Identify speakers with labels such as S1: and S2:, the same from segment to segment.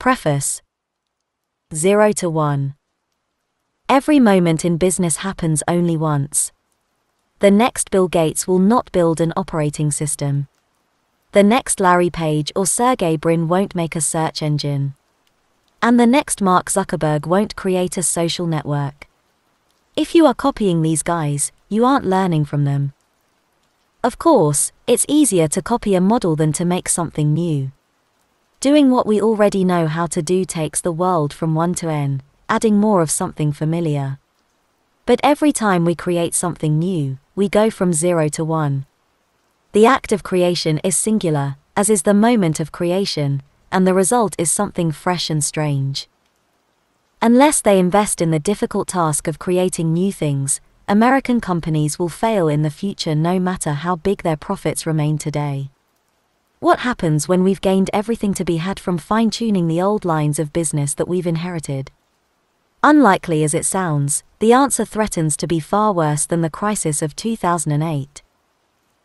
S1: Preface 0 to 1. Every moment in business happens only once. The next Bill Gates will not build an operating system. The next Larry Page or Sergey Brin won't make a search engine. And the next Mark Zuckerberg won't create a social network. If you are copying these guys, you aren't learning from them. Of course, it's easier to copy a model than to make something new. Doing what we already know how to do takes the world from 1 to n, adding more of something familiar. But every time we create something new, we go from 0 to 1. The act of creation is singular, as is the moment of creation, and the result is something fresh and strange. Unless they invest in the difficult task of creating new things, American companies will fail in the future no matter how big their profits remain today. What happens when we've gained everything to be had from fine tuning the old lines of business that we've inherited? Unlikely as it sounds, the answer threatens to be far worse than the crisis of 2008.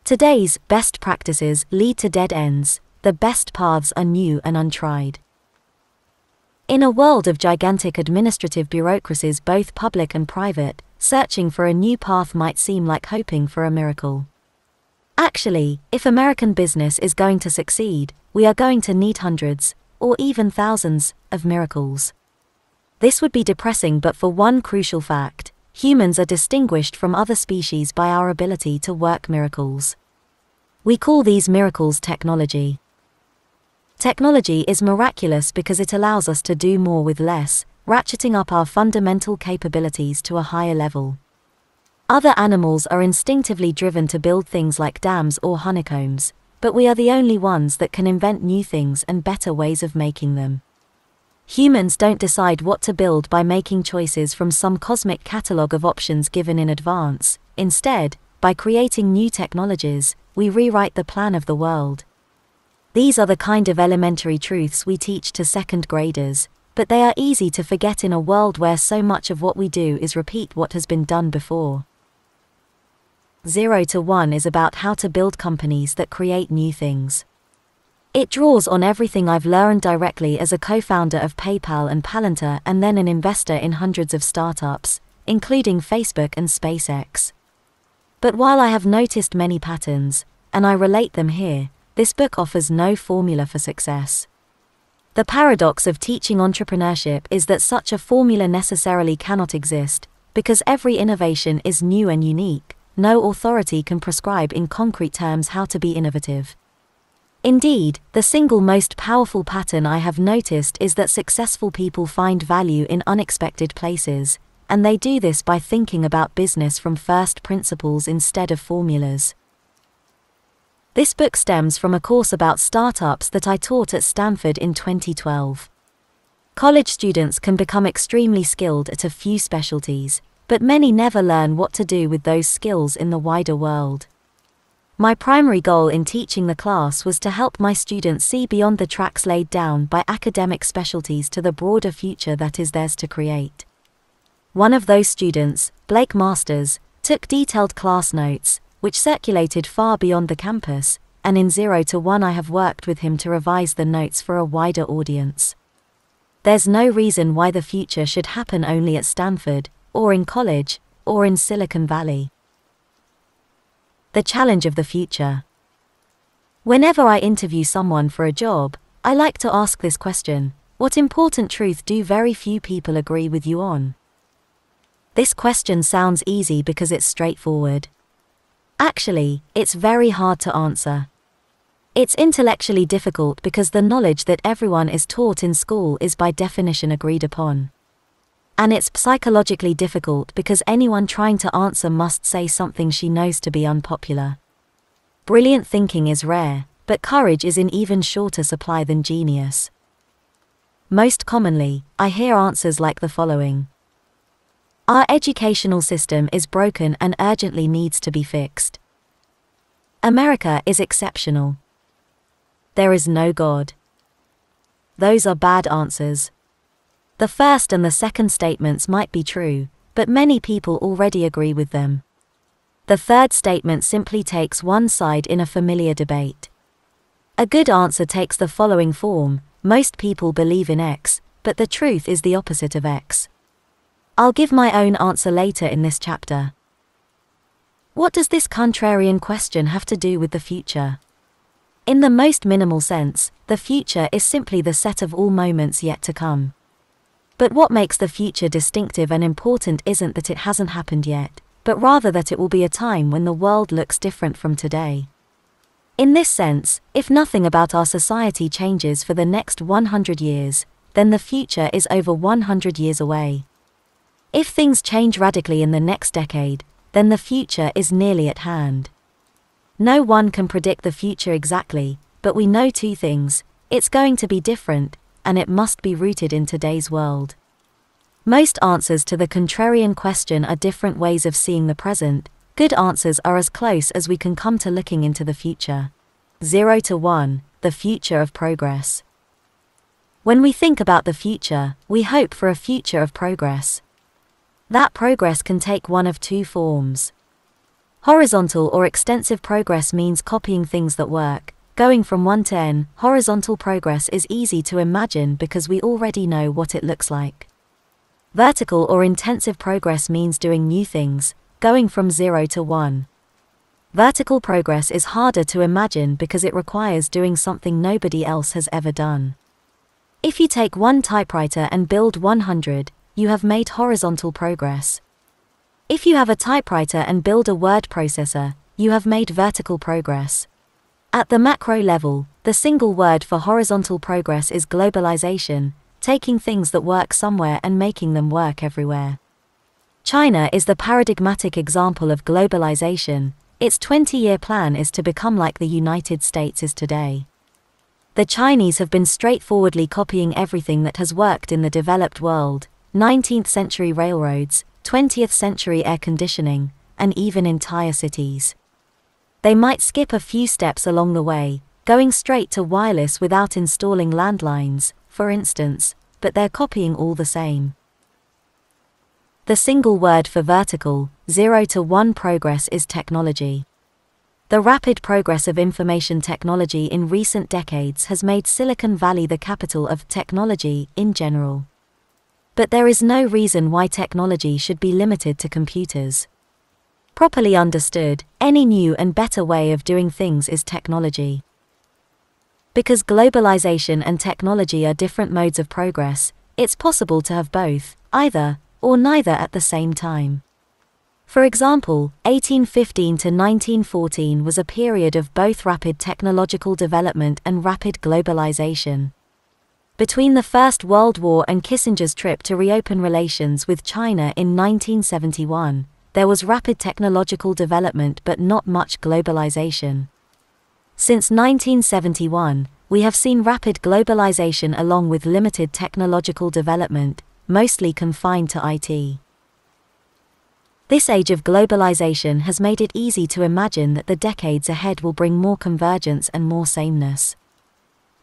S1: Today's best practices lead to dead ends, the best paths are new and untried. In a world of gigantic administrative bureaucracies, both public and private, searching for a new path might seem like hoping for a miracle. Actually, if American business is going to succeed, we are going to need hundreds, or even thousands, of miracles. This would be depressing but for one crucial fact humans are distinguished from other species by our ability to work miracles. We call these miracles technology. Technology is miraculous because it allows us to do more with less, ratcheting up our fundamental capabilities to a higher level. Other animals are instinctively driven to build things like dams or honeycombs, but we are the only ones that can invent new things and better ways of making them. Humans don't decide what to build by making choices from some cosmic catalogue of options given in advance. Instead, by creating new technologies, we rewrite the plan of the world. These are the kind of elementary truths we teach to second graders, but they are easy to forget in a world where so much of what we do is repeat what has been done before. 0 to 1 is about how to build companies that create new things. It draws on everything I've learned directly as a co founder of PayPal and Palantir and then an investor in hundreds of startups, including Facebook and SpaceX. But while I have noticed many patterns, and I relate them here, this book offers no formula for success. The paradox of teaching entrepreneurship is that such a formula necessarily cannot exist, because every innovation is new and unique, no authority can prescribe in concrete terms how to be innovative. Indeed, the single most powerful pattern I have noticed is that successful people find value in unexpected places, and they do this by thinking about business from first principles instead of formulas. This book stems from a course about startups that I taught at Stanford in 2012. College students can become extremely skilled at a few specialties, but many never learn what to do with those skills in the wider world. My primary goal in teaching the class was to help my students see beyond the tracks laid down by academic specialties to the broader future that is theirs to create. One of those students, Blake Masters, took detailed class notes, which circulated far beyond the campus, and in 0 to 1 I have worked with him to revise the notes for a wider audience. There's no reason why the future should happen only at Stanford, or in college, or in Silicon Valley. The challenge of the future. Whenever I interview someone for a job, I like to ask this question What important truth do very few people agree with you on? This question sounds easy because it's straightforward. Actually, it's very hard to answer. It's intellectually difficult because the knowledge that everyone is taught in school is by definition agreed upon. And it's psychologically difficult because anyone trying to answer must say something she knows to be unpopular. Brilliant thinking is rare, but courage is in even shorter supply than genius. Most commonly, I hear answers like the following Our educational system is broken and urgently needs to be fixed. America is exceptional. There is no God. Those are bad answers. The first and the second statements might be true, but many people already agree with them. The third statement simply takes one side in a familiar debate. A good answer takes the following form most people believe in X, but the truth is the opposite of X. I'll give my own answer later in this chapter. What does this contrarian question have to do with the future? In the most minimal sense, the future is simply the set of all moments yet to come. But what makes the future distinctive and important isn't that it hasn't happened yet, but rather that it will be a time when the world looks different from today. In this sense, if nothing about our society changes for the next 100 years, then the future is over 100 years away. If things change radically in the next decade, then the future is nearly at hand. No one can predict the future exactly, but we know two things it's going to be different, and it must be rooted in today's world. Most answers to the contrarian question are different ways of seeing the present. Good answers are as close as we can come to looking into the future. 0 to 1, the future of progress. When we think about the future, we hope for a future of progress. That progress can take one of two forms. Horizontal or extensive progress means copying things that work, Going from 1 to n, horizontal progress is easy to imagine because we already know what it looks like. Vertical or intensive progress means doing new things, going from 0 to 1. Vertical progress is harder to imagine because it requires doing something nobody else has ever done. If you take one typewriter and build 100, you have made horizontal progress. If you have a typewriter and build a word processor, you have made vertical progress. At the macro level, the single word for horizontal progress is globalization, taking things that work somewhere and making them work everywhere. China is the paradigmatic example of globalization. Its 20 year plan is to become like the United States is today. The Chinese have been straightforwardly copying everything that has worked in the developed world 19th century railroads, 20th century air conditioning, and even entire cities. They might skip a few steps along the way, going straight to wireless without installing landlines, for instance, but they're copying all the same. The single word for vertical, 0 to 1 progress is technology. The rapid progress of information technology in recent decades has made Silicon Valley the capital of technology in general. But there is no reason why technology should be limited to computers. Properly understood, any new and better way of doing things is technology. Because globalization and technology are different modes of progress, it's possible to have both, either, or neither at the same time. For example, 1815 to 1914 was a period of both rapid technological development and rapid globalization. Between the First World War and Kissinger's trip to reopen relations with China in 1971, there was rapid technological development but not much globalization. Since 1971, we have seen rapid globalization along with limited technological development, mostly confined to IT. This age of globalization has made it easy to imagine that the decades ahead will bring more convergence and more sameness.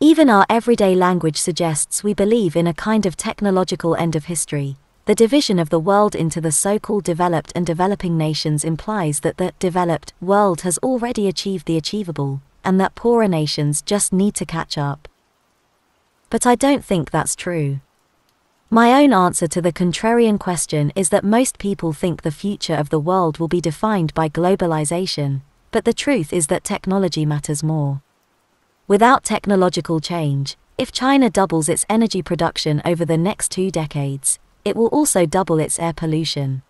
S1: Even our everyday language suggests we believe in a kind of technological end of history, the division of the world into the so called developed and developing nations implies that the developed world has already achieved the achievable, and that poorer nations just need to catch up. But I don't think that's true. My own answer to the contrarian question is that most people think the future of the world will be defined by globalization, but the truth is that technology matters more. Without technological change, if China doubles its energy production over the next two decades, it will also double its air pollution.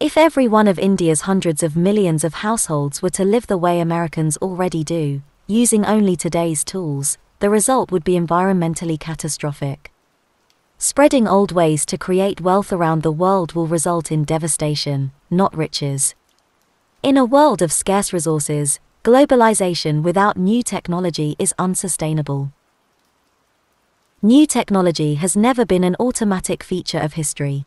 S1: If every one of India's hundreds of millions of households were to live the way Americans already do, using only today's tools, the result would be environmentally catastrophic. Spreading old ways to create wealth around the world will result in devastation, not riches. In a world of scarce resources, globalization without new technology is unsustainable. New technology has never been an automatic feature of history.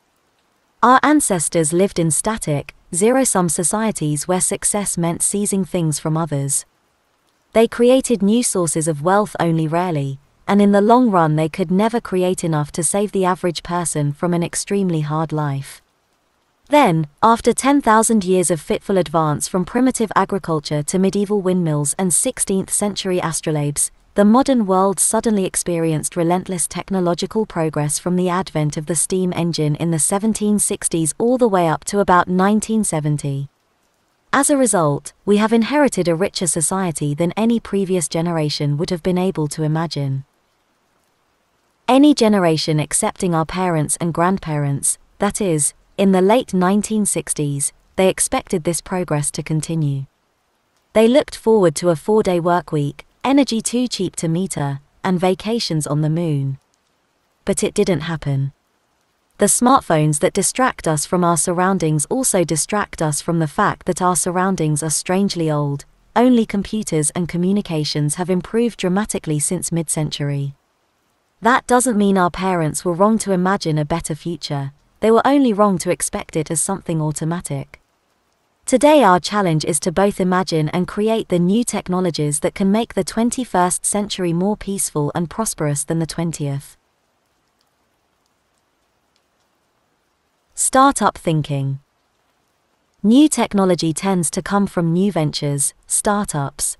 S1: Our ancestors lived in static, zero sum societies where success meant seizing things from others. They created new sources of wealth only rarely, and in the long run, they could never create enough to save the average person from an extremely hard life. Then, after 10,000 years of fitful advance from primitive agriculture to medieval windmills and 16th century astrolabes, the modern world suddenly experienced relentless technological progress from the advent of the steam engine in the 1760s all the way up to about 1970. As a result, we have inherited a richer society than any previous generation would have been able to imagine. Any generation excepting our parents and grandparents, that is, in the late 1960s, they expected this progress to continue. They looked forward to a four day work week, energy too cheap to meter, and vacations on the moon. But it didn't happen. The smartphones that distract us from our surroundings also distract us from the fact that our surroundings are strangely old. Only computers and communications have improved dramatically since mid century. That doesn't mean our parents were wrong to imagine a better future, they were only wrong to expect it as something automatic. Today, our challenge is to both imagine and create the new technologies that can make the 21st century more peaceful and prosperous than the 20th. Startup thinking. New technology tends to come from new ventures, startups.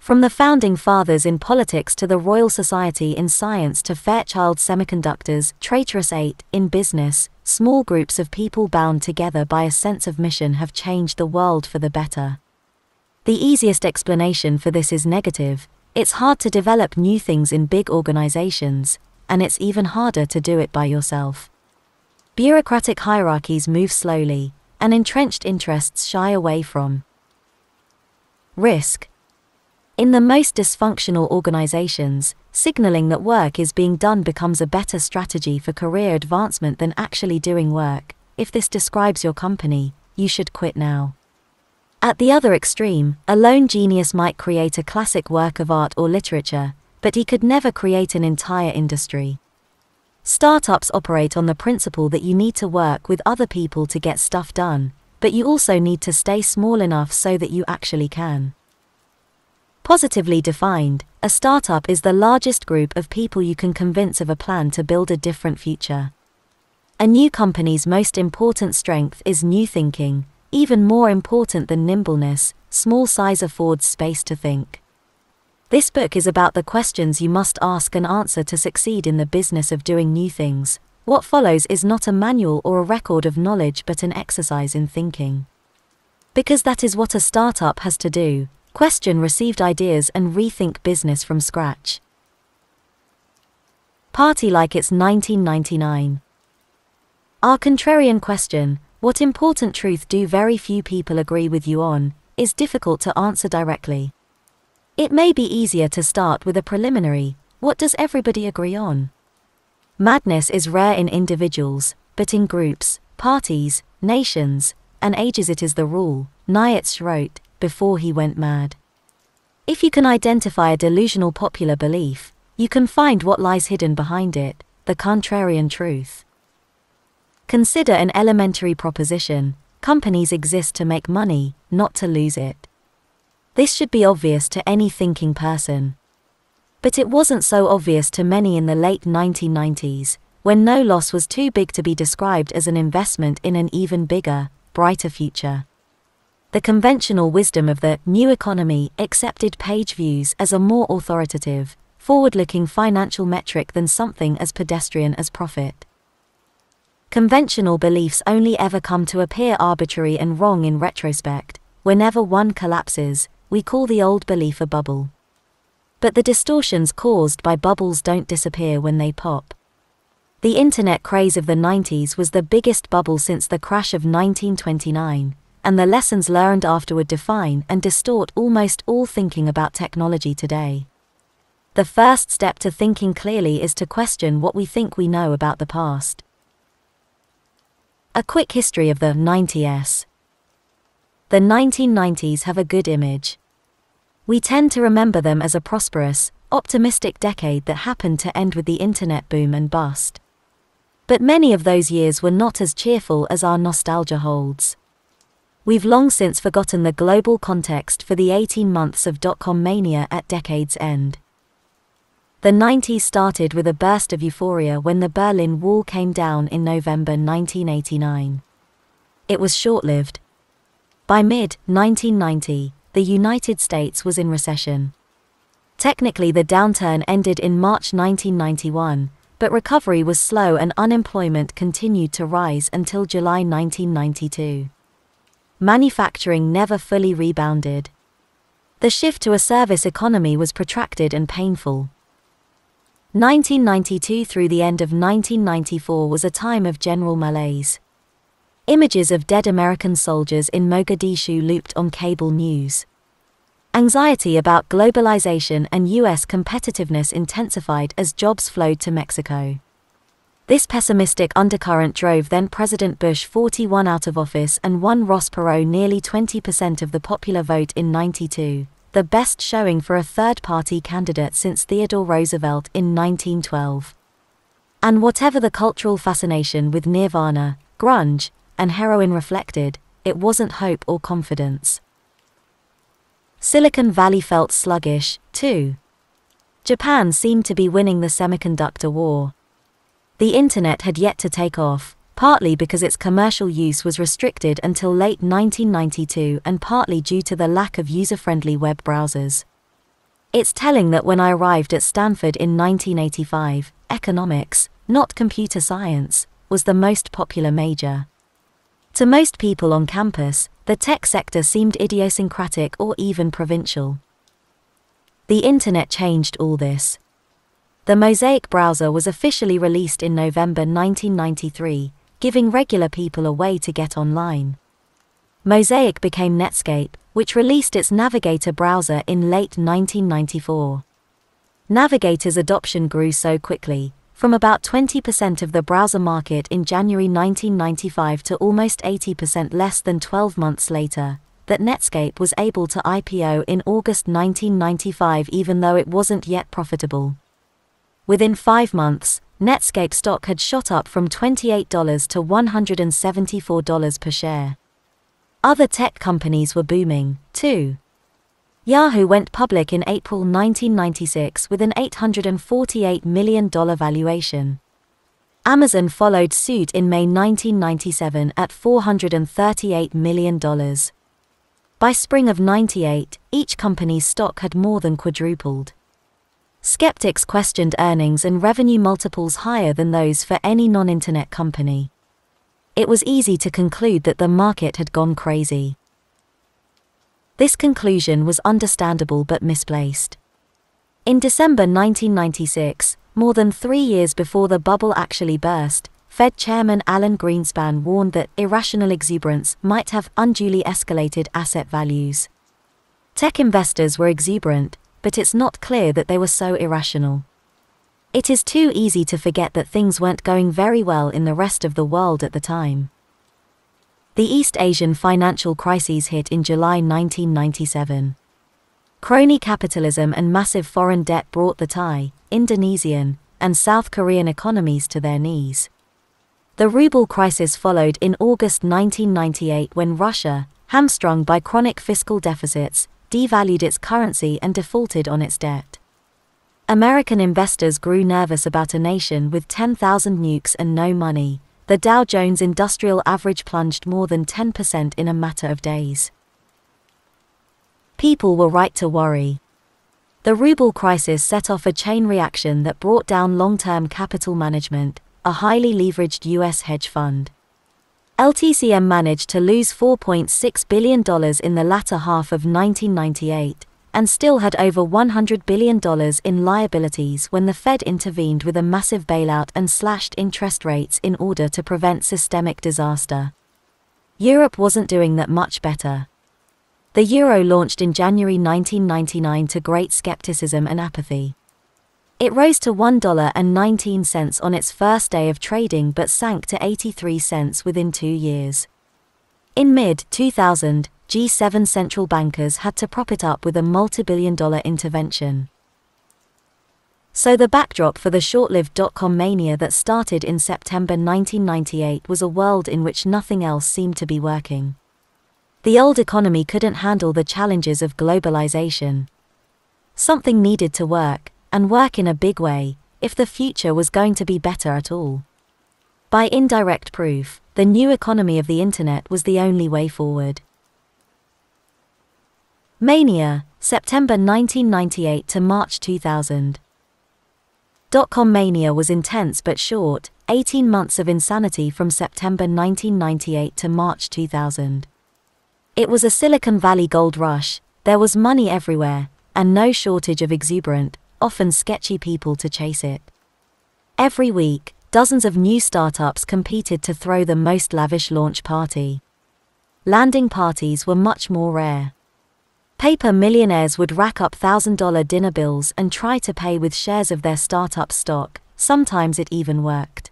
S1: From the founding fathers in politics to the Royal Society in science to Fairchild Semiconductors, Traitorous 8, in business, small groups of people bound together by a sense of mission have changed the world for the better. The easiest explanation for this is negative it's hard to develop new things in big organizations, and it's even harder to do it by yourself. Bureaucratic hierarchies move slowly, and entrenched interests shy away from risk. In the most dysfunctional organizations, signaling that work is being done becomes a better strategy for career advancement than actually doing work. If this describes your company, you should quit now. At the other extreme, a lone genius might create a classic work of art or literature, but he could never create an entire industry. Startups operate on the principle that you need to work with other people to get stuff done, but you also need to stay small enough so that you actually can. Positively defined, a startup is the largest group of people you can convince of a plan to build a different future. A new company's most important strength is new thinking, even more important than nimbleness, small size affords space to think. This book is about the questions you must ask and answer to succeed in the business of doing new things. What follows is not a manual or a record of knowledge but an exercise in thinking. Because that is what a startup has to do, Question received ideas and rethink business from scratch. Party like it's 1999. Our contrarian question, what important truth do very few people agree with you on, is difficult to answer directly. It may be easier to start with a preliminary, what does everybody agree on? Madness is rare in individuals, but in groups, parties, nations, and ages it is the rule, Nietzsche wrote, before he went mad. If you can identify a delusional popular belief, you can find what lies hidden behind it, the contrarian truth. Consider an elementary proposition companies exist to make money, not to lose it. This should be obvious to any thinking person. But it wasn't so obvious to many in the late 1990s, when no loss was too big to be described as an investment in an even bigger, brighter future. The conventional wisdom of the new economy accepted page views as a more authoritative, forward looking financial metric than something as pedestrian as profit. Conventional beliefs only ever come to appear arbitrary and wrong in retrospect. Whenever one collapses, we call the old belief a bubble. But the distortions caused by bubbles don't disappear when they pop. The internet craze of the 90s was the biggest bubble since the crash of 1929 and the lessons learned afterward define and distort almost all thinking about technology today. The first step to thinking clearly is to question what we think we know about the past. A quick history of the 90s. The 1990s have a good image. We tend to remember them as a prosperous, optimistic decade that happened to end with the internet boom and bust. But many of those years were not as cheerful as our nostalgia holds. We've long since forgotten the global context for the 18 months of dot-com mania at decade's end. The 90s started with a burst of euphoria when the Berlin Wall came down in November 1989. it was short lived. By mid 1990, the United States was in recession. Technically, the downturn ended in March 1991, but recovery was slow and unemployment continued to rise until July 1992. Manufacturing never fully rebounded. The shift to a service economy was protracted and painful. 1992 through the end of 1994 was a time of general malaise. Images of dead American soldiers in Mogadishu looped on cable news. Anxiety about globalization and U.S. competitiveness intensified as jobs flowed to Mexico. This pessimistic undercurrent drove then President Bush 41 out of office and won Ross Perot nearly 20% of the popular vote in 92 the best showing for a third party candidate since Theodore Roosevelt in 1912. And whatever the cultural fascination with Nirvana, grunge, and heroin reflected, it wasn't hope or confidence. Silicon Valley felt sluggish, too. Japan seemed to be winning the semiconductor war. The internet had yet to take off, partly because its commercial use was restricted until late 1992 and partly due to the lack of user friendly web browsers. It's telling that when I arrived at Stanford in 1985, economics, not computer science, was the most popular major. To most people on campus, the tech sector seemed idiosyncratic or even provincial. The internet changed all this. The Mosaic browser was officially released in November 1993, giving regular people a way to get online. Mosaic became Netscape, which released its Navigator browser in late 1994. Navigator's adoption grew so quickly, from about 20% of the browser market in January 1995 to almost 80% less than 12 months later, that Netscape was able to IPO in August 1995 even though it wasn't yet profitable. Within five months, Netscape stock had shot up from $28 to $174 per share. Other tech companies were booming, too. Yahoo went public in April 1996 with an $848 million valuation. Amazon followed suit in May 1997 at $438 million. By spring of 98, each company's stock had more than quadrupled. Skeptics questioned earnings and revenue multiples higher than those for any non internet company. It was easy to conclude that the market had gone crazy. This conclusion was understandable but misplaced. In December 1996, more than three years before the bubble actually burst, Fed Chairman Alan Greenspan warned that irrational exuberance might have unduly escalated asset values. Tech investors were exuberant, but it's not clear that they were so irrational. It is too easy to forget that things weren't going very well in the rest of the world at the time. The East Asian financial crises hit in July 1997. Crony capitalism and massive foreign debt brought the Thai, Indonesian, and South Korean economies to their knees. The ruble crisis followed in August 1998 when Russia, hamstrung by chronic fiscal deficits, devalued its currency and defaulted on its debt. American investors grew nervous about a nation with 10,000 nukes and no money. The Dow Jones Industrial Average plunged more than 10% in a matter of days. People were right to worry. The ruble crisis set off a chain reaction that brought down long term capital management, a highly leveraged US hedge fund. LTCM managed to lose $4.6 billion in the latter half of 1998 and still had over $100 billion in liabilities when the Fed intervened with a massive bailout and slashed interest rates in order to prevent systemic disaster. Europe wasn't doing that much better. The euro launched in January 1999 to great skepticism and apathy. It rose to $1.19 on its first day of trading but sank to 83 cents within two years. In mid 2000, G7 central bankers had to prop it up with a multi billion dollar intervention. So the backdrop for the short lived dot com mania that started in September 1998 was a world in which nothing else seemed to be working. The old economy couldn't handle the challenges of globalization. Something needed to work, and work in a big way, if the future was going to be better at all. By indirect proof, the new economy of the internet was the only way forward. Mania, September 1998 to March 2000. Dot-com mania was intense but short, 18 months of insanity from September 1998 to March 2000. It was a Silicon Valley gold rush, there was money everywhere, and no shortage of exuberant, often sketchy people to chase it. Every week, dozens of new startups competed to throw the most lavish launch party. Landing parties were much more rare. Paper millionaires would rack up $1,000 dinner bills and try to pay with shares of their startup stock, sometimes it even worked.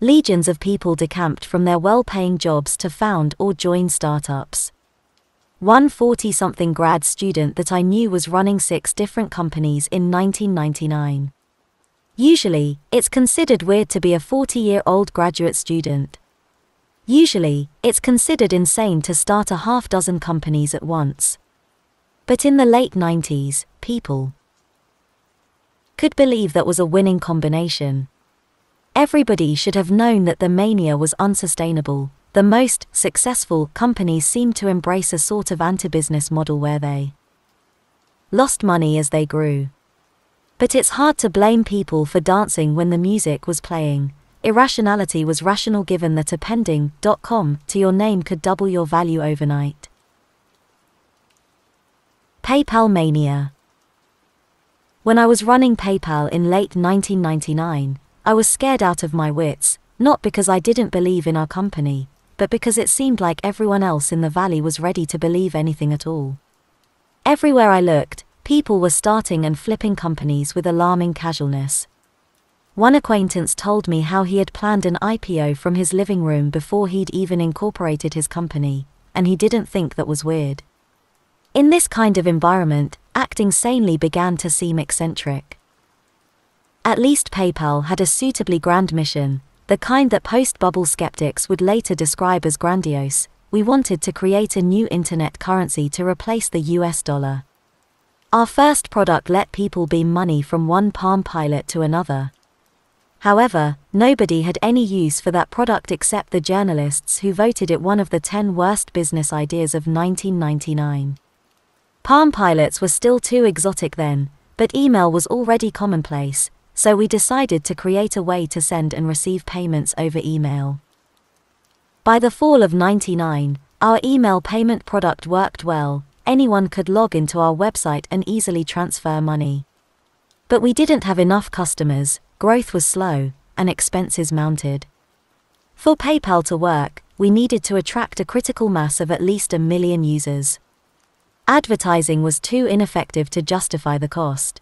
S1: Legions of people decamped from their well paying jobs to found or join startups. One 40 something grad student that I knew was running six different companies in 1999. Usually, it's considered weird to be a 40 year old graduate student. Usually, it's considered insane to start a half dozen companies at once. But in the late 90s, people could believe that was a winning combination. Everybody should have known that the mania was unsustainable. The most successful companies seemed to embrace a sort of anti business model where they lost money as they grew. But it's hard to blame people for dancing when the music was playing. Irrationality was rational given that appending.com to your name could double your value overnight. PayPal Mania When I was running PayPal in late 1999, I was scared out of my wits, not because I didn't believe in our company, but because it seemed like everyone else in the valley was ready to believe anything at all. Everywhere I looked, people were starting and flipping companies with alarming casualness. One acquaintance told me how he had planned an IPO from his living room before he'd even incorporated his company, and he didn't think that was weird. In this kind of environment, acting sanely began to seem eccentric. At least PayPal had a suitably grand mission, the kind that post bubble skeptics would later describe as grandiose. We wanted to create a new internet currency to replace the US dollar. Our first product let people beam money from one Palm Pilot to another. However, nobody had any use for that product except the journalists who voted it one of the 10 worst business ideas of 1999. Palm Pilots were still too exotic then, but email was already commonplace, so we decided to create a way to send and receive payments over email. By the fall of 99, our email payment product worked well, anyone could log into our website and easily transfer money. But we didn't have enough customers, growth was slow, and expenses mounted. For PayPal to work, we needed to attract a critical mass of at least a million users. Advertising was too ineffective to justify the cost.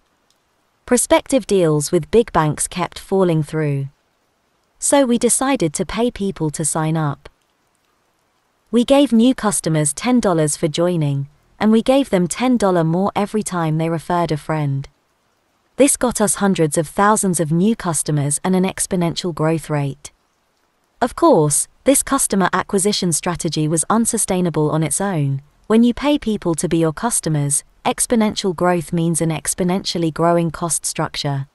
S1: Prospective deals with big banks kept falling through. So we decided to pay people to sign up. We gave new customers $10 for joining, and we gave them $10 more every time they referred a friend. This got us hundreds of thousands of new customers and an exponential growth rate. Of course, this customer acquisition strategy was unsustainable on its own. When you pay people to be your customers, exponential growth means an exponentially growing cost structure.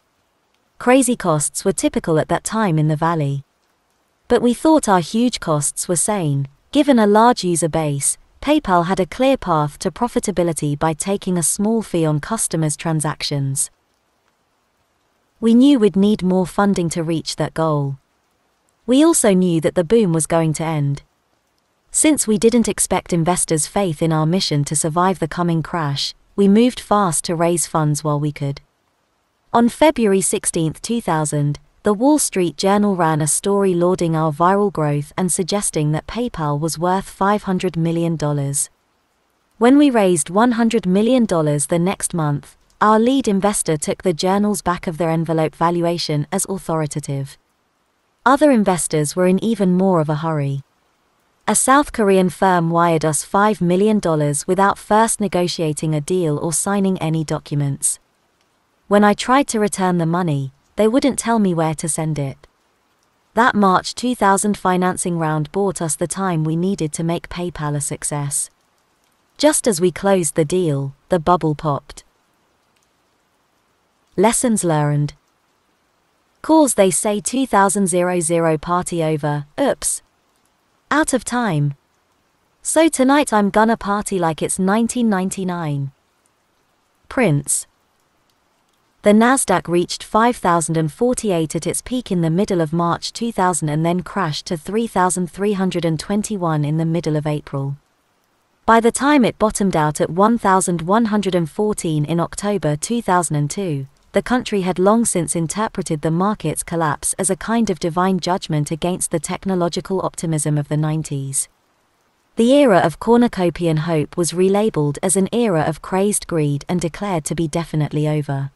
S1: Crazy costs were typical at that time in the valley. But we thought our huge costs were sane, given a large user base, PayPal had a clear path to profitability by taking a small fee on customers' transactions. We knew we'd need more funding to reach that goal. We also knew that the boom was going to end. Since we didn't expect investors' faith in our mission to survive the coming crash, we moved fast to raise funds while we could. On February 16, 2000, the Wall Street Journal ran a story lauding our viral growth and suggesting that PayPal was worth $500 million. When we raised $100 million the next month, our lead investor took the journal's back of their envelope valuation as authoritative. Other investors were in even more of a hurry. A South Korean firm wired us $5 million without first negotiating a deal or signing any documents. When I tried to return the money, they wouldn't tell me where to send it. That March 2000 financing round bought us the time we needed to make PayPal a success. Just as we closed the deal, the bubble popped. Lessons learned Calls they say 2000 party over, oops. Out of time. So tonight I'm gonna party like it's 1999. Prince. The Nasdaq reached 5048 at its peak in the middle of March 2000 and then crashed to 3321 in the middle of April. By the time it bottomed out at 1114 in October 2002, the country had long since interpreted the market's collapse as a kind of divine judgment against the technological optimism of the 90s. The era of cornucopian hope was relabeled as an era of crazed greed and declared to be definitely over.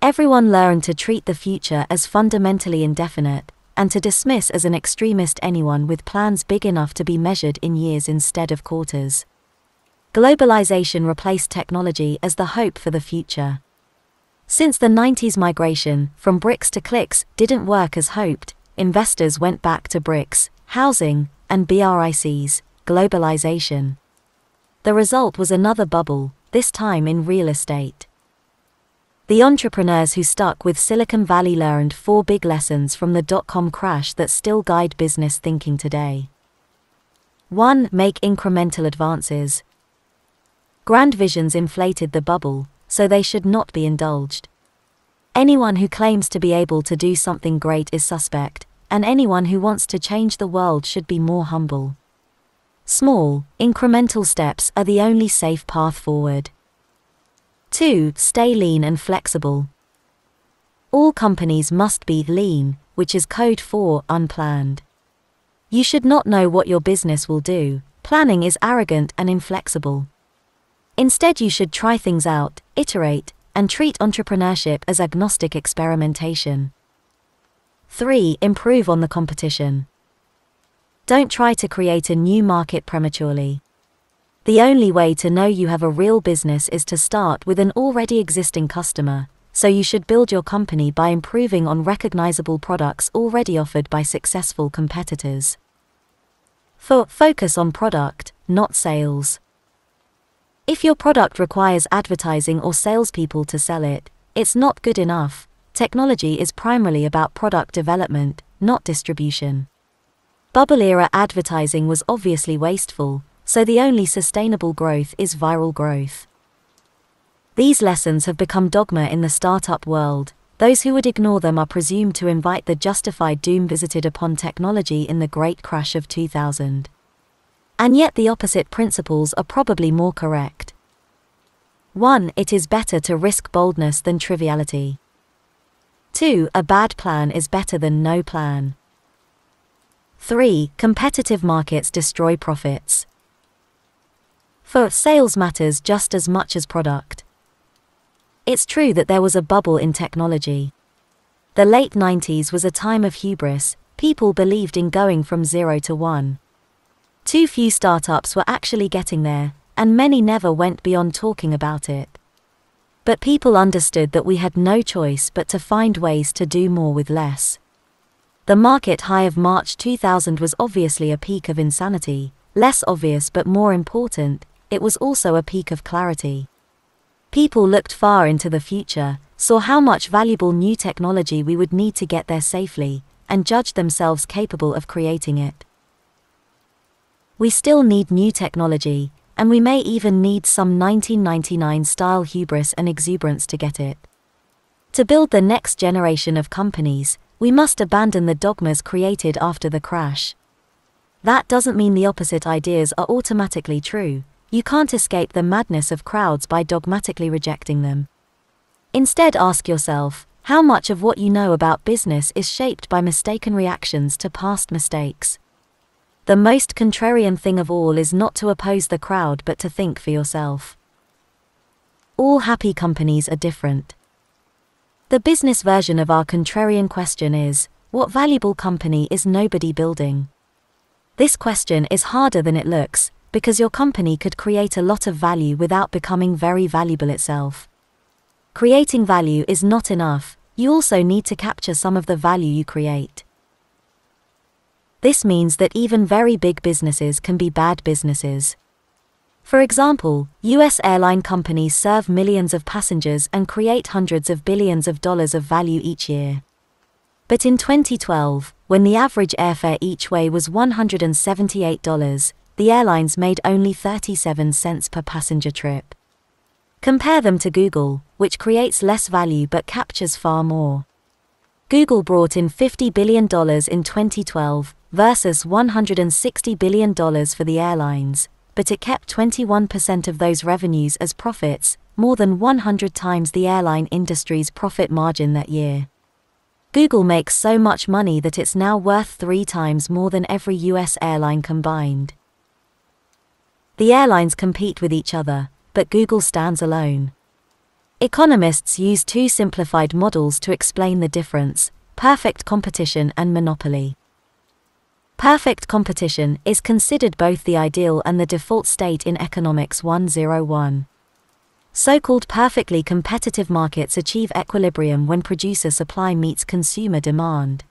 S1: Everyone learned to treat the future as fundamentally indefinite, and to dismiss as an extremist anyone with plans big enough to be measured in years instead of quarters. Globalization replaced technology as the hope for the future. Since the 90s migration from bricks to clicks didn't work as hoped, investors went back to bricks, housing, and BRICs, globalization. The result was another bubble, this time in real estate. The entrepreneurs who stuck with Silicon Valley learned four big lessons from the dot com crash that still guide business thinking today. 1. Make incremental advances. Grand visions inflated the bubble, so they should not be indulged. Anyone who claims to be able to do something great is suspect, and anyone who wants to change the world should be more humble. Small, incremental steps are the only safe path forward. 2. Stay lean and flexible. All companies must be lean, which is code for unplanned. You should not know what your business will do, planning is arrogant and inflexible. Instead, you should try things out, iterate, and treat entrepreneurship as agnostic experimentation. 3. Improve on the competition. Don't try to create a new market prematurely. The only way to know you have a real business is to start with an already existing customer, so you should build your company by improving on recognizable products already offered by successful competitors. 4. Focus on product, not sales. If your product requires advertising or salespeople to sell it, it's not good enough. Technology is primarily about product development, not distribution. Bubble era advertising was obviously wasteful, so the only sustainable growth is viral growth. These lessons have become dogma in the startup world. Those who would ignore them are presumed to invite the justified doom visited upon technology in the great crash of 2000. And yet the opposite principles are probably more correct. 1. It is better to risk boldness than triviality. 2. A bad plan is better than no plan. 3. Competitive markets destroy profits. For sales matters just as much as product. It's true that there was a bubble in technology. The late 90s was a time of hubris, people believed in going from zero to one. Too few startups were actually getting there, and many never went beyond talking about it. But people understood that we had no choice but to find ways to do more with less. The market high of March 2000 was obviously a peak of insanity, less obvious but more important, it was also a peak of clarity. People looked far into the future, saw how much valuable new technology we would need to get there safely, and judged themselves capable of creating it. We still need new technology, and we may even need some 1999 style hubris and exuberance to get it. To build the next generation of companies, we must abandon the dogmas created after the crash. That doesn't mean the opposite ideas are automatically true, you can't escape the madness of crowds by dogmatically rejecting them. Instead, ask yourself how much of what you know about business is shaped by mistaken reactions to past mistakes. The most contrarian thing of all is not to oppose the crowd but to think for yourself. All happy companies are different. The business version of our contrarian question is what valuable company is nobody building? This question is harder than it looks, because your company could create a lot of value without becoming very valuable itself. Creating value is not enough, you also need to capture some of the value you create. This means that even very big businesses can be bad businesses. For example, US airline companies serve millions of passengers and create hundreds of billions of dollars of value each year. But in 2012, when the average airfare each way was $178, the airlines made only 37 cents per passenger trip. Compare them to Google, which creates less value but captures far more. Google brought in $50 billion in 2012 versus $160 billion for the airlines, but it kept 21% of those revenues as profits, more than 100 times the airline industry's profit margin that year. Google makes so much money that it's now worth three times more than every US airline combined. The airlines compete with each other, but Google stands alone. Economists use two simplified models to explain the difference perfect competition and monopoly. Perfect competition is considered both the ideal and the default state in Economics 101. So called perfectly competitive markets achieve equilibrium when producer supply meets consumer demand.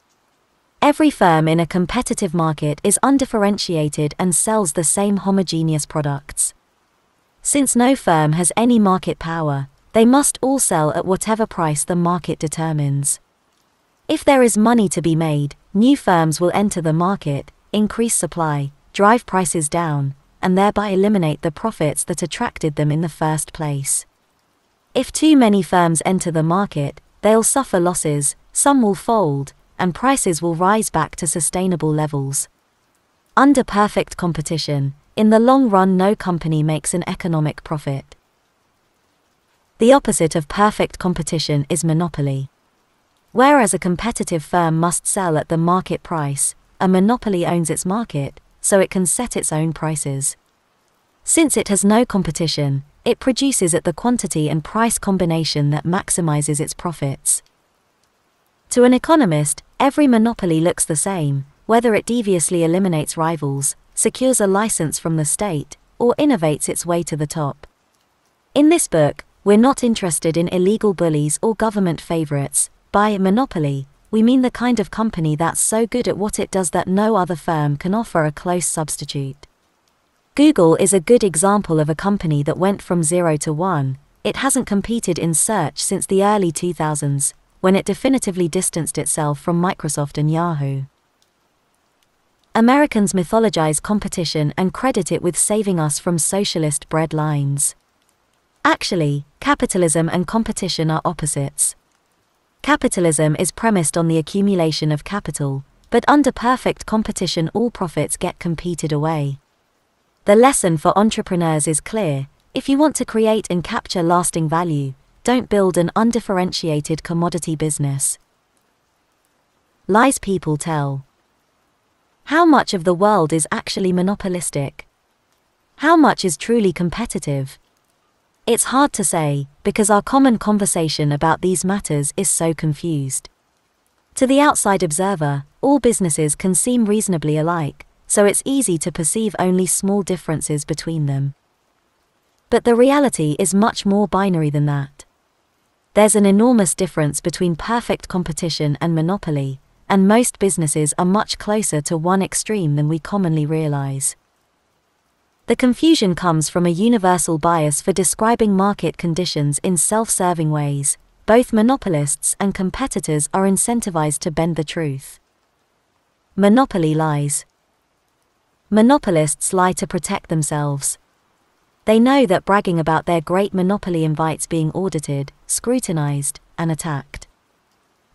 S1: Every firm in a competitive market is undifferentiated and sells the same homogeneous products. Since no firm has any market power, they must all sell at whatever price the market determines. If there is money to be made, new firms will enter the market, increase supply, drive prices down, and thereby eliminate the profits that attracted them in the first place. If too many firms enter the market, they'll suffer losses, some will fold, and prices will rise back to sustainable levels. Under perfect competition, in the long run, no company makes an economic profit. The opposite of perfect competition is monopoly. Whereas a competitive firm must sell at the market price, a monopoly owns its market, so it can set its own prices. Since it has no competition, it produces at the quantity and price combination that maximizes its profits. To an economist, every monopoly looks the same, whether it deviously eliminates rivals, secures a license from the state, or innovates its way to the top. In this book, we're not interested in illegal bullies or government favorites, by monopoly, we mean the kind of company that's so good at what it does that no other firm can offer a close substitute. Google is a good example of a company that went from zero to one. It hasn't competed in search since the early 2000s, when it definitively distanced itself from Microsoft and Yahoo. Americans mythologize competition and credit it with saving us from socialist bread lines. Actually, capitalism and competition are opposites. Capitalism is premised on the accumulation of capital, but under perfect competition, all profits get competed away. The lesson for entrepreneurs is clear if you want to create and capture lasting value, don't build an undifferentiated commodity business. Lies people tell. How much of the world is actually monopolistic? How much is truly competitive? It's hard to say, because our common conversation about these matters is so confused. To the outside observer, all businesses can seem reasonably alike, so it's easy to perceive only small differences between them. But the reality is much more binary than that. There's an enormous difference between perfect competition and monopoly, and most businesses are much closer to one extreme than we commonly realize. The confusion comes from a universal bias for describing market conditions in self serving ways. Both monopolists and competitors are incentivized to bend the truth. Monopoly lies. Monopolists lie to protect themselves. They know that bragging about their great monopoly invites being audited, scrutinized, and attacked.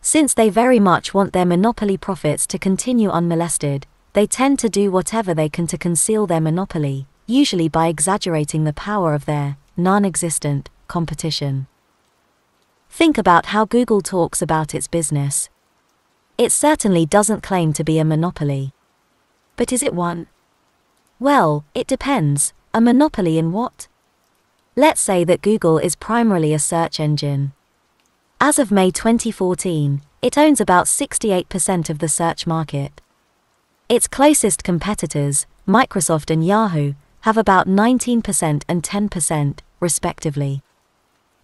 S1: Since they very much want their monopoly profits to continue unmolested, they tend to do whatever they can to conceal their monopoly, usually by exaggerating the power of their non existent competition. Think about how Google talks about its business. It certainly doesn't claim to be a monopoly. But is it one? Well, it depends. A monopoly in what? Let's say that Google is primarily a search engine. As of May 2014, it owns about 68% of the search market. Its closest competitors, Microsoft and Yahoo, have about 19% and 10%, respectively.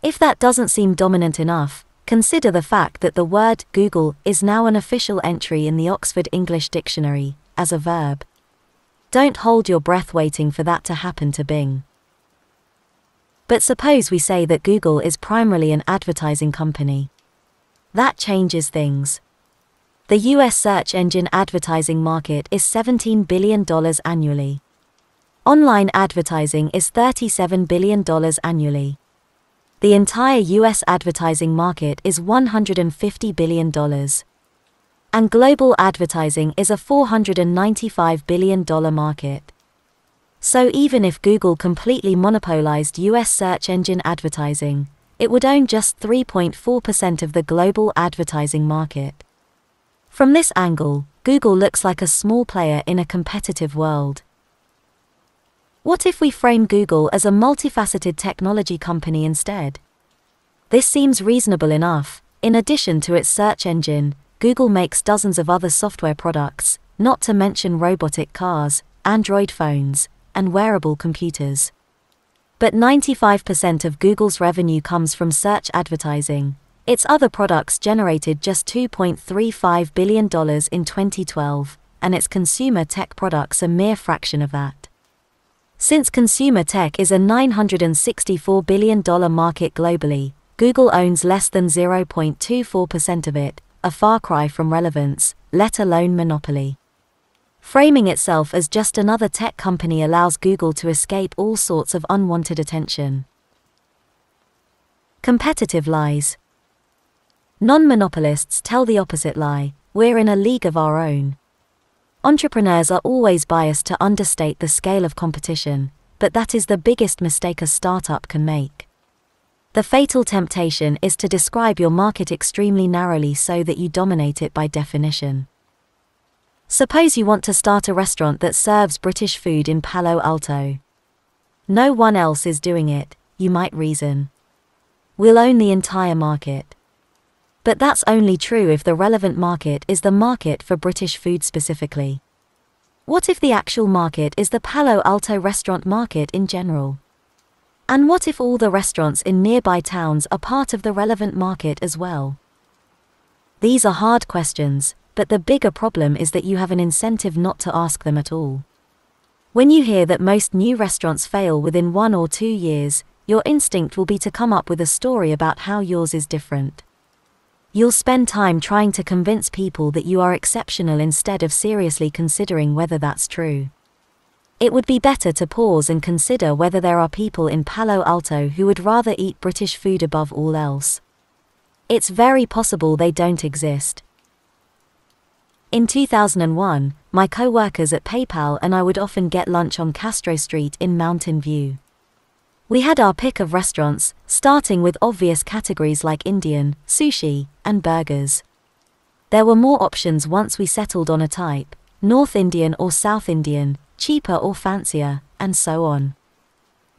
S1: If that doesn't seem dominant enough, consider the fact that the word Google is now an official entry in the Oxford English Dictionary, as a verb. Don't hold your breath waiting for that to happen to Bing. But suppose we say that Google is primarily an advertising company. That changes things. The US search engine advertising market is $17 billion annually. Online advertising is $37 billion annually. The entire US advertising market is $150 billion. And global advertising is a $495 billion market. So even if Google completely monopolized US search engine advertising, it would own just 3.4% of the global advertising market. From this angle, Google looks like a small player in a competitive world. What if we frame Google as a multifaceted technology company instead? This seems reasonable enough. In addition to its search engine, Google makes dozens of other software products, not to mention robotic cars, Android phones, and wearable computers. But 95% of Google's revenue comes from search advertising, its other products generated just $2.35 billion in 2012, and its consumer tech products a mere fraction of that. Since consumer tech is a $964 billion market globally, Google owns less than 0.24% of it, a far cry from relevance, let alone monopoly. Framing itself as just another tech company allows Google to escape all sorts of unwanted attention. Competitive lies. Non monopolists tell the opposite lie we're in a league of our own. Entrepreneurs are always biased to understate the scale of competition, but that is the biggest mistake a startup can make. The fatal temptation is to describe your market extremely narrowly so that you dominate it by definition. Suppose you want to start a restaurant that serves British food in Palo Alto. No one else is doing it, you might reason. We'll own the entire market. But that's only true if the relevant market is the market for British food specifically. What if the actual market is the Palo Alto restaurant market in general? And what if all the restaurants in nearby towns are part of the relevant market as well? These are hard questions, but the bigger problem is that you have an incentive not to ask them at all. When you hear that most new restaurants fail within one or two years, your instinct will be to come up with a story about how yours is different. You'll spend time trying to convince people that you are exceptional instead of seriously considering whether that's true. It would be better to pause and consider whether there are people in Palo Alto who would rather eat British food above all else. It's very possible they don't exist. In 2001, my co workers at PayPal and I would often get lunch on Castro Street in Mountain View. We had our pick of restaurants, starting with obvious categories like Indian, sushi, and burgers. There were more options once we settled on a type North Indian or South Indian, cheaper or fancier, and so on.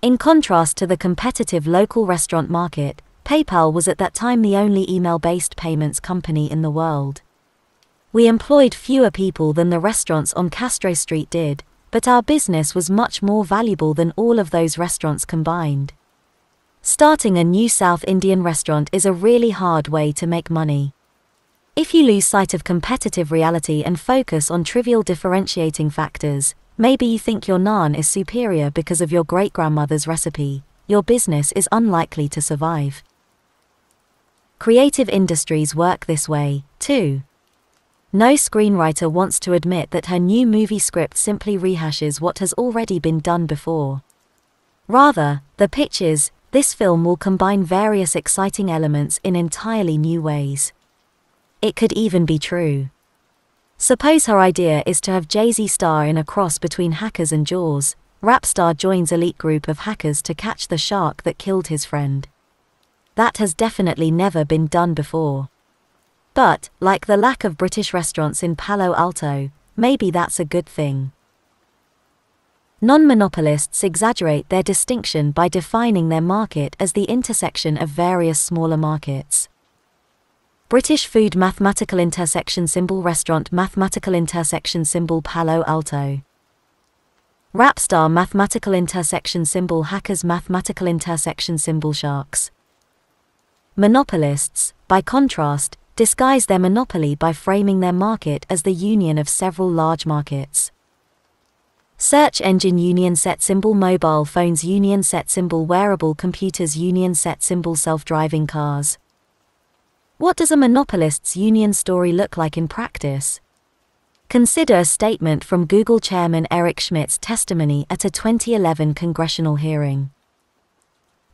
S1: In contrast to the competitive local restaurant market, PayPal was at that time the only email based payments company in the world. We employed fewer people than the restaurants on Castro Street did, but our business was much more valuable than all of those restaurants combined. Starting a new South Indian restaurant is a really hard way to make money. If you lose sight of competitive reality and focus on trivial differentiating factors, maybe you think your naan is superior because of your great grandmother's recipe, your business is unlikely to survive. Creative industries work this way, too. No screenwriter wants to admit that her new movie script simply rehashes what has already been done before. Rather, the pitch is this film will combine various exciting elements in entirely new ways. It could even be true. Suppose her idea is to have Jay Z star in a cross between Hackers and Jaws, rap star joins elite group of hackers to catch the shark that killed his friend. That has definitely never been done before. But, like the lack of British restaurants in Palo Alto, maybe that's a good thing. Non monopolists exaggerate their distinction by defining their market as the intersection of various smaller markets. British food mathematical intersection symbol restaurant mathematical intersection symbol Palo Alto. Rapstar mathematical intersection symbol hackers mathematical intersection symbol sharks. Monopolists, by contrast, disguise their monopoly by framing their market as the union of several large markets. Search engine union set symbol mobile phones union set symbol wearable computers union set symbol self-driving cars. What does a monopolist's union story look like in practice? Consider a statement from Google chairman Eric Schmidt's testimony at a 2011 congressional hearing.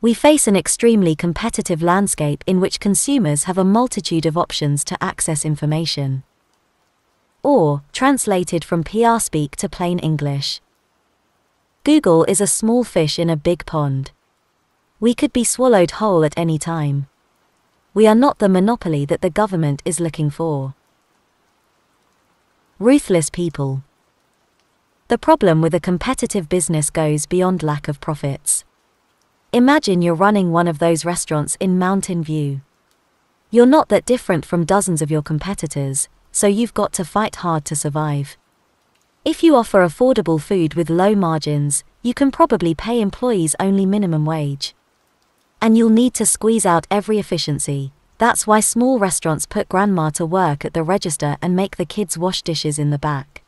S1: We face an extremely competitive landscape in which consumers have a multitude of options to access information. Or, translated from PR speak to plain English. Google is a small fish in a big pond. We could be swallowed whole at any time. We are not the monopoly that the government is looking for. Ruthless people. The problem with a competitive business goes beyond lack of profits. Imagine you're running one of those restaurants in Mountain View. You're not that different from dozens of your competitors, so you've got to fight hard to survive. If you offer affordable food with low margins, you can probably pay employees only minimum wage. And you'll need to squeeze out every efficiency, that's why small restaurants put grandma to work at the register and make the kids wash dishes in the back.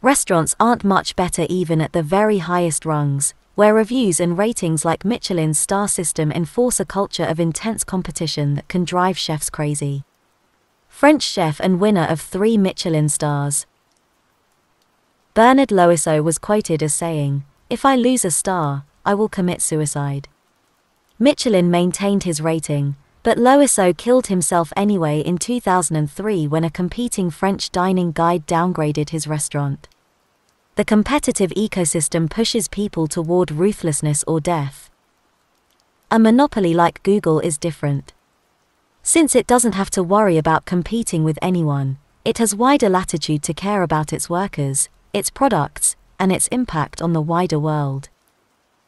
S1: Restaurants aren't much better even at the very highest rungs, where reviews and ratings like Michelin's star system enforce a culture of intense competition that can drive chefs crazy. French chef and winner of three Michelin stars. Bernard Loiseau was quoted as saying, If I lose a star, I will commit suicide. Michelin maintained his rating, but Loiseau killed himself anyway in 2003 when a competing French dining guide downgraded his restaurant. The competitive ecosystem pushes people toward ruthlessness or death. A monopoly like Google is different. Since it doesn't have to worry about competing with anyone, it has wider latitude to care about its workers, its products, and its impact on the wider world.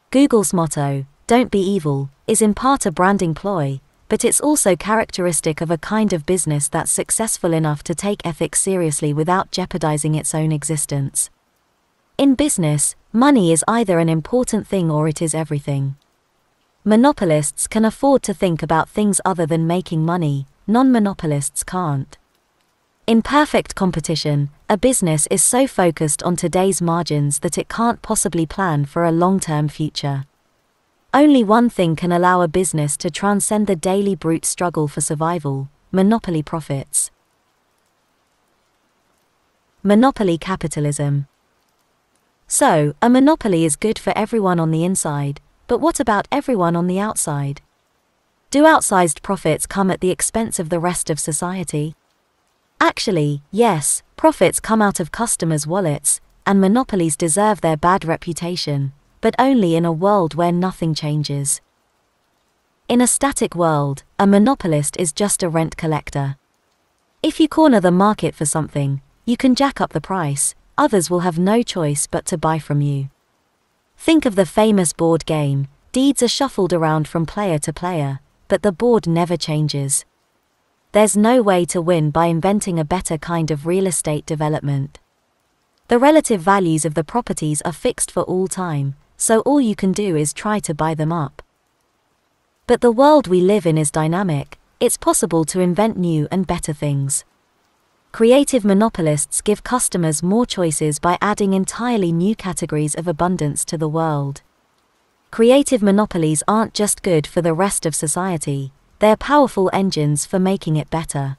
S1: Google's motto, Don't be evil, is in part a branding ploy, but it's also characteristic of a kind of business that's successful enough to take ethics seriously without jeopardizing its own existence. In business, money is either an important thing or it is everything. Monopolists can afford to think about things other than making money, non monopolists can't. In perfect competition, a business is so focused on today's margins that it can't possibly plan for a long term future. Only one thing can allow a business to transcend the daily brute struggle for survival monopoly profits. Monopoly capitalism. So, a monopoly is good for everyone on the inside, but what about everyone on the outside? Do outsized profits come at the expense of the rest of society? Actually, yes, profits come out of customers' wallets, and monopolies deserve their bad reputation, but only in a world where nothing changes. In a static world, a monopolist is just a rent collector. If you corner the market for something, you can jack up the price, others will have no choice but to buy from you. Think of the famous board game, deeds are shuffled around from player to player, but the board never changes. There's no way to win by inventing a better kind of real estate development. The relative values of the properties are fixed for all time, so all you can do is try to buy them up. But the world we live in is dynamic, it's possible to invent new and better things. Creative monopolists give customers more choices by adding entirely new categories of abundance to the world. Creative monopolies aren't just good for the rest of society, they're powerful engines for making it better.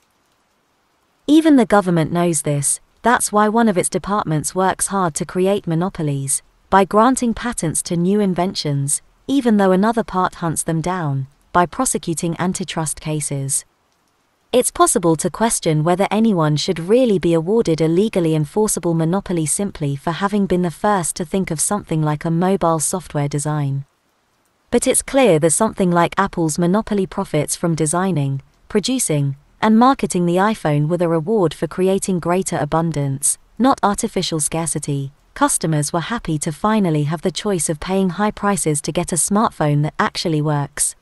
S1: Even the government knows this, that's why one of its departments works hard to create monopolies, by granting patents to new inventions, even though another part hunts them down, by prosecuting antitrust cases. It's possible to question whether anyone should really be awarded a legally enforceable monopoly simply for having been the first to think of something like a mobile software design. But it's clear that something like Apple's monopoly profits from designing, producing, and marketing the iPhone with a reward for creating greater abundance, not artificial scarcity, customers were happy to finally have the choice of paying high prices to get a smartphone that actually works.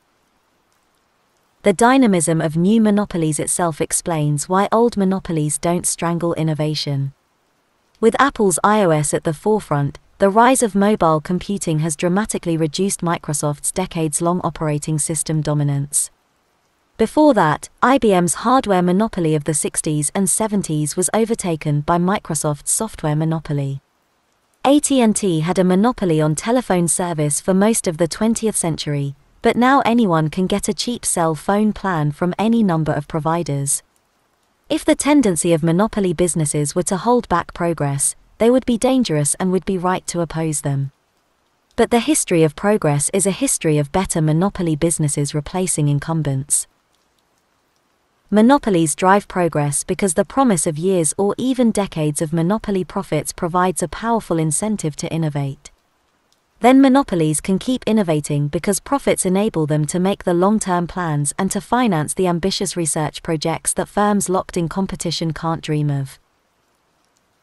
S1: The dynamism of new monopolies itself explains why old monopolies don't strangle innovation. With Apple's iOS at the forefront, the rise of mobile computing has dramatically reduced Microsoft's decades long operating system dominance. Before that, IBM's hardware monopoly of the 60s and 70s was overtaken by Microsoft's software monopoly. AT&T had a monopoly on telephone service for most of the 20th century, but now anyone can get a cheap cell phone plan from any number of providers. If the tendency of monopoly businesses were to hold back progress, they would be dangerous and would be right to oppose them. But the history of progress is a history of better monopoly businesses replacing incumbents. Monopolies drive progress because the promise of years or even decades of monopoly profits provides a powerful incentive to innovate. Then monopolies can keep innovating because profits enable them to make the long term plans and to finance the ambitious research projects that firms locked in competition can't dream of.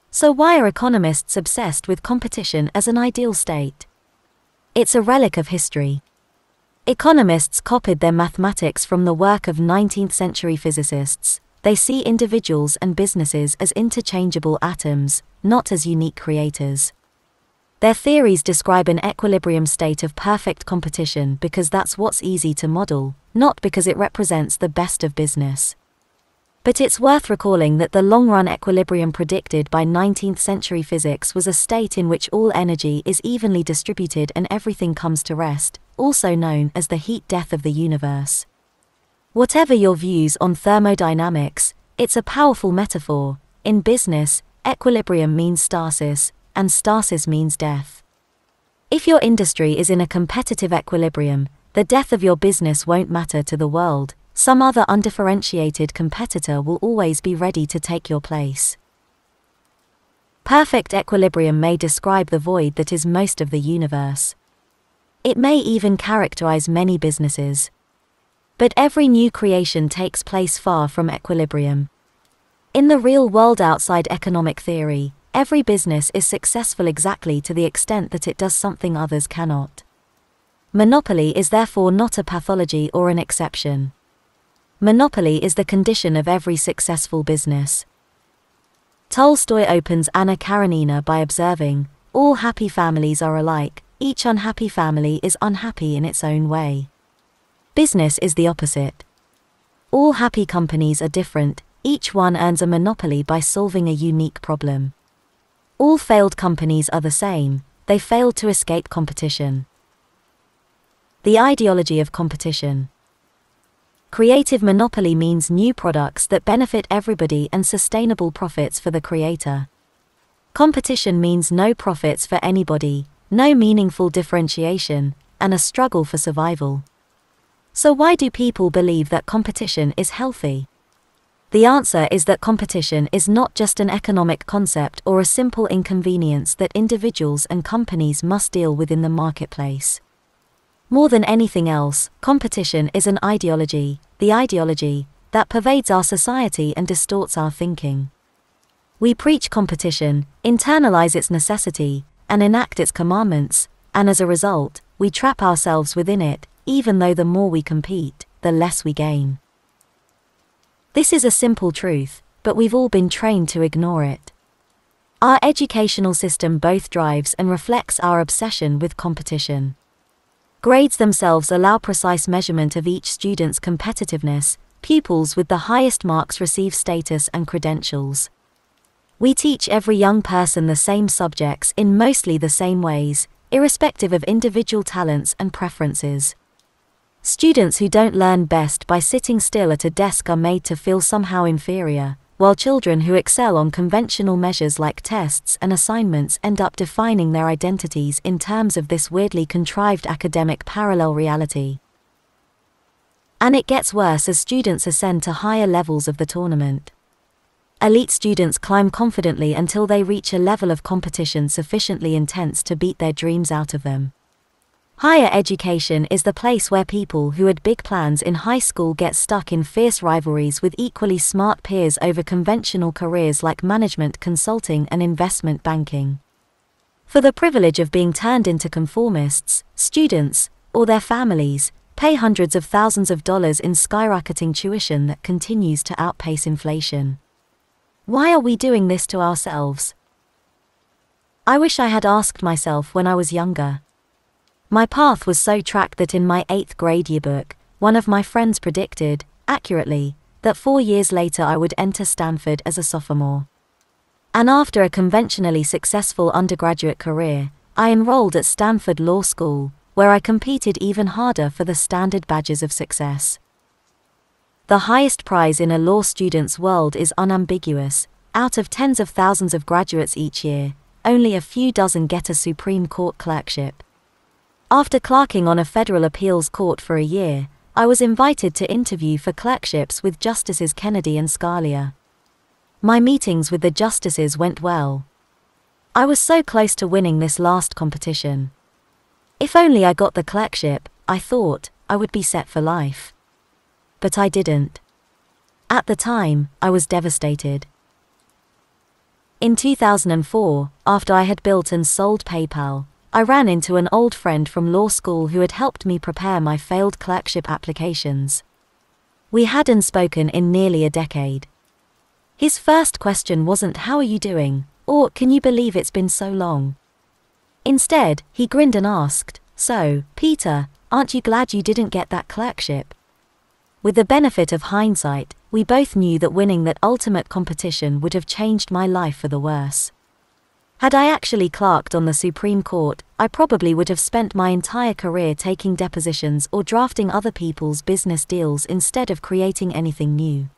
S1: So, why are economists obsessed with competition as an ideal state? It's a relic of history. Economists copied their mathematics from the work of 19th century physicists. They see individuals and businesses as interchangeable atoms, not as unique creators. Their theories describe an equilibrium state of perfect competition because that's what's easy to model, not because it represents the best of business. But it's worth recalling that the long run equilibrium predicted by 19th century physics was a state in which all energy is evenly distributed and everything comes to rest, also known as the heat death of the universe. Whatever your views on thermodynamics, it's a powerful metaphor. In business, equilibrium means stasis, and stasis means death. If your industry is in a competitive equilibrium, the death of your business won't matter to the world, some other undifferentiated competitor will always be ready to take your place. Perfect equilibrium may describe the void that is most of the universe. It may even characterize many businesses. But every new creation takes place far from equilibrium. In the real world outside economic theory, Every business is successful exactly to the extent that it does something others cannot. Monopoly is therefore not a pathology or an exception. Monopoly is the condition of every successful business. Tolstoy opens Anna Karenina by observing, All happy families are alike, each unhappy family is unhappy in its own way. Business is the opposite. All happy companies are different, each one earns a monopoly by solving a unique problem. All failed companies are the same, they failed to escape competition. The ideology of competition. Creative monopoly means new products that benefit everybody and sustainable profits for the creator. Competition means no profits for anybody, no meaningful differentiation, and a struggle for survival. So, why do people believe that competition is healthy? The answer is that competition is not just an economic concept or a simple inconvenience that individuals and companies must deal with in the marketplace. More than anything else, competition is an ideology, the ideology that pervades our society and distorts our thinking. We preach competition, internalize its necessity, and enact its commandments, and as a result, we trap ourselves within it, even though the more we compete, the less we gain. This is a simple truth, but we've all been trained to ignore it. Our educational system both drives and reflects our obsession with competition. Grades themselves allow precise measurement of each student's competitiveness, pupils with the highest marks receive status and credentials. We teach every young person the same subjects in mostly the same ways, irrespective of individual talents and preferences. Students who don't learn best by sitting still at a desk are made to feel somehow inferior, while children who excel on conventional measures like tests and assignments end up defining their identities in terms of this weirdly contrived academic parallel reality. And it gets worse as students ascend to higher levels of the tournament. Elite students climb confidently until they reach a level of competition sufficiently intense to beat their dreams out of them. Higher education is the place where people who had big plans in high school get stuck in fierce rivalries with equally smart peers over conventional careers like management consulting and investment banking. For the privilege of being turned into conformists, students, or their families, pay hundreds of thousands of dollars in skyrocketing tuition that continues to outpace inflation. Why are we doing this to ourselves? I wish I had asked myself when I was younger. My path was so tracked that in my 8th grade yearbook, one of my friends predicted, accurately, that four years later I would enter Stanford as a sophomore. And after a conventionally successful undergraduate career, I enrolled at Stanford Law School, where I competed even harder for the standard badges of success. The highest prize in a law student's world is unambiguous. Out of tens of thousands of graduates each year, only a few dozen get a Supreme Court clerkship. After clerking on a federal appeals court for a year, I was invited to interview for clerkships with Justices Kennedy and Scalia. My meetings with the justices went well. I was so close to winning this last competition. If only I got the clerkship, I thought, I would be set for life but I didn't. At the time, I was devastated. In 2004, after I had built and sold PayPal, I ran into an old friend from law school who had helped me prepare my failed clerkship applications. We hadn't spoken in nearly a decade. His first question wasn't, How are you doing? or Can you believe it's been so long? Instead, he grinned and asked, So, Peter, aren't you glad you didn't get that clerkship? With the benefit of hindsight, we both knew that winning that ultimate competition would have changed my life for the worse. Had I actually clerked on the Supreme Court, I probably would have spent my entire career taking depositions or drafting other people's business deals instead of creating anything new.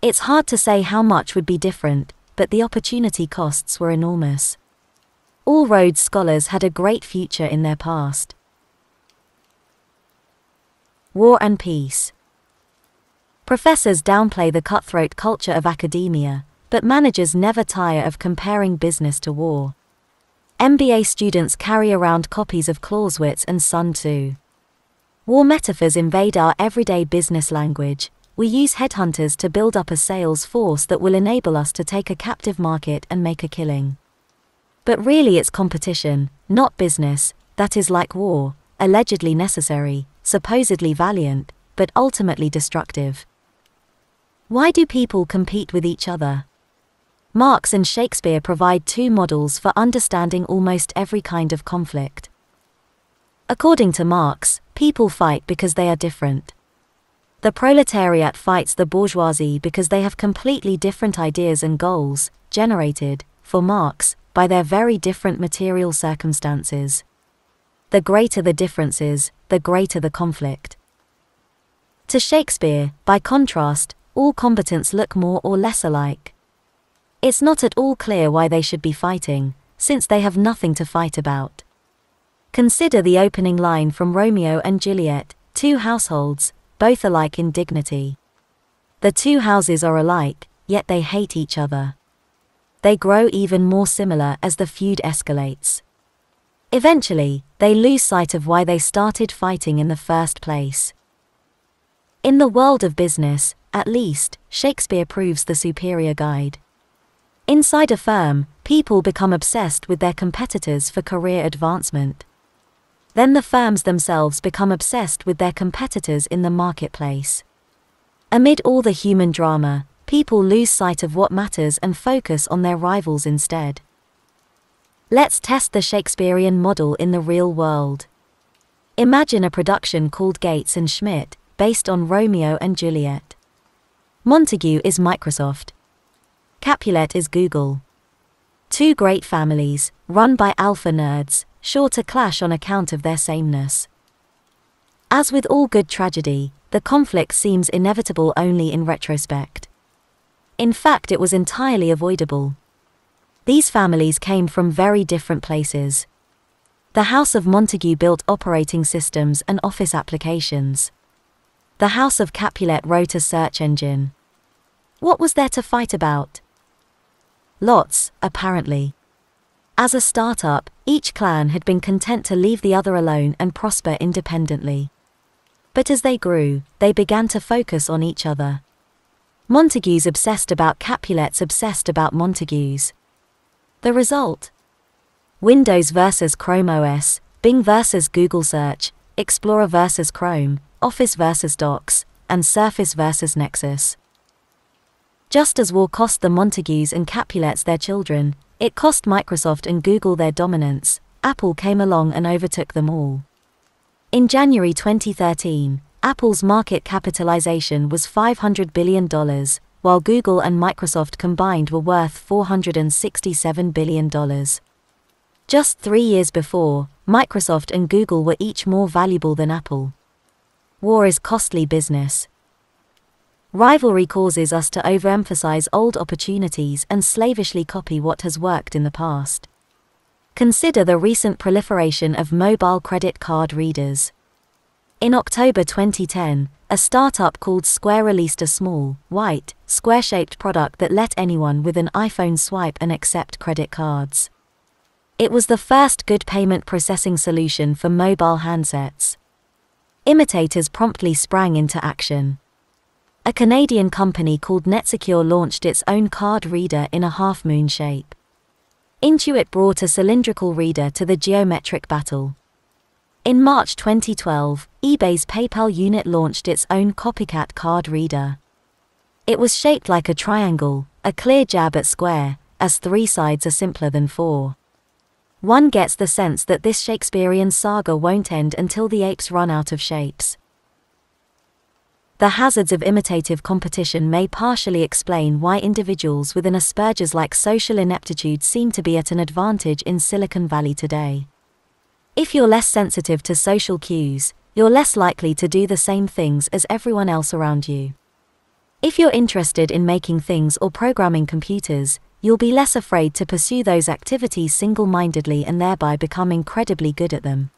S1: It's hard to say how much would be different, but the opportunity costs were enormous. All Rhodes scholars had a great future in their past. War and Peace Professors downplay the cutthroat culture of academia, but managers never tire of comparing business to war. MBA students carry around copies of Clausewitz and Sun Tzu. War metaphors invade our everyday business language. We use headhunters to build up a sales force that will enable us to take a captive market and make a killing. But really, it's competition, not business, that is like war, allegedly necessary, supposedly valiant, but ultimately destructive. Why do people compete with each other? Marx and Shakespeare provide two models for understanding almost every kind of conflict. According to Marx, people fight because they are different. The proletariat fights the bourgeoisie because they have completely different ideas and goals, generated, for Marx, by their very different material circumstances. The greater the differences, the greater the conflict. To Shakespeare, by contrast, all combatants look more or less alike. It's not at all clear why they should be fighting, since they have nothing to fight about. Consider the opening line from Romeo and Juliet two households, both alike in dignity. The two houses are alike, yet they hate each other. They grow even more similar as the feud escalates. Eventually, they lose sight of why they started fighting in the first place. In the world of business, at least, Shakespeare proves the superior guide. Inside a firm, people become obsessed with their competitors for career advancement. Then the firms themselves become obsessed with their competitors in the marketplace. Amid all the human drama, people lose sight of what matters and focus on their rivals instead. Let's test the Shakespearean model in the real world. Imagine a production called Gates and Schmidt, based on Romeo and Juliet. Montague is Microsoft. Capulet is Google. Two great families, run by alpha nerds, sure to clash on account of their sameness. As with all good tragedy, the conflict seems inevitable only in retrospect. In fact, it was entirely avoidable. These families came from very different places. The House of Montague built operating systems and office applications. The House of Capulet wrote a search engine. What was there to fight about? Lots, apparently. As a startup, each clan had been content to leave the other alone and prosper independently. But as they grew, they began to focus on each other. Montagues obsessed about Capulets obsessed about Montagues. The result? Windows versus Chrome OS, Bing versus Google Search, Explorer versus Chrome, Office versus Docs, and Surface versus Nexus. Just as war cost the Montagues and Capulets their children, it cost Microsoft and Google their dominance. Apple came along and overtook them all. In January 2013, Apple's market capitalization was $500 billion, while Google and Microsoft combined were worth $467 billion. Just three years before, Microsoft and Google were each more valuable than Apple. War is costly business. Rivalry causes us to overemphasize old opportunities and slavishly copy what has worked in the past. Consider the recent proliferation of mobile credit card readers. In October 2010, a startup called Square released a small, white, square shaped product that let anyone with an iPhone swipe and accept credit cards. It was the first good payment processing solution for mobile handsets. Imitators promptly sprang into action. A Canadian company called NetSecure launched its own card reader in a half moon shape. Intuit brought a cylindrical reader to the geometric battle. In March 2012, eBay's PayPal unit launched its own copycat card reader. It was shaped like a triangle, a clear jab at Square, as three sides are simpler than four. One gets the sense that this Shakespearean saga won't end until the apes run out of shapes. The hazards of imitative competition may partially explain why individuals with an Asperger's like social ineptitude seem to be at an advantage in Silicon Valley today. If you're less sensitive to social cues, you're less likely to do the same things as everyone else around you. If you're interested in making things or programming computers, you'll be less afraid to pursue those activities single mindedly and thereby become incredibly good at them.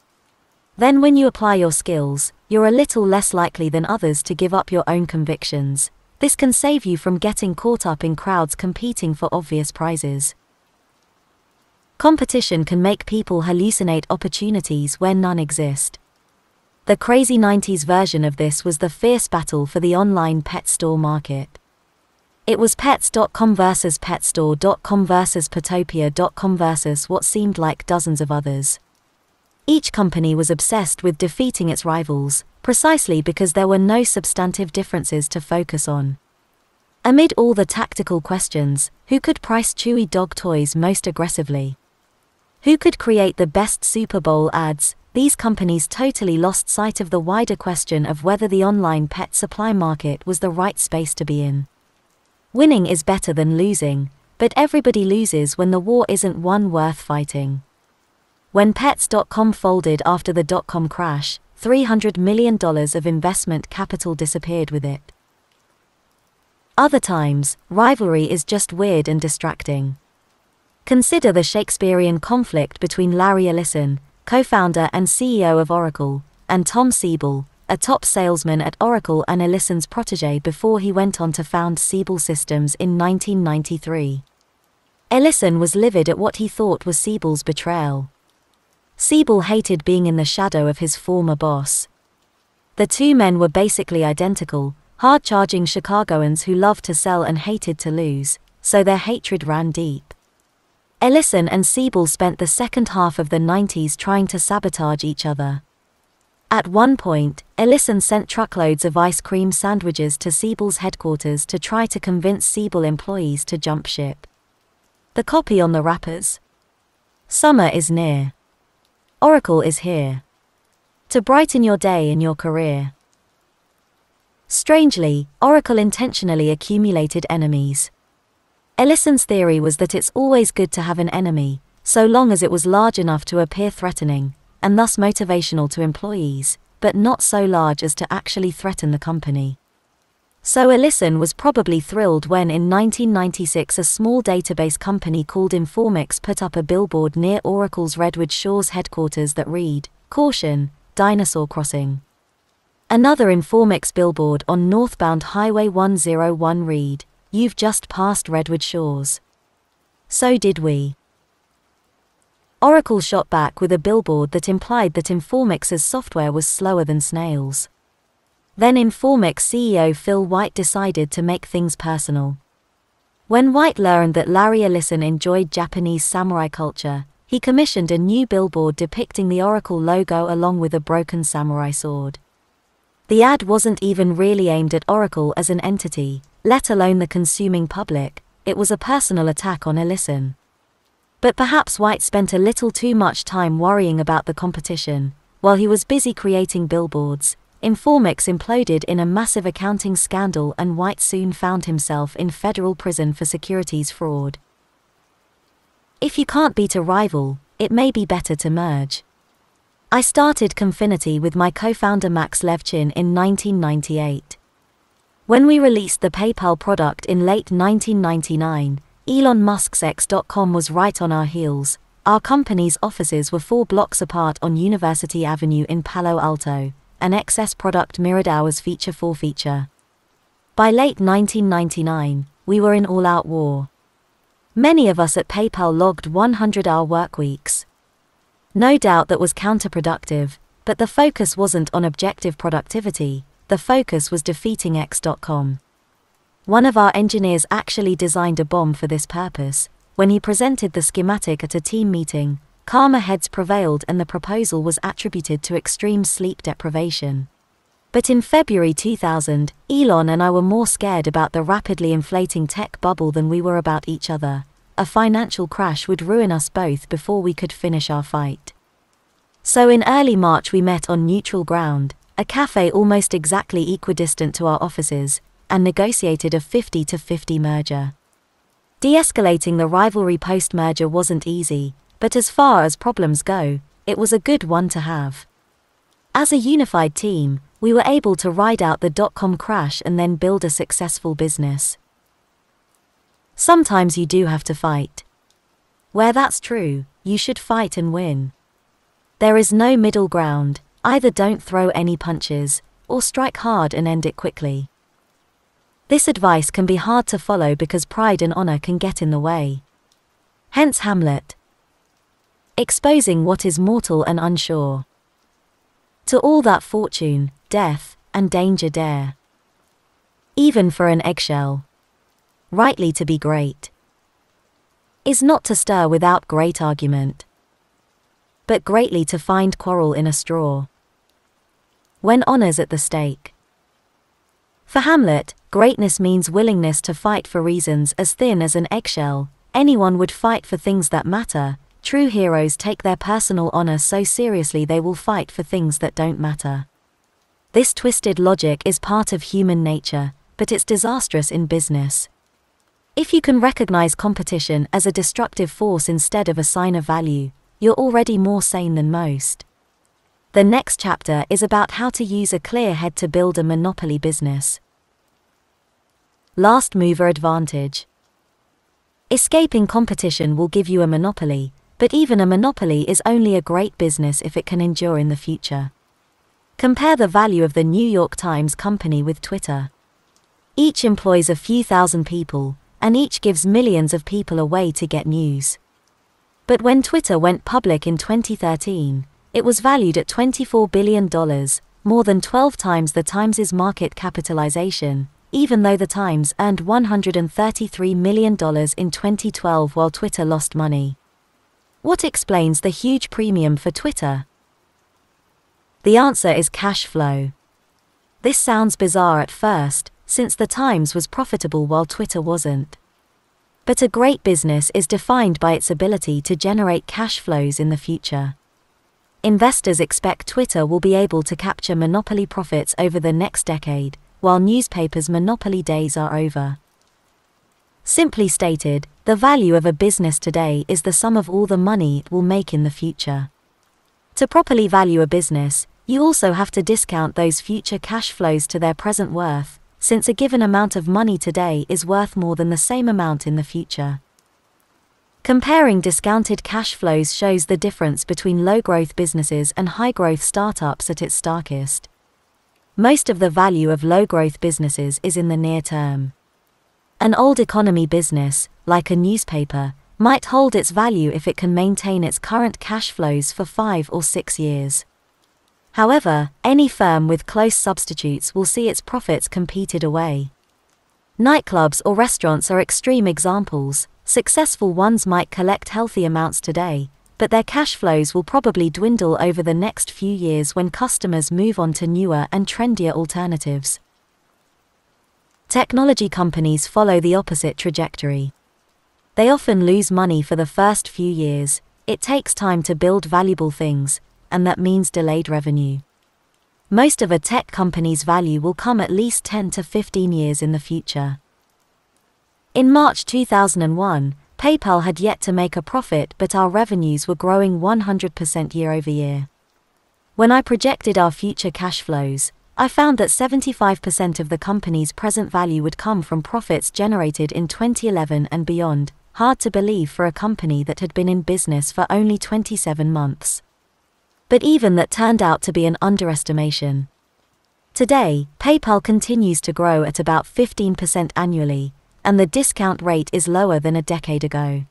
S1: Then, when you apply your skills, you're a little less likely than others to give up your own convictions. This can save you from getting caught up in crowds competing for obvious prizes. Competition can make people hallucinate opportunities where none exist. The crazy 90s version of this was the fierce battle for the online pet store market. It was pets.com versus petstore.com versus petopia.com versus what seemed like dozens of others. Each company was obsessed with defeating its rivals, precisely because there were no substantive differences to focus on. Amid all the tactical questions, who could price Chewy dog toys most aggressively? Who could create the best Super Bowl ads? These companies totally lost sight of the wider question of whether the online pet supply market was the right space to be in. Winning is better than losing, but everybody loses when the war isn't one worth fighting. When Pets.com folded after the dot com crash, $300 million of investment capital disappeared with it. Other times, rivalry is just weird and distracting. Consider the Shakespearean conflict between Larry Ellison, co founder and CEO of Oracle, and Tom Siebel, a top salesman at Oracle and Ellison's protege before he went on to found Siebel Systems in 1993. Ellison was livid at what he thought was Siebel's betrayal. Siebel hated being in the shadow of his former boss. The two men were basically identical, hard charging Chicagoans who loved to sell and hated to lose, so their hatred ran deep. Ellison and Siebel spent the second half of the 90s trying to sabotage each other. At one point, Ellison sent truckloads of ice cream sandwiches to Siebel's headquarters to try to convince Siebel employees to jump ship. The copy on the wrappers Summer is near. Oracle is here. To brighten your day in your career. Strangely, Oracle intentionally accumulated enemies. Ellison's theory was that it's always good to have an enemy, so long as it was large enough to appear threatening, and thus motivational to employees, but not so large as to actually threaten the company. So Ellison was probably thrilled when in 1996 a small database company called Informix put up a billboard near Oracle's Redwood Shores headquarters that read, Caution, Dinosaur Crossing. Another Informix billboard on northbound Highway 101 read, You've just passed Redwood Shores. So did we. Oracle shot back with a billboard that implied that Informix's software was slower than snails. Then Informix CEO Phil White decided to make things personal. When White learned that Larry Ellison enjoyed Japanese samurai culture, he commissioned a new billboard depicting the Oracle logo along with a broken samurai sword. The ad wasn't even really aimed at Oracle as an entity, let alone the consuming public, it was a personal attack on Ellison. But perhaps White spent a little too much time worrying about the competition. While he was busy creating billboards, Informix imploded in a massive accounting scandal and White soon found himself in federal prison for securities fraud. If you can't beat a rival, it may be better to merge. I started Confinity with my co-founder Max Levchin in 1998. When we released the PayPal product in late 1999, Elon Musk's X.com was right on our heels. Our company's offices were four blocks apart on University Avenue in Palo Alto. An excess product mirrored ours feature for feature. By late 1999, we were in all out war. Many of us at PayPal logged 100 hour work weeks. No doubt that was counterproductive, but the focus wasn't on objective productivity, the focus was defeating X.com. One of our engineers actually designed a bomb for this purpose. When he presented the schematic at a team meeting, calmer heads prevailed and the proposal was attributed to extreme sleep deprivation. But in February 2000, Elon and I were more scared about the rapidly inflating tech bubble than we were about each other. A financial crash would ruin us both before we could finish our fight. So in early March, we met on neutral ground, a cafe almost exactly equidistant to our offices, and negotiated a 50 to 50 merger. De escalating the rivalry post merger wasn't easy, but as far as problems go, it was a good one to have. As a unified team, we were able to ride out the dot com crash and then build a successful business. Sometimes you do have to fight. Where that's true, you should fight and win. There is no middle ground, Either don't throw any punches, or strike hard and end it quickly. This advice can be hard to follow because pride and honor can get in the way. Hence Hamlet. Exposing what is mortal and unsure. To all that fortune, death, and danger dare. Even for an eggshell. Rightly to be great. Is not to stir without great argument. But greatly to find quarrel in a straw when honor's at the stake. For Hamlet, greatness means willingness to fight for reasons as thin as an eggshell. Anyone would fight for things that matter. True heroes take their personal honor so seriously they will fight for things that don't matter. This twisted logic is part of human nature, but it's disastrous in business. If you can recognize competition as a destructive force instead of a sign of value, you're already more sane than most. The next chapter is about how to use a clear head to build a monopoly business. Last mover advantage. Escaping competition will give you a monopoly, but even a monopoly is only a great business if it can endure in the future. Compare the value of the New York Times company with Twitter. Each employs a few thousand people, and each gives millions of people a way to get news. But when Twitter went public in 2013, it was valued at $24 billion, more than 12 times the Times' market capitalization, even though the Times earned $133 million in 2012 while Twitter lost money. What explains the huge premium for Twitter? The answer is cash flow. This sounds bizarre at first, since the Times was profitable while Twitter wasn't. But a great business is defined by its ability to generate cash flows in the future investors expect Twitter will be able to capture monopoly profits over the next decade, while newspapers' monopoly days are over. Simply stated, the value of a business today is the sum of all the money it will make in the future. To properly value a business, you also have to discount those future cash flows to their present worth, since a given amount of money today is worth more than the same amount in the future. Comparing discounted cash flows shows the difference between low growth businesses and high growth startups at its starkest. Most of the value of low growth businesses is in the near term. An old economy business, like a newspaper, might hold its value if it can maintain its current cash flows for five or six years. However, any firm with close substitutes will see its profits competed away. Nightclubs or restaurants are extreme examples, Successful ones might collect healthy amounts today, but their cash flows will probably dwindle over the next few years when customers move on to newer and trendier alternatives. Technology companies follow the opposite trajectory. They often lose money for the first few years, it takes time to build valuable things, and that means delayed revenue. Most of a tech company's value will come at least 10 to 15 years in the future. In March 2001, PayPal had yet to make a profit, but our revenues were growing 100% year over year. When I projected our future cash flows, I found that 75% of the company's present value would come from profits generated in 2011 and beyond, hard to believe for a company that had been in business for only 27 months. But even that turned out to be an underestimation. Today, PayPal continues to grow at about 15% annually, and the discount rate is lower than a decade ago.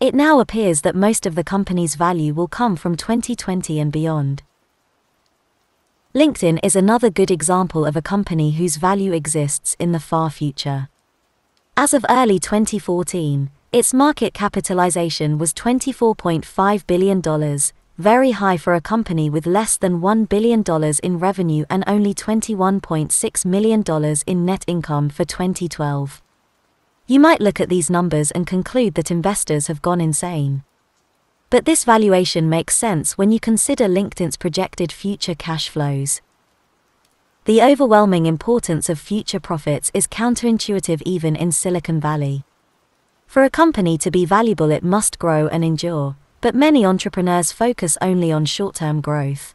S1: It now appears that most of the company's value will come from 2020 and beyond. LinkedIn is another good example of a company whose value exists in the far future. As of early 2014, its market capitalization was $24.5 billion, very high for a company with less than $1 billion in revenue and only $21.6 million in net income for 2012. You might look at these numbers and conclude that investors have gone insane. But this valuation makes sense when you consider LinkedIn's projected future cash flows. The overwhelming importance of future profits is counterintuitive even in Silicon Valley. For a company to be valuable, it must grow and endure, but many entrepreneurs focus only on short term growth.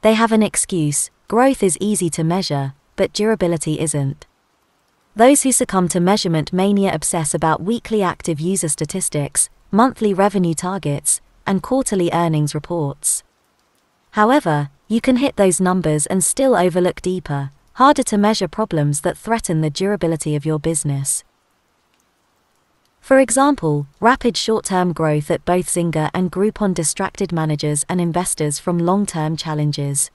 S1: They have an excuse growth is easy to measure, but durability isn't. Those who succumb to measurement mania obsess about weekly active user statistics, monthly revenue targets, and quarterly earnings reports. However, you can hit those numbers and still overlook deeper, harder to measure problems that threaten the durability of your business. For example, rapid short term growth at both Zynga and Groupon distracted managers and investors from long term challenges.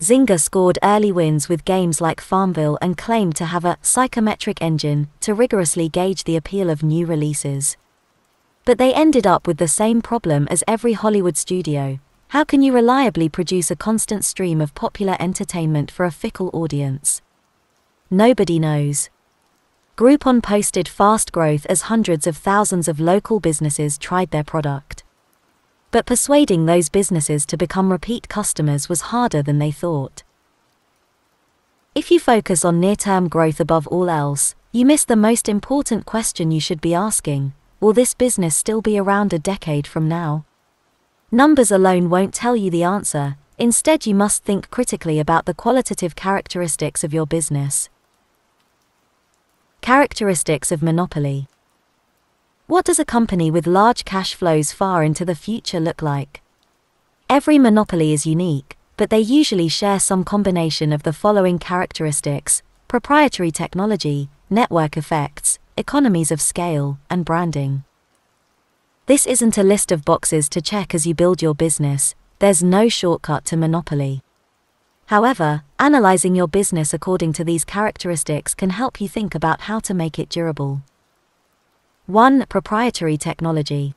S1: Zynga scored early wins with games like Farmville and claimed to have a psychometric engine to rigorously gauge the appeal of new releases. But they ended up with the same problem as every Hollywood studio. How can you reliably produce a constant stream of popular entertainment for a fickle audience? Nobody knows. Groupon posted fast growth as hundreds of thousands of local businesses tried their product. But persuading those businesses to become repeat customers was harder than they thought. If you focus on near term growth above all else, you miss the most important question you should be asking Will this business still be around a decade from now? Numbers alone won't tell you the answer, instead, you must think critically about the qualitative characteristics of your business. Characteristics of monopoly. What does a company with large cash flows far into the future look like? Every monopoly is unique, but they usually share some combination of the following characteristics proprietary technology, network effects, economies of scale, and branding. This isn't a list of boxes to check as you build your business, there's no shortcut to monopoly. However, analyzing your business according to these characteristics can help you think about how to make it durable. 1. Proprietary technology.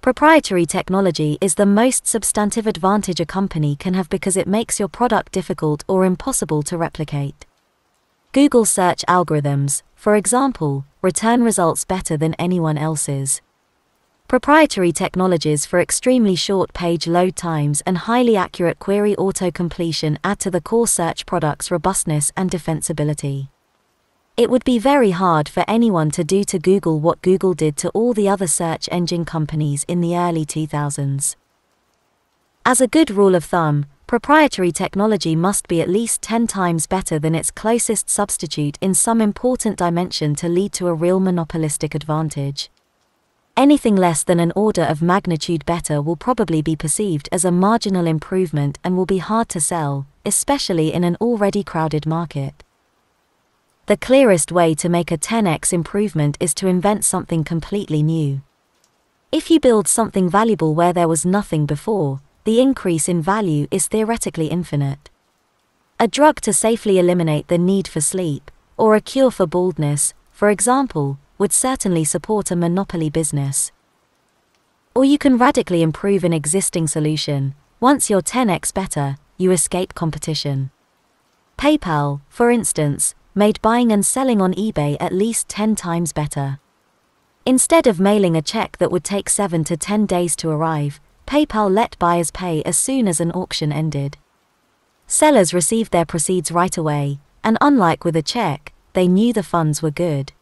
S1: Proprietary technology is the most substantive advantage a company can have because it makes your product difficult or impossible to replicate. Google search algorithms, for example, return results better than anyone else's. Proprietary technologies for extremely short page load times and highly accurate query auto-completion add to the core search product's robustness and defensibility. It would be very hard for anyone to do to Google what Google did to all the other search engine companies in the early 2000s. As a good rule of thumb, proprietary technology must be at least 10 times better than its closest substitute in some important dimension to lead to a real monopolistic advantage. Anything less than an order of magnitude better will probably be perceived as a marginal improvement and will be hard to sell, especially in an already crowded market. The clearest way to make a 10x improvement is to invent something completely new. If you build something valuable where there was nothing before, the increase in value is theoretically infinite. A drug to safely eliminate the need for sleep, or a cure for baldness, for example, would certainly support a monopoly business. Or you can radically improve an existing solution. Once you're 10x better, you escape competition. PayPal, for instance, made buying and selling on eBay at least 10 times better. Instead of mailing a check that would take 7 to 10 days to arrive, PayPal let buyers pay as soon as an auction ended. Sellers received their proceeds right away, and unlike with a check, they knew the funds were good.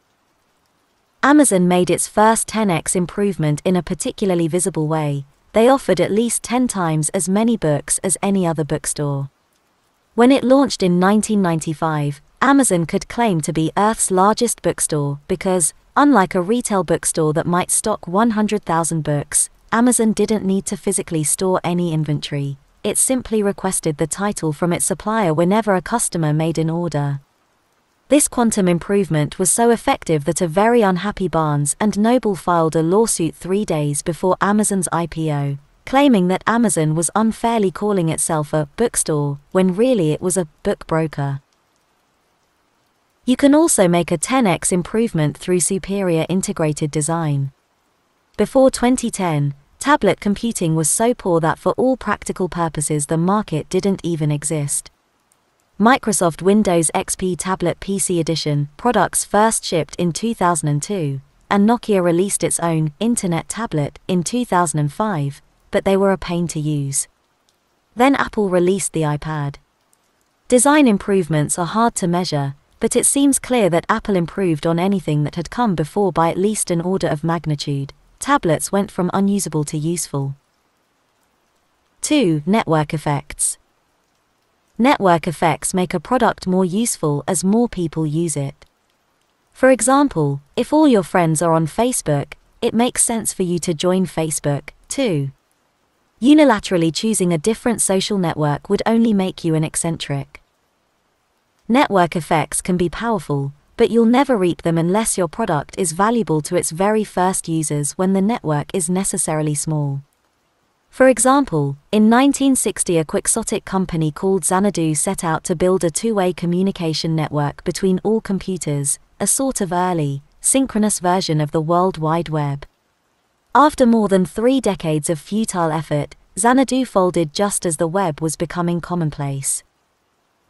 S1: Amazon made its first 10x improvement in a particularly visible way. they offered at least 10 times as many books as any other bookstore. When it launched in 1995, Amazon could claim to be Earth's largest bookstore because, unlike a retail bookstore that might stock 100,000 books, Amazon didn't need to physically store any inventory. It simply requested the title from its supplier whenever a customer made an order. This quantum improvement was so effective that a very unhappy Barnes and Noble filed a lawsuit three days before Amazon's IPO, claiming that Amazon was unfairly calling itself a bookstore when really it was a book broker. You can also make a 10x improvement through superior integrated design. Before 2010, tablet computing was so poor that for all practical purposes the market didn't even exist. Microsoft Windows XP Tablet PC Edition products first shipped in 2002, and Nokia released its own Internet tablet in 2005, but they were a pain to use. Then Apple released the iPad. Design improvements are hard to measure, but it seems clear that Apple improved on anything that had come before by at least an order of magnitude. Tablets went from unusable to useful. 2. Network effects. Network effects make a product more useful as more people use it. For example, if all your friends are on Facebook, it makes sense for you to join Facebook, too. Unilaterally choosing a different social network would only make you an eccentric. Network effects can be powerful, but you'll never reap them unless your product is valuable to its very first users when the network is necessarily small. For example, in 1960 a quixotic company called Xanadu set out to build a two-way communication network between all computers, a sort of early, synchronous version of the World Wide Web. After more than three decades of futile effort, Xanadu folded just as the web was becoming commonplace.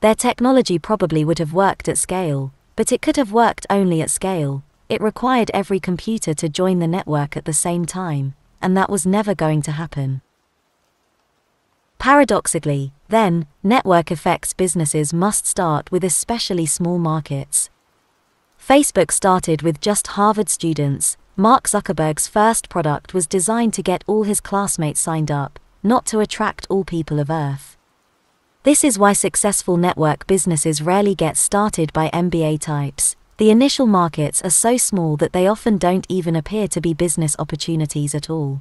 S1: Their technology probably would have worked at scale, but it could have worked only at scale. It required every computer to join the network at the same time, and that was never going to happen. Paradoxically, then, network effects businesses must start with especially small markets. Facebook started with just Harvard students. Mark Zuckerberg's first product was designed to get all his classmates signed up, not to attract all people of Earth. This is why successful network businesses rarely get started by MBA types. The initial markets are so small that they often don't even appear to be business opportunities at all.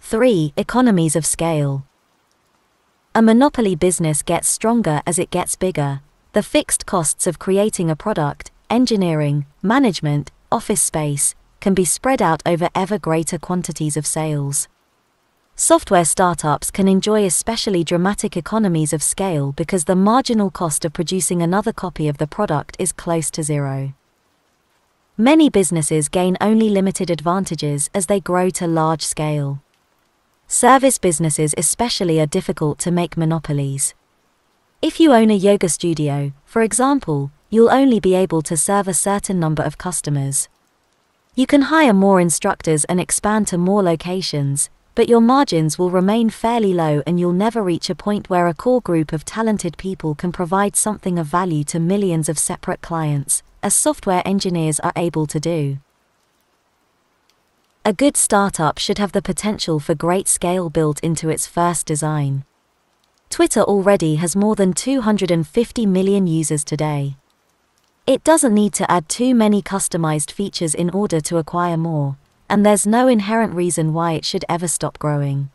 S1: 3. Economies of scale. A monopoly business gets stronger as it gets bigger. The fixed costs of creating a product, engineering, management, office space, can be spread out over ever greater quantities of sales. Software startups can enjoy especially dramatic economies of scale because the marginal cost of producing another copy of the product is close to zero. Many businesses gain only limited advantages as they grow to large scale. Service businesses, especially, are difficult to make monopolies. If you own a yoga studio, for example, you'll only be able to serve a certain number of customers. You can hire more instructors and expand to more locations, but your margins will remain fairly low and you'll never reach a point where a core group of talented people can provide something of value to millions of separate clients, as software engineers are able to do. A good startup should have the potential for great scale built into its first design. Twitter already has more than 250 million users today. It doesn't need to add too many customized features in order to acquire more and there's no inherent reason why it should ever stop growing.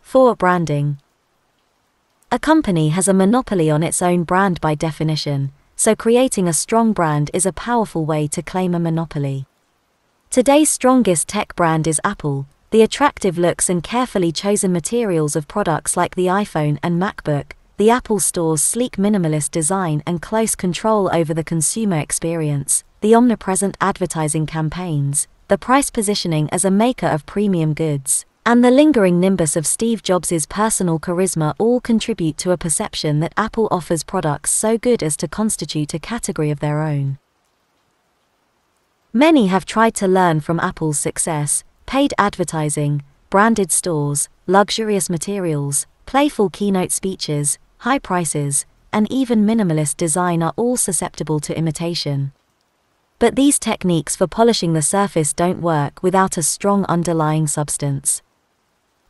S1: 4. Branding. A company has a monopoly on its own brand by definition, so creating a strong brand is a powerful way to claim a monopoly. Today's strongest tech brand is Apple. The attractive looks and carefully chosen materials of products like the iPhone and MacBook, the Apple Store's sleek minimalist design and close control over the consumer experience, the omnipresent advertising campaigns, the price positioning as a maker of premium goods, and the lingering nimbus of Steve Jobs' personal charisma all contribute to a perception that Apple offers products so good as to constitute a category of their own. Many have tried to learn from Apple's success paid advertising, branded stores, luxurious materials, playful keynote speeches, high prices, and even minimalist design are all susceptible to imitation. But these techniques for polishing the surface don't work without a strong underlying substance.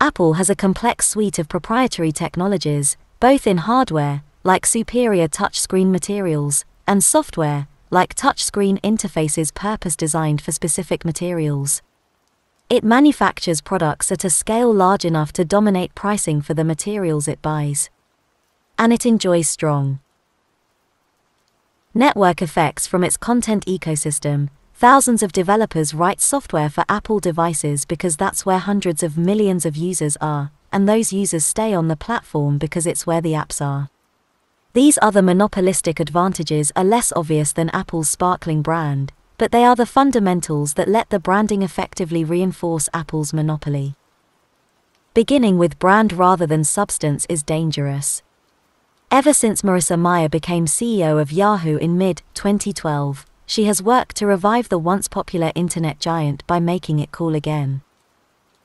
S1: Apple has a complex suite of proprietary technologies, both in hardware, like superior touchscreen materials, and software, like touchscreen interfaces purpose designed for specific materials. It manufactures products at a scale large enough to dominate pricing for the materials it buys. And it enjoys strong network effects from its content ecosystem, Thousands of developers write software for Apple devices because that's where hundreds of millions of users are, and those users stay on the platform because it's where the apps are. These other monopolistic advantages are less obvious than Apple's sparkling brand, but they are the fundamentals that let the branding effectively reinforce Apple's monopoly. Beginning with brand rather than substance is dangerous. Ever since Marissa Mayer became CEO of Yahoo in mid 2012, she has worked to revive the once popular internet giant by making it cool again.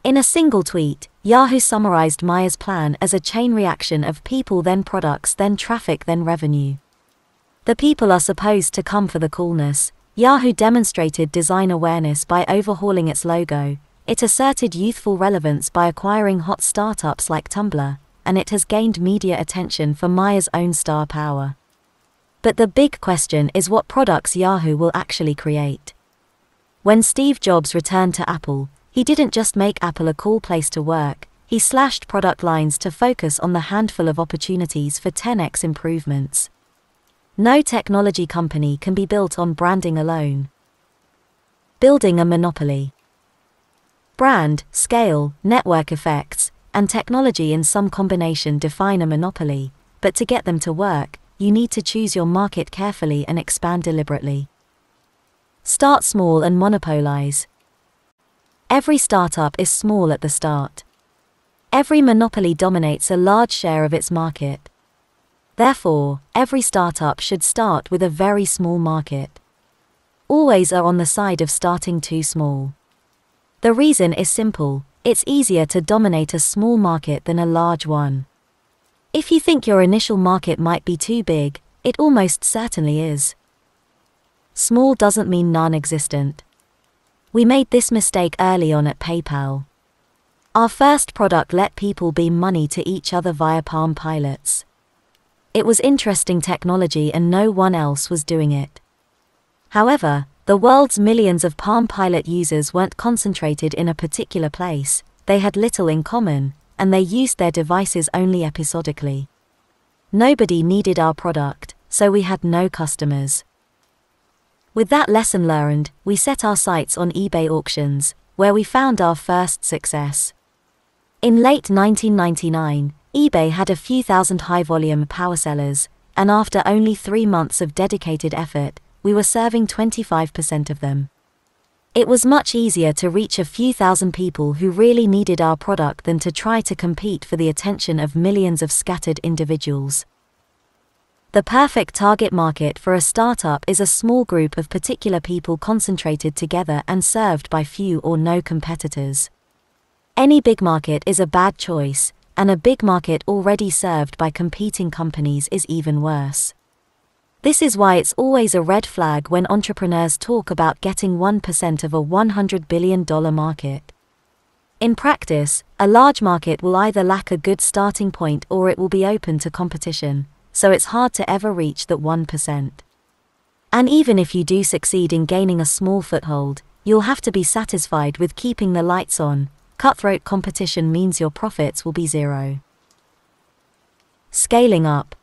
S1: In a single tweet, Yahoo summarized Mayer's plan as a chain reaction of people then products then traffic then revenue. The people are supposed to come for the coolness. Yahoo demonstrated design awareness by overhauling its logo, it asserted youthful relevance by acquiring hot startups like Tumblr, and it has gained media attention for Mayer's own star power. But the big question is what products Yahoo will actually create. When Steve Jobs returned to Apple, he didn't just make Apple a cool place to work, he slashed product lines to focus on the handful of opportunities for 10x improvements. No technology company can be built on branding alone. Building a monopoly. Brand, scale, network effects, and technology in some combination define a monopoly, but to get them to work, you need to choose your market carefully and expand deliberately. Start small and monopolize. Every startup is small at the start. Every monopoly dominates a large share of its market. Therefore, every startup should start with a very small market. Always are on the side of starting too small. The reason is simple it's easier to dominate a small market than a large one. If you think your initial market might be too big, it almost certainly is. Small doesn't mean non existent. We made this mistake early on at PayPal. Our first product let people beam money to each other via Palm Pilots. It was interesting technology and no one else was doing it. However, the world's millions of Palm Pilot users weren't concentrated in a particular place, they had little in common, and they used their devices only episodically. Nobody needed our product, so we had no customers. With that lesson learned, we set our sights on eBay auctions, where we found our first success. In late 1999, eBay had a few thousand high volume power sellers, and after only three months of dedicated effort, we were serving 25% of them. It was much easier to reach a few thousand people who really needed our product than to try to compete for the attention of millions of scattered individuals. The perfect target market for a startup is a small group of particular people concentrated together and served by few or no competitors. Any big market is a bad choice, and a big market already served by competing companies is even worse. This is why it's always a red flag when entrepreneurs talk about getting 1% of a $100 billion market. In practice, a large market will either lack a good starting point or it will be open to competition, so it's hard to ever reach that 1%. And even if you do succeed in gaining a small foothold, you'll have to be satisfied with keeping the lights on. Cutthroat competition means your profits will be zero. Scaling up.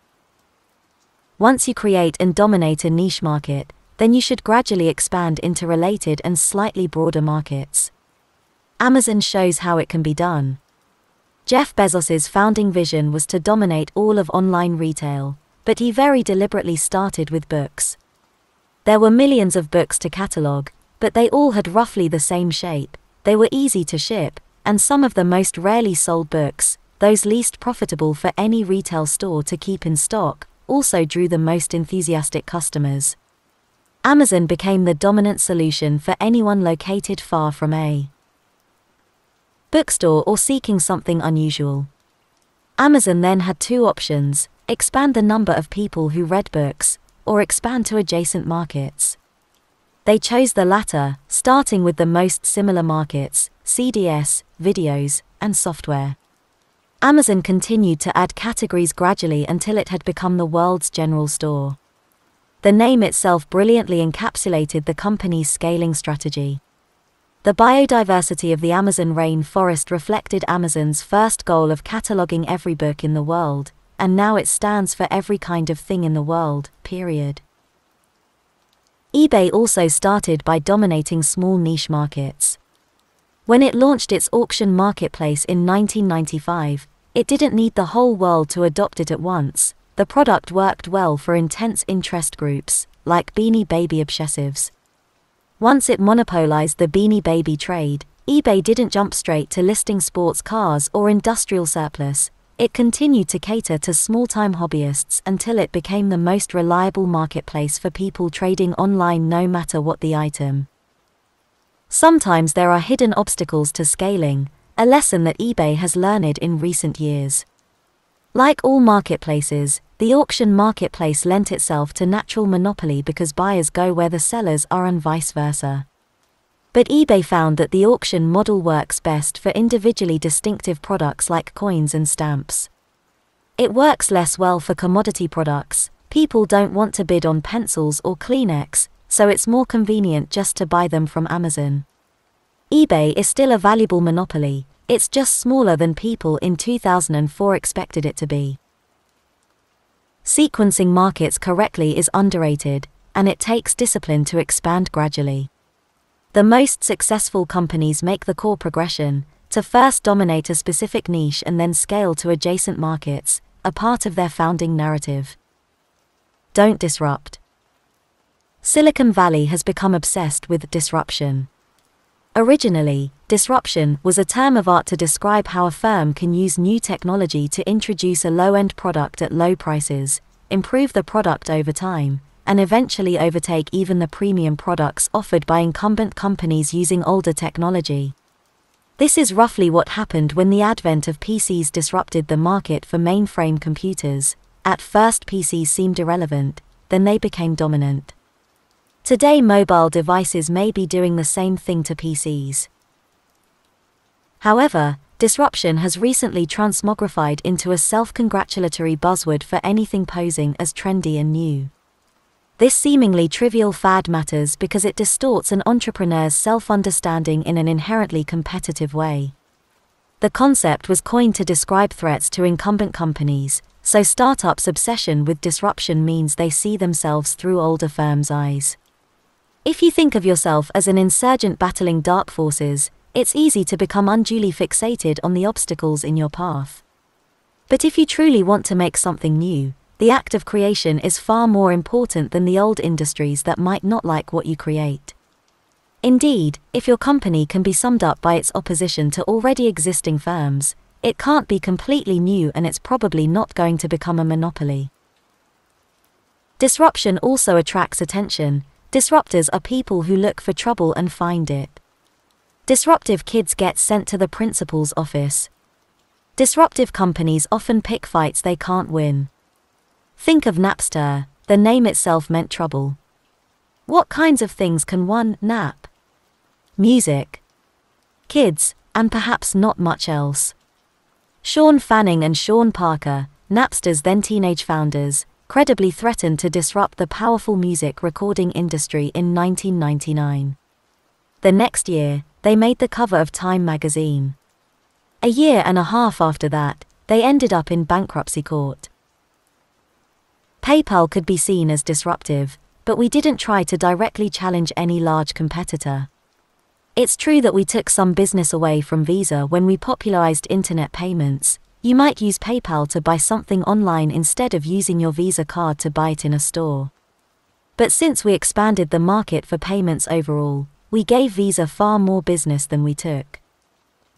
S1: Once you create and dominate a niche market, then you should gradually expand into related and slightly broader markets. Amazon shows how it can be done. Jeff Bezos's founding vision was to dominate all of online retail, but he very deliberately started with books. There were millions of books to catalog, but they all had roughly the same shape, they were easy to ship, and some of the most rarely sold books, those least profitable for any retail store to keep in stock, also drew the most enthusiastic customers. Amazon became the dominant solution for anyone located far from a bookstore or seeking something unusual. Amazon then had two options expand the number of people who read books, or expand to adjacent markets.
S2: They chose the latter, starting with the most similar markets CDS, videos, and software. Amazon continued to add categories gradually until it had become the world's general store. The name itself brilliantly encapsulated the company's scaling strategy. The biodiversity of the Amazon rainforest reflected Amazon's first goal of cataloging every book in the world, and now it stands for every kind of thing in the world, period eBay also started by dominating small niche markets. When it launched its auction marketplace in 1995, it didn't need the whole world to adopt it at once. The product worked well for intense interest groups, like Beanie Baby obsessives. Once it monopolized the Beanie Baby trade, eBay didn't jump straight to listing sports cars or industrial surplus, it continued to cater to small time hobbyists until it became the most reliable marketplace for people trading online no matter what the item. Sometimes there are hidden obstacles to scaling, a lesson that eBay has learned in recent years. Like all marketplaces, the auction marketplace lent itself to natural monopoly because buyers go where the sellers are and vice versa. But eBay found that the auction model works best for individually distinctive products like coins and stamps. It works less well for commodity products, people don't want to bid on pencils or Kleenex, so it's more convenient just to buy them from Amazon. eBay is still a valuable monopoly, it's just smaller than people in 2004 expected it to be. Sequencing markets correctly is underrated, and it takes discipline to expand gradually. The most successful companies make the core progression to first dominate a specific niche and then scale to adjacent markets, a part of their founding narrative. Don't disrupt. Silicon Valley has become obsessed with disruption. Originally, disruption was a term of art to describe how a firm can use new technology to introduce a low end product at low prices, improve the product over time, and eventually overtake even the premium products offered by incumbent companies using older technology. This is roughly what happened when the advent of PCs disrupted the market for mainframe computers. At first, PCs seemed irrelevant, then they became dominant. Today, mobile devices may be doing the same thing to PCs. However, disruption has recently transmogrified into a self congratulatory buzzword for anything posing as trendy and new. This seemingly trivial fad matters because it distorts an entrepreneur's self understanding in an inherently competitive way. The concept was coined to describe threats to incumbent companies, so startups' obsession with disruption means they see themselves through older firms' eyes. If you think of yourself as an insurgent battling dark forces, it's easy to become unduly fixated on the obstacles in your path. But if you truly want to make something new, the act of creation is far more important than the old industries that might not like what you create. Indeed, if your company can be summed up by its opposition to already existing firms, it can't be completely new and it's probably not going to become a monopoly. Disruption also attracts attention. Disruptors are people who look for trouble and find it. Disruptive kids get sent to the principal's office. Disruptive companies often pick fights they can't win. Think of Napster, the name itself meant trouble. What kinds of things can one nap? Music. Kids, and perhaps not much else. Shawn Fanning and Sean Parker, Napster's then teenage founders, credibly threatened to disrupt the powerful music recording industry in 1999. The next year, they made the cover of Time magazine. A year and a half after that, they ended up in bankruptcy court. PayPal could be seen as disruptive, but we didn't try to directly challenge any large competitor. It's true that we took some business away from Visa when we popularized internet payments. You might use PayPal to buy something online instead of using your Visa card to buy it in a store. But since we expanded the market for payments overall, we gave Visa far more business than we took.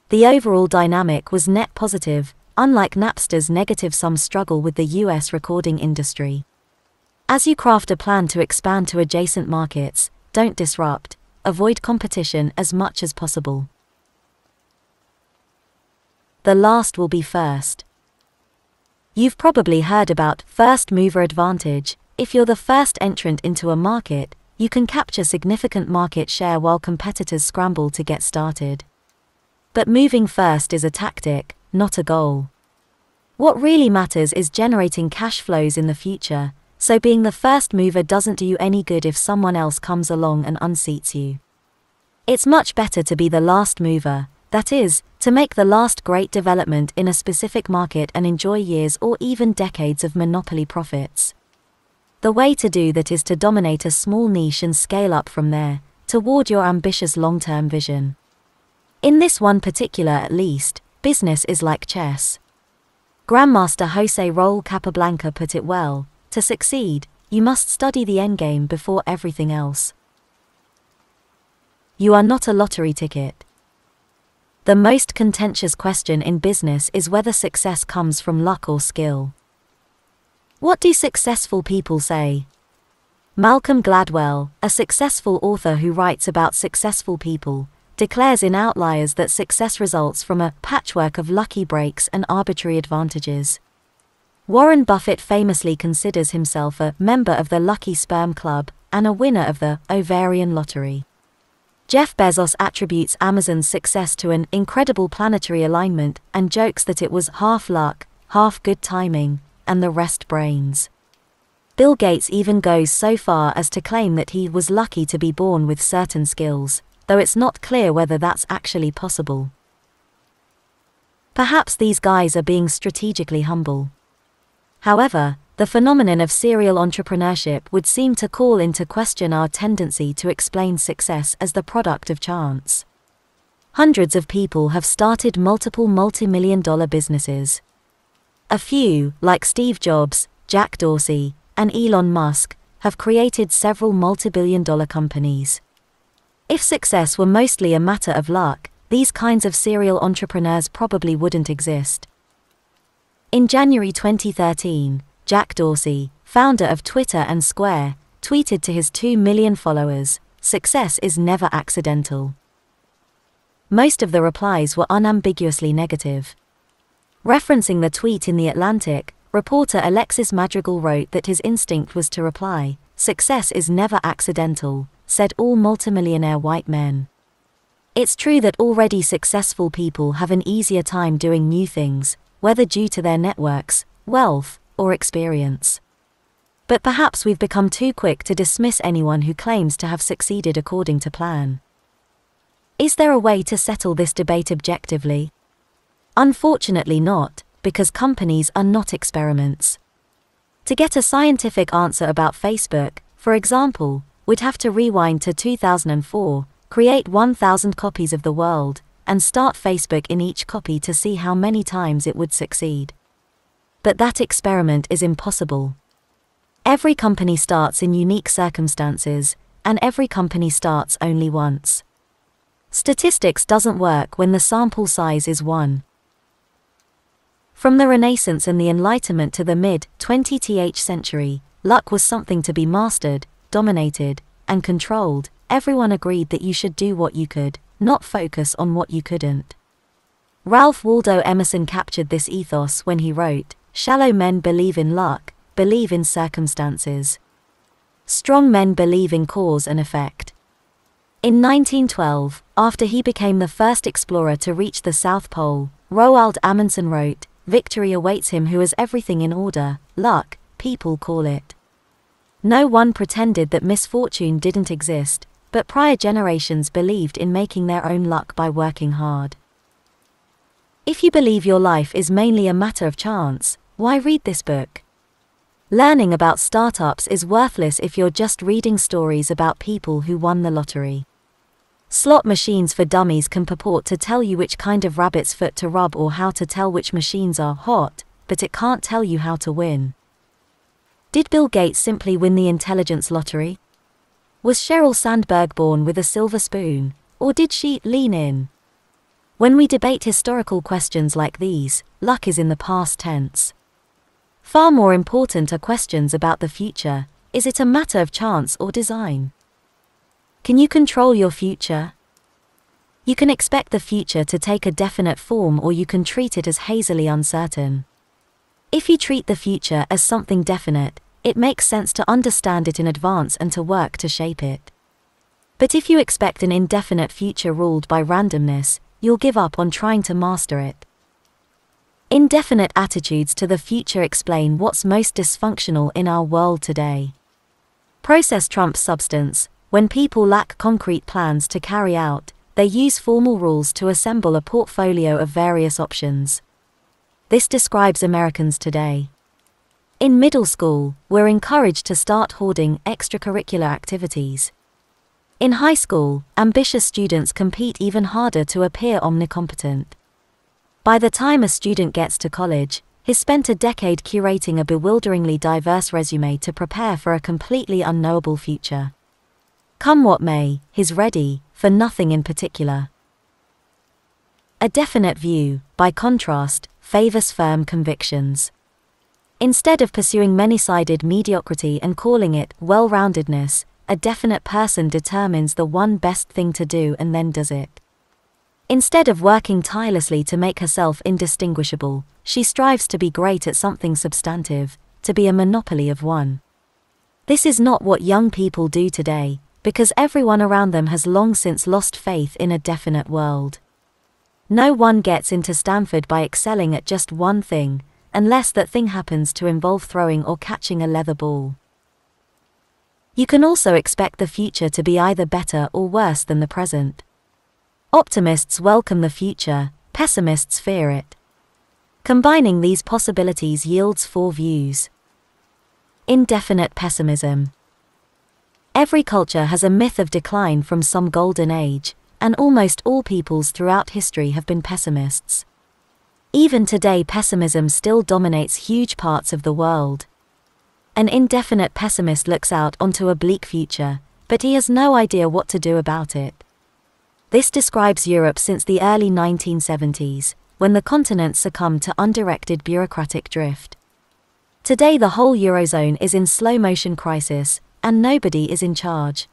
S2: The overall dynamic was net positive, unlike Napster's negative sum struggle with the US recording industry. As you craft a plan to expand to adjacent markets, don't disrupt, avoid competition as much as possible. The last will be first. You've probably heard about first mover advantage. If you're the first entrant into a market, you can capture significant market share while competitors scramble to get started. But moving first is a tactic, not a goal. What really matters is generating cash flows in the future, so being the first mover doesn't do you any good if someone else comes along and unseats you. It's much better to be the last mover, that is, to make the last great development in a specific market and enjoy years or even decades of monopoly profits. The way to do that is to dominate a small niche and scale up from there, toward your ambitious long term vision. In this one particular, at least, business is like chess. Grandmaster Jose Raul Capablanca put it well to succeed, you must study the endgame before everything else. You are not a lottery ticket. The most contentious question in business is whether success comes from luck or skill. What do successful people say? Malcolm Gladwell, a successful author who writes about successful people, declares in Outliers that success results from a patchwork of lucky breaks and arbitrary advantages. Warren Buffett famously considers himself a member of the Lucky Sperm Club and a winner of the ovarian lottery. Jeff Bezos attributes Amazon's success to an incredible planetary alignment and jokes that it was half luck, half good timing, and the rest brains. Bill Gates even goes so far as to claim that he was lucky to be born with certain skills, though it's not clear whether that's actually possible. Perhaps these guys are being strategically humble. However, the phenomenon of serial entrepreneurship would seem to call into question our tendency to explain success as the product of chance. Hundreds of people have started multiple multi million dollar businesses. A few, like Steve Jobs, Jack Dorsey, and Elon Musk, have created several multi-billion dollar companies. If success were mostly a matter of luck, these kinds of serial entrepreneurs probably wouldn't exist. In January 2013, Jack Dorsey, founder of Twitter and Square, tweeted to his 2 million followers Success is never accidental. Most of the replies were unambiguously negative. Referencing the tweet in The Atlantic, reporter Alexis Madrigal wrote that his instinct was to reply, Success is never accidental, said all multimillionaire white men. It's true that already successful people have an easier time doing new things, whether due to their networks, wealth, or experience. But perhaps we've become too quick to dismiss anyone who claims to have succeeded according to plan. Is there a way to settle this debate objectively? Unfortunately, not, because companies are not experiments. To get a scientific answer about Facebook, for example, we'd have to rewind to 2004, create 1,000 copies of the world, and start Facebook in each copy to see how many times it would succeed. But that experiment is impossible. Every company starts in unique circumstances, and every company starts only once. Statistics doesn't work when the sample size is 1. From the Renaissance and the Enlightenment to the mid 20th century, luck was something to be mastered, dominated, and controlled. Everyone agreed that you should do what you could, not focus on what you couldn't. Ralph Waldo Emerson captured this ethos when he wrote Shallow men believe in luck, believe in circumstances. Strong men believe in cause and effect. In 1912, after he became the first explorer to reach the South Pole, Roald Amundsen wrote, victory awaits him who has everything in order, luck, people call it. No one pretended that misfortune didn't exist, but prior generations believed in making their own luck by working hard. If you believe your life is mainly a matter of chance, why read this book? Learning about startups is worthless if you're just reading stories about people who won the lottery. Slot machines for dummies can purport to tell you which kind of rabbit's foot to rub or how to tell which machines are hot, but it can't tell you how to win. Did Bill Gates simply win the intelligence lottery? Was Sheryl Sandberg born with a silver spoon, or did she lean in? When we debate historical questions like these, luck is in the past tense. Far more important are questions about the future is it a matter of chance or design? Can you control your future? You can expect the future to take a definite form or you can treat it as hazily uncertain. If you treat the future as something definite, it makes sense to understand it in advance and to work to shape it. But if you expect an indefinite future ruled by randomness, you'll give up on trying to master it. Indefinite attitudes to the future explain what's most dysfunctional in our world today. Process trumps substance. When people lack concrete plans to carry out, they use formal rules to assemble a portfolio of various options. This describes Americans today. In middle school, we're encouraged to start hoarding extracurricular activities. In high school, ambitious students compete even harder to appear omnicompetent. By the time a student gets to college, he's spent a decade curating a bewilderingly diverse resume to prepare for a completely unknowable future. Come what may, he's ready, for nothing in particular. A definite view, by contrast, favors firm convictions. Instead of pursuing many sided mediocrity and calling it well roundedness, a definite person determines the one best thing to do and then does it. Instead of working tirelessly to make herself indistinguishable, she strives to be great at something substantive, to be a monopoly of one. This is not what young people do today, because everyone around them has long since lost faith in a definite world. No one gets into Stanford by excelling at just one thing, unless that thing happens to involve throwing or catching a leather ball. You can also expect the future to be either better or worse than the present. Optimists welcome the future, pessimists fear it. Combining these possibilities yields four views. Indefinite pessimism. Every culture has a myth of decline from some golden age, and almost all peoples throughout history have been pessimists. Even today, pessimism still dominates huge parts of the world. An indefinite pessimist looks out onto a bleak future, but he has no idea what to do about it. This describes Europe since the early 1970s, when the continent succumbed to undirected bureaucratic drift. Today, the whole Eurozone is in slow motion crisis, and nobody is in charge.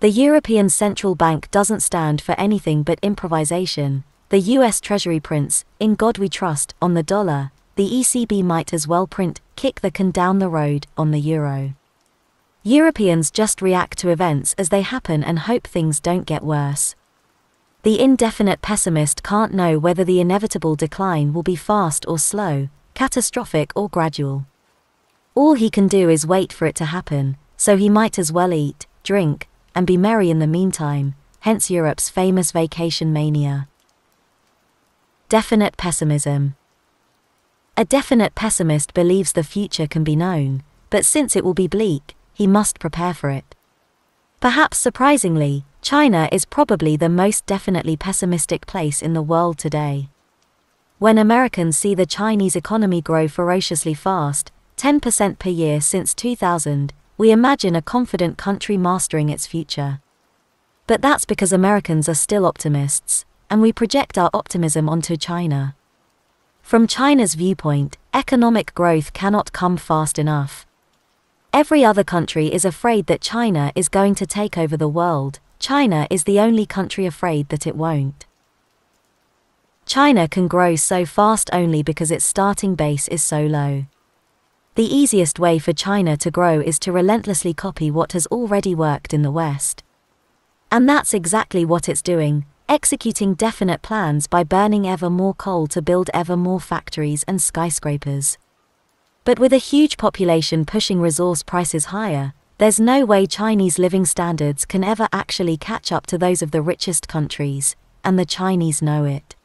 S2: The European Central Bank doesn't stand for anything but improvisation. The US Treasury prints, in God we trust, on the dollar. The ECB might as well print, kick the can down the road, on the euro. Europeans just react to events as they happen and hope things don't get worse. The indefinite pessimist can't know whether the inevitable decline will be fast or slow, catastrophic or gradual. All he can do is wait for it to happen, so he might as well eat, drink, and be merry in the meantime, hence Europe's famous vacation mania. Definite pessimism. A definite pessimist believes the future can be known, but since it will be bleak, he must prepare for it. Perhaps surprisingly, China is probably the most definitely pessimistic place in the world today. When Americans see the Chinese economy grow ferociously fast, 10% per year since 2000, we imagine a confident country mastering its future. But that's because Americans are still optimists, and we project our optimism onto China. From China's viewpoint, economic growth cannot come fast enough. Every other country is afraid that China is going to take over the world, China is the only country afraid that it won't. China can grow so fast only because its starting base is so low. The easiest way for China to grow is to relentlessly copy what has already worked in the West. And that's exactly what it's doing, executing definite plans by burning ever more coal to build ever more factories and skyscrapers. But with a huge population pushing resource prices higher, there's no way Chinese living standards can ever actually catch up to those of the richest countries, and the Chinese know it.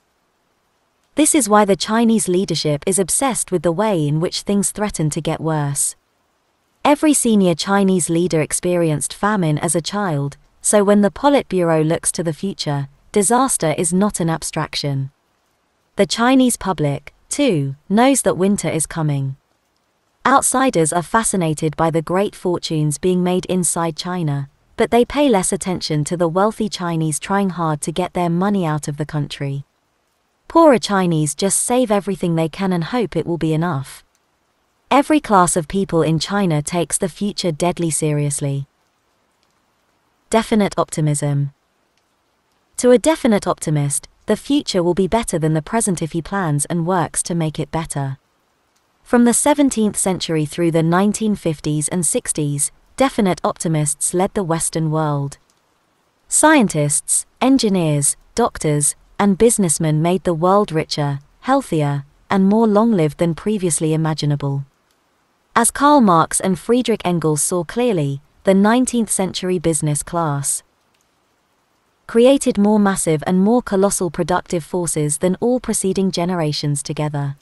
S2: This is why the Chinese leadership is obsessed with the way in which things threaten to get worse. Every senior Chinese leader experienced famine as a child, so when the Politburo looks to the future, disaster is not an abstraction. The Chinese public, too, knows that winter is coming. Outsiders are fascinated by the great fortunes being made inside China, but they pay less attention to the wealthy Chinese trying hard to get their money out of the country. Poorer Chinese just save everything they can and hope it will be enough. Every class of people in China takes the future deadly seriously. Definite optimism. To a definite optimist, the future will be better than the present if he plans and works to make it better.
S1: From the 17th century through the 1950s and 60s, definite optimists led the Western world. Scientists, engineers, doctors, and businessmen made the world richer, healthier, and more long lived than previously imaginable. As Karl Marx and Friedrich Engels saw clearly, the 19th century business class created more massive and more colossal productive forces than all preceding generations together.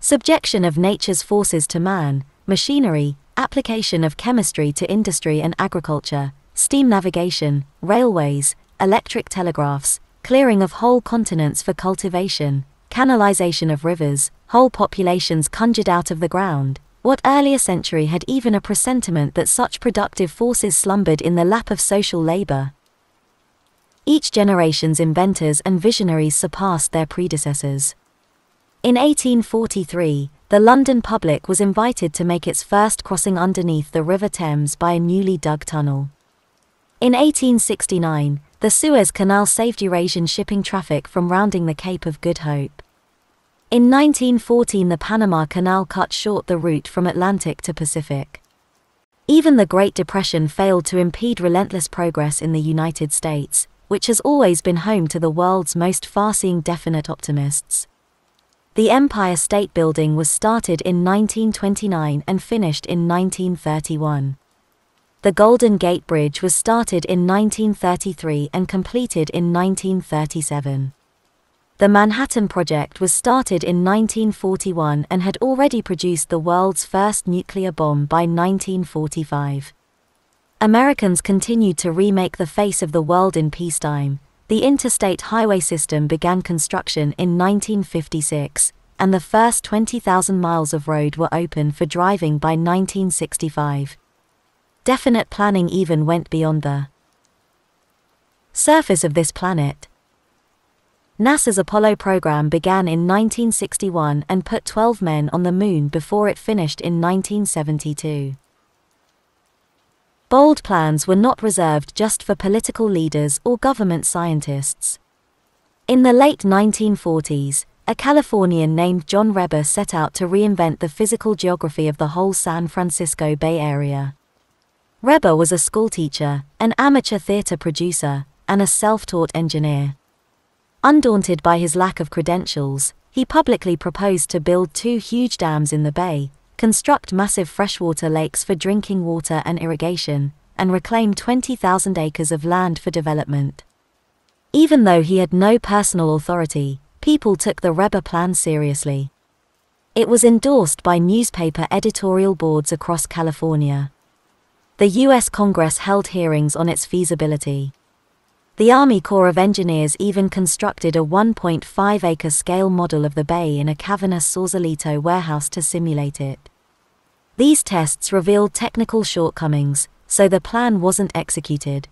S1: Subjection of nature's forces to man, machinery, application of chemistry to industry and agriculture, steam navigation, railways, electric telegraphs, clearing of whole continents for cultivation, canalization of rivers, whole populations conjured out of the ground. What earlier century had even a presentiment that such productive forces slumbered in the lap of social labor? Each generation's inventors and visionaries surpassed their predecessors. In 1843, the London public was invited to make its first crossing underneath the River Thames by a newly dug tunnel. In 1869, the Suez Canal saved Eurasian shipping traffic from rounding the Cape of Good Hope. In 1914, the Panama Canal cut short the route from Atlantic to Pacific. Even the Great Depression failed to impede relentless progress in the United States, which has always been home to the world's most far-seeing definite optimists. The Empire State Building was started in 1929 and finished in 1931. The Golden Gate Bridge was started in 1933 and completed in 1937. The Manhattan Project was started in 1941 and had already produced the world's first nuclear bomb by 1945. Americans continued to remake the face of the world in peacetime, the interstate highway system began construction in 1956, and the first 20,000 miles of road were open for driving by 1965. Definite planning even went beyond the surface of this planet. NASA's Apollo program began in 1961 and put 12 men on the moon before it finished in 1972. Bold plans were not reserved just for political leaders or government scientists. In the late 1940s, a Californian named John Reber set out to reinvent the physical geography of the whole San Francisco Bay Area. Reber was a schoolteacher, an amateur theater producer, and a self-taught engineer. Undaunted by his lack of credentials, he publicly proposed to build two huge dams in the bay, construct massive freshwater lakes for drinking water and irrigation, and reclaim 20,000 acres of land for development. Even though he had no personal authority, people took the Reber plan seriously. It was endorsed by newspaper editorial boards across California. The U.S. Congress held hearings on its feasibility. The Army Corps of Engineers even constructed a 1.5 acre scale model of the bay in a cavernous Sausalito warehouse to simulate it. These tests revealed technical shortcomings, so the plan wasn't executed.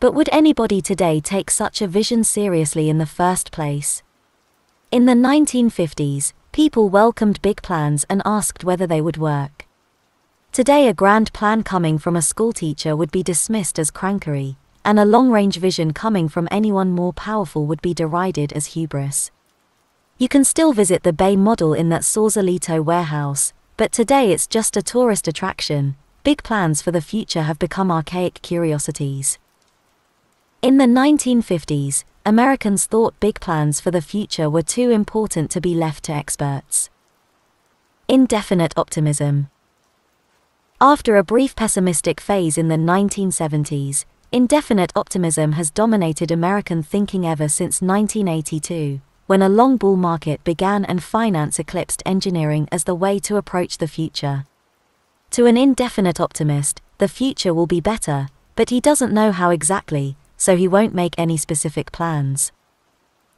S1: But would anybody today take such a vision seriously in the first place? In the 1950s, people welcomed big plans and asked whether they would work. Today, a grand plan coming from a schoolteacher would be dismissed as crankery, and a long range vision coming from anyone more powerful would be derided as hubris. You can still visit the Bay model in that Sausalito warehouse, but today it's just a tourist attraction. Big plans for the future have become archaic curiosities. In the 1950s, Americans thought big plans for the future were too important to be left to experts. Indefinite optimism. After a brief pessimistic phase in the 1970s, indefinite optimism has dominated American thinking ever since 1982, when a long bull market began and finance eclipsed engineering as the way to approach the future. To an indefinite optimist, the future will be better, but he doesn't know how exactly, so he won't make any specific plans.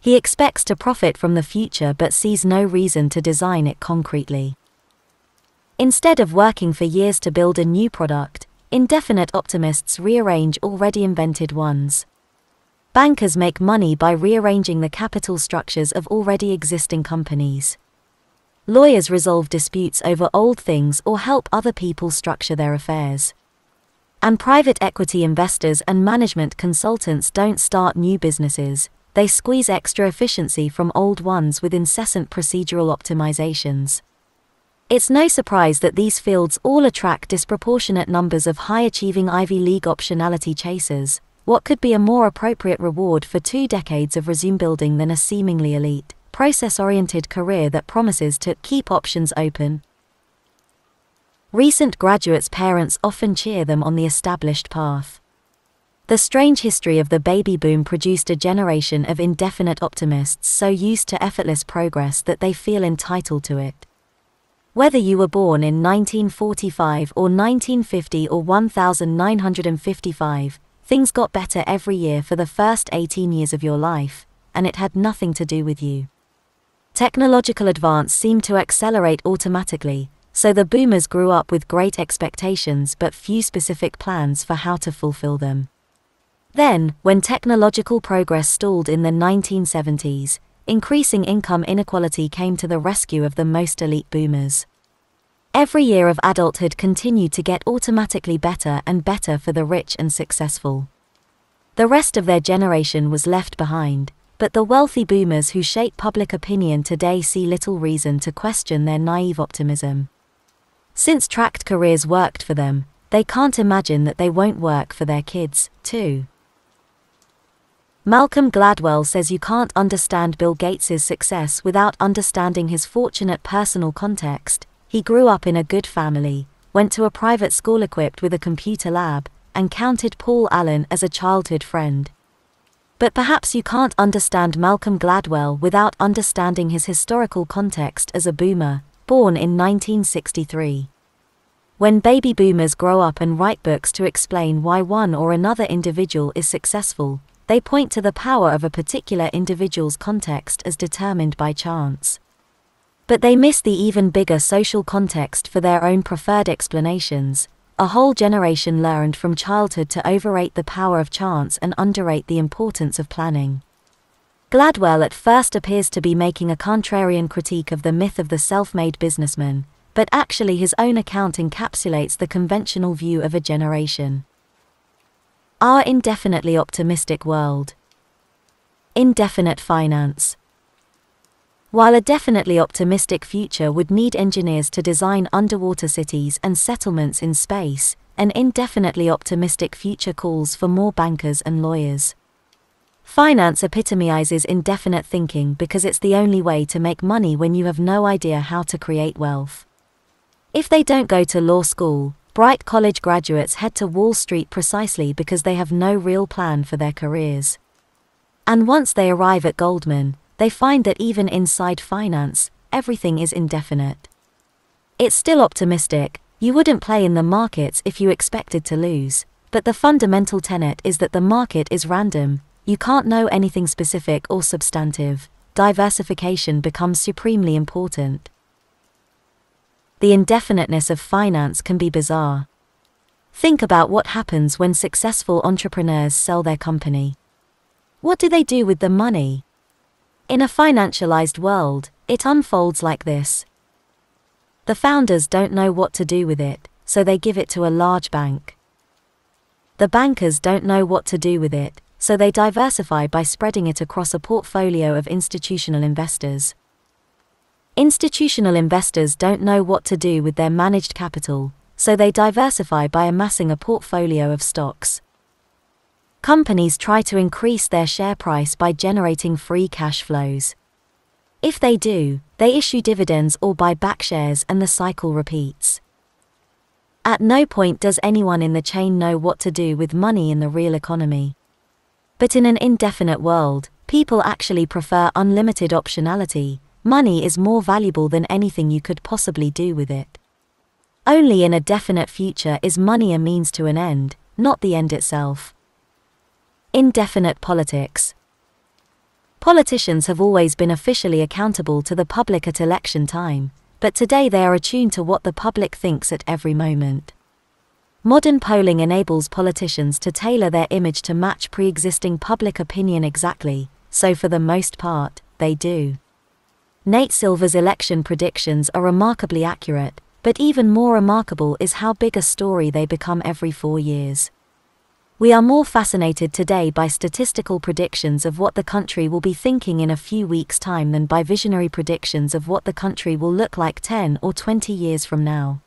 S1: He expects to profit from the future but sees no reason to design it concretely. Instead of working for years to build a new product, indefinite optimists rearrange already invented ones. Bankers make money by rearranging the capital structures of already existing companies. Lawyers resolve disputes over old things or help other people structure their affairs. And private equity investors and management consultants don't start new businesses, they squeeze extra efficiency from old ones with incessant procedural optimizations. It's no surprise that these fields all attract disproportionate numbers of high achieving Ivy League optionality chasers. What could be a more appropriate reward for two decades of resume building than a seemingly elite, process oriented career that promises to keep options open? Recent graduates' parents often cheer them on the established path. The strange history of the baby boom produced a generation of indefinite optimists so used to effortless progress that they feel entitled to it. Whether you were born in 1945 or 1950 or 1955, things got better every year for the first 18 years of your life, and it had nothing to do with you. Technological advance seemed to accelerate automatically, so the boomers grew up with great expectations but few specific plans for how to fulfill them. Then, when technological progress stalled in the 1970s, increasing income inequality came to the rescue of the most elite boomers. Every year of adulthood continued to get automatically better and better for the rich and successful. The rest of their generation was left behind, but the wealthy boomers who shape public opinion today see little reason to question their naive optimism. Since tracked careers worked for them, they can't imagine that they won't work for their kids, too. Malcolm Gladwell says you can't understand Bill Gates' success without understanding his fortunate personal context. He grew up in a good family, went to a private school equipped with a computer lab, and counted Paul Allen as a childhood friend. But perhaps you can't understand Malcolm Gladwell without understanding his historical context as a boomer, born in 1963. When baby boomers grow up and write books to explain why one or another individual is successful, they point to the power of a particular individual's context as determined by chance. But they miss the even bigger social context for their own preferred explanations. A whole generation learned from childhood to overrate the power of chance and underrate the importance of planning. Gladwell at first appears to be making a contrarian critique of the myth of the self made businessman, but actually his own account encapsulates the conventional view of a generation. Our indefinitely optimistic world. Indefinite finance. While a definitely optimistic future would need engineers to design underwater cities and settlements in space, an indefinitely optimistic future calls for more bankers and lawyers. Finance epitomizes indefinite thinking because it's the only way to make money when you have no idea how to create wealth. If they don't go to law school, Bright college graduates head to Wall Street precisely because they have no real plan for their careers. And once they arrive at Goldman, they find that even inside finance, everything is indefinite. It's still optimistic, you wouldn't play in the markets if you expected to lose, but the fundamental tenet is that the market is random, you can't know anything specific or substantive, diversification becomes supremely important the indefiniteness of finance can be bizarre. Think about what happens when successful entrepreneurs sell their company. What do they do with the money? In a financialized world, it unfolds like this. The founders don't know what to do with it, so they give it to a large bank. The bankers don't know what to do with it, so they diversify by spreading it across a portfolio of institutional investors. Institutional investors don't know what to do with their managed capital, so they diversify by amassing a portfolio of stocks. Companies try to increase their share price by generating free cash flows. If they do, they issue dividends or buy back shares and the cycle repeats. At no point does anyone in the chain know what to do with money in the real economy. But in an indefinite world, people actually prefer unlimited optionality, money is more valuable than anything you could possibly do with it. Only in a definite future is money a means to an end, not the end itself. Indefinite politics. Politicians have always been officially accountable to the public at election time, but today they are attuned to what the public thinks at every moment. Modern polling enables politicians to tailor their image to match pre existing public opinion exactly, so for the most part, they do. Nate Silver's election predictions are remarkably accurate, but even more remarkable is how big a story they become every four years. We are more fascinated today by statistical predictions of what the country will be thinking in a few weeks' time than by visionary predictions of what the country will look like 10 or 20 years from now.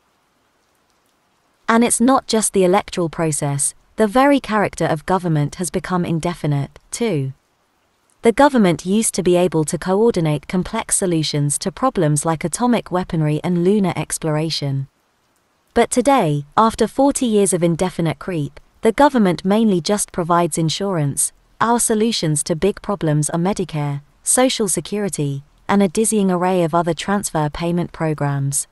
S1: And it's not just the electoral process, the very character of government has become indefinite, too. The government used to be able to coordinate complex solutions to problems like atomic weaponry and lunar exploration. But today, after 40 years of indefinite creep, the government mainly just provides insurance. Our solutions to big problems are Medicare, Social Security, and a dizzying array of other transfer payment programs.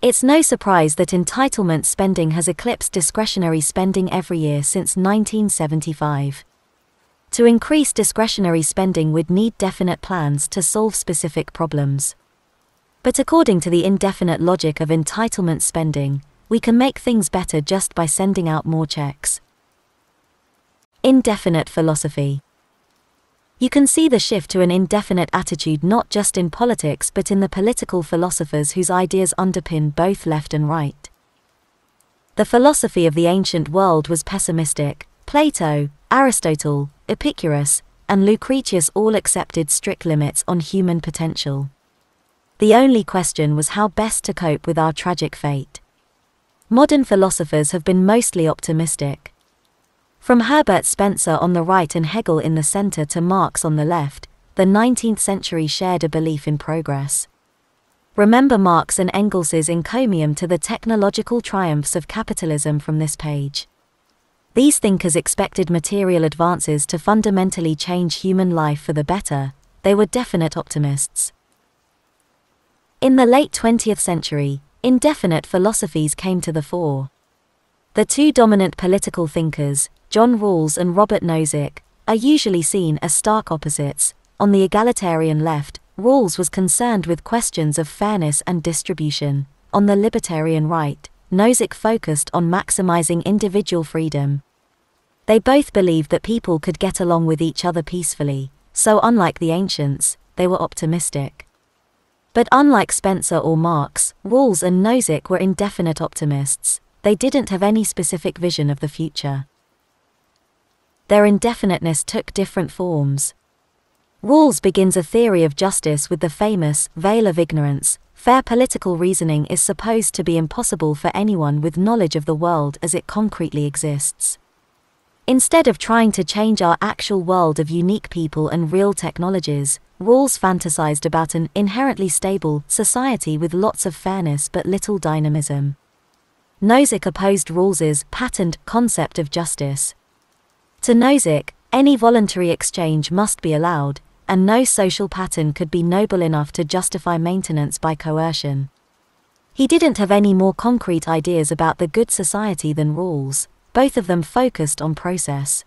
S1: It's no surprise that entitlement spending has eclipsed discretionary spending every year since 1975. To increase discretionary spending would need definite plans to solve specific problems. But according to the indefinite logic of entitlement spending, we can make things better just by sending out more checks. Indefinite philosophy. You can see the shift to an indefinite attitude not just in politics but in the political philosophers whose ideas underpin both left and right. The philosophy of the ancient world was pessimistic. Plato, Aristotle, Epicurus, and Lucretius all accepted strict limits on human potential. The only question was how best to cope with our tragic fate. Modern philosophers have been mostly optimistic. From Herbert Spencer on the right and Hegel in the center to Marx on the left, the 19th century shared a belief in progress. Remember Marx and Engels's encomium to the technological triumphs of capitalism from this page. These thinkers expected material advances to fundamentally change human life for the better, they were definite optimists. In the late 20th century, indefinite philosophies came to the fore. The two dominant political thinkers, John Rawls and Robert Nozick, are usually seen as stark opposites. On the egalitarian left, Rawls was concerned with questions of fairness and distribution. On the libertarian right, Nozick focused on maximizing individual freedom. They both believed that people could get along with each other peacefully, so unlike the ancients, they were optimistic. But unlike Spencer or Marx, Rawls and Nozick were indefinite optimists, they didn't have any specific vision of the future. Their indefiniteness took different forms. Rawls begins a theory of justice with the famous veil of ignorance, Fair political reasoning is supposed to be impossible for anyone with knowledge of the world as it concretely exists. Instead of trying to change our actual world of unique people and real technologies, Rawls fantasized about an inherently stable society with lots of fairness but little dynamism. Nozick opposed Rawls's patterned concept of justice. To Nozick, any voluntary exchange must be allowed, and no social pattern could be noble enough to justify maintenance by coercion. He didn't have any more concrete ideas about the good society than Rawls, both of them focused on process.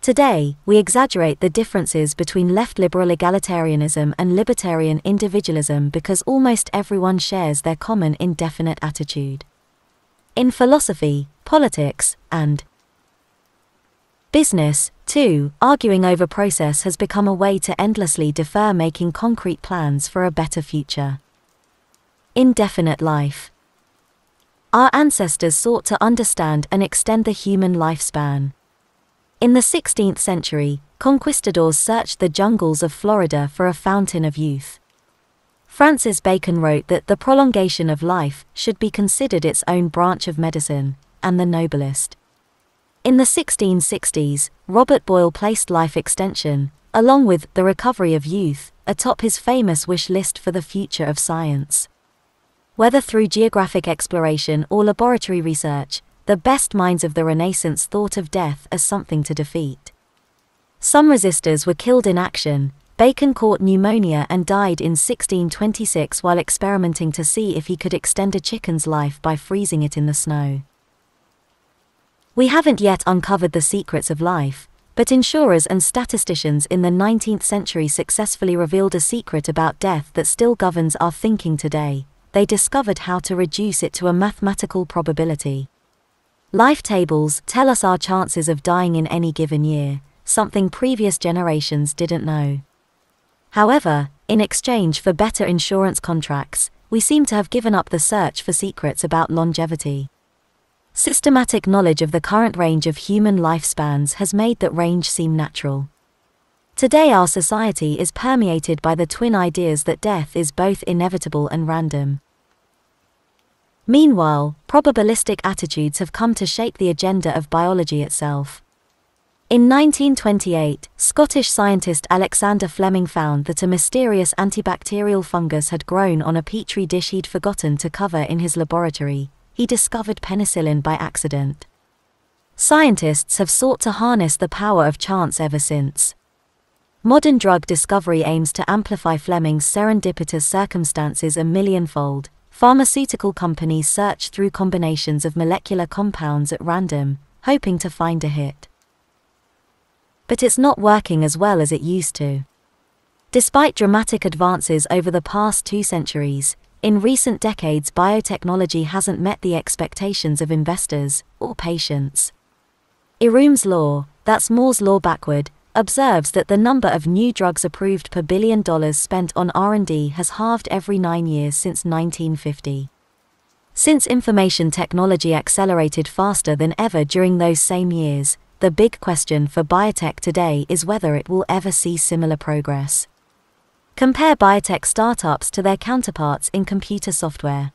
S1: Today, we exaggerate the differences between left liberal egalitarianism and libertarian individualism because almost everyone shares their common indefinite attitude. In philosophy, politics, and Business, too, arguing over process has become a way to endlessly defer making concrete plans for a better future. Indefinite life. Our ancestors sought to understand and extend the human lifespan. In the 16th century, conquistadors searched the jungles of Florida for a fountain of youth. Francis Bacon wrote that the prolongation of life should be considered its own branch of medicine, and the noblest. In the 1660s, Robert Boyle placed life extension, along with the recovery of youth, atop his famous wish list for the future of science. Whether through geographic exploration or laboratory research, the best minds of the Renaissance thought of death as something to defeat. Some resisters were killed in action. Bacon caught pneumonia and died in 1626 while experimenting to see if he could extend a chicken's life by freezing it in the snow. We haven't yet uncovered the secrets of life, but insurers and statisticians in the 19th century successfully revealed a secret about death that still governs our thinking today. They discovered how to reduce it to a mathematical probability. Life tables tell us our chances of dying in any given year, something previous generations didn't know. However, in exchange for better insurance contracts, we seem to have given up the search for secrets about longevity. Systematic knowledge of the current range of human lifespans has made that range seem natural. Today, our society is permeated by the twin ideas that death is both inevitable and random. Meanwhile, probabilistic attitudes have come to shape the agenda of biology itself. In 1928, Scottish scientist Alexander Fleming found that a mysterious antibacterial fungus had grown on a petri dish he'd forgotten to cover in his laboratory. He discovered penicillin by accident. Scientists have sought to harness the power of chance ever since. Modern drug discovery aims to amplify Fleming's serendipitous circumstances a millionfold. Pharmaceutical companies search through combinations of molecular compounds at random, hoping to find a hit but it's not working as well as it used to. Despite dramatic advances over the past two centuries, in recent decades biotechnology hasn't met the expectations of investors or patients. Eroom's law, that's Moore's law backward, observes that the number of new drugs approved per billion dollars spent on R&D has halved every 9 years since 1950. Since information technology accelerated faster than ever during those same years, the big question for biotech today is whether it will ever see similar progress. Compare biotech startups to their counterparts in computer software.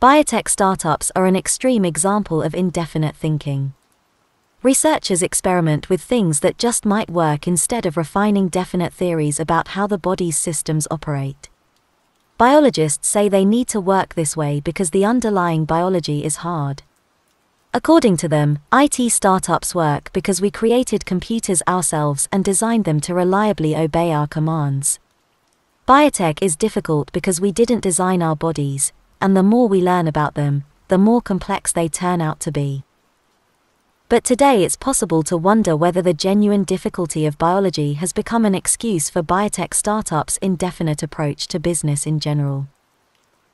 S1: Biotech startups are an extreme example of indefinite thinking. Researchers experiment with things that just might work instead of refining definite theories about how the body's systems operate. Biologists say they need to work this way because the underlying biology is hard. According to them, IT startups work because we created computers ourselves and designed them to reliably obey our commands. Biotech is difficult because we didn't design our bodies, and the more we learn about them, the more complex they turn out to be. But today it's possible to wonder whether the genuine difficulty of biology has become an excuse for biotech startups' indefinite approach to business in general.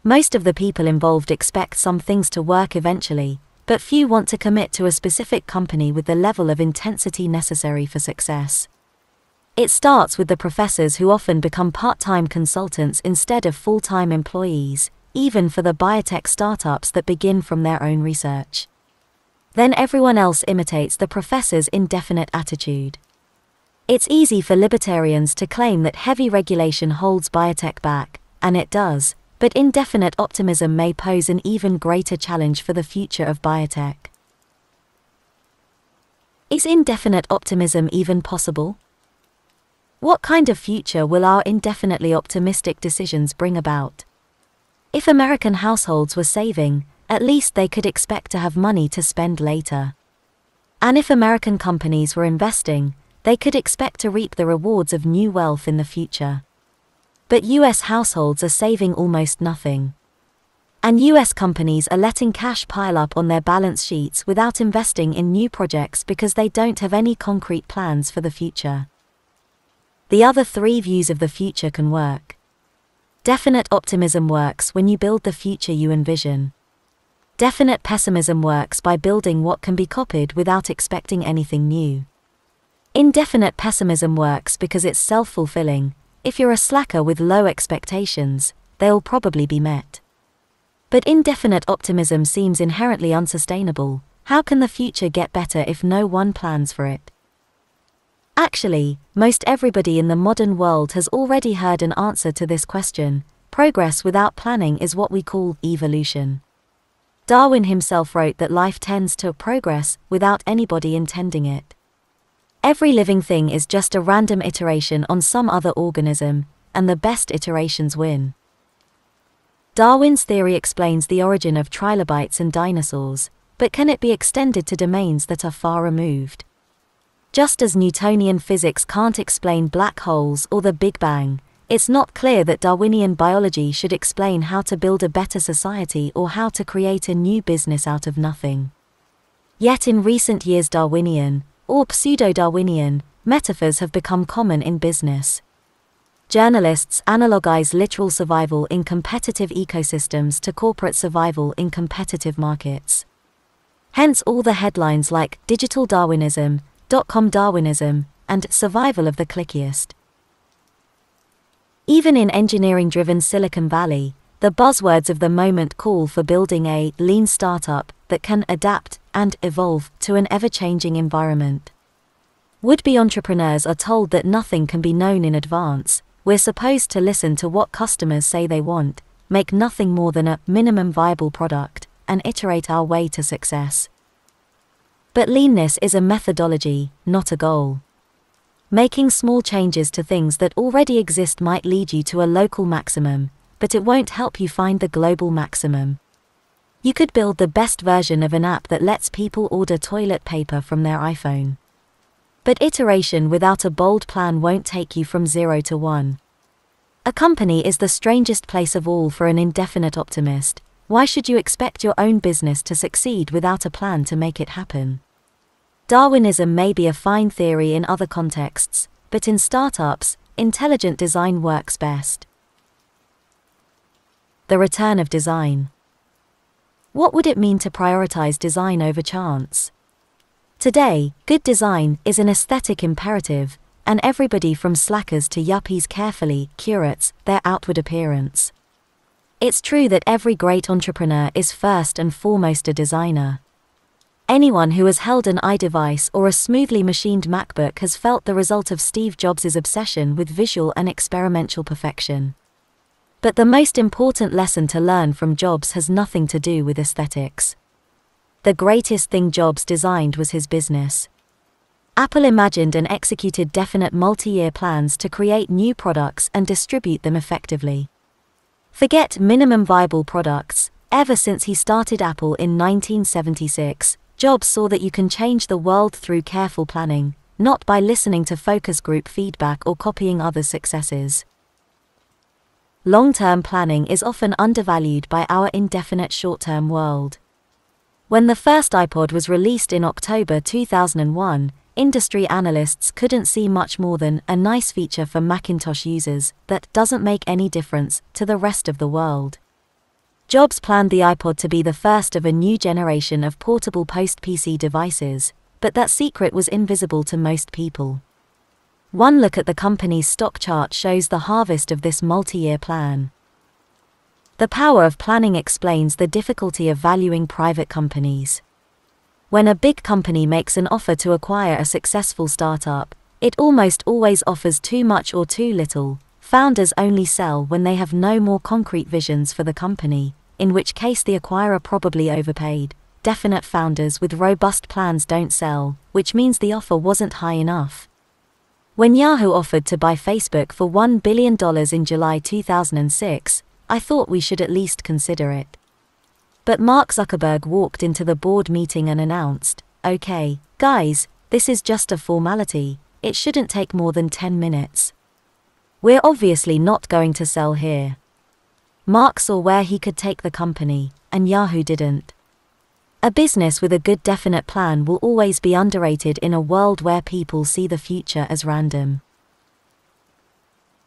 S1: Most of the people involved expect some things to work eventually, but few want to commit to a specific company with the level of intensity necessary for success. It starts with the professors who often become part time consultants instead of full time employees, even for the biotech startups that begin from their own research. Then everyone else imitates the professor's indefinite attitude. It's easy for libertarians to claim that heavy regulation holds biotech back, and it does, but indefinite optimism may pose an even greater challenge for the future of biotech. Is indefinite optimism even possible? What kind of future will our indefinitely optimistic decisions bring about? If American households were saving, at least they could expect to have money to spend later. And if American companies were investing, they could expect to reap the rewards of new wealth in the future. But US households are saving almost nothing. And US companies are letting cash pile up on their balance sheets without investing in new projects because they don't have any concrete plans for the future. The other three views of the future can work. Definite optimism works when you build the future you envision. Definite pessimism works by building what can be copied without expecting anything new. Indefinite pessimism works because it's self fulfilling, if you're a slacker with low expectations, they'll probably be met. But indefinite optimism seems inherently unsustainable. How can the future get better if no one plans for it? Actually, most everybody in the modern world has already heard an answer to this question. Progress without planning is what we call evolution. Darwin himself wrote that life tends to progress without anybody intending it. Every living thing is just a random iteration on some other organism, and the best iterations win. Darwin's theory explains the origin of trilobites and dinosaurs, but can it be extended to domains that are far removed? Just as Newtonian physics can't explain black holes or the Big Bang, it's not clear that Darwinian biology should explain how to build a better society or how to create a new business out of nothing. Yet in recent years, Darwinian, or pseudo-Darwinian, metaphors have become common in business. Journalists analogize literal survival in competitive ecosystems to corporate survival in competitive markets. Hence all the headlines like digital Darwinism, dot-com Darwinism, and survival of the clickiest. Even in engineering-driven Silicon Valley, The buzzwords of the moment call for building a lean startup that can adapt and evolve to an ever changing environment. Would be entrepreneurs are told that nothing can be known in advance, we're supposed to listen to what customers say they want, make nothing more than a minimum viable product, and iterate our way to success. But leanness is a methodology, not a goal. Making small changes to things that already exist might lead you to a local maximum, but it won't help you find the global maximum. You could build the best version of an app that lets people order toilet paper from their iPhone. But iteration without a bold plan won't take you from zero to one. A company is the strangest place of all for an indefinite optimist. Why should you expect your own business to succeed without a plan to make it happen? Darwinism may be a fine theory in other contexts, but in startups, intelligent design works best. The return of design. What would it mean to prioritize design over chance? Today, good design is an aesthetic imperative, and everybody from slackers to yuppies carefully curates their outward appearance. It's true that every great entrepreneur is first and foremost a designer. Anyone who has held an iDevice or a smoothly machined MacBook has felt the result of Steve Jobs' obsession with visual and experimental perfection. But the most important lesson to learn from Jobs has nothing to do with aesthetics. The greatest thing Jobs designed was his business. Apple imagined and executed definite multi year plans to create new products and distribute them effectively. Forget minimum viable products, ever since he started Apple in 1976, Jobs saw that you can change the world through careful planning, not by listening to focus group feedback or copying others' successes. Long term planning is often undervalued by our indefinite short term world. When the first iPod was released in October 2001, industry analysts couldn't see much more than a nice feature for Macintosh users that doesn't make any difference to the rest of the world. Jobs planned the iPod to be the first of a new generation of portable post PC devices, but that secret was invisible to most people. One look at the company's stock chart shows the harvest of this multi year plan. The power of planning explains the difficulty of valuing private companies. When a big company makes an offer to acquire a successful startup, it almost always offers too much or too little. Founders only sell when they have no more concrete visions for the company, in which case the acquirer probably overpaid. Definite founders with robust plans don't sell, which means the offer wasn't high enough. When Yahoo offered to buy Facebook for $1 billion in July 2006, I thought we should at least consider it. But Mark Zuckerberg walked into the board meeting and announced, okay, guys, this is just a formality, it shouldn't take more than 10 minutes. We're obviously not going to sell here. Mark saw where he could take the company, and Yahoo didn't. A business with a good definite plan will always be underrated in a world where people see the future as random.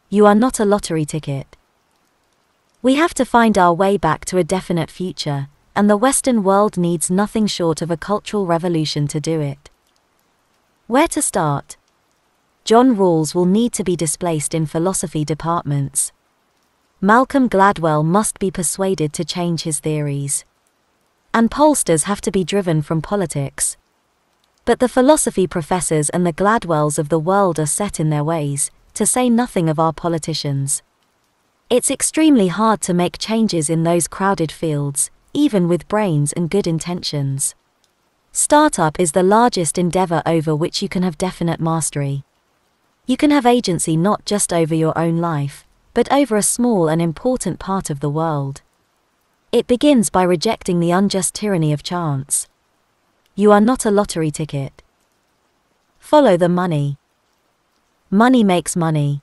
S1: You are not a lottery ticket. We have to find our way back to a definite future, and the Western world needs nothing short of a cultural revolution to do it. Where to start? John Rawls will need to be displaced in philosophy departments. Malcolm Gladwell must be persuaded to change his theories. And pollsters have to be driven from politics. But the philosophy professors and the Gladwells of the world are set in their ways, to say nothing of our politicians. It's extremely hard to make changes in those crowded fields, even with brains and good intentions. Startup is the largest endeavor over which you can have definite mastery. You can have agency not just over your own life, but over a small and important part of the world. It begins by rejecting the unjust tyranny of chance. You are not a lottery ticket. Follow the money. Money makes money.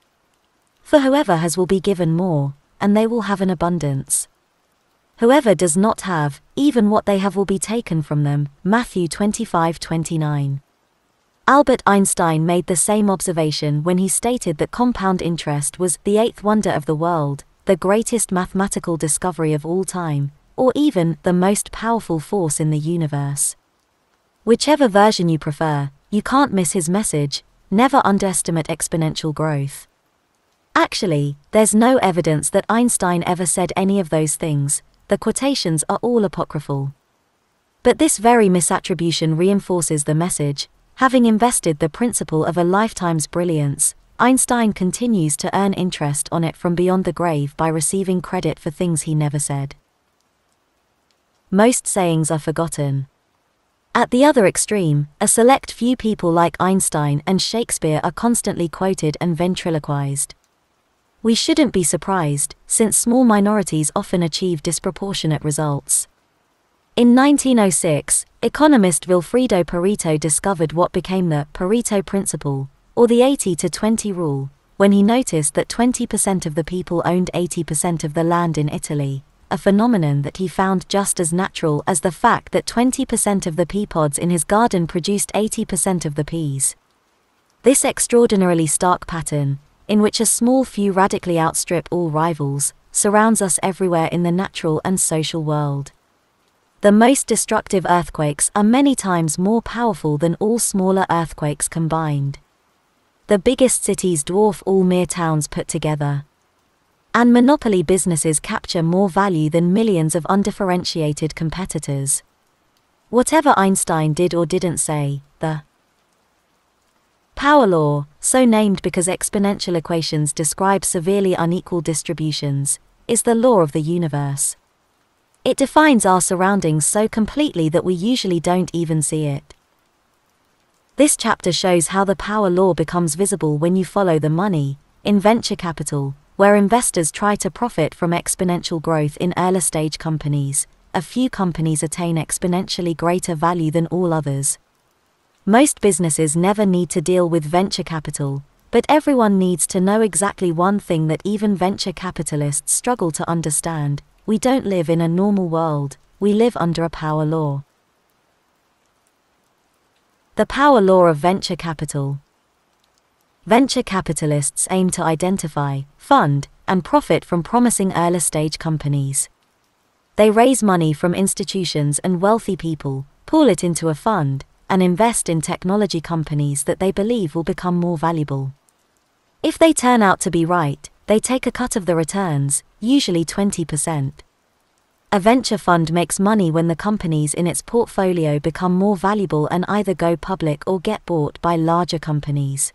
S1: For whoever has will be given more, and they will have an abundance. Whoever does not have, even what they have will be taken from them. Matthew 25:29. Albert Einstein made the same observation when he stated that compound interest was the eighth wonder of the world, the greatest mathematical discovery of all time, or even the most powerful force in the universe. Whichever version you prefer, you can't miss his message never underestimate exponential growth.
S3: Actually, there's no evidence that Einstein ever said any of those things, the quotations are all apocryphal. But this very misattribution reinforces the message having invested the principal of a lifetime's brilliance, Einstein continues to earn interest on it from beyond the grave by receiving credit for things he never said. Most sayings are forgotten. At the other extreme, a select few people like Einstein and Shakespeare are constantly quoted and ventriloquized. We shouldn't be surprised, since small minorities often achieve disproportionate results. In 1906, economist Vilfredo Pareto discovered what became the Pareto Principle, or the 80 to 20 rule, when he noticed that 20% of the people owned 80% of the land in Italy, a phenomenon that he found just as natural as the fact that 20% of the pea pods in his garden produced 80% of the peas. This extraordinarily stark pattern, in which a small few radically outstrip all rivals, surrounds us everywhere in the natural and social world. The most destructive earthquakes are many times more powerful than all smaller earthquakes combined. The biggest cities dwarf all mere towns put together. And monopoly businesses capture more value than millions of undifferentiated competitors. Whatever Einstein did or didn't say, the Power law, so named because exponential equations describe severely unequal distributions, is the law of the universe. It defines our surroundings so completely that we usually don't even see it. This chapter shows how the power law becomes visible when you follow the money, in venture capital, where investors try to profit from exponential growth in early stage companies. A few companies attain exponentially greater value than all others. Most businesses never need to deal with venture capital, but everyone needs to know exactly one thing that even venture capitalists struggle to understand we don't live in a normal world, we live under a power law. The power law of venture capital. Venture capitalists aim to identify, fund, and profit from promising early stage companies. They raise money from institutions and wealthy people, pool it into a fund, and invest in technology companies that they believe will become more valuable. If they turn out to be right, they take a cut of the returns, usually 20%. A venture fund makes money when the companies in its portfolio become more valuable and either go public or get bought by larger companies.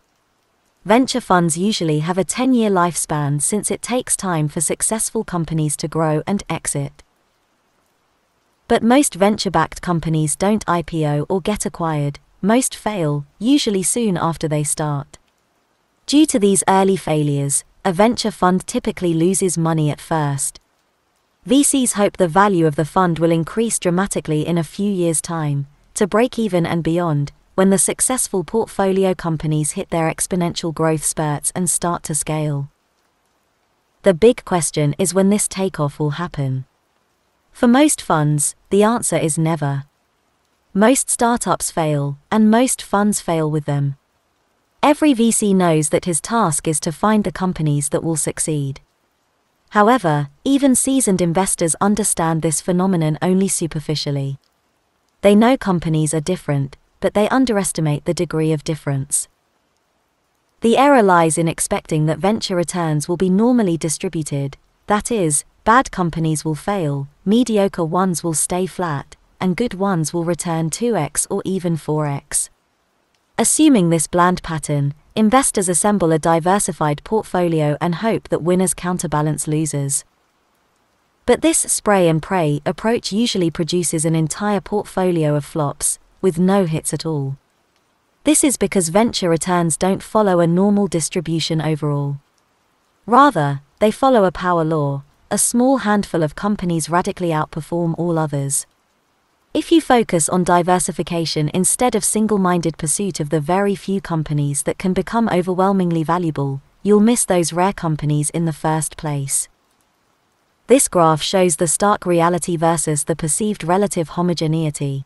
S3: Venture funds usually have a 10 year lifespan since it takes time for successful companies to grow and exit. But most venture backed companies don't IPO or get acquired, most fail, usually soon after they start. Due to these early failures, a venture fund typically loses money at first. VCs hope the value of the fund will increase dramatically in a few years' time, to break even and beyond, when the successful portfolio companies hit their exponential growth spurts and start to scale. The big question is when this takeoff will happen. For most funds, the answer is never. Most startups fail, and most funds fail with them. Every VC knows that his task is to find the companies that will succeed. However, even seasoned investors understand this phenomenon only superficially. They know companies are different, but they underestimate the degree of difference. The error lies in expecting that venture returns will be normally distributed, that is, Bad companies will fail, mediocre ones will stay flat, and good ones will return 2x or even 4x. Assuming this bland pattern, investors assemble a diversified portfolio and hope that winners counterbalance losers. But this spray and pray approach usually produces an entire portfolio of flops, with no hits at all. This is because venture returns don't follow a normal distribution overall. Rather, they follow a power law, a small handful of companies radically outperform all others. If you focus on diversification instead of single minded pursuit of the very few companies that can become overwhelmingly valuable, you'll miss those rare companies in the first place. This graph shows the stark reality versus the perceived relative homogeneity.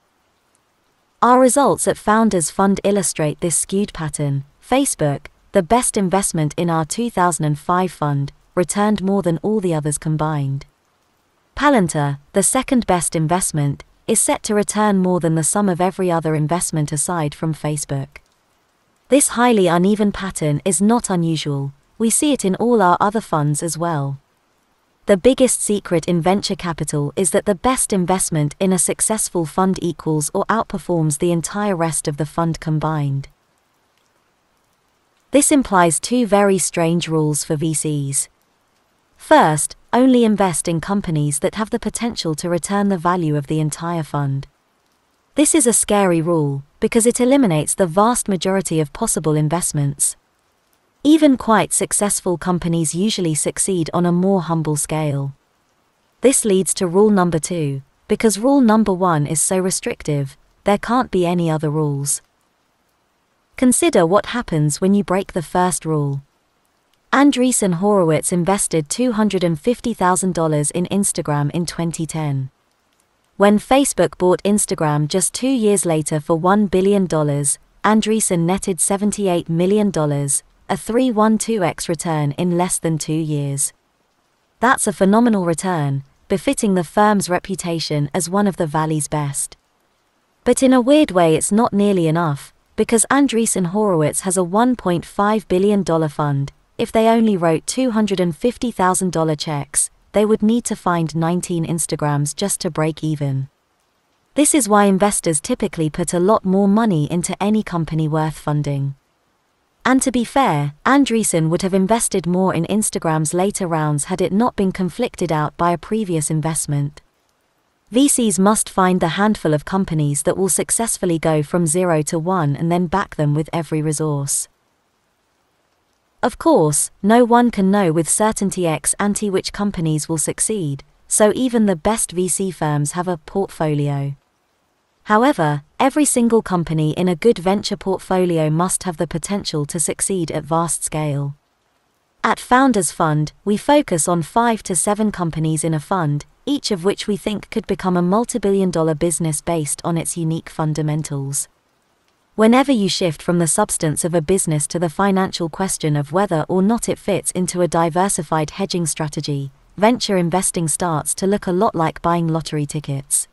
S3: Our results at Founders Fund illustrate this skewed pattern. Facebook, the best investment in our 2005 fund, returned more than all the others combined. Palantir, the second best investment, is set to return more than the sum of every other investment aside from Facebook. This highly uneven pattern is not unusual, we see it in all our other funds as well. The biggest secret in venture capital is that the best investment in a successful fund equals or outperforms the entire rest of the fund combined. This implies two very strange rules for VCs. First, only invest in companies that have the potential to return the value of the entire fund. This is a scary rule, because it eliminates the vast majority of possible investments. Even quite successful companies usually succeed on a more humble scale. This leads to rule number two, because rule number one is so restrictive, there can't be any other rules. Consider what happens when you break the first rule. Andreessen Horowitz invested $250,000 in Instagram in 2010. When Facebook bought Instagram just two years later for $1 billion, Andreessen netted $78 million, a 312x return in less than two years. That's a phenomenal return, befitting the firm's reputation as one of the Valley's best. But in a weird way, it's not nearly enough, because Andreessen Horowitz has a $1.5 billion fund. If they only wrote $250,000 checks, they would need to find 19 Instagrams just to break even. This is why investors typically put a lot more money into any company worth funding. And to be fair, Andreessen would have invested more in Instagram's later rounds had it not been conflicted out by a previous investment. VCs must find the handful of companies that will successfully go from zero to one and then back them with every resource. Of course, no one can know with certainty ex ante which companies will succeed, so even the best VC firms have a portfolio. However, every single company in a good venture portfolio must have the potential to succeed at vast scale. At Founders Fund, we focus on 5 to 7 companies in a fund, each of which we think could become a multi-billion dollar business based on its unique fundamentals. Whenever you shift from the substance of a business to the financial question of whether or not it fits into a diversified hedging strategy, venture investing starts to look a lot like buying lottery tickets.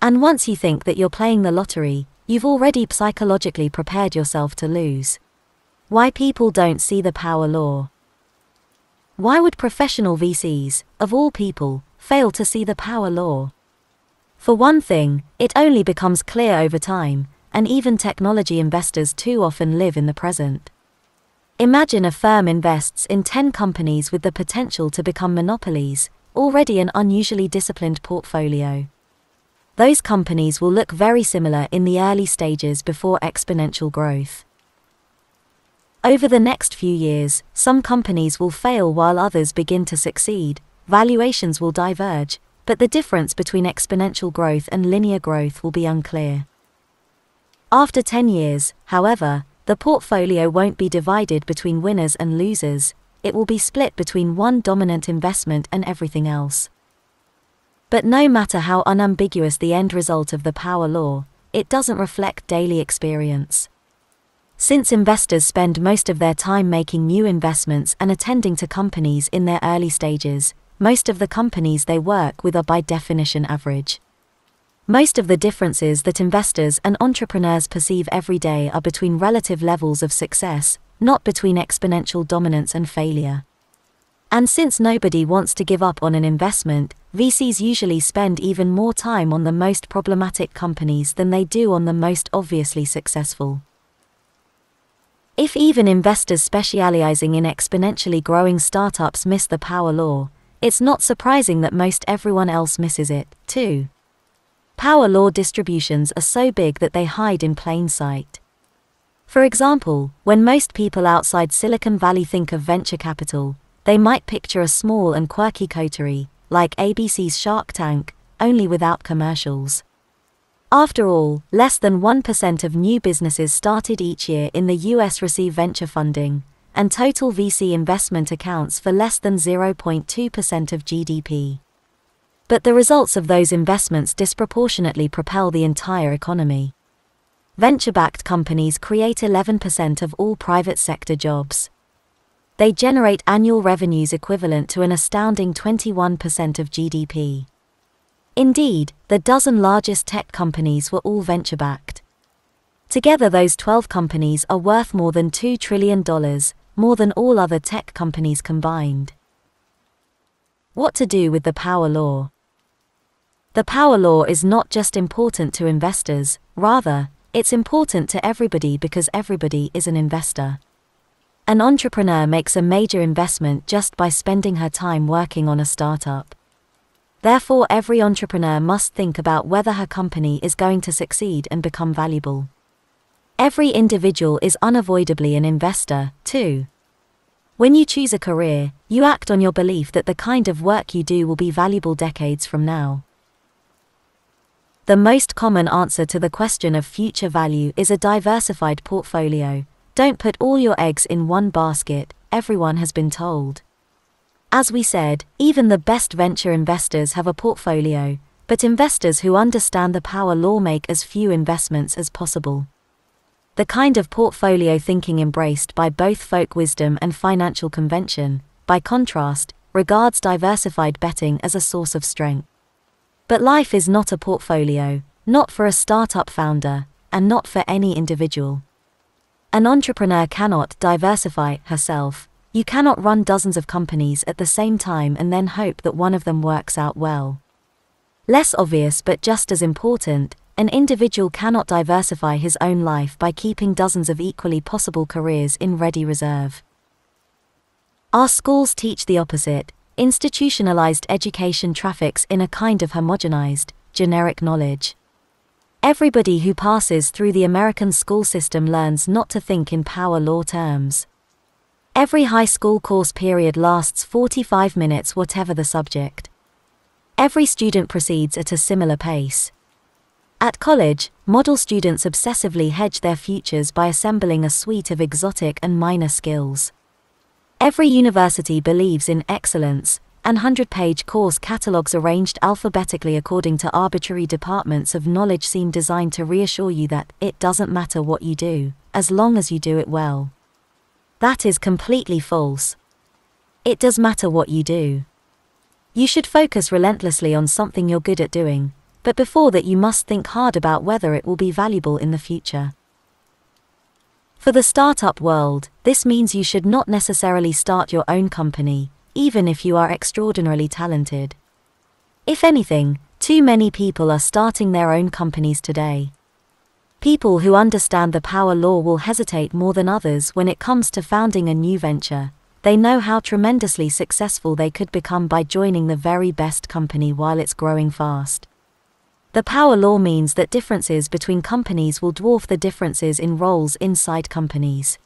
S3: And once you think that you're playing the lottery, you've already psychologically prepared yourself to lose. Why people don't see the power law. Why would professional VCs, of all people, fail to see the power law? For one thing, it only becomes clear over time, and even technology investors too often live in the present. Imagine a firm invests in 10 companies with the potential to become monopolies, already an unusually disciplined portfolio those companies will look very similar in the early stages before exponential growth. Over the next few years, some companies will fail while others begin to succeed, valuations will diverge, but the difference between exponential growth and linear growth will be unclear. After 10 years, however, the portfolio won't be divided between winners and losers, it will be split between one dominant investment and everything else. But no matter how unambiguous the end result of the power law, it doesn't reflect daily experience. Since investors spend most of their time making new investments and attending to companies in their early stages, most of the companies they work with are by definition average. Most of the differences that investors and entrepreneurs perceive every day are between relative levels of success, not between exponential dominance and failure. And since nobody wants to give up on an investment, VCs usually spend even more time on the most problematic companies than they do on the most obviously successful. If even investors specializing in exponentially growing startups miss the power law, it's not surprising that most everyone else misses it, too. Power law distributions are so big that they hide in plain sight. For example, when most people outside Silicon Valley think of venture capital, they might picture a small and quirky coterie, like ABC's Shark Tank, only without commercials. After all, less than 1% of new businesses started each year in the US receive venture funding, and total VC investment accounts for less than 0.2% of GDP. But the results of those investments disproportionately propel the entire economy. Venture backed companies create 11% of all private sector jobs. They generate annual revenues equivalent to an astounding 21% of GDP. Indeed, the dozen largest tech companies were all venture backed. Together, those 12 companies are worth more than $2 trillion, more than all other tech companies combined. What to do with the power law? The power law is not just important to investors, rather, it's important to everybody because everybody is an investor. An entrepreneur makes a major investment just by spending her time working on a startup. Therefore, every entrepreneur must think about whether her company is going to succeed and become valuable. Every individual is unavoidably an investor, too. When you choose a career, you act on your belief that the kind of work you do will be valuable decades from now. The most common answer to the question of future value is a diversified portfolio, don't put all your eggs in one basket, everyone has been told. As we said, even the best venture investors have a portfolio, but investors who understand the power law make as few investments as possible. The kind of portfolio thinking embraced by both folk wisdom and financial convention, by contrast, regards diversified betting as a source of strength. But life is not a portfolio, not for a startup founder, and not for any individual. An entrepreneur cannot diversify herself. You cannot run dozens of companies at the same time and then hope that one of them works out well. Less obvious but just as important, an individual cannot diversify his own life by keeping dozens of equally possible careers in ready reserve. Our schools teach the opposite. Institutionalized education traffics in a kind of homogenized, generic knowledge. Everybody who passes through the American school system learns not to think in power law terms. Every high school course period lasts 45 minutes, whatever the subject. Every student proceeds at a similar pace. At college, model students obsessively hedge their futures by assembling a suite of exotic and minor skills. Every university believes in excellence, and 100 page course catalogues arranged alphabetically according to arbitrary departments of knowledge seem designed to reassure you that it doesn't matter what you do, as long as you do it well. That is completely false. It does matter what you do. You should focus relentlessly on something you're good at doing, but before that, you must think hard about whether it will be valuable in the future. For the startup world, this means you should not necessarily start your own company, even if you are extraordinarily talented. If anything, too many people are starting their own companies today. People who understand the power law will hesitate more than others when it comes to founding a new venture. They know how tremendously successful they could become by joining the very best company while it's growing fast. The power law means that differences between companies will dwarf the differences in roles inside companies.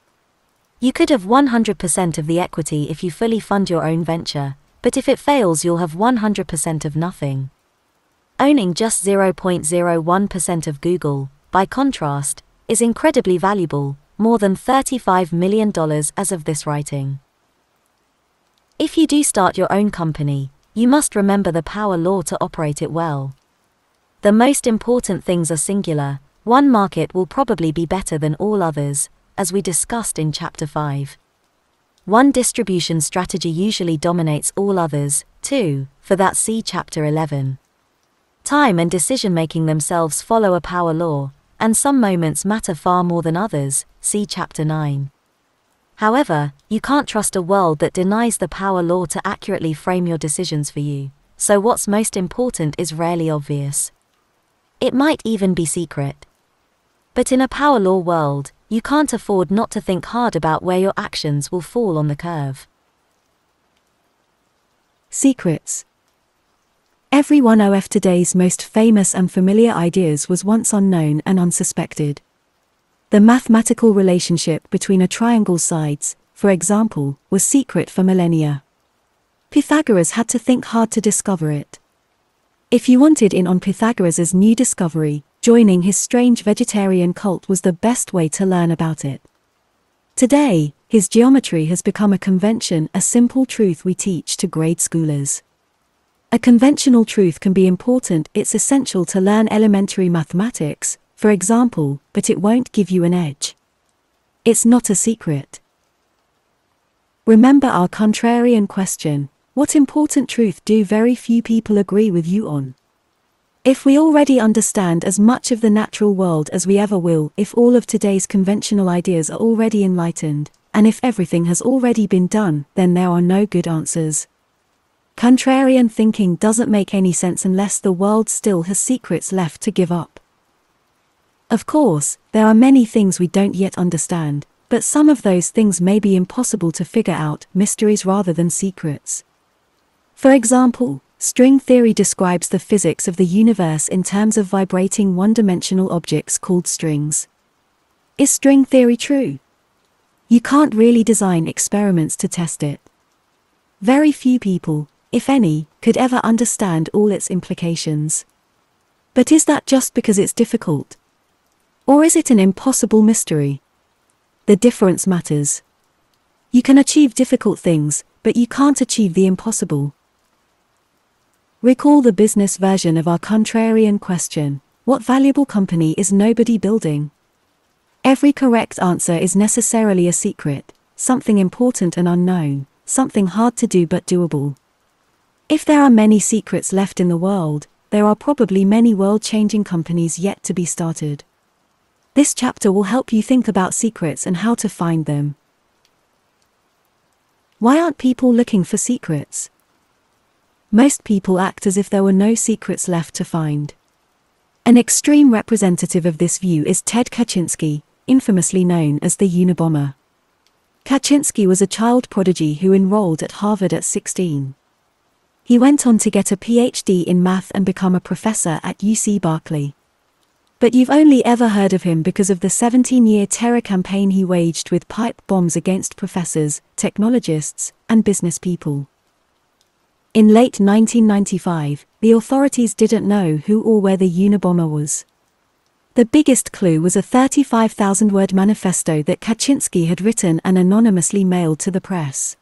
S3: You could have 100% of the equity if you fully fund your own venture, but if it fails, you'll have 100% of nothing. Owning just 0.01% of Google, by contrast, is incredibly valuable, more than $35 million as of this writing. If you do start your own company, you must remember the power law to operate it well. The most important things are singular, one market will probably be better than all others, as we discussed in Chapter 5. One distribution strategy usually dominates all others, too, for that see Chapter 11. Time and decision making themselves follow a power law, and some moments matter far more than others, see Chapter 9. However, you can't trust a world that denies the power law to accurately frame your decisions for you, so what's most important is rarely obvious. It might even be secret. But in a power law world, you can't afford not to think hard about where your actions will fall on the curve.
S1: Secrets Every one of today's most famous and familiar ideas was once unknown and unsuspected. The mathematical relationship between a triangle's sides, for example, was secret for millennia. Pythagoras had to think hard to discover it. If you wanted in on Pythagoras' new discovery, joining his strange vegetarian cult was the best way to learn about it. Today, his geometry has become a convention, a simple truth we teach to grade schoolers. A conventional truth can be important, it's essential to learn elementary mathematics, for example, but it won't give you an edge. It's not a secret. Remember our contrarian question what important truth do very few people agree with you on? If we already understand as much of the natural world as we ever will, if all of today's conventional ideas are already enlightened, and if everything has already been done, then there are no good answers. Contrarian thinking doesn't make any sense unless the world still has secrets left to give up. Of course, there are many things we don't yet understand, but some of those things may be impossible to figure out, mysteries rather than secrets. For example, string theory describes the physics of the universe in terms of vibrating one dimensional objects called strings. Is string theory true? You can't really design experiments to test it. Very few people, if any, could ever understand all its implications. But is that just because it's difficult? Or is it an impossible mystery? The difference matters. You can achieve difficult things, but you can't achieve the impossible. Recall the business version of our contrarian question What valuable company is nobody building? Every correct answer is necessarily a secret, something important and unknown, something hard to do but doable. If there are many secrets left in the world, there are probably many world changing companies yet to be started. This chapter will help you think about secrets and how to find them. Why aren't people looking for secrets? Most people act as if there were no secrets left to find. An extreme representative of this view is Ted Kaczynski, infamously known as the Unabomber. Kaczynski was a child prodigy who enrolled at Harvard at 16. He went on to get a PhD in math and become a professor at UC Berkeley. But you've only ever heard of him because of the 17 year terror campaign he waged with pipe bombs against professors, technologists, and business people. In late 1995, the authorities didn't know who or where the Unabomber was. The biggest clue was a 35,000 word manifesto that Kaczynski had written and anonymously mailed to the press.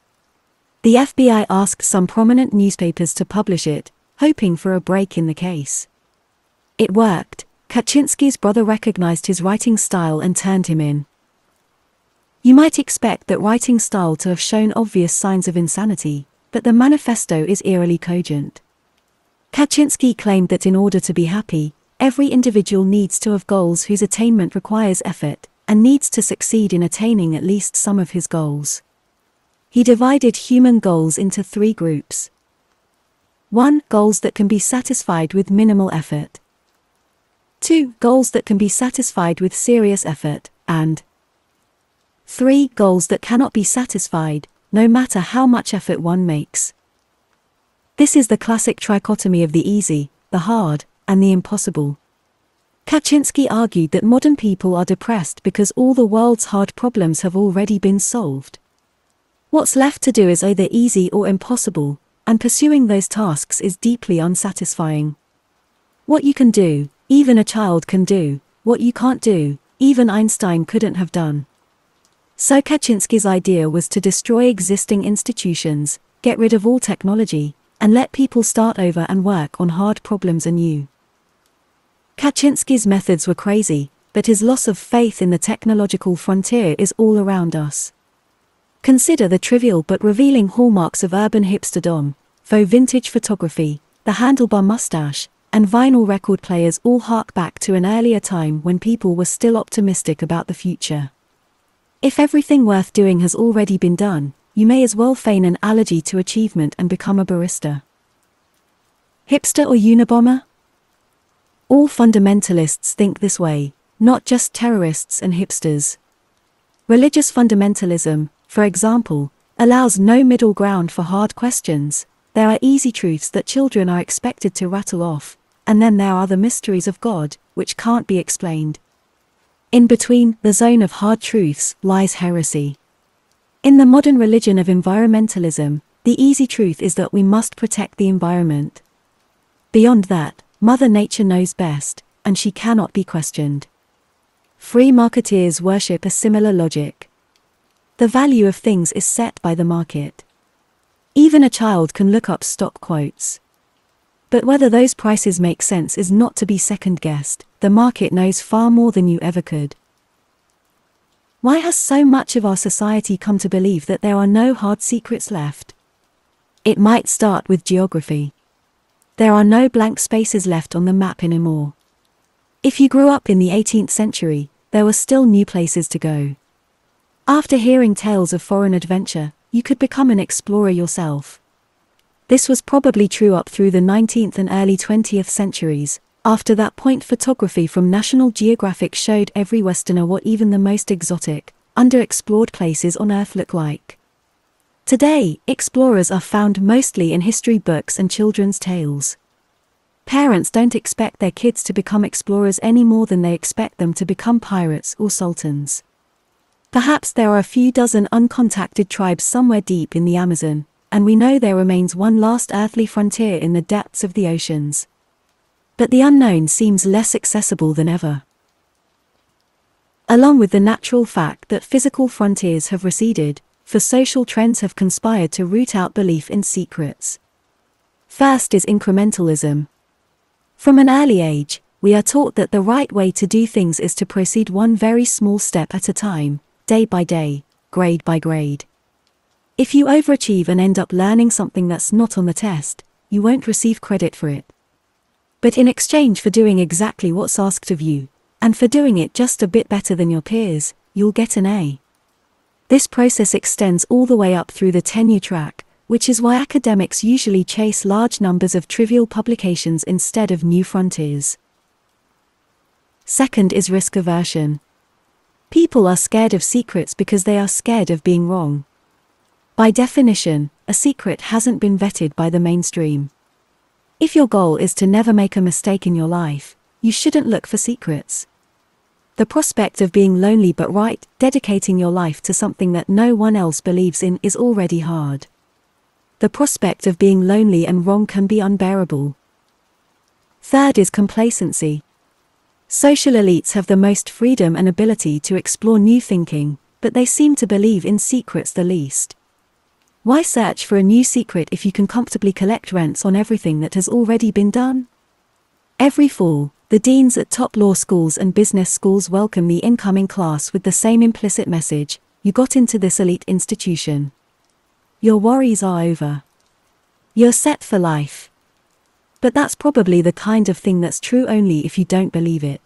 S1: The FBI asked some prominent newspapers to publish it, hoping for a break in the case. It worked. Kaczynski's brother recognized his writing style and turned him in. You might expect that writing style to have shown obvious signs of insanity, but the manifesto is eerily cogent. Kaczynski claimed that in order to be happy, every individual needs to have goals whose attainment requires effort, and needs to succeed in attaining at least some of his goals. He divided human goals into three groups. 1. Goals that can be satisfied with minimal effort. 2. Goals that can be satisfied with serious effort, and 3. Goals that cannot be satisfied, no matter how much effort one makes. This is the classic trichotomy of the easy, the hard, and the impossible. Kaczynski argued that modern people are depressed because all the world's hard problems have already been solved. What's left to do is either easy or impossible, and pursuing those tasks is deeply unsatisfying. What you can do, even a child can do, what you can't do, even Einstein couldn't have done. So Kaczynski's idea was to destroy existing institutions, get rid of all technology, and let people start over and work on hard problems anew. Kaczynski's methods were crazy, but his loss of faith in the technological frontier is all around us. Consider the trivial but revealing hallmarks of urban hipsterdom, faux vintage photography, the handlebar mustache, and vinyl record players all hark back to an earlier time when people were still optimistic about the future. If everything worth doing has already been done, you may as well feign an allergy to achievement and become a barista. Hipster or Unabomber? All fundamentalists think this way, not just terrorists and hipsters. Religious fundamentalism, for example, allows no middle ground for hard questions. There are easy truths that children are expected to rattle off, and then there are the mysteries of God, which can't be explained. In between the zone of hard truths lies heresy. In the modern religion of environmentalism, the easy truth is that we must protect the environment. Beyond that, Mother Nature knows best, and she cannot be questioned. Free marketeers worship a similar logic. The value of things is set by the market. Even a child can look up stock quotes. But whether those prices make sense is not to be second guessed, the market knows far more than you ever could. Why has so much of our society come to believe that there are no hard secrets left? It might start with geography. There are no blank spaces left on the map anymore. If you grew up in the 18th century, there were still new places to go. After hearing tales of foreign adventure, you could become an explorer yourself. This was probably true up through the 19th and early 20th centuries. After that point, photography from National Geographic showed every Westerner what even the most exotic, underexplored places on Earth look like. Today, explorers are found mostly in history books and children's tales. Parents don't expect their kids to become explorers any more than they expect them to become pirates or sultans. Perhaps there are a few dozen uncontacted tribes somewhere deep in the Amazon, and we know there remains one last earthly frontier in the depths of the oceans. But the unknown seems less accessible than ever. Along with the natural fact that physical frontiers have receded, four social trends have conspired to root out belief in secrets. First is incrementalism. From an early age, we are taught that the right way to do things is to proceed one very small step at a time, day by day, grade by grade. If you overachieve and end up learning something that's not on the test, you won't receive credit for it. But in exchange for doing exactly what's asked of you, and for doing it just a bit better than your peers, you'll get an A. This process extends all the way up through the tenure track, which is why academics usually chase large numbers of trivial publications instead of new frontiers. Second is risk aversion. People are scared of secrets because they are scared of being wrong. By definition, a secret hasn't been vetted by the mainstream. If your goal is to never make a mistake in your life, you shouldn't look for secrets. The prospect of being lonely but right, dedicating your life to something that no one else believes in, is already hard. The prospect of being lonely and wrong can be unbearable. Third is complacency. Social elites have the most freedom and ability to explore new thinking, but they seem to believe in secrets the least. Why search for a new secret if you can comfortably collect rents on everything that has already been done? Every fall, the deans at top law schools and business schools welcome the incoming class with the same implicit message you got into this elite institution. Your worries are over. You're set for life. But that's probably the kind of thing that's true only if you don't believe it.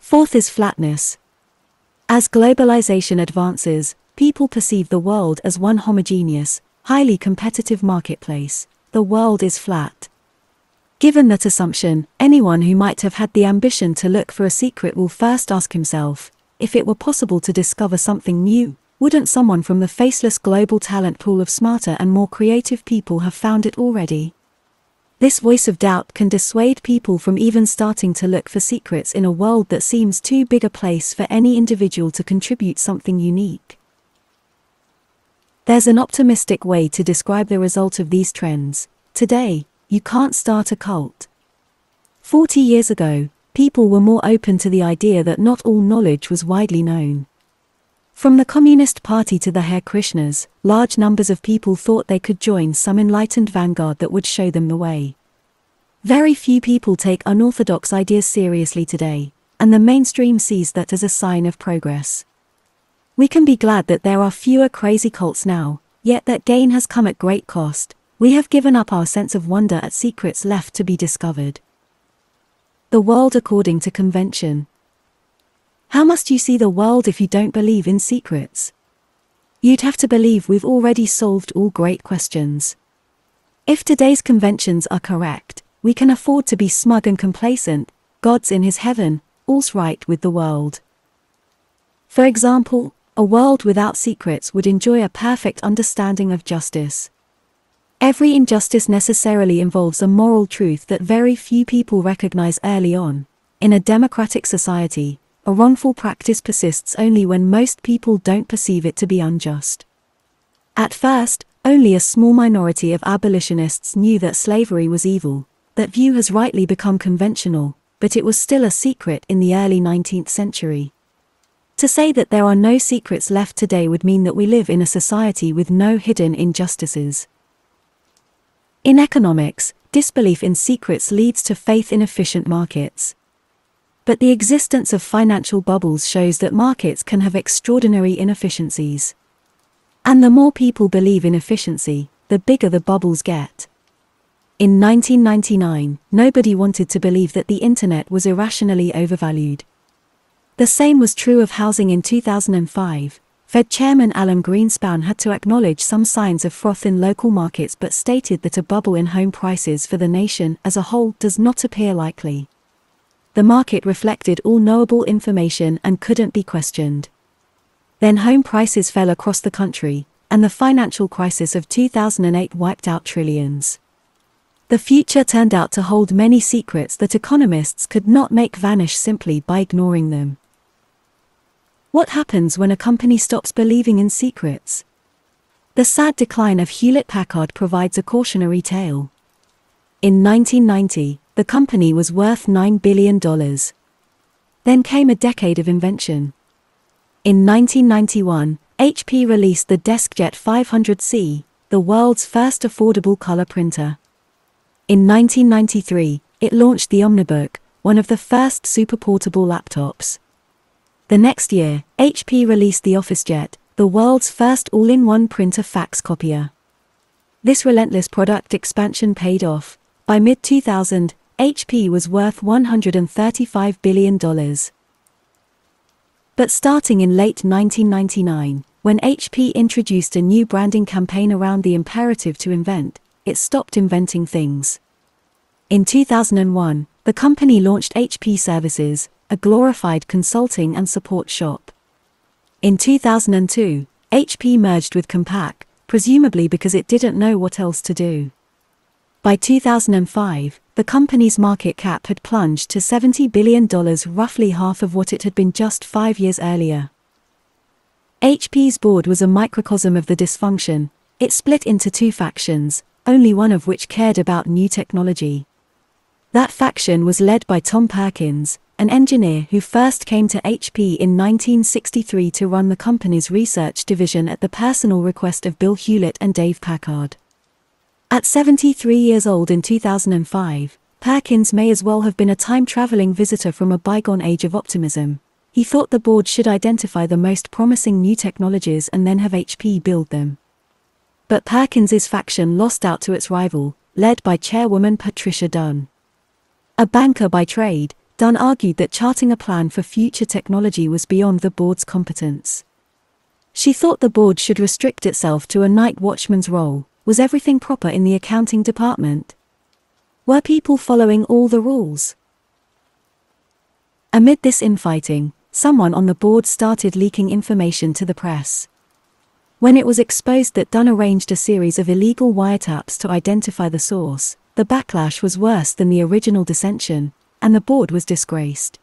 S1: Fourth is flatness. As globalization advances, people perceive the world as one homogeneous, highly competitive marketplace. The world is flat. Given that assumption, anyone who might have had the ambition to look for a secret will first ask himself if it were possible to discover something new, wouldn't someone from the faceless global talent pool of smarter and more creative people have found it already? This voice of doubt can dissuade people from even starting to look for secrets in a world that seems too big a place for any individual to contribute something unique. There's an optimistic way to describe the result of these trends. Today, you can't start a cult. Forty years ago, people were more open to the idea that not all knowledge was widely known. From the Communist Party to the Hare Krishnas, large numbers of people thought they could join some enlightened vanguard that would show them the way. Very few people take unorthodox ideas seriously today, and the mainstream sees that as a sign of progress. We can be glad that there are fewer crazy cults now, yet that gain has come at great cost, we have given up our sense of wonder at secrets left to be discovered. The world according to convention. How must you see the world if you don't believe in secrets? You'd have to believe we've already solved all great questions. If today's conventions are correct, we can afford to be smug and complacent, God's in his heaven, all's right with the world. For example, a world without secrets would enjoy a perfect understanding of justice. Every injustice necessarily involves a moral truth that very few people recognize early on. In a democratic society, a wrongful practice persists only when most people don't perceive it to be unjust. At first, only a small minority of abolitionists knew that slavery was evil. That view has rightly become conventional, but it was still a secret in the early 19th century. To say that there are no secrets left today would mean that we live in a society with no hidden injustices. In economics, disbelief in secrets leads to faith in efficient markets. But the existence of financial bubbles shows that markets can have extraordinary inefficiencies. And the more people believe in efficiency, the bigger the bubbles get. In 1999, nobody wanted to believe that the internet was irrationally overvalued. The same was true of housing in 2005. Fed Chairman Alan Greenspan had to acknowledge some signs of froth in local markets but stated that a bubble in home prices for the nation as a whole does not appear likely. The market reflected all knowable information and couldn't be questioned. Then home prices fell across the country, and the financial crisis of 2008 wiped out trillions. The future turned out to hold many secrets that economists could not make vanish simply by ignoring them. What happens when a company stops believing in secrets? The sad decline of Hewlett Packard provides a cautionary tale. In 1990, the company was worth $9 billion. Then came a decade of invention. In 1991, HP released the DeskJet 500C, the world's first affordable color printer. In 1993, it launched the Omnibook, one of the first super portable laptops. The next year, HP released the OfficeJet, the world's first all-in-one printer fax copier. This relentless product expansion paid off. By mid-2000, HP was worth $135 billion. But starting in late 1999, when HP introduced a new branding campaign around the imperative to invent, it stopped inventing things. In 2001, the company launched HP Services, a glorified consulting and support shop. In 2002, HP merged with Compaq, presumably because it didn't know what else to do. By 2005, the company's market cap had plunged to $70 billion, roughly half of what it had been just five years earlier. HP's board was a microcosm of the dysfunction, it split into two factions, only one of which cared about new technology. That faction was led by Tom Perkins, an engineer who first came to HP in 1963 to run the company's research division at the personal request of Bill Hewlett and Dave Packard. At 73 years old in 2005, Perkins may as well have been a time traveling visitor from a bygone age of optimism. He thought the board should identify the most promising new technologies and then have HP build them. But Perkins's faction lost out to its rival, led by chairwoman Patricia Dunn. A banker by trade, Dunn argued that charting a plan for future technology was beyond the board's competence. She thought the board should restrict itself to a night watchman's role. Was everything proper in the accounting department? Were people following all the rules? Amid this infighting, someone on the board started leaking information to the press. When it was exposed that Dunn arranged a series of illegal wiretaps to identify the source, the backlash was worse than the original dissension, and the board was disgraced.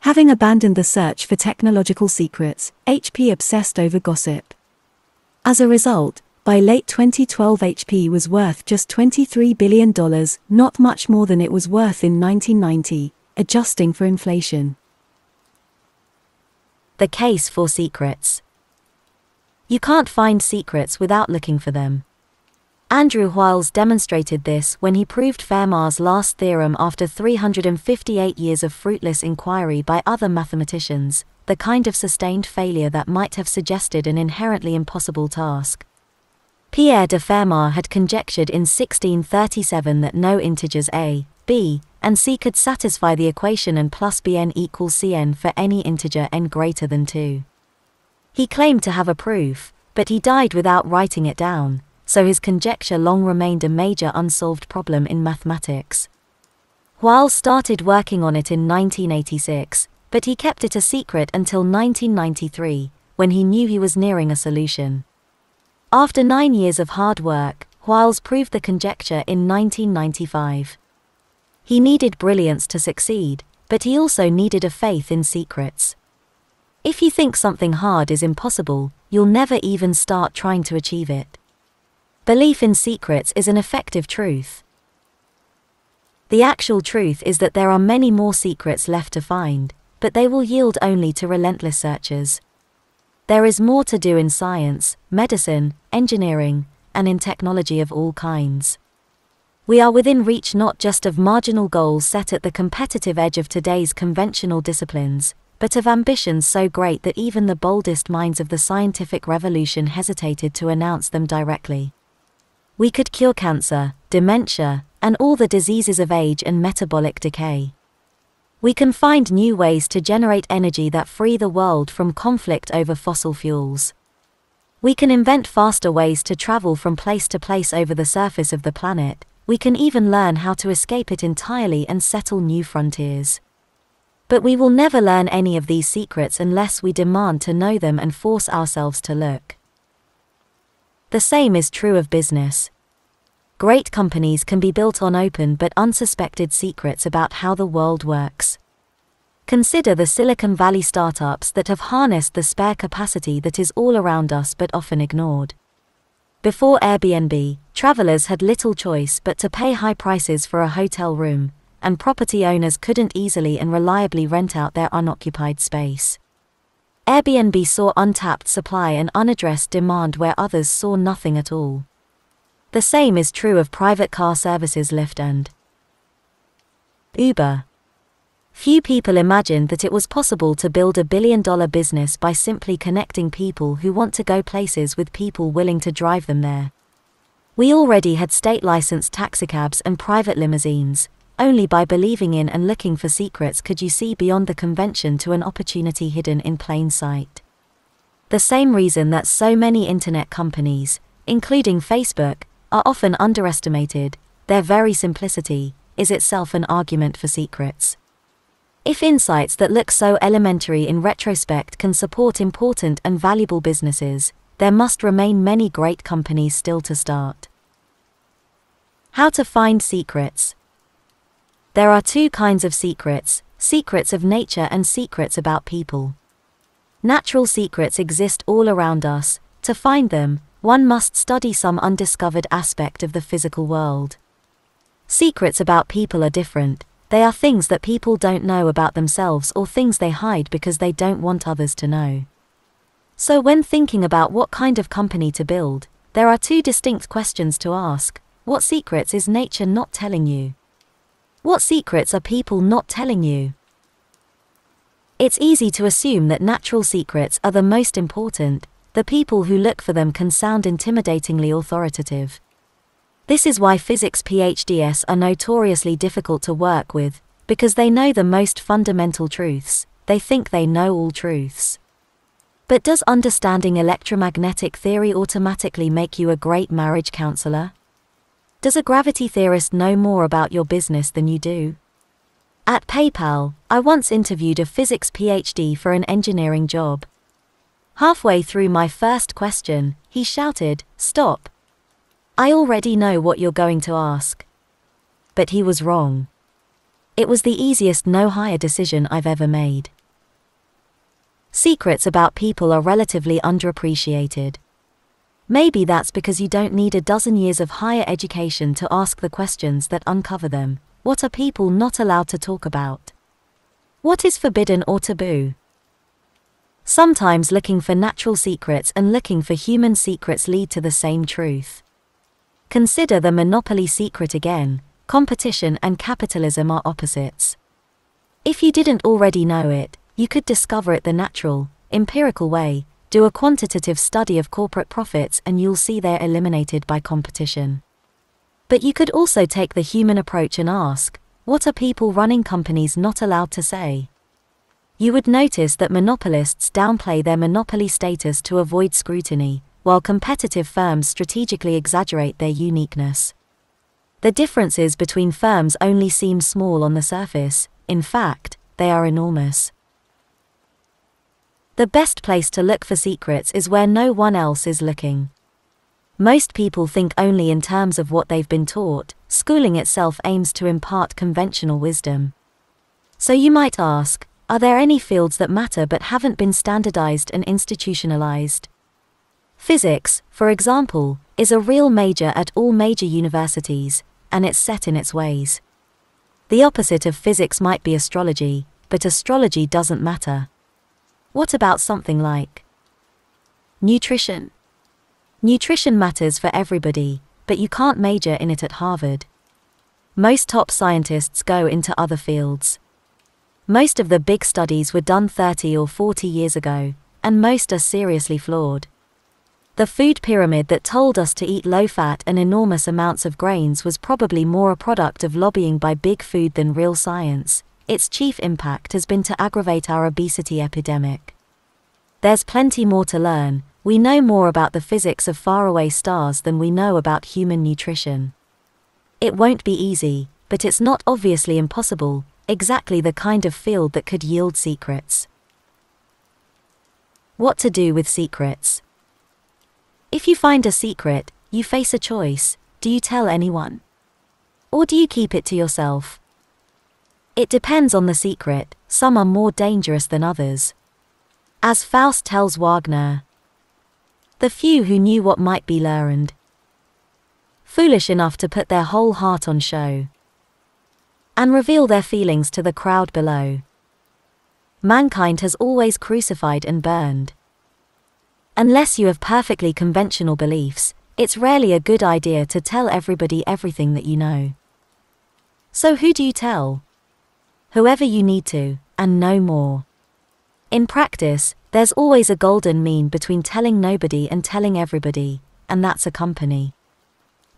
S1: Having abandoned the search for technological secrets, HP obsessed over gossip. As a result, by late 2012 HP was worth just $23 billion, not much more than it was worth in 1990, adjusting for inflation.
S2: The case for secrets. You can't find secrets without looking for them. Andrew Wiles demonstrated this when he proved Fermat's last theorem after 358 years of fruitless inquiry by other mathematicians, the kind of sustained failure that might have suggested an inherently impossible task. Pierre de Fermat had conjectured in 1637 that no integers a, b, and c could satisfy the equation n plus bn equals cn for any integer n greater than 2. He claimed to have a proof, but he died without writing it down so his conjecture long remained a major unsolved problem in mathematics. Wiles started working on it in 1986, but he kept it a secret until 1993, when he knew he was nearing a solution. After nine years of hard work, Wiles proved the conjecture in 1995. He needed brilliance to succeed, but he also needed a faith in secrets. If you think something hard is impossible, you'll never even start trying to achieve it. Belief in secrets is an effective truth. The actual truth is that there are many more secrets left to find, but they will yield only to relentless searchers. There is more to do in science, medicine, engineering, and in technology of all kinds. We are within reach not just of marginal goals set at the competitive edge of today's conventional disciplines, but of ambitions so great that even the boldest minds of the scientific revolution hesitated to announce them directly we could cure cancer, dementia, and all the diseases of age and metabolic decay.
S1: We can find new ways to generate energy that free the world from conflict over fossil fuels. We can invent faster ways to travel from place to place over the surface of the planet. We can even learn how to escape it entirely and settle new frontiers. But we will never learn any of these secrets unless we demand to know them and force ourselves to look. The same is true of business. Great companies can be built on open but unsuspected secrets about how the world works. Consider the Silicon Valley startups that have harnessed the spare capacity that is all around us but often ignored. Before Airbnb, travelers had little choice but to pay high prices for a hotel room, and property owners couldn't easily and reliably rent out their unoccupied space. Airbnb saw untapped supply and unaddressed demand where others saw nothing at all. The same is true of private car services Lyft and Uber. Few people imagined that it was possible to build a billion dollar business by simply connecting people who want to go places with people willing to drive them there. We already had state licensed taxicabs and private limousines. Only by believing in and looking for secrets could you see beyond the convention to an opportunity hidden in plain sight. The same reason that so many internet companies, including Facebook, are often underestimated, their very simplicity is itself an argument for secrets. If insights that look so elementary in retrospect can support important and valuable businesses, there must remain many great companies still to start. How to find secrets. There are two kinds of secrets secrets of nature and secrets about people. Natural secrets exist all around us. To find them, one must study some undiscovered aspect of the physical world. Secrets about people are different, they are things that people don't know about themselves or things they hide because they don't want others to know. So, when thinking about what kind of company to build, there are two distinct questions to ask What secrets is nature not telling you? What secrets are people not telling you? It's easy to assume that natural secrets are the most important, the people who look for them can sound intimidatingly authoritative. This is why physics PhDs are notoriously difficult to work with, because they know the most fundamental truths, they think they know all truths. But does understanding electromagnetic theory automatically make you a great marriage counselor? Does a gravity theorist know more about your business than you do? At PayPal, I once interviewed a physics PhD for an engineering job. Halfway through my first question, he shouted, Stop. I already know what you're going to ask. But he was wrong. It was the easiest no hire decision I've ever made. Secrets about people are relatively underappreciated. Maybe that's because you don't need a dozen years of higher education to ask the questions that uncover them. What are people not allowed to talk about? What is forbidden or taboo? Sometimes looking for natural secrets and looking for human secrets lead to the same truth. Consider the monopoly secret again competition and capitalism are opposites. If you didn't already know it, you could discover it the natural, empirical way, do a quantitative study of corporate profits and you'll see they're eliminated by competition. But you could also take the human approach and ask what are people running companies not allowed to say? You would notice that monopolists downplay their monopoly status to avoid scrutiny, while competitive firms strategically exaggerate their uniqueness. The differences between firms only seem small on the surface, in fact, they are enormous. The best place to look for secrets is where no one else is looking. Most people think only in terms of what they've been taught, schooling itself aims to impart conventional wisdom. So you might ask, are there any fields that matter but haven't been standardized and institutionalized? Physics, for example, is a real major at all major universities, and it's set in its ways. The opposite of physics might be astrology, but astrology doesn't matter. What about something like nutrition? Nutrition matters for everybody, but you can't major in it at Harvard. Most top scientists go into other fields. Most of the big studies were done 30 or 40 years ago, and most are seriously flawed. The food pyramid that told us to eat low fat and enormous amounts of grains was probably more a product of lobbying by big food than real science.
S4: Its chief impact has been to aggravate our obesity epidemic. There's plenty more to learn, we know more about the physics of faraway stars than we know about human nutrition. It won't be easy, but it's not obviously impossible, exactly the kind of field that could yield secrets. What to do with secrets? If you find a secret, you face a choice do you tell anyone? Or do you keep it to yourself? It depends on the secret, some are more dangerous than others. As Faust tells Wagner, the few who knew what might be learned, foolish enough to put their whole heart on show, and reveal their feelings to the crowd below. Mankind has always crucified and burned. Unless you have perfectly conventional beliefs, it's rarely a good idea to tell everybody everything that you know. So who do you tell? Whoever you need to, and no more. In practice, there's always a golden mean between telling nobody and telling everybody, and that's a company.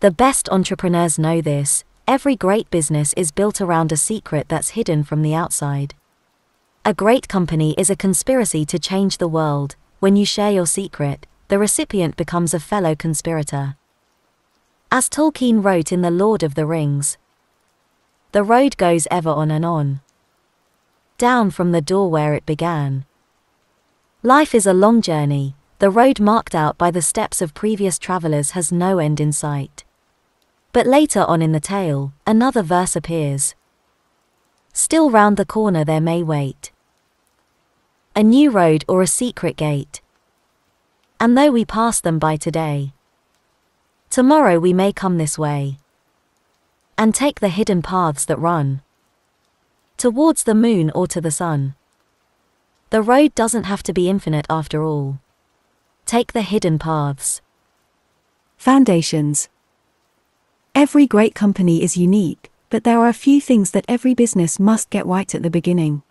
S4: The best entrepreneurs know this, every great business is built around a secret that's hidden from the outside. A great company is a conspiracy to change the world, when you share your secret, the recipient becomes a fellow conspirator. As Tolkien wrote in The Lord of the Rings, the road goes ever on and on. Down from the door where it began. Life is a long journey, the road marked out by the steps of previous travelers has no end in sight. But later on in the tale, another verse appears. Still round the corner there may wait. A new road or a secret gate. And though we pass them by today, tomorrow we may come this way and take the hidden paths that run towards the moon or to the sun. The road doesn't have to be infinite after all. Take the hidden paths.
S1: Foundations. Every great company is unique, but there are a few things that every business must get right at the beginning.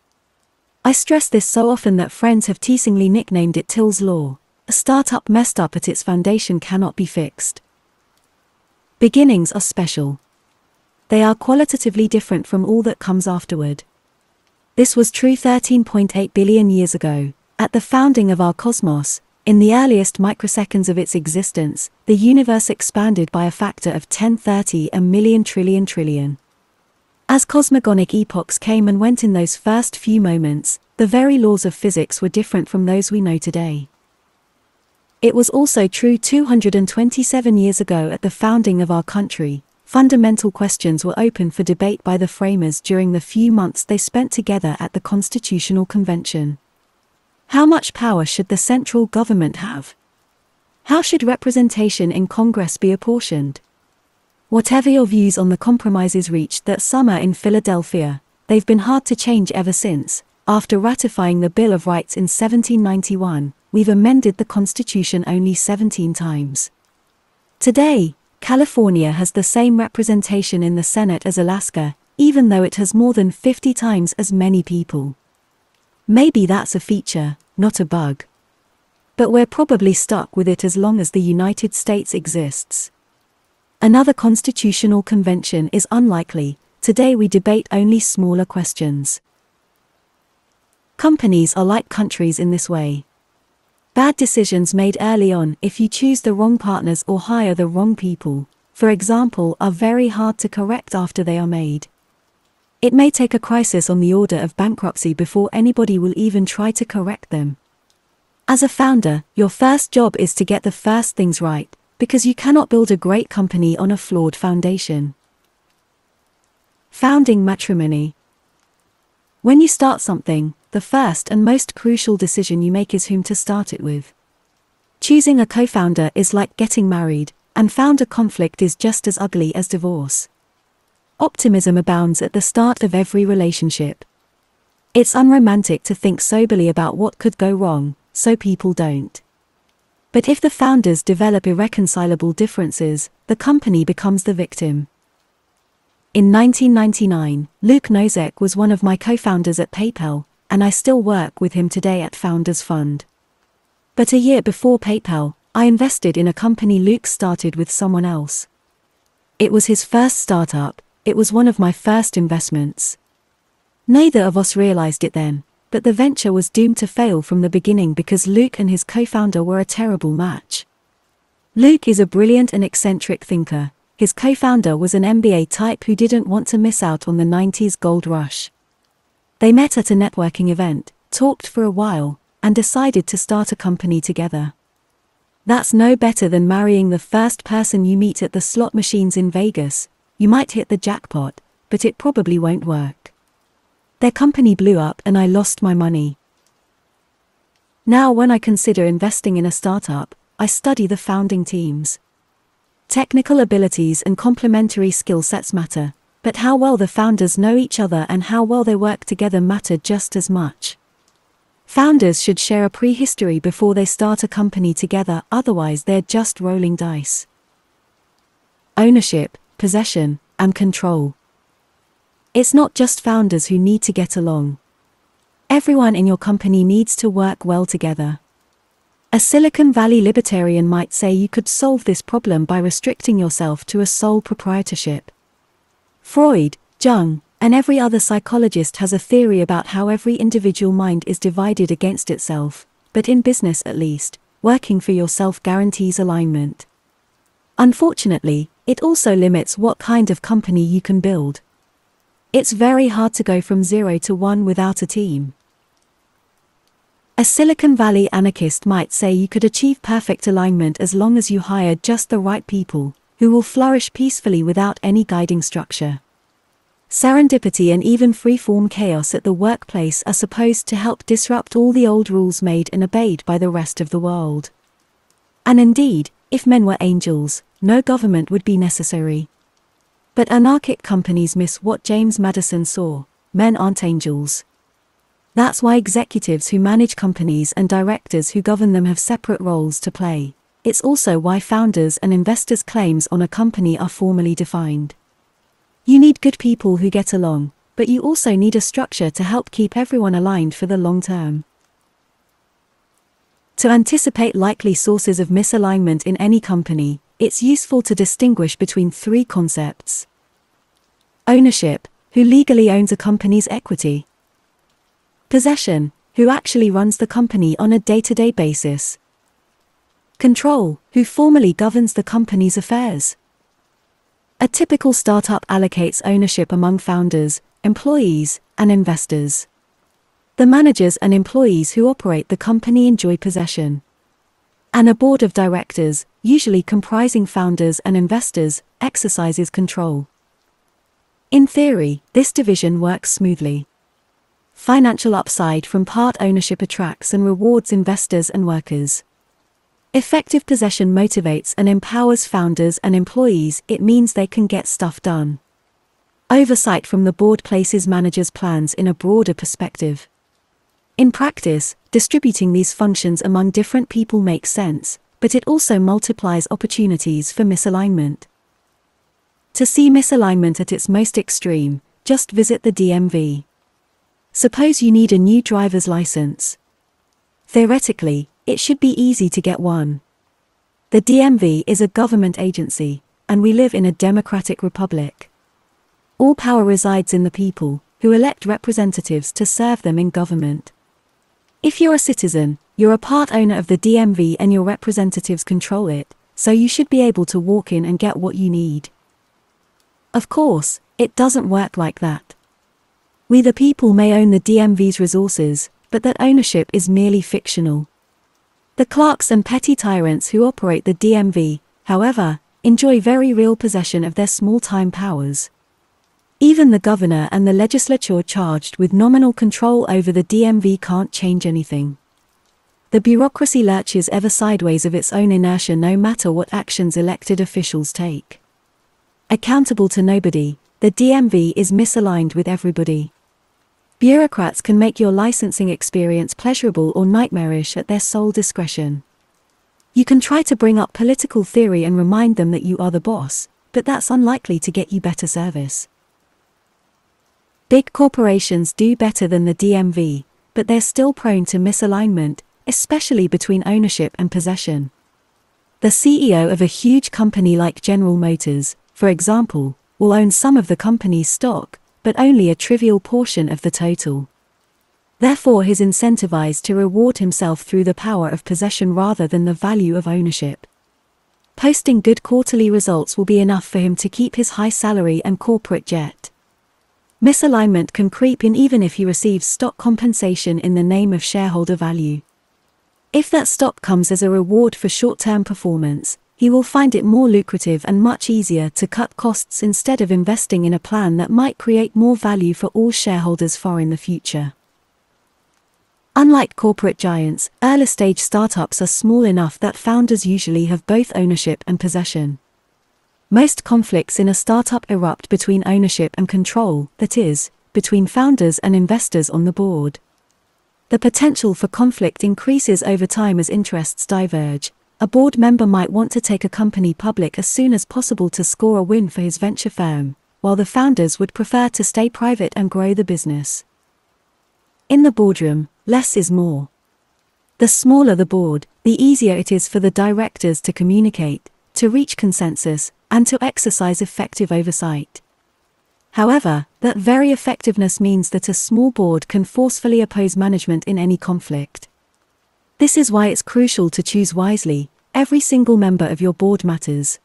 S1: I stress this so often that friends have teasingly nicknamed it Thiel's Law. A startup messed up at its foundation cannot be fixed. Beginnings are special. They are qualitatively different from all that comes afterward. This was true 13.8 billion years ago, at the founding of our cosmos, in the earliest microseconds of its existence, the universe expanded by a factor of 1030 a million trillion trillion. As cosmogonic epochs came and went in those first few moments, the very laws of physics were different from those we know today. It was also true 227 years ago at the founding of our country. Fundamental questions were open for debate by the framers during the few months they spent together at the Constitutional Convention. How much power should the central government have? How should representation in Congress be apportioned? Whatever your views on the compromises reached that summer in Philadelphia, they've been hard to change ever since. After ratifying the Bill of Rights in 1791, we've amended the Constitution only 17 times. Today, California has the same representation in the Senate as Alaska, even though it has more than 50 times as many people. Maybe that's a feature, not a bug. But we're probably stuck with it as long as the United States exists. Another constitutional convention is unlikely, today we debate only smaller questions. Companies are like countries in this way. Bad decisions made early on, if you choose the wrong partners or hire the wrong people, for example, are very hard to correct after they are made. It may take a crisis on the order of bankruptcy before anybody will even try to correct them. As a founder, your first job is to get the first things right, because you cannot build a great company on a flawed foundation. Founding matrimony. When you start something, the first and most crucial decision you make is whom to start it with. Choosing a co founder is like getting married, and founder conflict is just as ugly as divorce. Optimism abounds at the start of every relationship. It's unromantic to think soberly about what could go wrong, so people don't. But if the founders develop irreconcilable differences, the company becomes the victim. In 1999, Luke Nosek was one of my co founders at PayPal, and I still work with him today at Founders Fund. But a year before PayPal, I invested in a company Luke started with someone else. It was his first startup, it was one of my first investments. Neither of us realized it then, but the venture was doomed to fail from the beginning because Luke and his co founder were a terrible match. Luke is a brilliant and eccentric thinker. His co founder was an MBA type who didn't want to miss out on the 90s gold rush. They met at a networking event, talked for a while, and decided to start a company together. That's no better than marrying the first person you meet at the slot machines in Vegas. You might hit the jackpot, but it probably won't work. Their company blew up and I lost my money. Now, when I consider investing in a startup, I study the founding teams. Technical abilities and complementary skill sets matter, but how well the founders know each other and how well they work together matter just as much. Founders should share a prehistory before they start a company together, otherwise, they're just rolling dice. Ownership, possession, and control. It's not just founders who need to get along. Everyone in your company needs to work well together. A Silicon Valley libertarian might say you could solve this problem by restricting yourself to a sole proprietorship. Freud, Jung, and every other psychologist has a theory about how every individual mind is divided against itself, but in business at least, working for yourself guarantees alignment. Unfortunately, it also limits what kind of company you can build. It's very hard to go from zero to one without a team. A Silicon Valley anarchist might say you could achieve perfect alignment as long as you hire just the right people, who will flourish peacefully without any guiding structure. Serendipity and even free-form chaos at the workplace are supposed to help disrupt all the old rules made and obeyed by the rest of the world. And indeed, if men were angels, no government would be necessary. But anarchic companies miss what James Madison saw men aren't angels. That's why executives who manage companies and directors who govern them have separate roles to play. It's also why founders and investors' claims on a company are formally defined. You need good people who get along, but you also need a structure to help keep everyone aligned for the long term. To anticipate likely sources of misalignment in any company, it's useful to distinguish between three concepts. Ownership, who legally owns a company's equity. Possession, who actually runs the company on a day to day basis. Control, who formally governs the company's affairs. A typical startup allocates ownership among founders, employees, and investors. The managers and employees who operate the company enjoy possession. And a board of directors, usually comprising founders and investors, exercises control. In theory, this division works smoothly. Financial upside from part ownership attracts and rewards investors and workers. Effective possession motivates and empowers founders and employees, it means they can get stuff done. Oversight from the board places managers' plans in a broader perspective. In practice, distributing these functions among different people makes sense, but it also multiplies opportunities for misalignment. To see misalignment at its most extreme, just visit the DMV. Suppose you need a new driver's license. Theoretically, it should be easy to get one. The DMV is a government agency, and we live in a democratic republic. All power resides in the people, who elect representatives to serve them in government. If you're a citizen, you're a part owner of the DMV and your representatives control it, so you should be able to walk in and get what you need. Of course, it doesn't work like that. We the people may own the DMV's resources, but that ownership is merely fictional. The clerks and petty tyrants who operate the DMV, however, enjoy very real possession of their small time powers. Even the governor and the legislature charged with nominal control over the DMV can't change anything. The bureaucracy lurches ever sideways of its own inertia no matter what actions elected officials take. Accountable to nobody, the DMV is misaligned with everybody. Bureaucrats can make your licensing experience pleasurable or nightmarish at their sole discretion. You can try to bring up political theory and remind them that you are the boss, but that's unlikely to get you better service. Big corporations do better than the DMV, but they're still prone to misalignment, especially between ownership and possession. The CEO of a huge company like General Motors, for example, will own some of the company's stock, but only a trivial portion of the total. Therefore, he is incentivized to reward himself through the power of possession rather than the value of ownership. Posting good quarterly results will be enough for him to keep his high salary and corporate jet. Misalignment can creep in even if he receives stock compensation in the name of shareholder value. If that stock comes as a reward for short term performance, he will find it more lucrative and much easier to cut costs instead of investing in a plan that might create more value for all shareholders far in the future. Unlike corporate giants, early stage startups are small enough that founders usually have both ownership and possession. Most conflicts in a startup erupt between ownership and control, that is, between founders and investors on the board. The potential for conflict increases over time as interests diverge. A board member might want to take a company public as soon as possible to score a win for his venture firm, while the founders would prefer to stay private and grow the business. In the boardroom, less is more. The smaller the board, the easier it is for the directors to communicate, to reach consensus, and to exercise effective oversight. However, that very effectiveness means that a small board can forcefully oppose management in any conflict. This is why it's crucial to choose wisely, every single member of your board matters.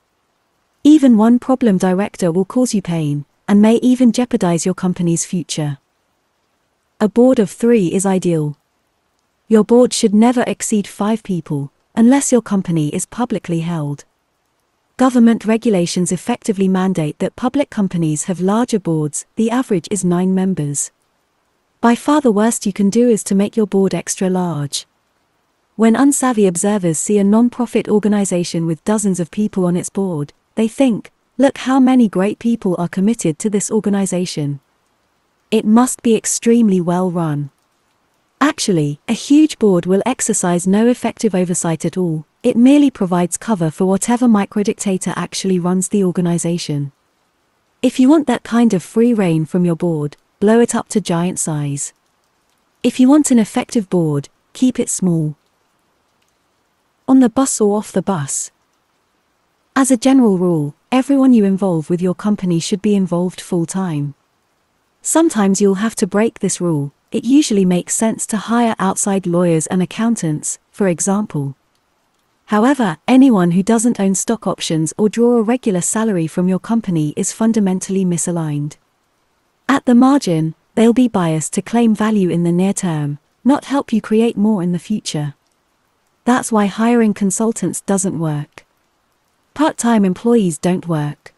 S1: Even one problem director will cause you pain, and may even jeopardize your company's future. A board of three is ideal. Your board should never exceed five people, unless your company is publicly held. Government regulations effectively mandate that public companies have larger boards, the average is nine members. By far the worst you can do is to make your board extra large. When unsavvy observers see a non-profit organization with dozens of people on its board, they think, look how many great people are committed to this organization. It must be extremely well run. Actually, a huge board will exercise no effective oversight at all, it merely provides cover for whatever microdictator actually runs the organization. If you want that kind of free rein from your board, blow it up to giant size. If you want an effective board, keep it small. On the bus or off the bus. As a general rule, everyone you involve with your company should be involved full time. Sometimes you'll have to break this rule, it usually makes sense to hire outside lawyers and accountants, for example. However, anyone who doesn't own stock options or draw a regular salary from your company is fundamentally misaligned. At the margin, they'll be biased to claim value in the near term, not help you create more in the future. That's why hiring consultants doesn't work. Part time employees don't work.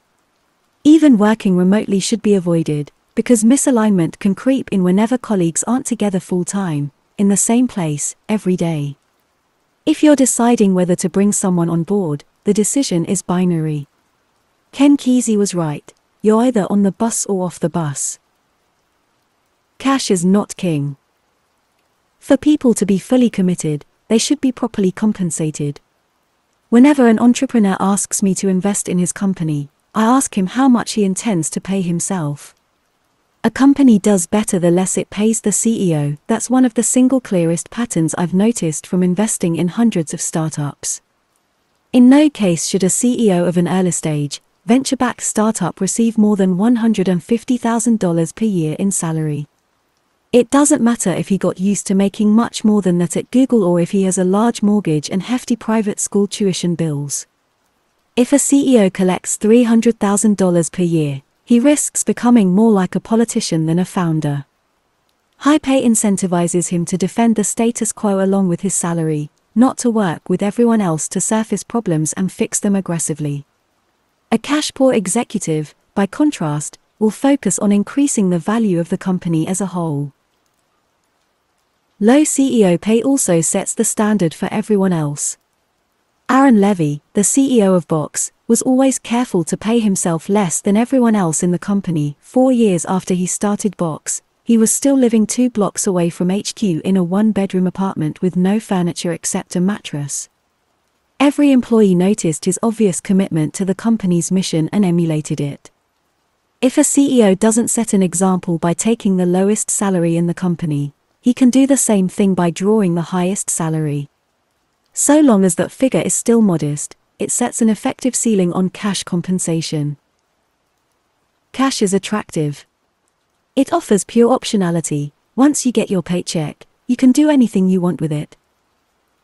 S1: Even working remotely should be avoided, because misalignment can creep in whenever colleagues aren't together full time, in the same place, every day. If you're deciding whether to bring someone on board, the decision is binary. Ken Kesey was right, you're either on the bus or off the bus. Cash is not king. For people to be fully committed, they should be properly compensated. Whenever an entrepreneur asks me to invest in his company, I ask him how much he intends to pay himself. A company does better the less it pays the CEO. That's one of the single clearest patterns I've noticed from investing in hundreds of startups. In no case should a CEO of an early stage, venture backed startup receive more than $150,000 per year in salary. It doesn't matter if he got used to making much more than that at Google or if he has a large mortgage and hefty private school tuition bills. If a CEO collects $300,000 per year, he risks becoming more like a politician than a founder. High pay incentivizes him to defend the status quo along with his salary, not to work with everyone else to surface problems and fix them aggressively. A cash poor executive, by contrast, will focus on increasing the value of the company as a whole. Low CEO pay also sets the standard for everyone else. Aaron Levie, the CEO of Box, was always careful to pay himself less than everyone else in the company. Four years after he started Box, he was still living two blocks away from HQ in a one bedroom apartment with no furniture except a mattress. Every employee noticed his obvious commitment to the company's mission and emulated it. If a CEO doesn't set an example by taking the lowest salary in the company, he can do the same thing by drawing the highest salary. So long as that figure is still modest, it sets an effective ceiling on cash compensation. Cash is attractive. It offers pure optionality. Once you get your paycheck, you can do anything you want with it.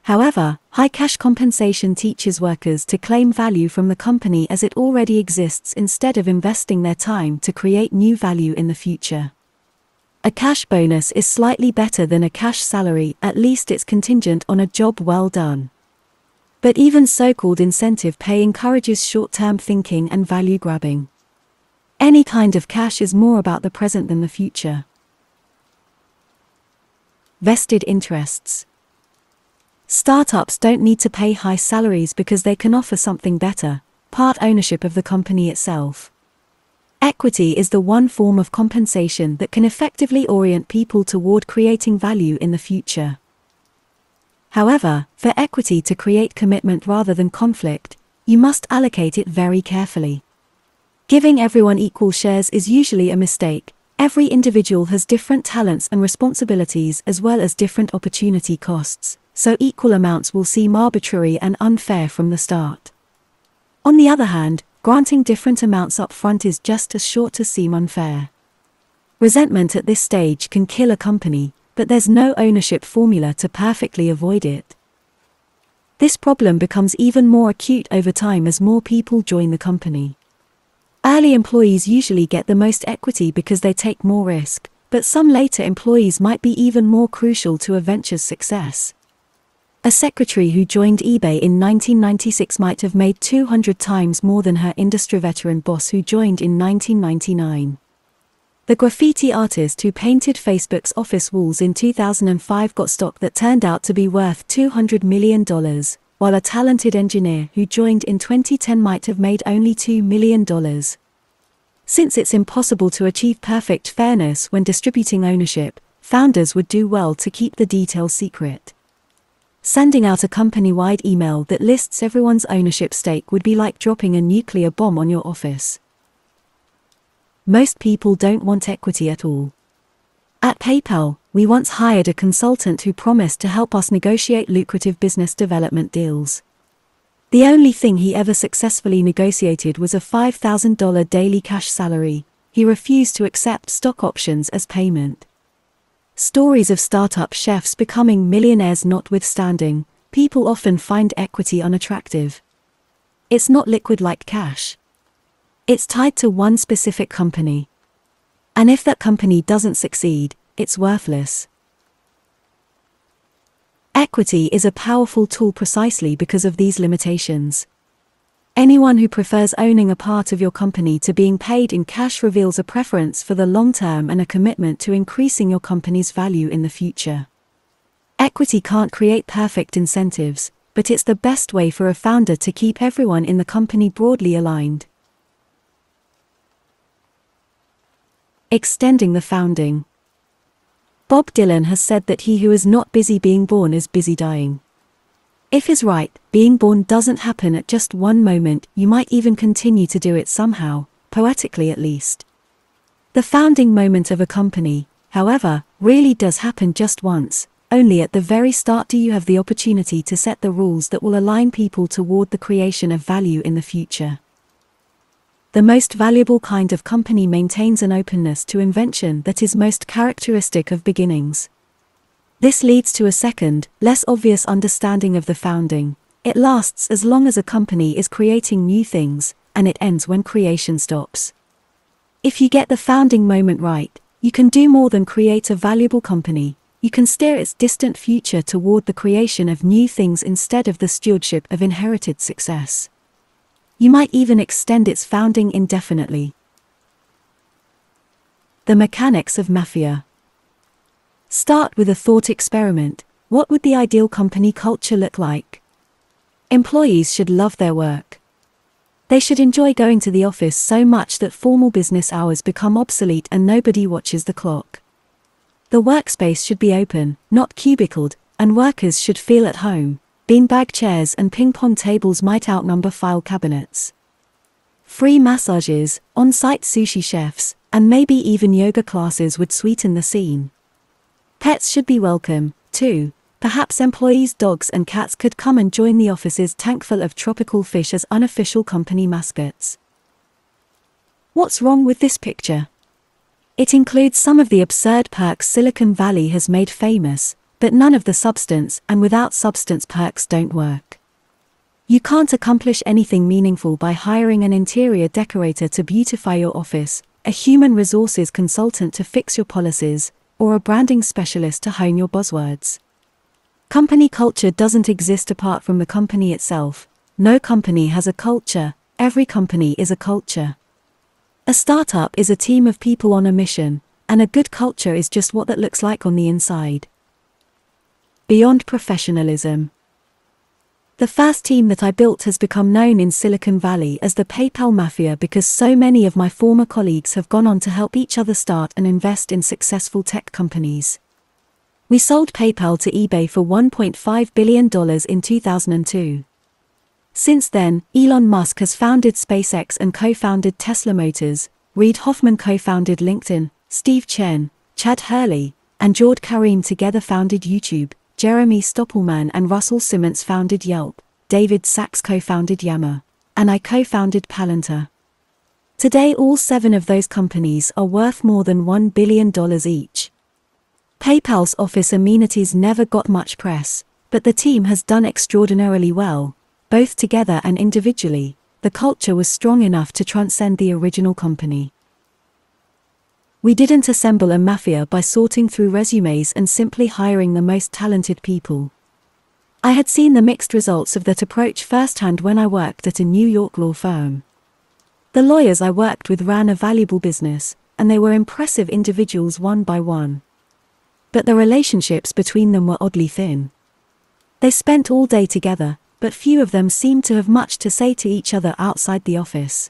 S1: However, high cash compensation teaches workers to claim value from the company as it already exists instead of investing their time to create new value in the future. A cash bonus is slightly better than a cash salary, at least it's contingent on a job well done. But even so called incentive pay encourages short term thinking and value grabbing. Any kind of cash is more about the present than the future. Vested interests. Startups don't need to pay high salaries because they can offer something better part ownership of the company itself. Equity is the one form of compensation that can effectively orient people toward creating value in the future. However, for equity to create commitment rather than conflict, you must allocate it very carefully. Giving everyone equal shares is usually a mistake. Every individual has different talents and responsibilities as well as different opportunity costs so equal amounts will seem arbitrary and unfair from the start. On the other hand, granting different amounts up front is just as sure to seem unfair. Resentment at this stage can kill a company, but there's no ownership formula to perfectly avoid it. This problem becomes even more acute over time as more people join the company. Early employees usually get the most equity because they take more risk, but some later employees might be even more crucial to a venture's success. A secretary who joined eBay in 1996 might have made 200 times more than her industry veteran boss who joined in 1999. The graffiti artist who painted Facebook's office walls in 2005 got stock that turned out to be worth $200 million, while a talented engineer who joined in 2010 might have made only $2 million. Since it's impossible to achieve perfect fairness when distributing ownership, founders would do well to keep the details secret. Sending out a company wide email that lists everyone's ownership stake would be like dropping a nuclear bomb on your office. Most people don't want equity at all. At PayPal, we once hired a consultant who promised to help us negotiate lucrative business development deals. The only thing he ever successfully negotiated was a $5,000 daily cash salary. He refused to accept stock options as payment. Stories of startup chefs becoming millionaires notwithstanding, people often find equity unattractive. It's not liquid like cash. It's tied to one specific company. And if that company doesn't succeed, it's worthless. Equity is a powerful tool precisely because of these limitations. Anyone who prefers owning a part of your company to being paid in cash reveals a preference for the long term and a commitment to increasing your company's value in the future. Equity can't create perfect incentives, but it's the best way for a founder to keep everyone in the company broadly aligned. Extending the founding. Bob Dylan has said that he who is not busy being born is busy dying. If is right, being born doesn't happen at just one moment, you might even continue to do it somehow, poetically at least. The founding moment of a company, however, really does happen just once, only at the very start do you have the opportunity to set the rules that will align people toward the creation of value in the future. The most valuable kind of company maintains an openness to invention that is most characteristic of beginnings. This leads to a second, less obvious understanding of the founding. It lasts as long as a company is creating new things, and it ends when creation stops. If you get the founding moment right, you can do more than create a valuable company, you can steer its distant future toward the creation of new things instead of the stewardship of inherited success. You might even extend its founding indefinitely. The mechanics of mafia. Start with a thought experiment. What would the ideal company culture look like? Employees should love their work. They should enjoy going to the office so much that formal business hours become obsolete and nobody watches the clock. The workspace should be open, not cubicled, and workers should feel at home. Beanbag chairs and ping pong tables might outnumber file cabinets. Free massages, on site sushi chefs, and maybe even yoga classes would sweeten the scene. Pets should be welcome, too. Perhaps employees' dogs and cats could come and join the office's tank full of tropical fish as unofficial company mascots. What's wrong with this picture? It includes some of the absurd perks Silicon Valley has made famous, but none of the substance, and without substance, perks don't work. You can't accomplish anything meaningful by hiring an interior decorator to beautify your office, a human resources consultant to fix your policies, or a branding specialist to hone your buzzwords. Company culture doesn't exist apart from the company itself. No company has a culture, every company is a culture. A startup is a team of people on a mission, and a good culture is just what that looks like on the inside. Beyond professionalism. The first team that I built has become known in Silicon Valley as the PayPal Mafia because so many of my former colleagues have gone on to help each other start and invest in successful tech companies. We sold PayPal to eBay for $1.5 billion in 2002. Since then, Elon Musk has founded SpaceX and co founded Tesla Motors, Reid Hoffman co founded LinkedIn, Steve Chen, Chad Hurley, and Jawed Karim together founded YouTube. Jeremy Stoppelman and Russel Simmons founded Yelp, David Sacks co founded Yammer, and I co founded Palantir. Today, all seven of those companies are worth more than $1 billion each. PayPal's office amenities never got much press, but the team has done extraordinarily well, both together and individually. The culture was strong enough to transcend the original company. We didn't assemble a mafia by sorting through resumes and simply hiring the most talented people. I had seen the mixed results of that approach firsthand when I worked at a New York law firm. The lawyers I worked with ran a valuable business, and they were impressive individuals one by one. But the relationships between them were oddly thin. They spent all day together, but few of them seemed to have much to say to each other outside the office.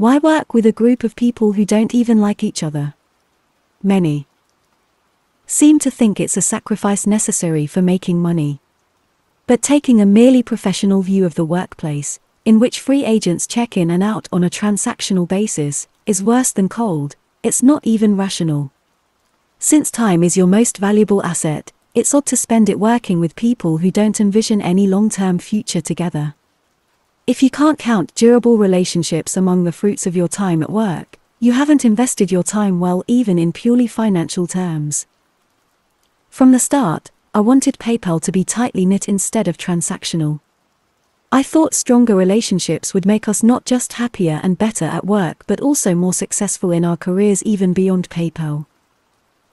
S1: Why work with a group of people who don't even like each other? Many seem to think it's a sacrifice necessary for making money. But taking a merely professional view of the workplace, in which free agents check in and out on a transactional basis, is worse than cold, it's not even rational. Since time is your most valuable asset, it's odd to spend it working with people who don't envision any long term future together. If you can't count durable relationships among the fruits of your time at work, you haven't invested your time well even in purely financial terms. From the start, I wanted PayPal to be tightly knit instead of transactional. I thought stronger relationships would make us not just happier and better at work but also more successful in our careers even beyond PayPal.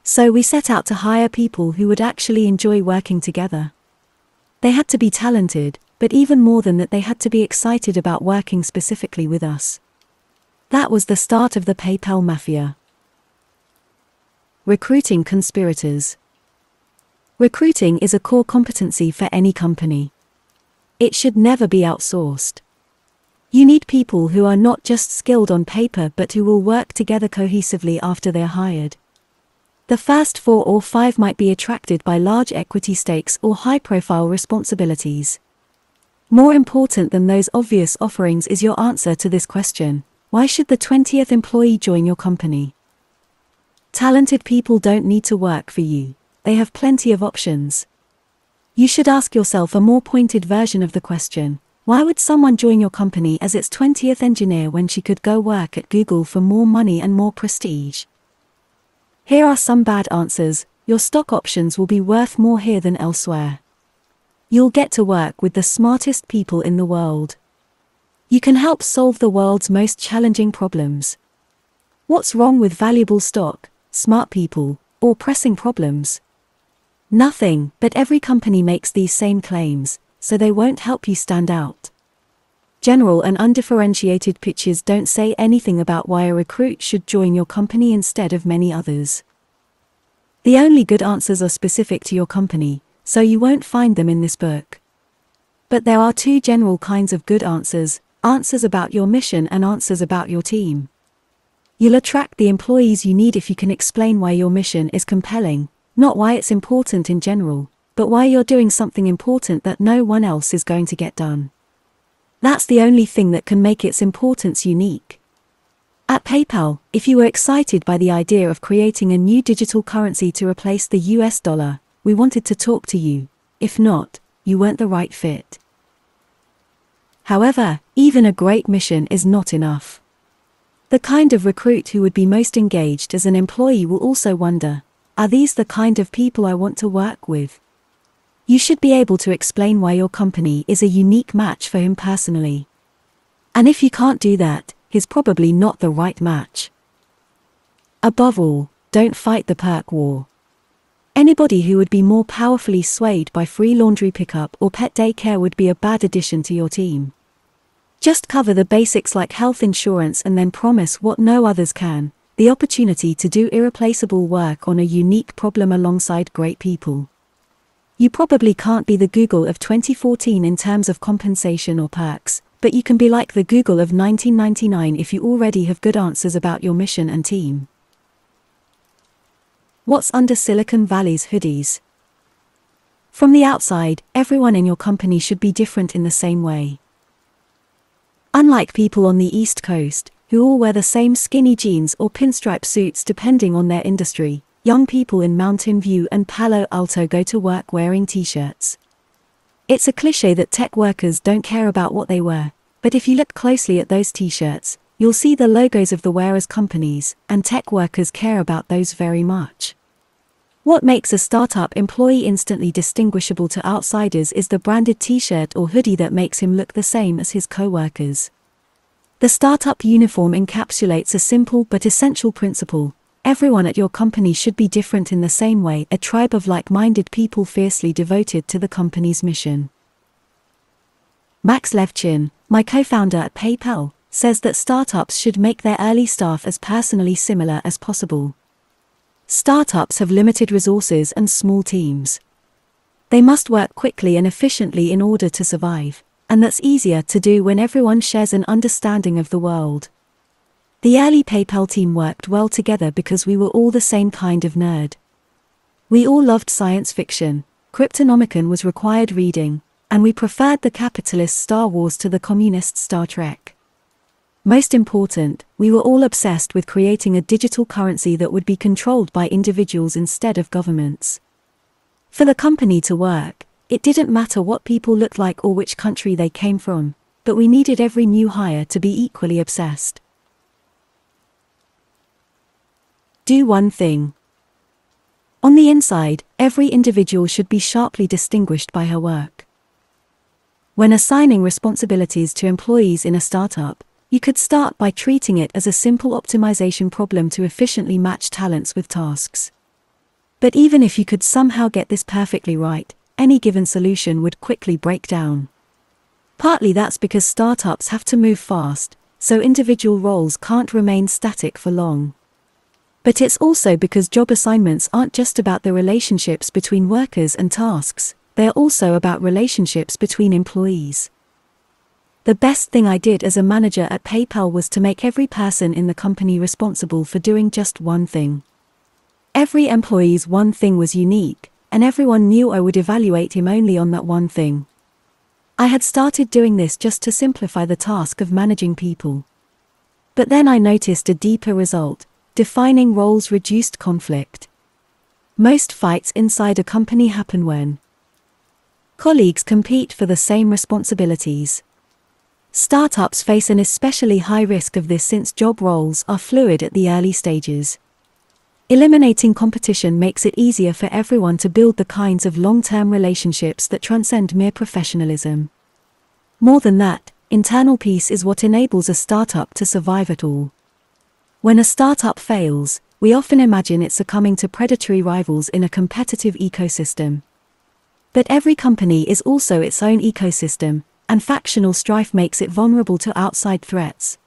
S1: So we set out to hire people who would actually enjoy working together. They had to be talented, but even more than that, they had to be excited about working specifically with us. That was the start of the PayPal Mafia. Recruiting conspirators. Recruiting is a core competency for any company. It should never be outsourced. You need people who are not just skilled on paper but who will work together cohesively after they're hired. The first four or five might be attracted by large equity stakes or high profile responsibilities. More important than those obvious offerings is your answer to this question why should the 20th employee join your company? Talented people don't need to work for you, they have plenty of options. You should ask yourself a more pointed version of the question why would someone join your company as its 20th engineer when she could go work at Google for more money and more prestige? Here are some bad answers your stock options will be worth more here than elsewhere. You'll get to work with the smartest people in the world. You can help solve the world's most challenging problems. What's wrong with valuable stock, smart people, or pressing problems? Nothing, but every company makes these same claims, so they won't help you stand out. General and undifferentiated pitches don't say anything about why a recruit should join your company instead of many others. The only good answers are specific to your company, so you won't find them in this book. But there are two general kinds of good answers answers about your mission and answers about your team. You'll attract the employees you need if you can explain why your mission is compelling, not why it's important in general, but why you're doing something important that no one else is going to get done. That's the only thing that can make its importance unique. At PayPal, if you were excited by the idea of creating a new digital currency to replace the US dollar, we wanted to talk to you. If not, you weren't the right fit. However, even a great mission is not enough. The kind of recruit who would be most engaged as an employee will also wonder Are these the kind of people I want to work with? You should be able to explain why your company is a unique match for him personally. And if you can't do that, he's probably not the right match. Above all, don't fight the perk war. Anybody who would be more powerfully swayed by free laundry pickup or pet daycare would be a bad addition to your team. Just cover the basics like health insurance and then promise what no others can the opportunity to do irreplaceable work on a unique problem alongside great people. You probably can't be the Google of 2014 in terms of compensation or perks, but you can be like the Google of 1999 if you already have good answers about your mission and team. What's under Silicon Valley's hoodies? From the outside, everyone in your company should be different in the same way. Unlike people on the East Coast, who all wear the same skinny jeans or pinstripe suits depending on their industry, young people in Mountain View and Palo Alto go to work wearing t shirts. It's a cliche that tech workers don't care about what they wear, but if you look closely at those t shirts, you'll see the logos of the wearers' companies, and tech workers care about those very much. What makes a startup employee instantly distinguishable to outsiders is the branded t shirt or hoodie that makes him look the same as his co workers. The startup uniform encapsulates a simple but essential principle everyone at your company should be different in the same way a tribe of like minded people fiercely devoted to the company's mission. Max Levchin, my co founder at PayPal, says that startups should make their early staff as personally similar as possible. Startups have limited resources and small teams. They must work quickly and efficiently in order to survive, and that's easier to do when everyone shares an understanding of the world. The early PayPal team worked well together because we were all the same kind of nerd. We all loved science fiction, Cryptonomicon was required reading, and we preferred the capitalist Star Wars to the communist Star Trek. Most important, we were all obsessed with creating a digital currency that would be controlled by individuals instead of governments. For the company to work, it didn't matter what people looked like or which country they came from, but we needed every new hire to be equally obsessed. Do one thing. On the inside, every individual should be sharply distinguished by her work. When assigning responsibilities to employees in a startup, you could start by treating it as a simple optimization problem to efficiently match talents with tasks. But even if you could somehow get this perfectly right, any given solution would quickly break down. Partly that's because startups have to move fast, so individual roles can't remain static for long. But it's also because job assignments aren't just about the relationships between workers and tasks, they're also about relationships between employees. The best thing I did as a manager at PayPal was to make every person in the company responsible for doing just one thing. Every employee's one thing was unique, and everyone knew I would evaluate him only on that one thing. I had started doing this just to simplify the task of managing people. But then I noticed a deeper result defining roles reduced conflict. Most fights inside a company happen when colleagues compete for the same responsibilities. Startups face an especially high risk of this since job roles are fluid at the early stages. Eliminating competition makes it easier for everyone to build the kinds of long term relationships that transcend mere professionalism. More than that, internal peace is what enables a startup to survive at all. When a startup fails, we often imagine it succumbing to predatory rivals in a competitive ecosystem. But every company is also its own ecosystem, and factional strife makes it vulnerable to outside threats.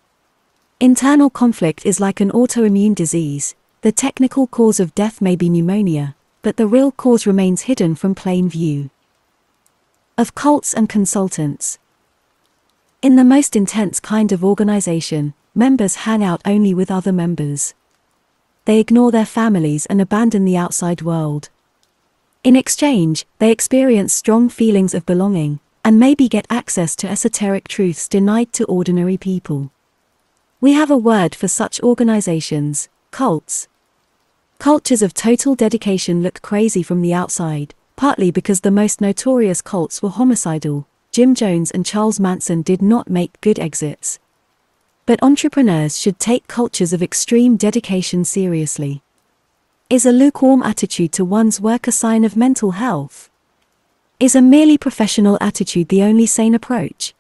S1: Internal conflict is like an autoimmune disease, the technical cause of death may be pneumonia, but the real cause remains hidden from plain view. Of cults and consultants. In the most intense kind of organization, members hang out only with other members. They ignore their families and abandon the outside world. In exchange, they experience strong feelings of belonging, and maybe get access to esoteric truths denied to ordinary people. We have a word for such organizations cults. Cultures of total dedication look crazy from the outside, partly because the most notorious cults were homicidal. Jim Jones and Charles Manson did not make good exits. But entrepreneurs should take cultures of extreme dedication seriously. Is a lukewarm attitude to one's work a sign of mental health? Is a merely professional attitude the only sane approach?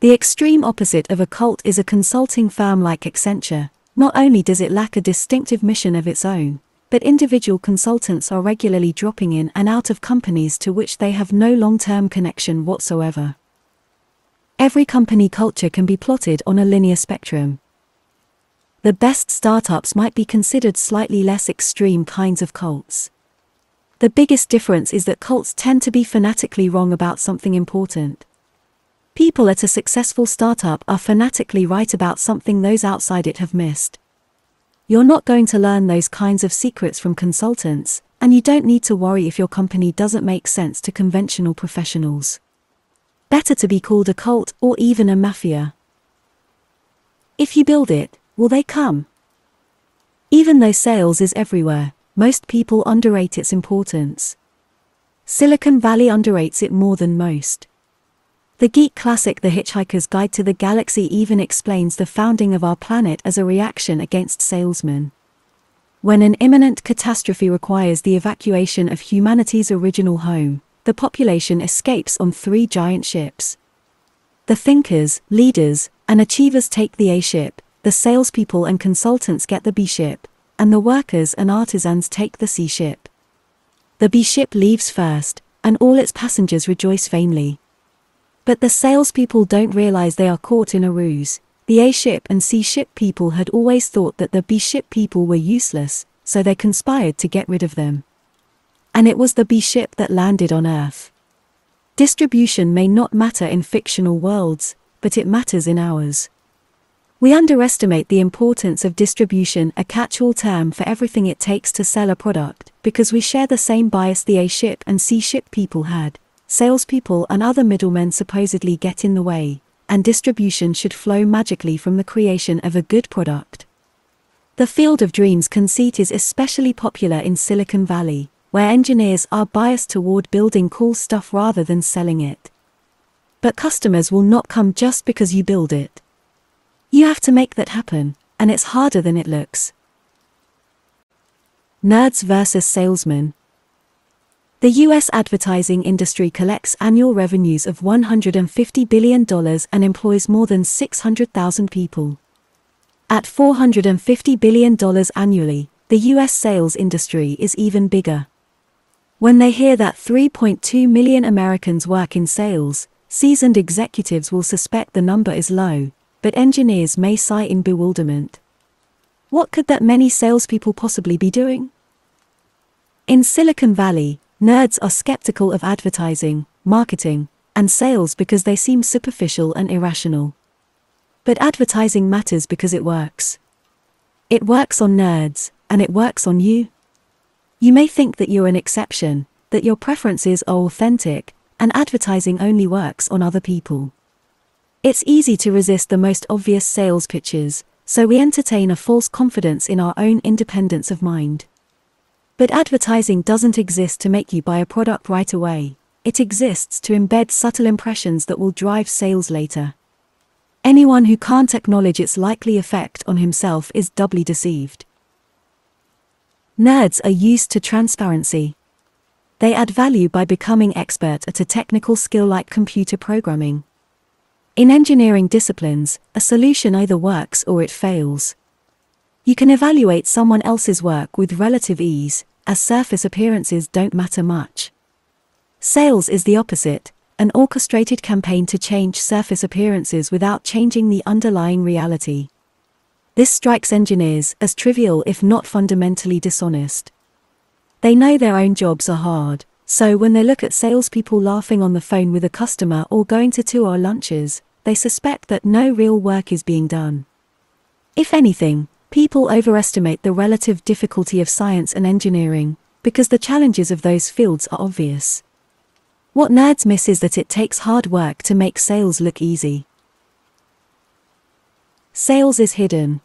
S1: The extreme opposite of a cult is a consulting firm like Accenture. Not only does it lack a distinctive mission of its own, but individual consultants are regularly dropping in and out of companies to which they have no long term connection whatsoever. Every company culture can be plotted on a linear spectrum. The best startups might be considered slightly less extreme kinds of cults. The biggest difference is that cults tend to be fanatically wrong about something important. People at a successful startup are fanatically right about something those outside it have missed. You're not going to learn those kinds of secrets from consultants, and you don't need to worry if your company doesn't make sense to conventional professionals. Better to be called a cult or even a mafia. If you build it, will they come? Even though sales is everywhere, most people underrate its importance. Silicon Valley underrates it more than most. The geek classic The Hitchhiker's Guide to the Galaxy even explains the founding of our planet as a reaction against salesmen. When an imminent catastrophe requires the evacuation of humanity's original home, the population escapes on three giant ships. The thinkers, leaders, and achievers take the A ship, the salespeople and consultants get the B ship, and the workers and artisans take the C ship. The B ship leaves first, and all its passengers rejoice vainly. But the salespeople don't realize they are caught in a ruse. The A ship and C ship people had always thought that the B ship people were useless, so they conspired to get rid of them. And it was the B ship that landed on Earth. Distribution may not matter in fictional worlds, but it matters in ours. We underestimate the importance of distribution, a catch all term for everything it takes to sell a product, because we share the same bias the A ship and C ship people had salespeople and other middlemen supposedly get in the way, and distribution should flow magically from the creation of a good product. The field of dreams conceit is especially popular in Silicon Valley, where engineers are biased toward building cool stuff rather than selling it. But customers will not come just because you build it. You have to make that happen, and it's harder than it looks. Nerds versus salesmen, the U.S. advertising industry collects annual revenues of $150 billion and employs more than 600,000 people. At $450 billion annually, the U.S. sales industry is even bigger. When they hear that 3.2 million Americans work in sales, seasoned executives will suspect the number is low, but engineers may sigh in bewilderment. What could that many salespeople possibly be doing? In Silicon Valley, Nerds are skeptical of advertising, marketing, and sales because they seem superficial and irrational. But advertising matters because it works. It works on nerds, and it works on you. You may think that you're an exception, that your preferences are authentic, and advertising only works on other people. It's easy to resist the most obvious sales pitches, so we entertain a false confidence in our own independence of mind. But advertising doesn't exist to make you buy a product right away. It exists to embed subtle impressions that will drive sales later. Anyone who can't acknowledge its likely effect on himself is doubly deceived. Nerds are used to transparency. They add value by becoming expert at a technical skill like computer programming. In engineering disciplines, a solution either works or it fails. You can evaluate someone else's work with relative ease, as surface appearances don't matter much. Sales is the opposite, an orchestrated campaign to change surface appearances without changing the underlying reality. This strikes engineers as trivial if not fundamentally dishonest. They know their own jobs are hard, so when they look at salespeople laughing on the phone with a customer or going to two hour lunches, they suspect that no real work is being done. If anything, People overestimate the relative difficulty of science and engineering, because the challenges of those fields are obvious. What nerds miss is that it takes hard work to make sales look easy. Sales is hidden.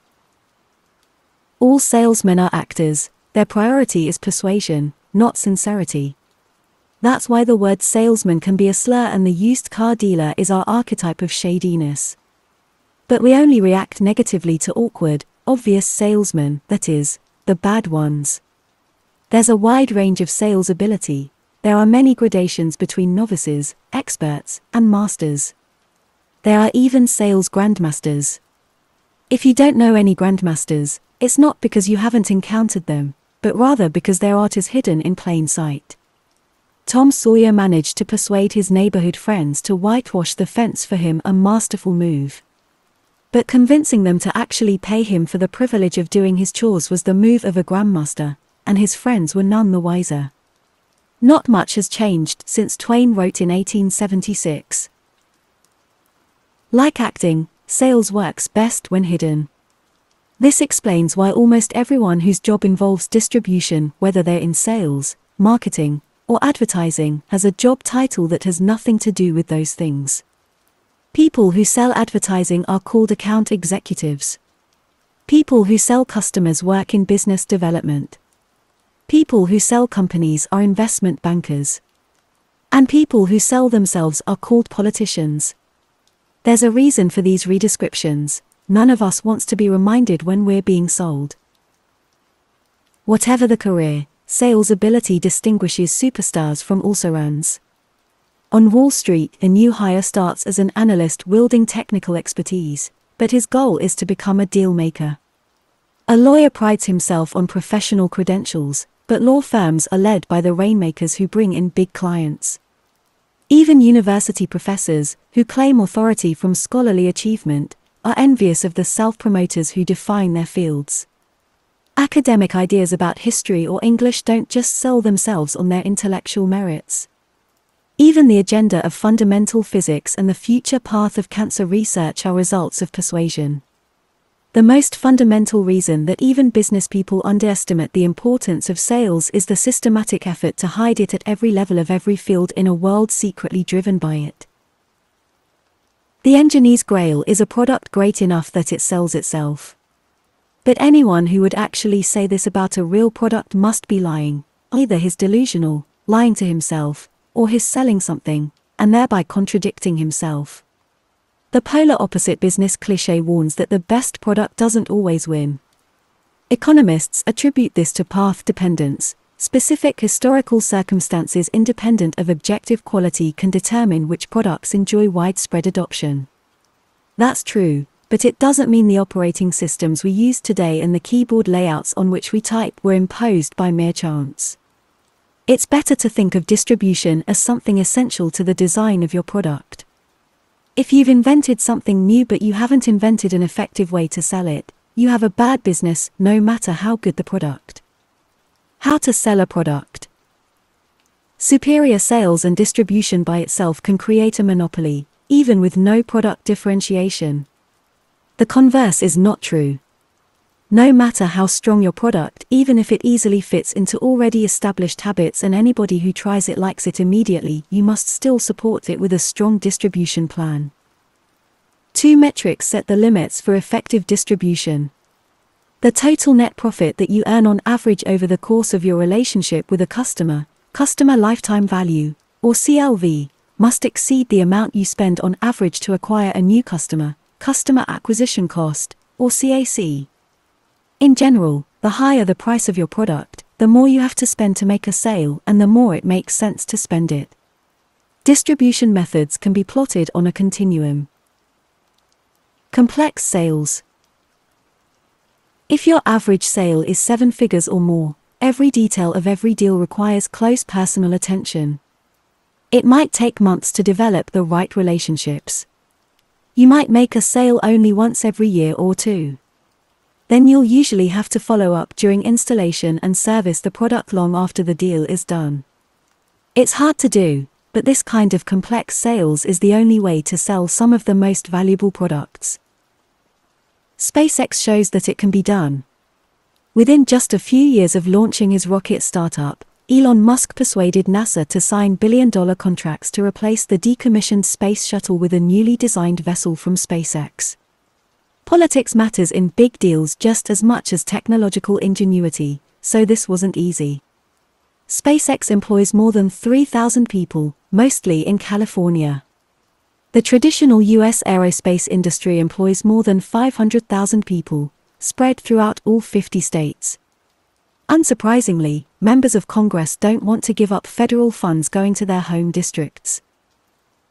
S1: All salesmen are actors, their priority is persuasion, not sincerity. That's why the word salesman can be a slur and the used car dealer is our archetype of shadiness. But we only react negatively to awkward, obvious salesmen, that is, the bad ones. There's a wide range of sales ability. There are many gradations between novices, experts, and masters. There are even sales grandmasters. If you don't know any grandmasters, it's not because you haven't encountered them, but rather because their art is hidden in plain sight. Tom Sawyer managed to persuade his neighborhood friends to whitewash the fence for him, a masterful move. But convincing them to actually pay him for the privilege of doing his chores was the move of a grandmaster, and his friends were none the wiser. Not much has changed since Twain wrote in 1876. Like acting, sales works best when hidden. This explains why almost everyone whose job involves distribution, whether they're in sales, marketing, or advertising, has a job title that has nothing to do with those things. People who sell advertising are called account executives. People who sell customers work in business development. People who sell companies are investment bankers. And people who sell themselves are called politicians. There's a reason for these redescriptions. None of us wants to be reminded when we're being sold. Whatever the career, sales ability distinguishes superstars from also-rans. On Wall Street, a new hire starts as an analyst wielding technical expertise, but his goal is to become a deal maker. A lawyer prides himself on professional credentials, but law firms are led by the rainmakers who bring in big clients. Even university professors, who claim authority from scholarly achievement, are envious of the self promoters who define their fields. Academic ideas about history or English don't just sell themselves on their intellectual merits. Even the agenda of fundamental physics and the future path of cancer research are results of persuasion. The most fundamental reason that even business people underestimate the importance of sales is the systematic effort to hide it at every level of every field in a world secretly driven by it. The engineer's grail is a product great enough that it sells itself. But anyone who would actually say this about a real product must be lying. Either he's delusional, lying to himself, or he's selling something, and thereby contradicting himself. The polar opposite business cliche warns that the best product doesn't always win. Economists attribute this to path dependence. Specific historical circumstances independent of objective quality can determine which products enjoy widespread adoption. That's true, but it doesn't mean the operating systems we use today and the keyboard layouts on which we type were imposed by mere chance. It's better to think of distribution as something essential to the design of your product. If you've invented something new but you haven't invented an effective way to sell it, you have a bad business, no matter how good the product. How to sell a product. Superior sales and distribution by itself can create a monopoly, even with no product differentiation. The converse is not true. No matter how strong your product, even if it easily fits into already established habits and anybody who tries it likes it immediately, you must still support it with a strong distribution plan. Two metrics set the limits for effective distribution. The total net profit that you earn on average over the course of your relationship with a customer, customer lifetime value, or CLV, must exceed the amount you spend on average to acquire a new customer, customer acquisition cost, or CAC. In general, the higher the price of your product, the more you have to spend to make a sale and the more it makes sense to spend it. Distribution methods can be plotted on a continuum. Complex sales. If your average sale is seven figures or more, every detail of every deal requires close personal attention. It might take months to develop the right relationships. You might make a sale only once every year or two then you'll usually have to follow up during installation and service the product long after the deal is done. It's hard to do, but this kind of complex sales is the only way to sell some of the most valuable products. SpaceX shows that it can be done. Within just a few years of launching his rocket startup, Elon Musk persuaded NASA to sign billion dollar contracts to replace the decommissioned Space Shuttle with a newly designed vessel from SpaceX. Politics matters in big deals just as much as technological ingenuity, so this wasn't easy. SpaceX employs more than 3,000 people, mostly in California. The traditional U.S. aerospace industry employs more than 500,000 people, spread throughout all 50 states. Unsurprisingly, members of Congress don't want to give up federal funds going to their home districts.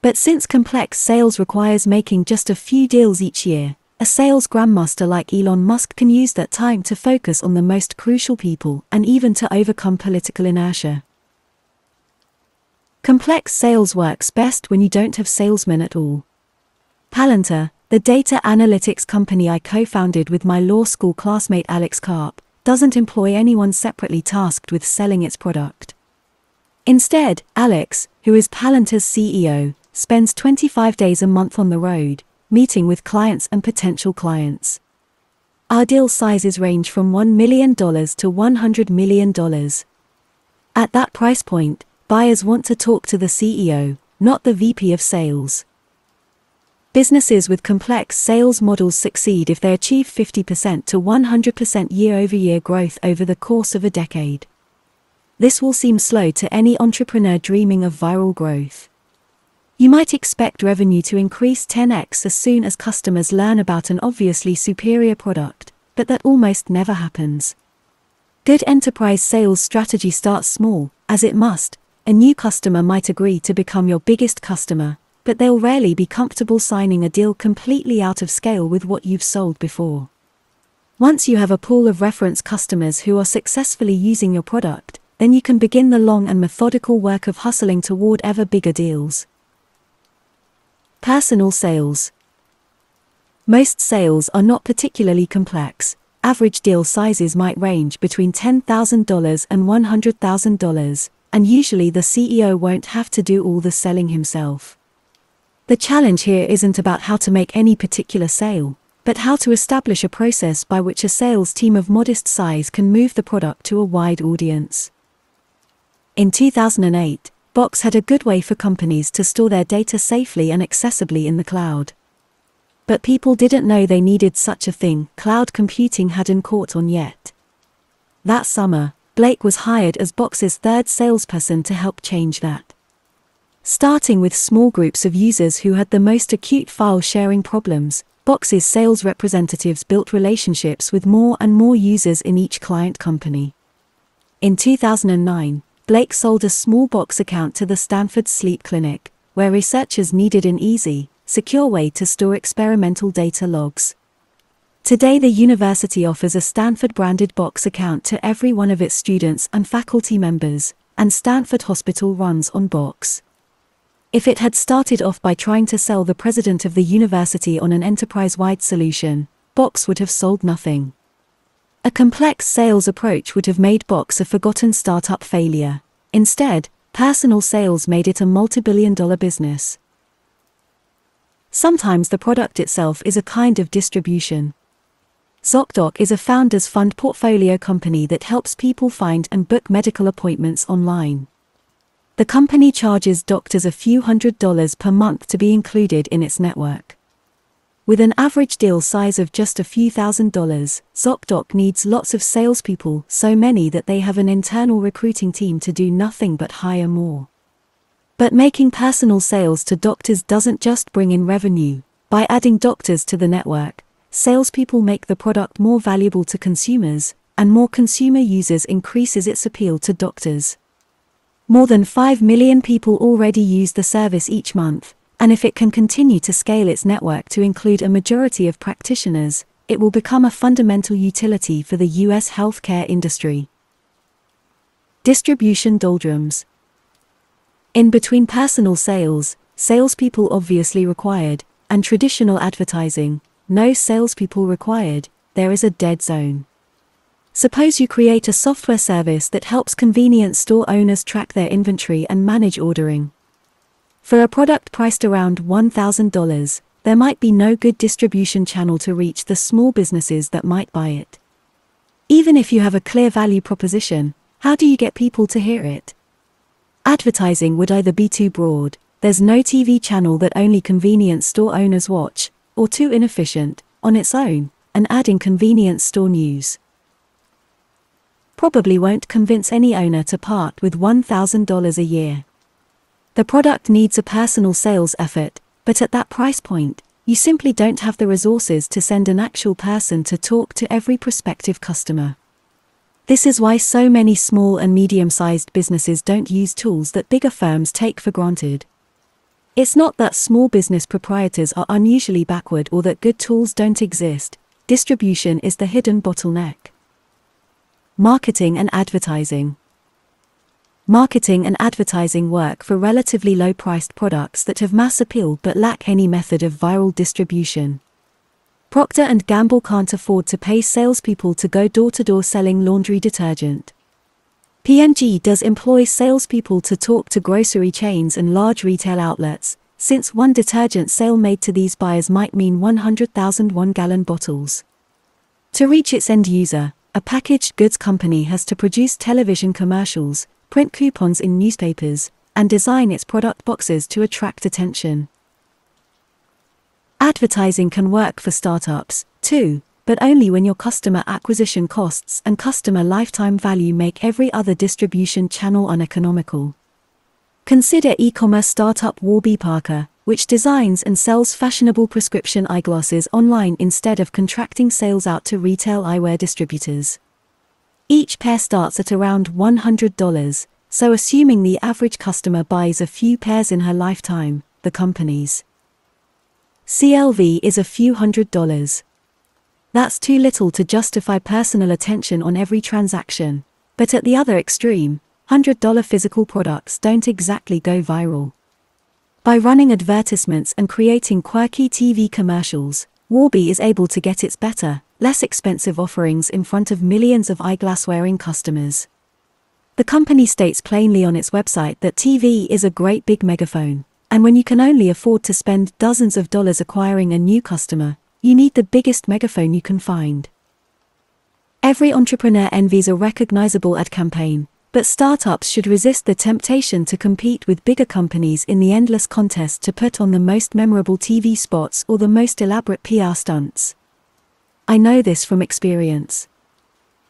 S1: But since complex sales requires making just a few deals each year, a sales grandmaster like Elon Musk can use that time to focus on the most crucial people and even to overcome political inertia. Complex sales works best when you don't have salesmen at all. Palantir, the data analytics company I co founded with my law school classmate Alex Karp, doesn't employ anyone separately tasked with selling its product. Instead, Alex, who is Palantir's CEO, spends 25 days a month on the road, meeting with clients and potential clients. Our deal sizes range from $1 million to $100 million. At that price point, buyers want to talk to the CEO, not the VP of sales. Businesses with complex sales models succeed if they achieve 50% to 100% year over year growth over the course of a decade. This will seem slow to any entrepreneur dreaming of viral growth. You might expect revenue to increase 10x as soon as customers learn about an obviously superior product, but that almost never happens. Good enterprise sales strategy starts small, as it must. A new customer might agree to become your biggest customer, but they'll rarely be comfortable signing a deal completely out of scale with what you've sold before. Once you have a pool of reference customers who are successfully using your product, then you can begin the long and methodical work of hustling toward ever bigger deals. Personal sales. Most sales are not particularly complex. Average deal sizes might range between $10,000 and $100,000, and usually the CEO won't have to do all the selling himself. The challenge here isn't about how to make any particular sale, but how to establish a process by which a sales team of modest size can move the product to a wide audience. In 2008, Box had a good way for companies to store their data safely and accessibly in the cloud. But people didn't know they needed such a thing, cloud computing hadn't caught on yet. That summer, Blake was hired as Box's third salesperson to help change that. Starting with small groups of users who had the most acute file sharing problems, Box's sales representatives built relationships with more and more users in each client company. In 2009, Blake sold a small box account to the Stanford Sleep Clinic, where researchers needed an easy, secure way to store experimental data logs. Today, the university offers a Stanford branded box account to every one of its students and faculty members, and Stanford Hospital runs on Box. If it had started off by trying to sell the president of the university on an enterprise wide solution, Box would have sold nothing. A complex sales approach would have made Box a forgotten startup failure. Instead, personal sales made it a multi billion dollar business. Sometimes the product itself is a kind of distribution. ZocDoc is a Founders Fund portfolio company that helps people find and book medical appointments online. The company charges doctors a few hundred dollars per month to be included in its network. With an average deal size of just a few thousand dollars, ZocDoc needs lots of salespeople, so many that they have an internal recruiting team to do nothing but hire more. But making personal sales to doctors doesn't just bring in revenue. By adding doctors to the network, salespeople make the product more valuable to consumers, and more consumer users increases its appeal to doctors. More than 5 million people already use the service each month, and if it can continue to scale its network to include a majority of practitioners, it will become a fundamental utility for the U.S. healthcare industry. Distribution doldrums. In between personal sales, salespeople obviously required, and traditional advertising, no salespeople required, there is a dead zone. Suppose you create a software service that helps convenience store owners track their inventory and manage ordering. For a product priced around $1,000, there might be no good distribution channel to reach the small businesses that might buy it. Even if you have a clear value proposition, how do you get people to hear it? Advertising would either be too broad, there's no TV channel that only convenience store owners watch, or too inefficient, on its own, and adding convenience store news. Probably won't convince any owner to part with $1,000 a year. The product needs a personal sales effort, but at that price point, you simply don't have the resources to send an actual person to talk to every prospective customer. This is why so many small and medium sized businesses don't use tools that bigger firms take for granted. It's not that small business proprietors are unusually backward or that good tools don't exist, distribution is the hidden bottleneck. Marketing and advertising. Marketing and advertising work for relatively low priced products that have mass appeal but lack any method of viral distribution. Procter and Gamble can't afford to pay salespeople to go door to door selling laundry detergent. P&G does employ salespeople to talk to grocery chains and large retail outlets, since one detergent sale made to these buyers might mean 100,000 one gallon bottles. To reach its end user, a packaged goods company has to produce television commercials, print coupons in newspapers, and design its product boxes to attract attention. Advertising can work for startups, too, but only when your customer acquisition costs and customer lifetime value make every other distribution channel uneconomical. Consider e commerce startup Warby Parker, which designs and sells fashionable prescription eyeglasses online instead of contracting sales out to retail eyewear distributors. Each pair starts at around $100, so assuming the average customer buys a few pairs in her lifetime, the company's CLV is a few hundred dollars. That's too little to justify personal attention on every transaction. But at the other extreme, $100 physical products don't exactly go viral. By running advertisements and creating quirky TV commercials, Warby is able to get its better, less expensive offerings in front of millions of eyeglass wearing customers. The company states plainly on its website that TV is a great big megaphone. And when you can only afford to spend dozens of dollars acquiring a new customer, you need the biggest megaphone you can find. Every entrepreneur envies a recognizable ad campaign, but startups should resist the temptation to compete with bigger companies in the endless contest to put on the most memorable TV spots or the most elaborate PR stunts. I know this from experience.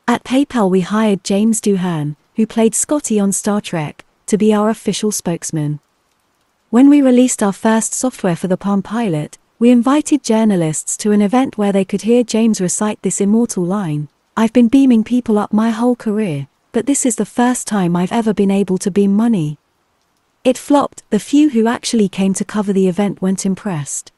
S1: At PayPal, we hired James Doohan, who played Scotty on Star Trek, to be our official spokesman. When we released our first software for the Palm Pilot, we invited journalists to an event where they could hear James recite this immortal line I've been beaming people up my whole career, but this is the first time I've ever been able to beam money. It flopped, the few who actually came to cover the event weren't impressed.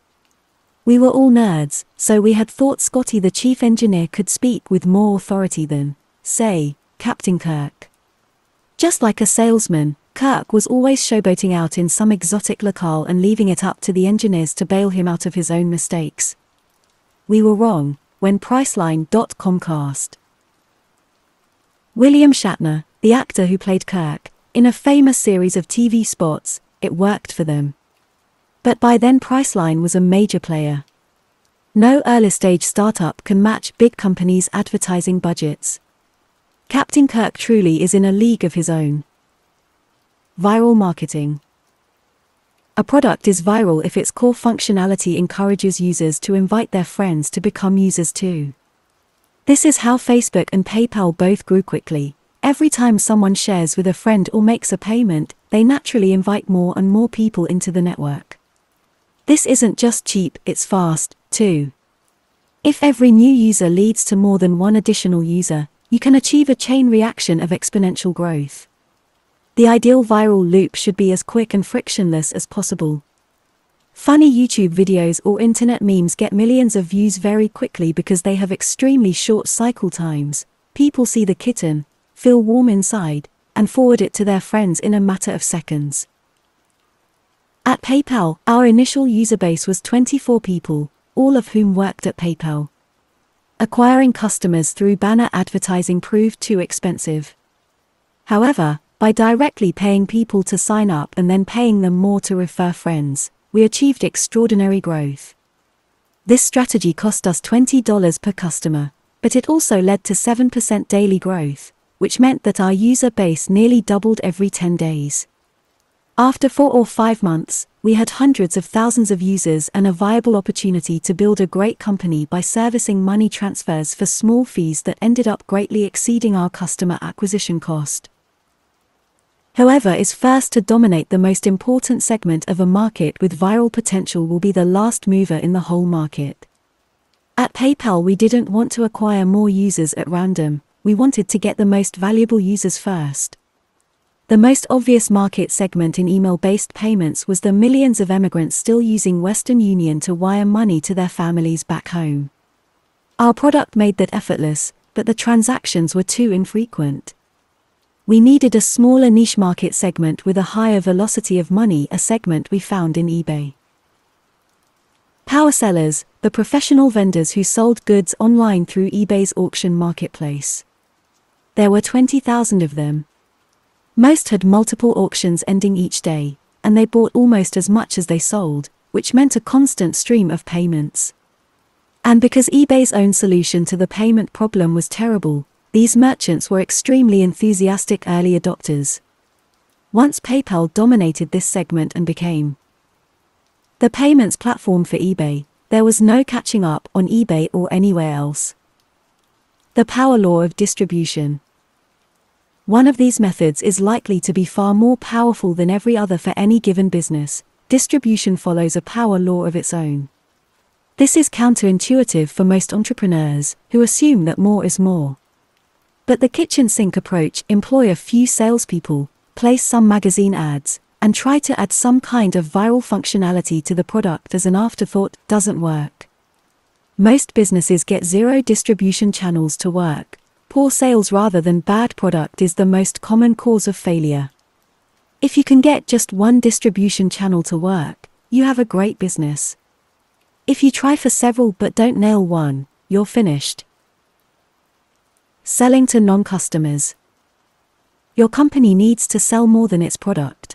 S1: We were all nerds, so we had thought Scotty the chief engineer could speak with more authority than, say, Captain Kirk. Just like a salesman, Kirk was always showboating out in some exotic locale and leaving it up to the engineers to bail him out of his own mistakes. We were wrong when Priceline.com cast. William Shatner, the actor who played Kirk, in a famous series of TV spots, it worked for them. But by then Priceline was a major player. No early stage startup can match big companies' advertising budgets. Captain Kirk truly is in a league of his own. Viral marketing. A product is viral if its core functionality encourages users to invite their friends to become users too. This is how Facebook and PayPal both grew quickly. Every time someone shares with a friend or makes a payment, they naturally invite more and more people into the network. This isn't just cheap, it's fast, too. If every new user leads to more than one additional user, you can achieve a chain reaction of exponential growth. The ideal viral loop should be as quick and frictionless as possible. Funny YouTube videos or internet memes get millions of views very quickly because they have extremely short cycle times. People see the kitten, feel warm inside, and forward it to their friends in a matter of seconds. At PayPal, our initial user base was 24 people, all of whom worked at PayPal. Acquiring customers through banner advertising proved too expensive. However, by directly paying people to sign up and then paying them more to refer friends, we achieved extraordinary growth. This strategy cost us $20 per customer, but it also led to 7% daily growth, which meant that our user base nearly doubled every 10 days. After four or five months, we had hundreds of thousands of users and a viable opportunity to build a great company by servicing money transfers for small fees that ended up greatly exceeding our customer acquisition cost. Whoever is first to dominate the most important segment of a market with viral potential will be the last mover in the whole market. At PayPal, we didn't want to acquire more users at random, we wanted to get the most valuable users first. The most obvious market segment in email based payments was the millions of emigrants still using Western Union to wire money to their families back home. Our product made that effortless, but the transactions were too infrequent. We needed a smaller niche market segment with a higher velocity of money, a segment we found in eBay. Power sellers, the professional vendors who sold goods online through eBay's auction marketplace. There were 20,000 of them, most had multiple auctions ending each day, and they bought almost as much as they sold, which meant a constant stream of payments. And because eBay's own solution to the payment problem was terrible, these merchants were extremely enthusiastic early adopters. Once PayPal dominated this segment and became the payments platform for eBay, there was no catching up on eBay or anywhere else. The power law of distribution. One of these methods is likely to be far more powerful than every other for any given business. Distribution follows a power law of its own. This is counterintuitive for most entrepreneurs, who assume that more is more. But the kitchen sink approach employ a few salespeople, place some magazine ads, and try to add some kind of viral functionality to the product as an afterthought doesn't work. Most businesses get zero distribution channels to work, Poor sales rather than bad product is the most common cause of failure. If you can get just one distribution channel to work, you have a great business. If you try for several but don't nail one, you're finished. Selling to non customers. Your company needs to sell more than its product.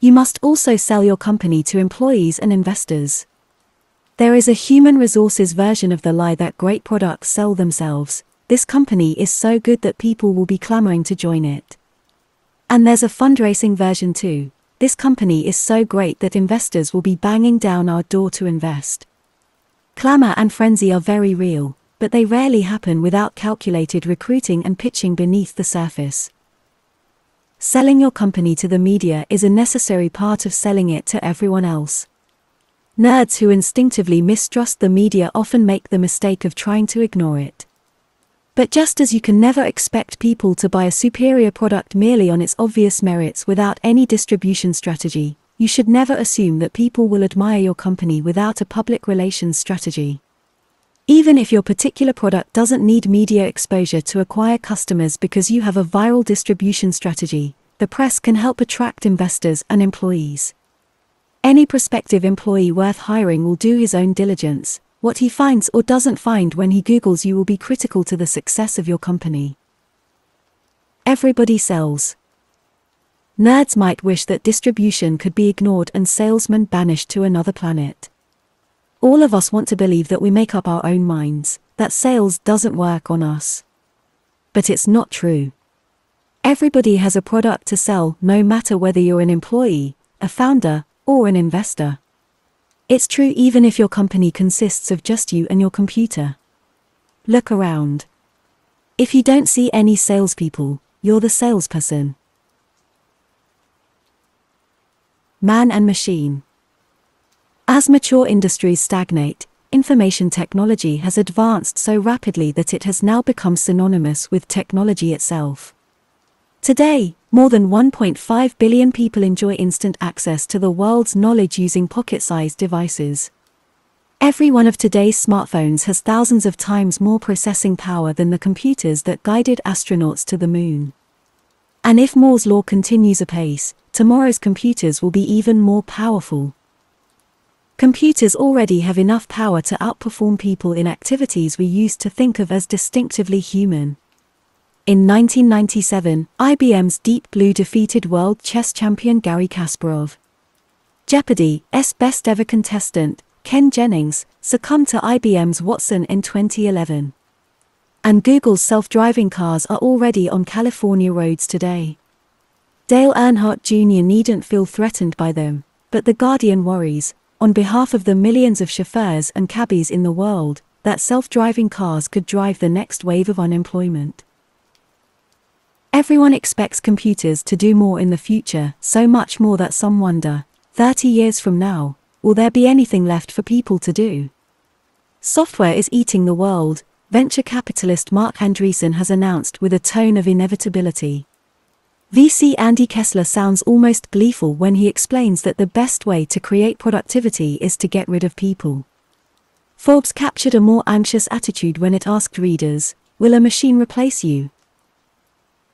S1: You must also sell your company to employees and investors. There is a human resources version of the lie that great products sell themselves, this company is so good that people will be clamoring to join it. And there's a fundraising version too. This company is so great that investors will be banging down our door to invest. Clamor and frenzy are very real, but they rarely happen without calculated recruiting and pitching beneath the surface. Selling your company to the media is a necessary part of selling it to everyone else. Nerds who instinctively mistrust the media often make the mistake of trying to ignore it. But just as you can never expect people to buy a superior product merely on its obvious merits without any distribution strategy, you should never assume that people will admire your company without a public relations strategy. Even if your particular product doesn't need media exposure to acquire customers because you have a viral distribution strategy, the press can help attract investors and employees. Any prospective employee worth hiring will do his own diligence, what he finds or doesn't find when he Googles you will be critical to the success of your company. Everybody sells. Nerds might wish that distribution could be ignored and salesmen banished to another planet. All of us want to believe that we make up our own minds, that sales doesn't work on us. But it's not true. Everybody has a product to sell, no matter whether you're an employee, a founder, or an investor. It's true even if your company consists of just you and your computer. Look around. If you don't see any salespeople, you're the salesperson. Man and machine. As mature industries stagnate, information technology has advanced so rapidly that it has now become synonymous with technology itself. Today, more than 1.5 billion people enjoy instant access to the world's knowledge using pocket sized devices. Every one of today's smartphones has thousands of times more processing power than the computers that guided astronauts to the moon. And if Moore's law continues apace, tomorrow's computers will be even more powerful. Computers already have enough power to outperform people in activities we used to think of as distinctively human. In 1997, IBM's Deep Blue defeated world chess champion Garry Kasparov. Jeopardy's best ever contestant, Ken Jennings, succumbed to IBM's Watson in 2011. And Google's self driving cars are already on California roads today. Dale Earnhardt Jr. needn't feel threatened by them, but The Guardian worries, on behalf of the millions of chauffeurs and cabbies in the world, that self driving cars could drive the next wave of unemployment. Everyone expects computers to do more in the future, so much more that some wonder 30 years from now, will there be anything left for people to do? Software is eating the world, venture capitalist Marc Andreessen has announced with a tone of inevitability. VC Andy Kessler sounds almost gleeful when he explains that the best way to create productivity is to get rid of people. Forbes captured a more anxious attitude when it asked readers, Will a machine replace you?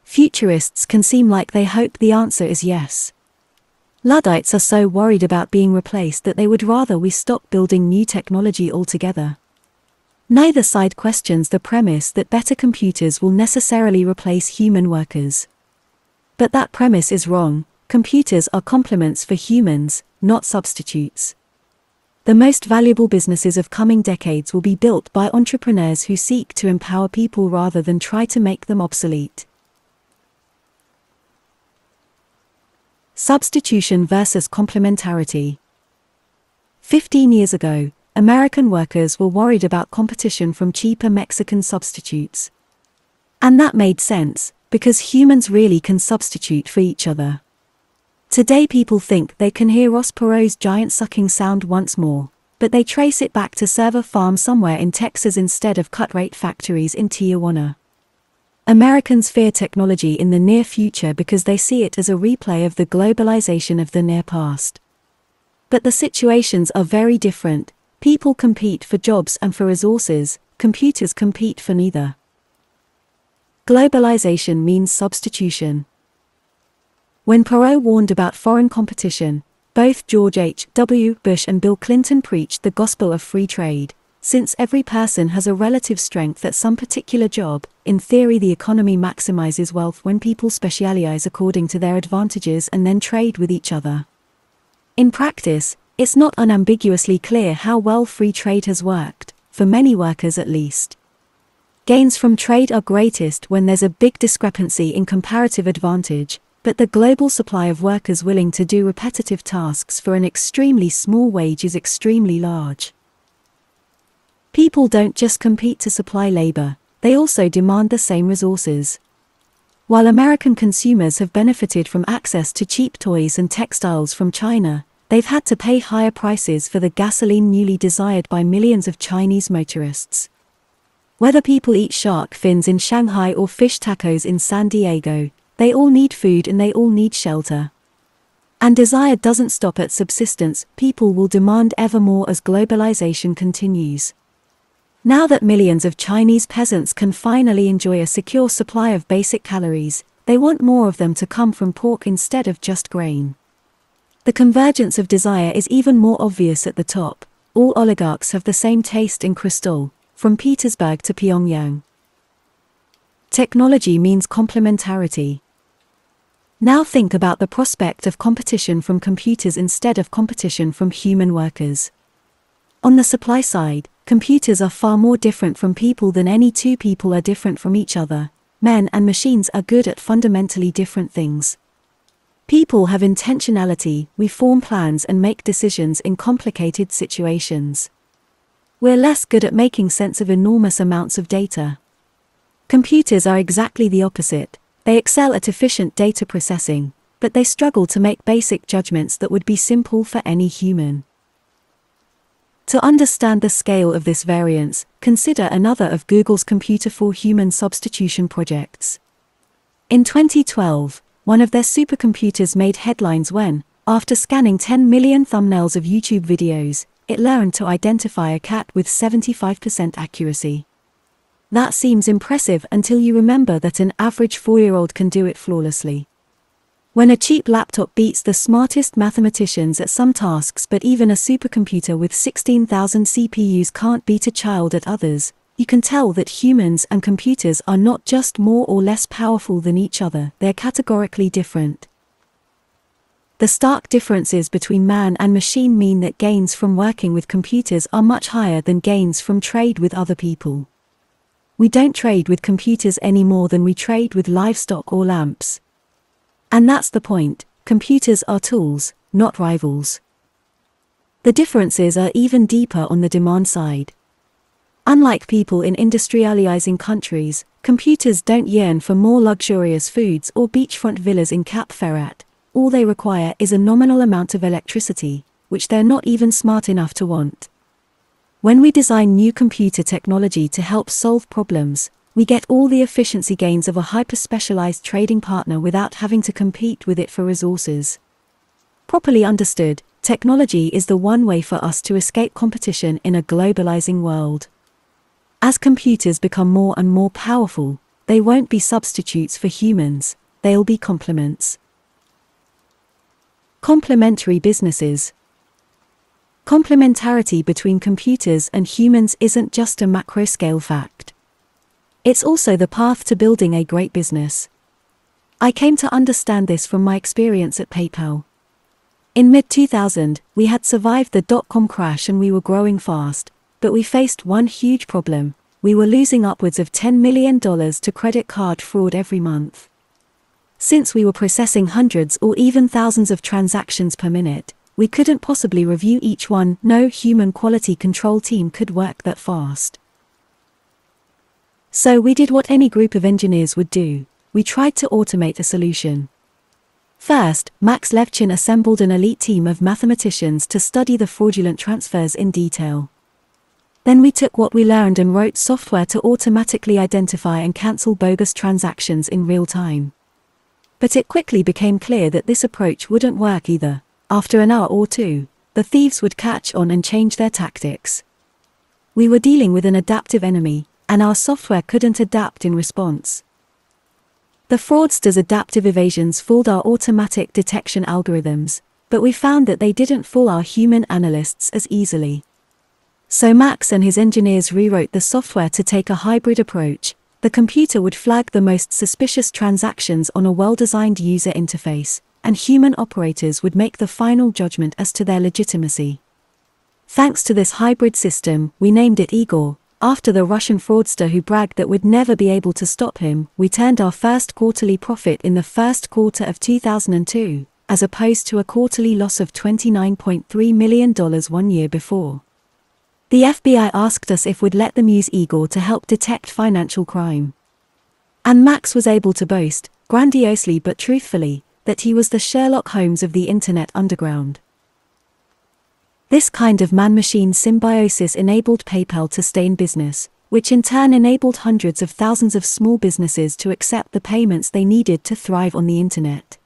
S1: Futurists can seem like they hope the answer is yes. Luddites are so worried about being replaced that they would rather we stop building new technology altogether. Neither side questions the premise that better computers will necessarily replace human workers. But that premise is wrong. Computers are complements for humans, not substitutes. The most valuable businesses of coming decades will be built by entrepreneurs who seek to empower people rather than try to make them obsolete. Substitution versus complementarity. 15 years ago, American workers were worried about competition from cheaper Mexican substitutes. And that made sense, because humans really can substitute for each other. Today people think they can hear Ross Perot's giant sucking sound once more, but they trace it back to server farm somewhere in Texas instead of cut-rate factories in Tijuana. Americans fear technology in the near future because they see it as a replay of the globalization of the near past. But the situations are very different. People compete for jobs and for resources, computers compete for neither. Globalization means substitution. When Perot warned about foreign competition, both George H. W. Bush and Bill Clinton preached the gospel of free trade. Since every person has a relative strength at some particular job, in theory the economy maximizes wealth when people specialize according to their advantages and then trade with each other. In practice, it's not unambiguously clear how well free trade has worked, for many workers at least. Gains from trade are greatest when there's a big discrepancy in comparative advantage, but the global supply of workers willing to do repetitive tasks for an extremely small wage is extremely large. People don't just compete to supply labor, they also demand the same resources. While American consumers have benefited from access to cheap toys and textiles from China, they've had to pay higher prices for the gasoline newly desired by millions of Chinese motorists. Whether people eat shark fins in Shanghai or fish tacos in San Diego, they all need food and they all need shelter. And desire doesn't stop at subsistence, people will demand ever more as globalization continues. Now that millions of Chinese peasants can finally enjoy a secure supply of basic calories, they want more of them to come from pork instead of just grain. The convergence of desire is even more obvious at the top. All oligarchs have the same taste in crystal, from Petersburg to Pyongyang. Technology means complementarity. Now think about the prospect of competition from computers instead of competition from human workers. On the supply side, computers are far more different from people than any two people are different from each other. Men and machines are good at fundamentally different things. People have intentionality, we form plans and make decisions in complicated situations. We're less good at making sense of enormous amounts of data. Computers are exactly the opposite. They excel at efficient data processing, but they struggle to make basic judgments that would be simple for any human. To understand the scale of this variance, consider another of Google's Computer for Human substitution projects. In 2012, one of their supercomputers made headlines when, after scanning 10 million thumbnails of YouTube videos, it learned to identify a cat with 75% accuracy. That seems impressive until you remember that an average four year old can do it flawlessly. When a cheap laptop beats the smartest mathematicians at some tasks, but even a supercomputer with 16,000 CPUs can't beat a child at others, you can tell that humans and computers are not just more or less powerful than each other, they're categorically different. The stark differences between man and machine mean that gains from working with computers are much higher than gains from trade with other people. We don't trade with computers any more than we trade with livestock or lamps. And that's the point computers are tools, not rivals. The differences are even deeper on the demand side. Unlike people in industrializing countries, computers don't yearn for more luxurious foods or beachfront villas in Cap Ferrat. All they require is a nominal amount of electricity, which they're not even smart enough to want. When we design new computer technology to help solve problems, we get all the efficiency gains of a hyper-specialized trading partner without having to compete with it for resources. Properly understood, technology is the one way for us to escape competition in a globalizing world. As computers become more and more powerful, they won't be substitutes for humans, they'll be complements. Complementary businesses. Complementarity between computers and humans isn't just a macro scale fact. It's also the path to building a great business. I came to understand this from my experience at PayPal. In mid 2000, we had survived the dot com crash and we were growing fast, but we faced one huge problem we were losing upwards of $10 million to credit card fraud every month. Since we were processing hundreds or even thousands of transactions per minute, we couldn't possibly review each one, no human quality control team could work that fast. So we did what any group of engineers would do we tried to automate a solution. First, Max Levchin assembled an elite team of mathematicians to study the fraudulent transfers in detail. Then we took what we learned and wrote software to automatically identify and cancel bogus transactions in real time. But it quickly became clear that this approach wouldn't work either. After an hour or two, the thieves would catch on and change their tactics. We were dealing with an adaptive enemy, and our software couldn't adapt in response. The fraudsters' adaptive evasions fooled our automatic detection algorithms, but we found that they didn't fool our human analysts as easily. So Max and his engineers rewrote the software to take a hybrid approach. The computer would flag the most suspicious transactions on a well-designed user interface, and human operators would make the final judgment as to their legitimacy. Thanks to this hybrid system, we named it Igor. After the Russian fraudster who bragged that we'd never be able to stop him, we turned our first quarterly profit in the first quarter of 2002, as opposed to a quarterly loss of $29.3 million one year before. The FBI asked us if we'd let them use Igor to help detect financial crime. And Max was able to boast, grandiosely but truthfully, that he was the Sherlock Holmes of the Internet Underground. This kind of man machine symbiosis enabled PayPal to stay in business, which in turn enabled hundreds of thousands of small businesses to accept the payments they needed to thrive on the Internet.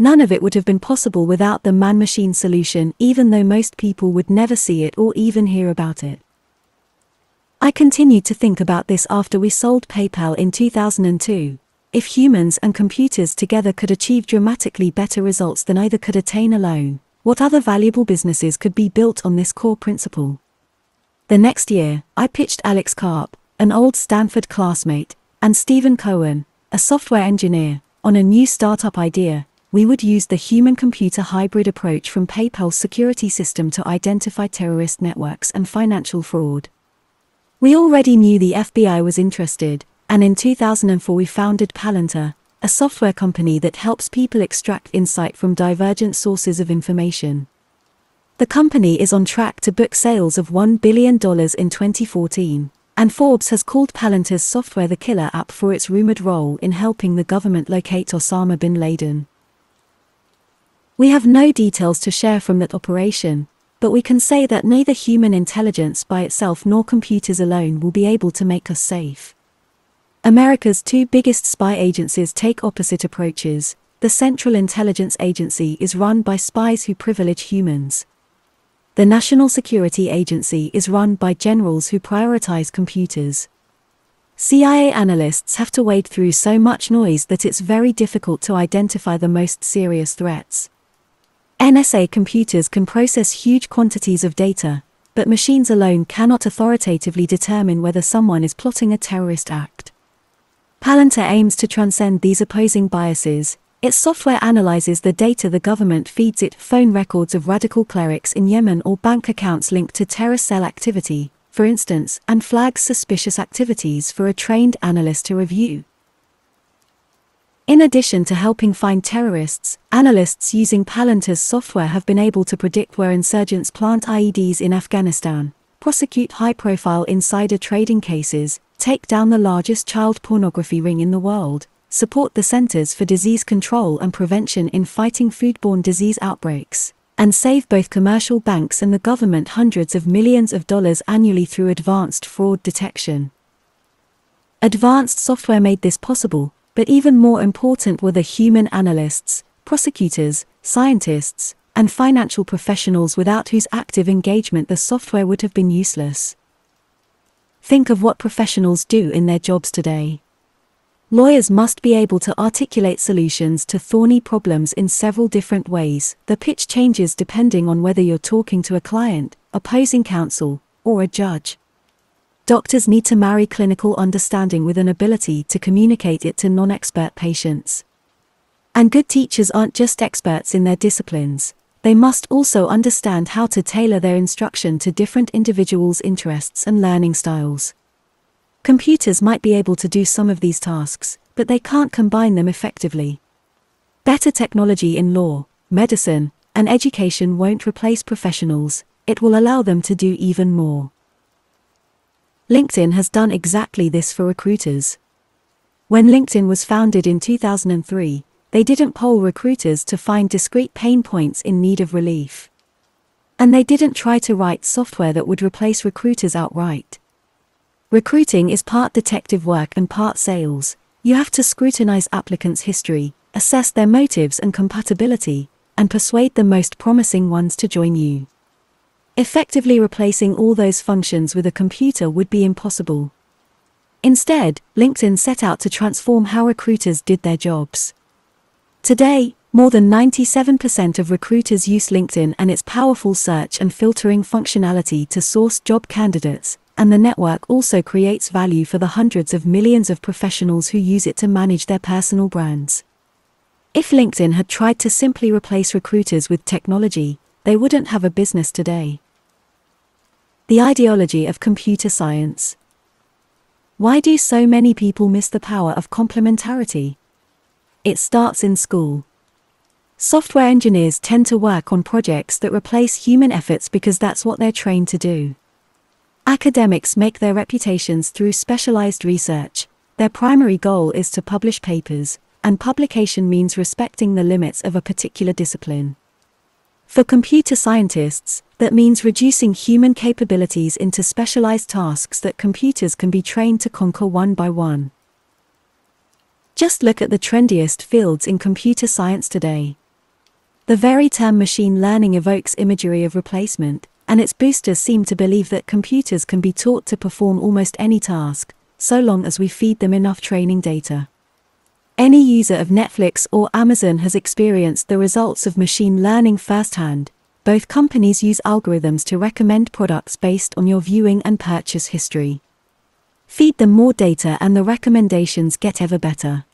S1: None of it would have been possible without the man machine solution, even though most people would never see it or even hear about it. I continued to think about this after we sold PayPal in 2002. If humans and computers together could achieve dramatically better results than either could attain alone, what other valuable businesses could be built on this core principle? The next year, I pitched Alex Karp, an old Stanford classmate, and Stephen Cohen, a software engineer, on a new startup idea we would use the human computer hybrid approach from PayPal's security system to identify terrorist networks and financial fraud. We already knew the FBI was interested, and in 2004 we founded Palantir, a software company that helps people extract insight from divergent sources of information. The company is on track to book sales of $1 billion in 2014, and Forbes has called Palantir's software the killer app for its rumored role in helping the government locate Osama bin Laden. We have no details to share from that operation, but we can say that neither human intelligence by itself nor computers alone will be able to make us safe. America's two biggest spy agencies take opposite approaches. The Central Intelligence Agency is run by spies who privilege humans. The National Security Agency is run by generals who prioritize computers. CIA analysts have to wade through so much noise that it's very difficult to identify the most serious threats. NSA computers can process huge quantities of data, but machines alone cannot authoritatively determine whether someone is plotting a terrorist act. Palantir aims to transcend these opposing biases. Its software analyzes the data the government feeds it phone records of radical clerics in Yemen or bank accounts linked to terror cell activity, for instance, and flags suspicious activities for a trained analyst to review. In addition to helping find terrorists, analysts using Palantir's software have been able to predict where insurgents plant IEDs in Afghanistan. prosecute high profile insider trading cases, take down the largest child pornography ring in the world, support the Centers for Disease Control and Prevention in fighting foodborne disease outbreaks, and save both commercial banks and the government hundreds of millions of dollars annually through advanced fraud detection. Advanced software made this possible, but even more important were the human analysts, prosecutors, scientists, and financial professionals without whose active engagement the software would have been useless. Think of what professionals do in their jobs today. Lawyers must be able to articulate solutions to thorny problems in several different ways. The pitch changes depending on whether you're talking to a client, opposing counsel, or a judge. Doctors need to marry clinical understanding with an ability to communicate it to non expert patients. And good teachers aren't just experts in their disciplines, they must also understand how to tailor their instruction to different individuals' interests and learning styles. Computers might be able to do some of these tasks, but they can't combine them effectively. Better technology in law, medicine, and education won't replace professionals, it will allow them to do even more. LinkedIn has done exactly this for recruiters. When LinkedIn was founded in 2003, they didn't poll recruiters to find discrete pain points in need of relief. And they didn't try to write software that would replace recruiters outright. Recruiting is part detective work and part sales. You have to scrutinize applicants' history, assess their motives and compatibility, and persuade the most promising ones to join you. Effectively replacing all those functions with a computer would be impossible. Instead, LinkedIn set out to transform how recruiters did their jobs. Today, more than 97% of recruiters use LinkedIn and its powerful search and filtering functionality to source job candidates, and the network also creates value for the hundreds of millions of professionals who use it to manage their personal brands. If LinkedIn had tried to simply replace recruiters with technology, they wouldn't have a business today. The ideology of computer science. Why do so many people miss the power of complementarity? It starts in school. Software engineers tend to work on projects that replace human efforts because that's what they're trained to do. Academics make their reputations through specialized research. Their primary goal is to publish papers, and publication means respecting the limits of a particular discipline. For computer scientists, that means reducing human capabilities into specialized tasks that computers can be trained to conquer one by one. Just look at the trendiest fields in computer science today. The very term machine learning evokes imagery of replacement, and its boosters seem to believe that computers can be taught to perform almost any task, so long as we feed them enough training data. Any user of Netflix or Amazon has experienced the results of machine learning firsthand. Both companies use algorithms to recommend products based on your viewing and purchase history. Feed them more data and the recommendations get ever better.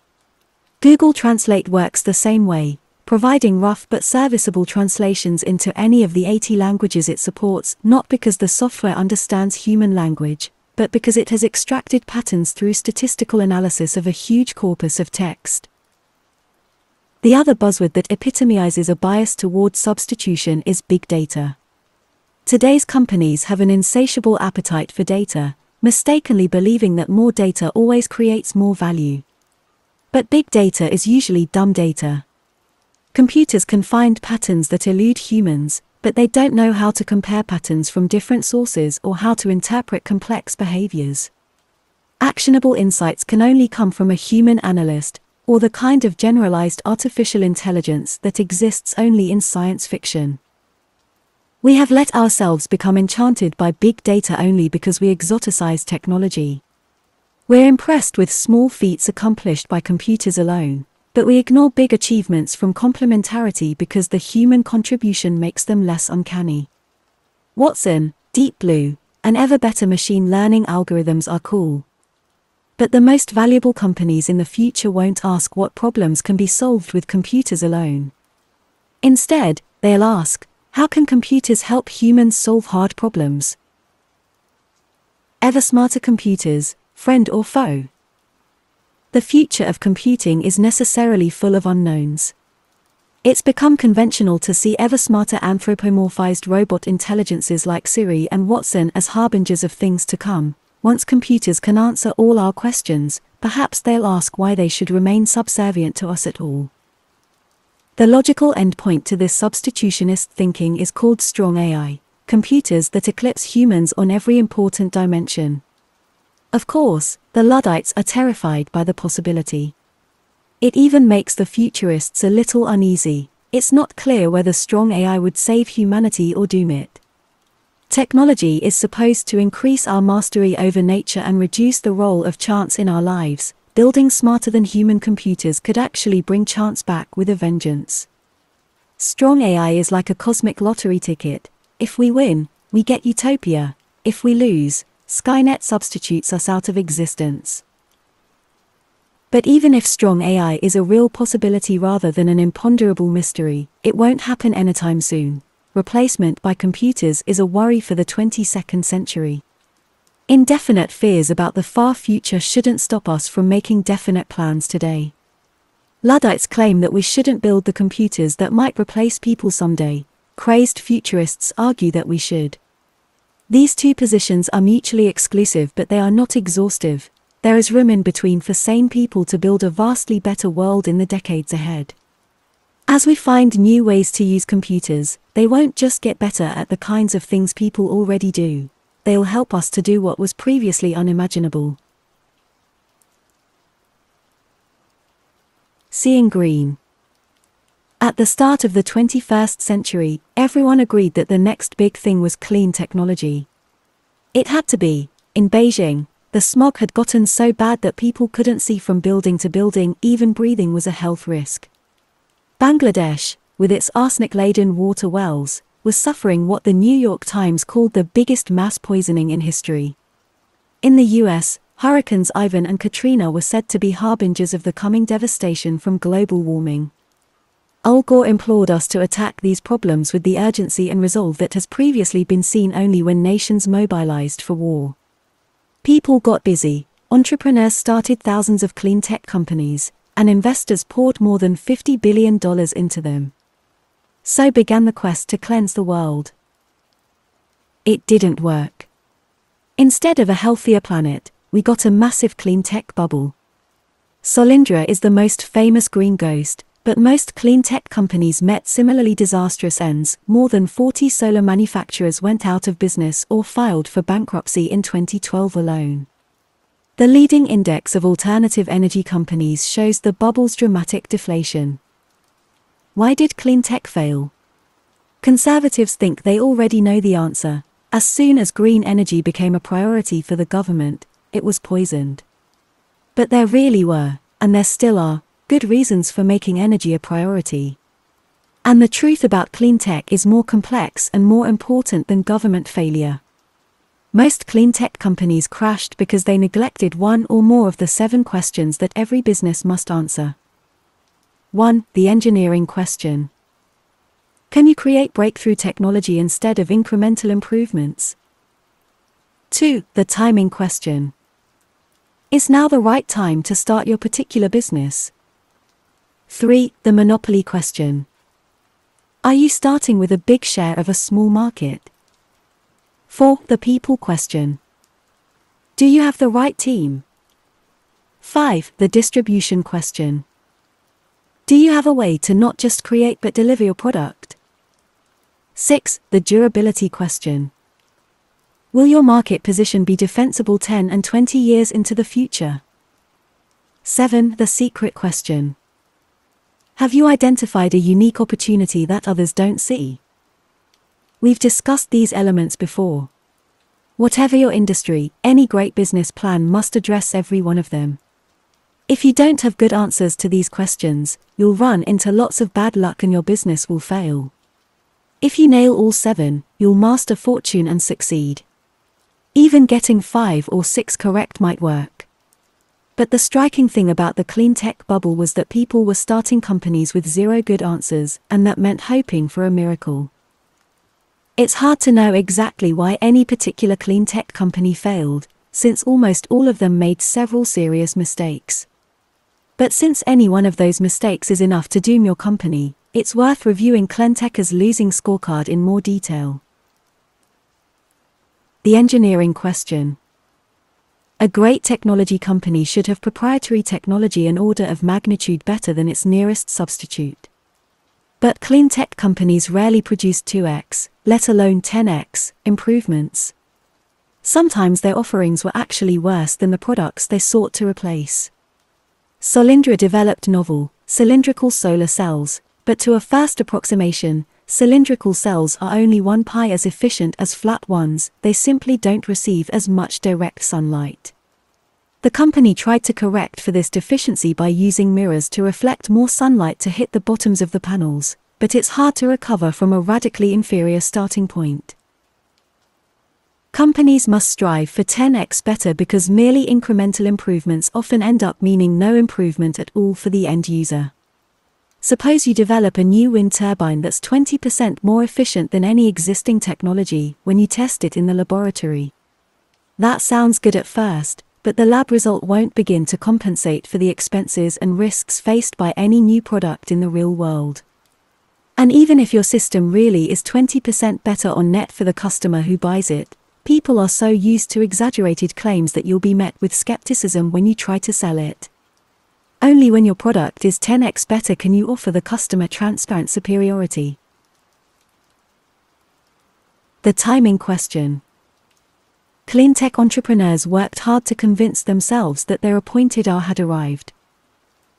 S1: Google Translate works the same way, providing rough but serviceable translations into any of the 80 languages it supports, not because the software understands human language, but because it has extracted patterns through statistical analysis of a huge corpus of text. The other buzzword that epitomizes a bias toward substitution is big data. Today's companies have an insatiable appetite for data, mistakenly believing that more data always creates more value. But big data is usually dumb data. Computers can find patterns that elude humans, but they don't know how to compare patterns from different sources or how to interpret complex behaviors. Actionable insights can only come from a human analyst, or the kind of generalized artificial intelligence that exists only in science fiction. We have let ourselves become enchanted by big data only because we exoticize technology. We're impressed with small feats accomplished by computers alone but we ignore big achievements from complementarity because the human contribution makes them less uncanny. Watson, Deep Blue, and ever better machine learning algorithms are cool. But the most valuable companies in the future won't ask what problems can be solved with computers alone. Instead, they'll ask, how can computers help humans solve hard problems? Ever smarter computers, friend or foe? The future of computing is necessarily full of unknowns. It's become conventional to see ever smarter anthropomorphized robot intelligences like Siri and Watson as harbingers of things to come. Once computers can answer all our questions, perhaps they'll ask why they should remain subservient to us at all. The logical endpoint to this substitutionist thinking is called strong AI, computers that eclipse humans on every important dimension. Of course, the Luddites are terrified by the possibility. It even makes the futurists a little uneasy. It's not clear whether strong AI would save humanity or doom it. Technology is supposed to increase our mastery over nature and reduce the role of chance in our lives. Building smarter than human computers could actually bring chance back with a vengeance. Strong AI is like a cosmic lottery ticket. If we win, we get utopia. If we lose, Skynet substitutes us out of existence. But even if strong AI is a real possibility rather than an imponderable mystery, it won't happen anytime soon. Replacement by computers is a worry for the 22nd century. Indefinite fears about the far future shouldn't stop us from making definite plans today. Luddites claim that we shouldn't build the computers that might replace people someday. Crazed futurists argue that we should. These two positions are mutually exclusive but they are not exhaustive, there is room in between for sane people to build a vastly better world in the decades ahead. As we find new ways to use computers, they won't just get better at the kinds of things people already do, they'll help us to do what was previously unimaginable. Seeing Green At the start of the 21st century, everyone agreed that the next big thing was clean technology. It had to be. In Beijing, the smog had gotten so bad that people couldn't see from building to building, even breathing was a health risk. Bangladesh, with its arsenic laden water wells, was suffering what the New York Times called the biggest mass poisoning in history. In the US, Hurricanes Ivan and Katrina were said to be harbingers of the coming devastation from global warming. Al Gore implored us to attack these problems with the urgency and resolve that has previously been seen only when nations mobilized for war. People got busy, entrepreneurs started thousands of clean tech companies, and investors poured more than $50 billion into them. So began the quest to cleanse the world. It didn't work. Instead of a healthier planet, we got a massive clean tech bubble. Solyndra is the most famous green ghost, but most clean tech companies met similarly disastrous ends. More than 40 solar manufacturers went out of business or filed for bankruptcy in 2012 alone. The leading index of alternative energy companies shows the bubble's dramatic deflation. Why did clean tech fail? Conservatives think they already know the answer. As soon as green energy became a priority for the government, it was poisoned. But there really were, and there still are, good reasons for making energy a priority. And the truth about clean tech is more complex and more important than government failure. Most clean tech companies crashed because they neglected one or more of the seven questions that every business must answer. 1. The engineering question. Can you create breakthrough technology instead of incremental improvements? 2. The timing question. Is now the right time to start your particular business? 3. The monopoly question. Are you starting with a big share of a small market? 4. The people question. Do you have the right team? 5. The distribution question. Do you have a way to not just create but deliver your product? 6. The durability question. Will your market position be defensible 10 and 20 years into the future? 7. The secret question. Have you identified a unique opportunity that others don't see? We've discussed these elements before. Whatever your industry, any great business plan must address every one of them. If you don't have good answers to these questions, you'll run into lots of bad luck and your business will fail. If you nail all seven, you'll master fortune and succeed. Even getting five or six correct might work. But the striking thing about the clean tech bubble was that people were starting companies with zero good answers, and that meant hoping for a miracle. It's hard to know exactly why any particular clean tech company failed, since almost all of them made several serious mistakes. But since any one of those mistakes is enough to doom your company, it's worth reviewing Cleantech's losing scorecard in more detail. The engineering question. A great technology company should have proprietary technology an order of magnitude better than its nearest substitute. But clean tech companies rarely produce 2x, let alone 10x, improvements. Sometimes their offerings were actually worse than the products they sought to replace. Solyndra developed novel, cylindrical solar cells, but to a first approximation, cylindrical cells are only one pi as efficient as flat ones, they simply don't receive as much direct sunlight. The company tried to correct for this deficiency by using mirrors to reflect more sunlight to hit the bottoms of the panels, but it's hard to recover from a radically inferior starting point. Companies must strive for 10x better because merely incremental improvements often end up meaning no improvement at all for the end user. Suppose you develop a new wind turbine that's 20% more efficient than any existing technology when you test it in the laboratory. That sounds good at first, but the lab result won't begin to compensate for the expenses and risks faced by any new product in the real world. And even if your system really is 20% better on net for the customer who buys it, People are so used to exaggerated claims that you'll be met with skepticism when you try to sell it. Only when your product is 10x better can you offer the customer transparent superiority. The timing question. Cleantech entrepreneurs worked hard to convince themselves that their appointed hour had arrived.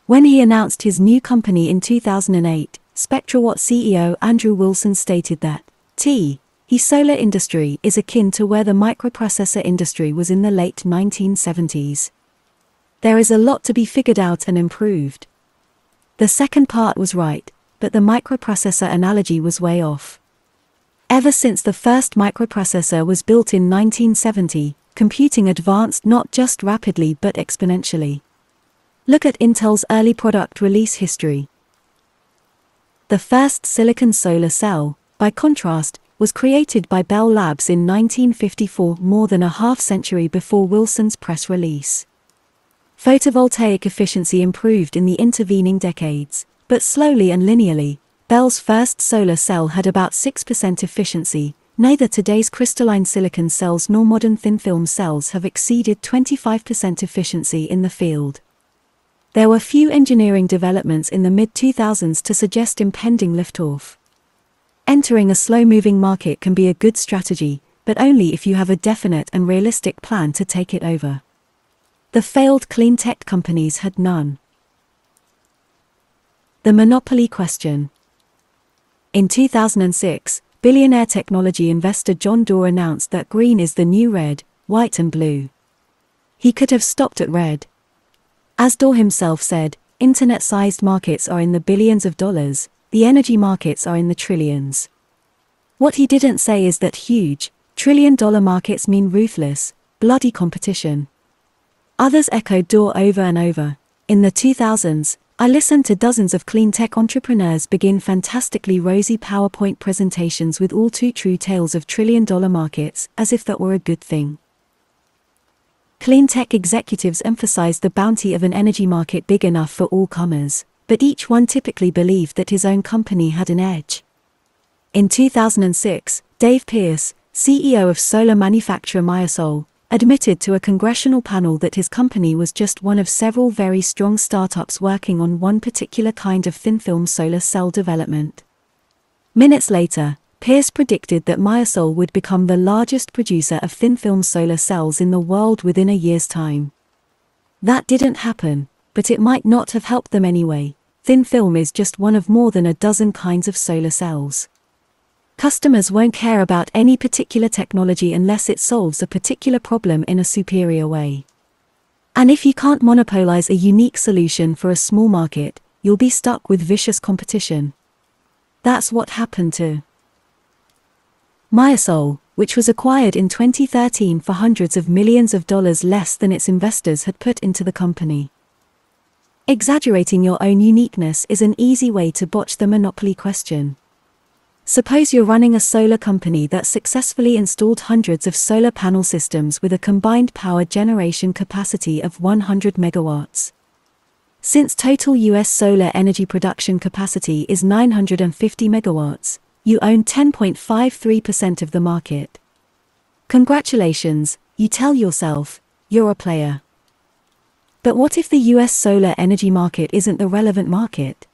S1: When he announced his new company in 2008, SpectraWatt CEO Andrew Wilson stated that T the solar industry is akin to where the microprocessor industry was in the late 1970s. There is a lot to be figured out and improved. The second part was right, but the microprocessor analogy was way off. Ever since the first microprocessor was built in 1970, computing advanced not just rapidly but exponentially. Look at Intel's early product release history. The first silicon solar cell, by contrast, was created by Bell Labs in 1954, more than a half century before Wilson's press release. Photovoltaic efficiency improved in the intervening decades, but slowly and linearly. Bell's first solar cell had about 6% efficiency. Neither today's crystalline silicon cells nor modern thin film cells have exceeded 25% efficiency in the field. There were few engineering developments in the mid 2000s to suggest impending liftoff. Entering a slow moving market can be a good strategy, but only if you have a definite and realistic plan to take it over. The failed clean tech companies had none. The monopoly question. In 2006, billionaire technology investor John Doerr announced that green is the new red, white, and blue. He could have stopped at red. As Doerr himself said, internet sized markets are in the billions of dollars, the energy markets are in the trillions. What he didn't say is that huge, trillion dollar markets mean ruthless, bloody competition. Others echoed Doerr over and over. In the 2000s, I listened to dozens of clean tech entrepreneurs begin fantastically rosy PowerPoint presentations with all too true tales of trillion dollar markets, as if that were a good thing. Clean tech executives emphasized the bounty of an energy market big enough for all comers but each one typically believed that his own company had an edge. In 2006, Dave Pierce, CEO of solar manufacturer MiaSolé, admitted to a congressional panel that his company was just one of several very strong startups working on one particular kind of thin film solar cell development. Minutes later, Pierce predicted that MiaSolé would become the largest producer of thin film solar cells in the world within a year's time. That didn't happen, but it might not have helped them anyway. Thin film is just one of more than a dozen kinds of solar cells. Customers won't care about any particular technology unless it solves a particular problem in a superior way. And if you can't monopolize a unique solution for a small market, you'll be stuck with vicious competition. That's what happened to MiaSolé, which was acquired in 2013 for hundreds of millions of dollars less than its investors had put into the company. Exaggerating your own uniqueness is an easy way to botch the monopoly question. Suppose you're running a solar company that successfully installed hundreds of solar panel systems with a combined power generation capacity of 100 megawatts. Since total US solar energy production capacity is 950 megawatts, you own 10.53% of the market. Congratulations, you tell yourself, you're a player. But what if the US solar energy market isn't the relevant market?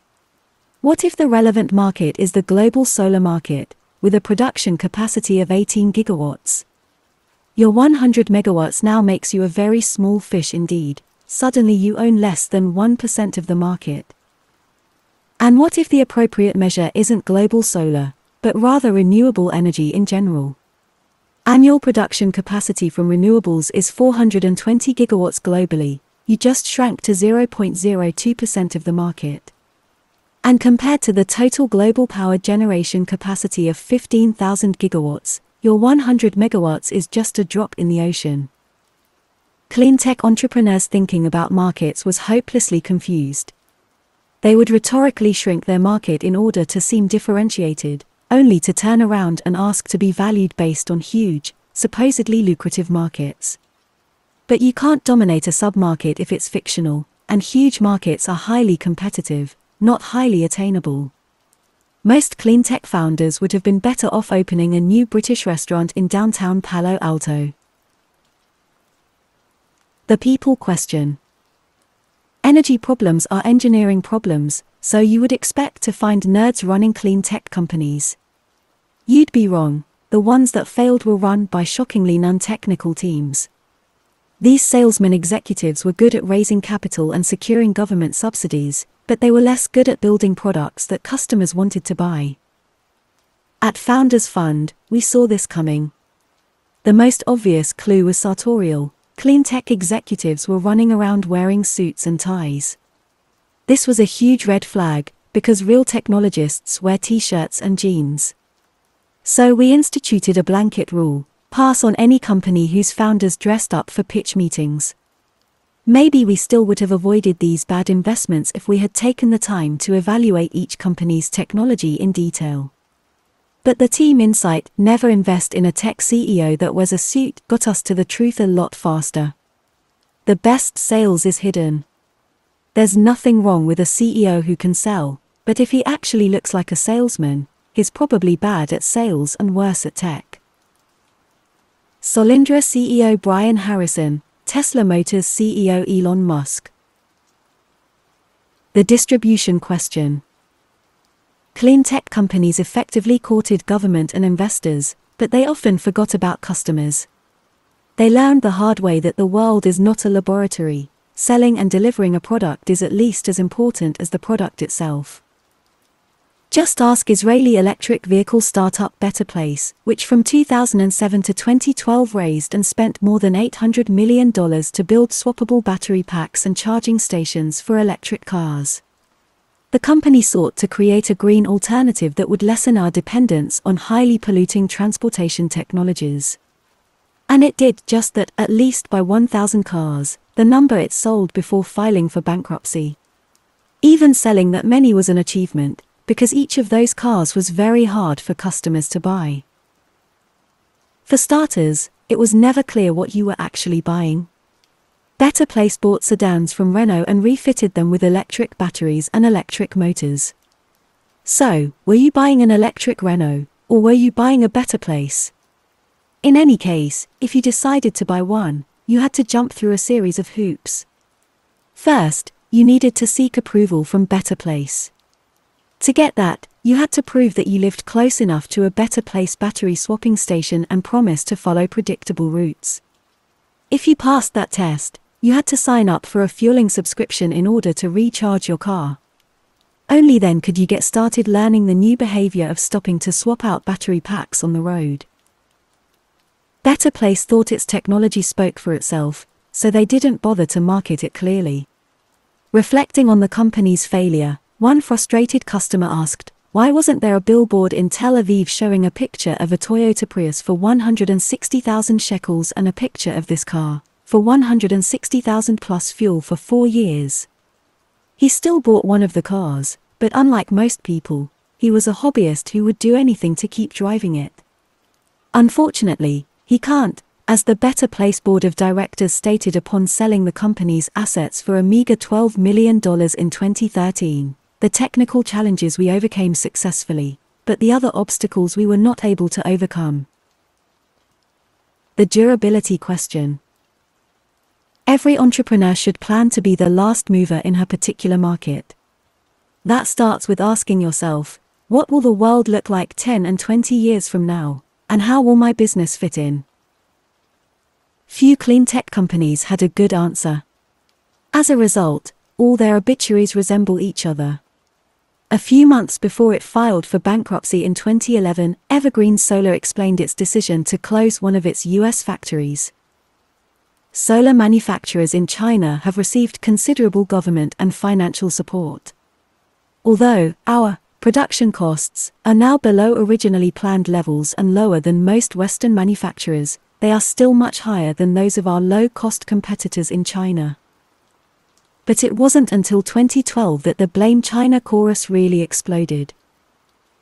S1: What if the relevant market is the global solar market, with a production capacity of 18 gigawatts? Your 100 megawatts now makes you a very small fish indeed, suddenly you own less than 1% of the market. And what if the appropriate measure isn't global solar, but rather renewable energy in general? Annual production capacity from renewables is 420 gigawatts globally, you just shrank to 0.02% of the market. And compared to the total global power generation capacity of 15,000 gigawatts, your 100 megawatts is just a drop in the ocean. Clean tech entrepreneurs thinking about markets was hopelessly confused. They would rhetorically shrink their market in order to seem differentiated, only to turn around and ask to be valued based on huge, supposedly lucrative markets. But you can't dominate a submarket if it's fictional, and huge markets are highly competitive, not highly attainable. Most clean tech founders would have been better off opening a new British restaurant in downtown Palo Alto. The people question. Energy problems are engineering problems, so you would expect to find nerds running clean tech companies. You'd be wrong, the ones that failed were run by shockingly non technical teams. These salesmen executives were good at raising capital and securing government subsidies, but they were less good at building products that customers wanted to buy. At Founders Fund, we saw this coming. The most obvious clue was sartorial. Clean tech executives were running around wearing suits and ties. This was a huge red flag, because real technologists wear t shirts and jeans. So we instituted a blanket rule pass on any company whose founders dressed up for pitch meetings. Maybe we still would have avoided these bad investments if we had taken the time to evaluate each company's technology in detail. But the team insight, never invest in a tech CEO that wears a suit, got us to the truth a lot faster. The best sales is hidden. There's nothing wrong with a CEO who can sell, but if he actually looks like a salesman, he's probably bad at sales and worse at tech. Solyndra CEO Brian Harrison, Tesla Motors CEO Elon Musk. The distribution question. Clean tech companies effectively courted government and investors, but they often forgot about customers. They learned the hard way that the world is not a laboratory, selling and delivering a product is at least as important as the product itself. Just ask Israeli electric vehicle startup Better Place, which from 2007 to 2012 raised and spent more than $800 million to build swappable battery packs and charging stations for electric cars. The company sought to create a green alternative that would lessen our dependence on highly polluting transportation technologies. And it did just that, at least by 1,000 cars, the number it sold before filing for bankruptcy. Even selling that many was an achievement, because each of those cars was very hard for customers to buy. For starters, it was never clear what you were actually buying. Better Place bought sedans from Renault and refitted them with electric batteries and electric motors. So, were you buying an electric Renault, or were you buying a Better Place? In any case, if you decided to buy one, you had to jump through a series of hoops. First, you needed to seek approval from Better Place. To get that, you had to prove that you lived close enough to a better place battery swapping station and promise to follow predictable routes. If you passed that test, you had to sign up for a fueling subscription in order to recharge your car. Only then could you get started learning the new behavior of stopping to swap out battery packs on the road. Better Place thought its technology spoke for itself, so they didn't bother to market it clearly. Reflecting on the company's failure, one frustrated customer asked, why wasn't there a billboard in Tel Aviv showing a picture of a Toyota Prius for 160,000 shekels and a picture of this car, for 160,000 plus fuel for four years? He still bought one of the cars, but unlike most people, he was a hobbyist who would do anything to keep driving it. Unfortunately, he can't, As the Better Place Board of Directors stated upon selling the company's assets for a meager $12 million in 2013, the technical challenges we overcame successfully, but the other obstacles we were not able to overcome. The durability question. Every entrepreneur should plan to be the last mover in her particular market. That starts with asking yourself, what will the world look like 10 and 20 years from now, and how will my business fit in? Few clean tech companies had a good answer. As a result, all their obituaries resemble each other. A few months before it filed for bankruptcy in 2011, Evergreen Solar explained its decision to close one of its U.S. factories. Solar manufacturers in China have received considerable government and financial support. Although, our production costs are now below originally planned levels and lower than most Western manufacturers, they are still much higher than those of our low cost competitors in China. But it wasn't until 2012 that the Blame China chorus really exploded.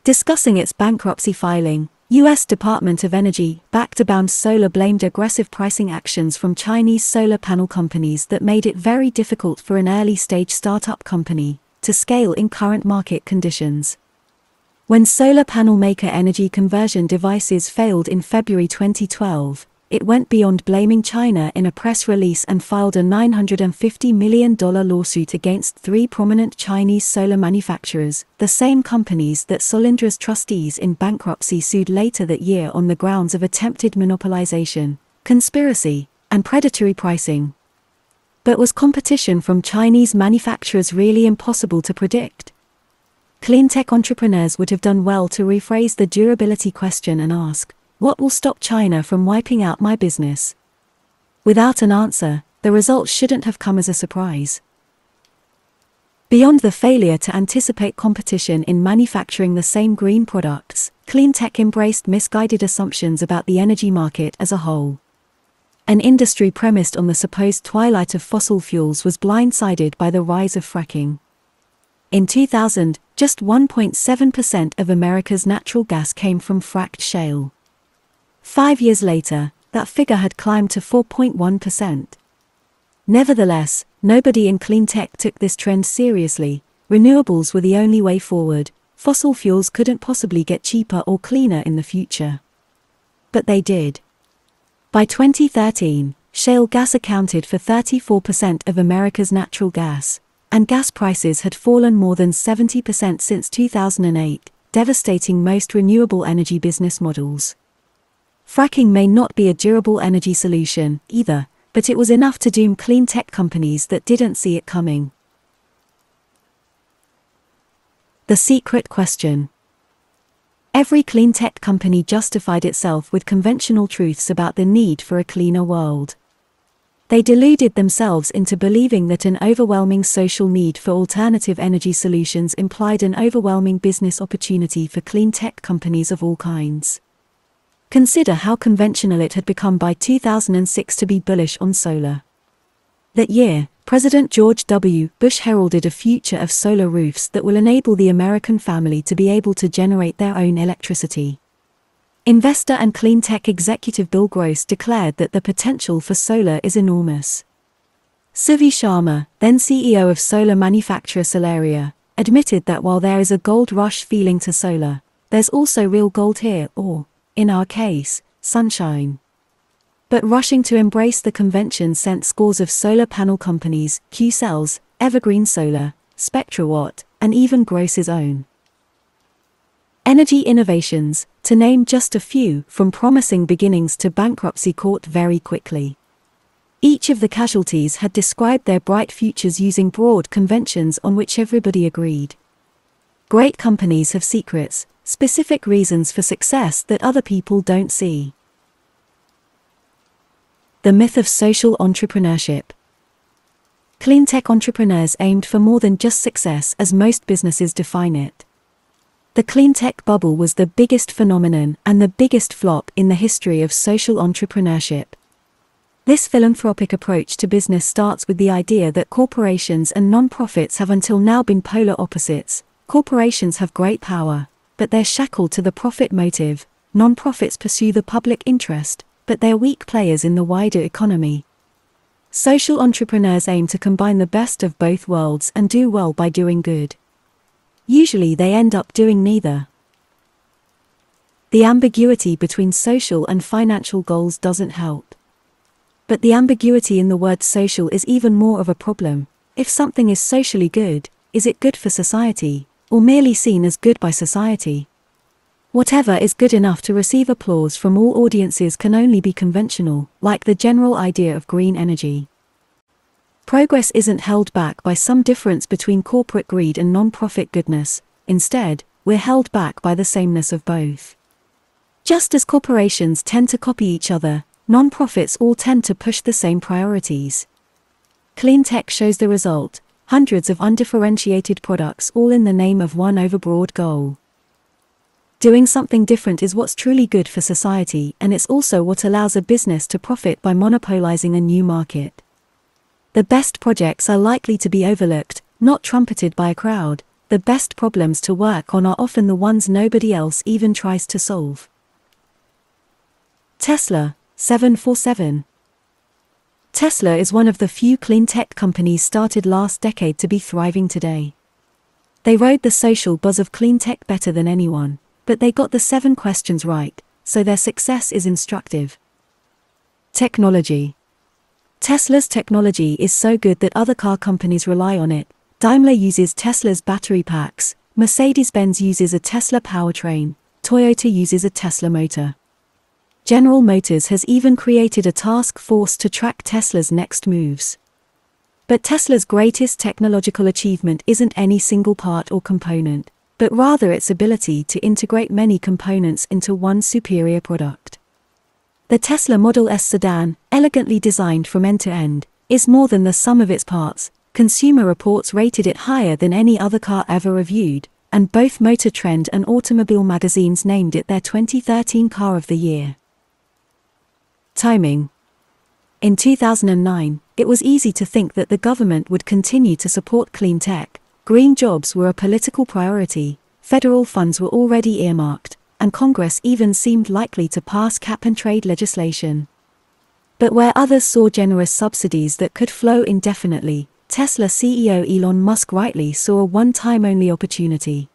S1: Discussing its bankruptcy filing, U.S. Department of Energy, Abound Solar blamed aggressive pricing actions from Chinese solar panel companies that made it very difficult for an early stage startup company to scale in current market conditions. When solar panel maker Energy Conversion Devices failed in February 2012, it went beyond blaming China in a press release and filed a $950 million lawsuit against three prominent Chinese solar manufacturers, the same companies that Solyndra's trustees in bankruptcy sued later that year on the grounds of attempted monopolization, conspiracy, and predatory pricing. But was competition from Chinese manufacturers really impossible to predict? Clean tech entrepreneurs would have done well to rephrase the durability question and ask, what will stop China from wiping out my business? Without an answer, the results shouldn't have come as a surprise. Beyond the failure to anticipate competition in manufacturing the same green products, clean tech embraced misguided assumptions about the energy market as a whole an industry premised on the supposed twilight of fossil fuels was blindsided by the rise of fracking. In 2000, just 1.7% of America's natural gas came from fracked shale. Five years later, that figure had climbed to 4.1%. Nevertheless, nobody in clean tech took this trend seriously. Renewables were the only way forward. Fossil fuels couldn't possibly get cheaper or cleaner in the future. But they did. By 2013, shale gas accounted for 34% of America's natural gas, and gas prices had fallen more than 70% since 2008, devastating most renewable energy business models. Fracking may not be a durable energy solution, either, but it was enough to doom clean tech companies that didn't see it coming. The secret question. Every clean tech company justified itself with conventional truths about the need for a cleaner world. They deluded themselves into believing that an overwhelming social need for alternative energy solutions implied an overwhelming business opportunity for clean tech companies of all kinds. Consider how conventional it had become by 2006 to be bullish on solar. That year, President George W. Bush heralded a future of solar roofs that will enable the American family to be able to generate their own electricity. Investor and clean tech executive Bill Gross declared that the potential for solar is enormous. Suvi Sharma, then CEO of solar manufacturer Solaria, admitted that while there is a gold rush feeling to solar, there's also real gold here, or, in our case, sunshine. But rushing to embrace the convention sent scores of solar panel companies, Qcells, Evergreen Solar, SpectraWatt, and even Gross's own. Energy innovations, to name just a few, from promising beginnings to bankruptcy court very quickly. Each of the casualties had described their bright futures using broad conventions on which everybody agreed. Great companies have secrets, specific reasons for success that other people don't see. The myth of social entrepreneurship. Clean tech entrepreneurs aimed for more than just success as most businesses define it. The clean tech bubble was the biggest phenomenon and the biggest flop in the history of social entrepreneurship. This philanthropic approach to business starts with the idea that corporations and non-profits have until now been polar opposites. Corporations have great power, but they're shackled to the profit motive. Non-profits pursue the public interest, but they're weak players in the wider economy. Social entrepreneurs aim to combine the best of both worlds and do well by doing good. Usually they end up doing neither. The ambiguity between social and financial goals doesn't help. But the ambiguity in the word social is even more of a problem. If something is socially good, is it good for society, or merely seen as good by society? Whatever is good enough to receive applause from all audiences can only be conventional, like the general idea of green energy. Progress isn't held back by some difference between corporate greed and non-profit goodness, instead, we're held back by the sameness of both. Just as corporations tend to copy each other, non-profits all tend to push the same priorities. Clean tech shows the result, hundreds of undifferentiated products all in the name of one overbroad goal. Doing something different is what's truly good for society, and it's also what allows a business to profit by monopolizing a new market. The best projects are likely to be overlooked, not trumpeted by a crowd. The best problems to work on are often the ones nobody else even tries to solve. Tesla, 747. Tesla is one of the few clean tech companies started last decade to be thriving today. They rode the social buzz of clean tech better than anyone but they got the seven questions right, so their success is instructive. Technology Tesla's technology is so good that other car companies rely on it. Daimler uses Tesla's battery packs, Mercedes Benz uses a Tesla powertrain, Toyota uses a Tesla motor. General Motors has even created a task force to track Tesla's next moves. But Tesla's greatest technological achievement isn't any single part or component but rather its ability to integrate many components into one superior product. The Tesla Model S sedan, elegantly designed from end to end, is more than the sum of its parts. Consumer Reports rated it higher than any other car ever reviewed, and both Motor Trend and Automobile magazines named it their 2013 Car of the Year. Timing In 2009, it was easy to think that the government would continue to support clean tech, Green jobs were a political priority, federal funds were already earmarked, and Congress even seemed likely to pass cap and trade legislation. But where others saw generous subsidies that could flow indefinitely, Tesla CEO Elon Musk rightly saw a one time only opportunity.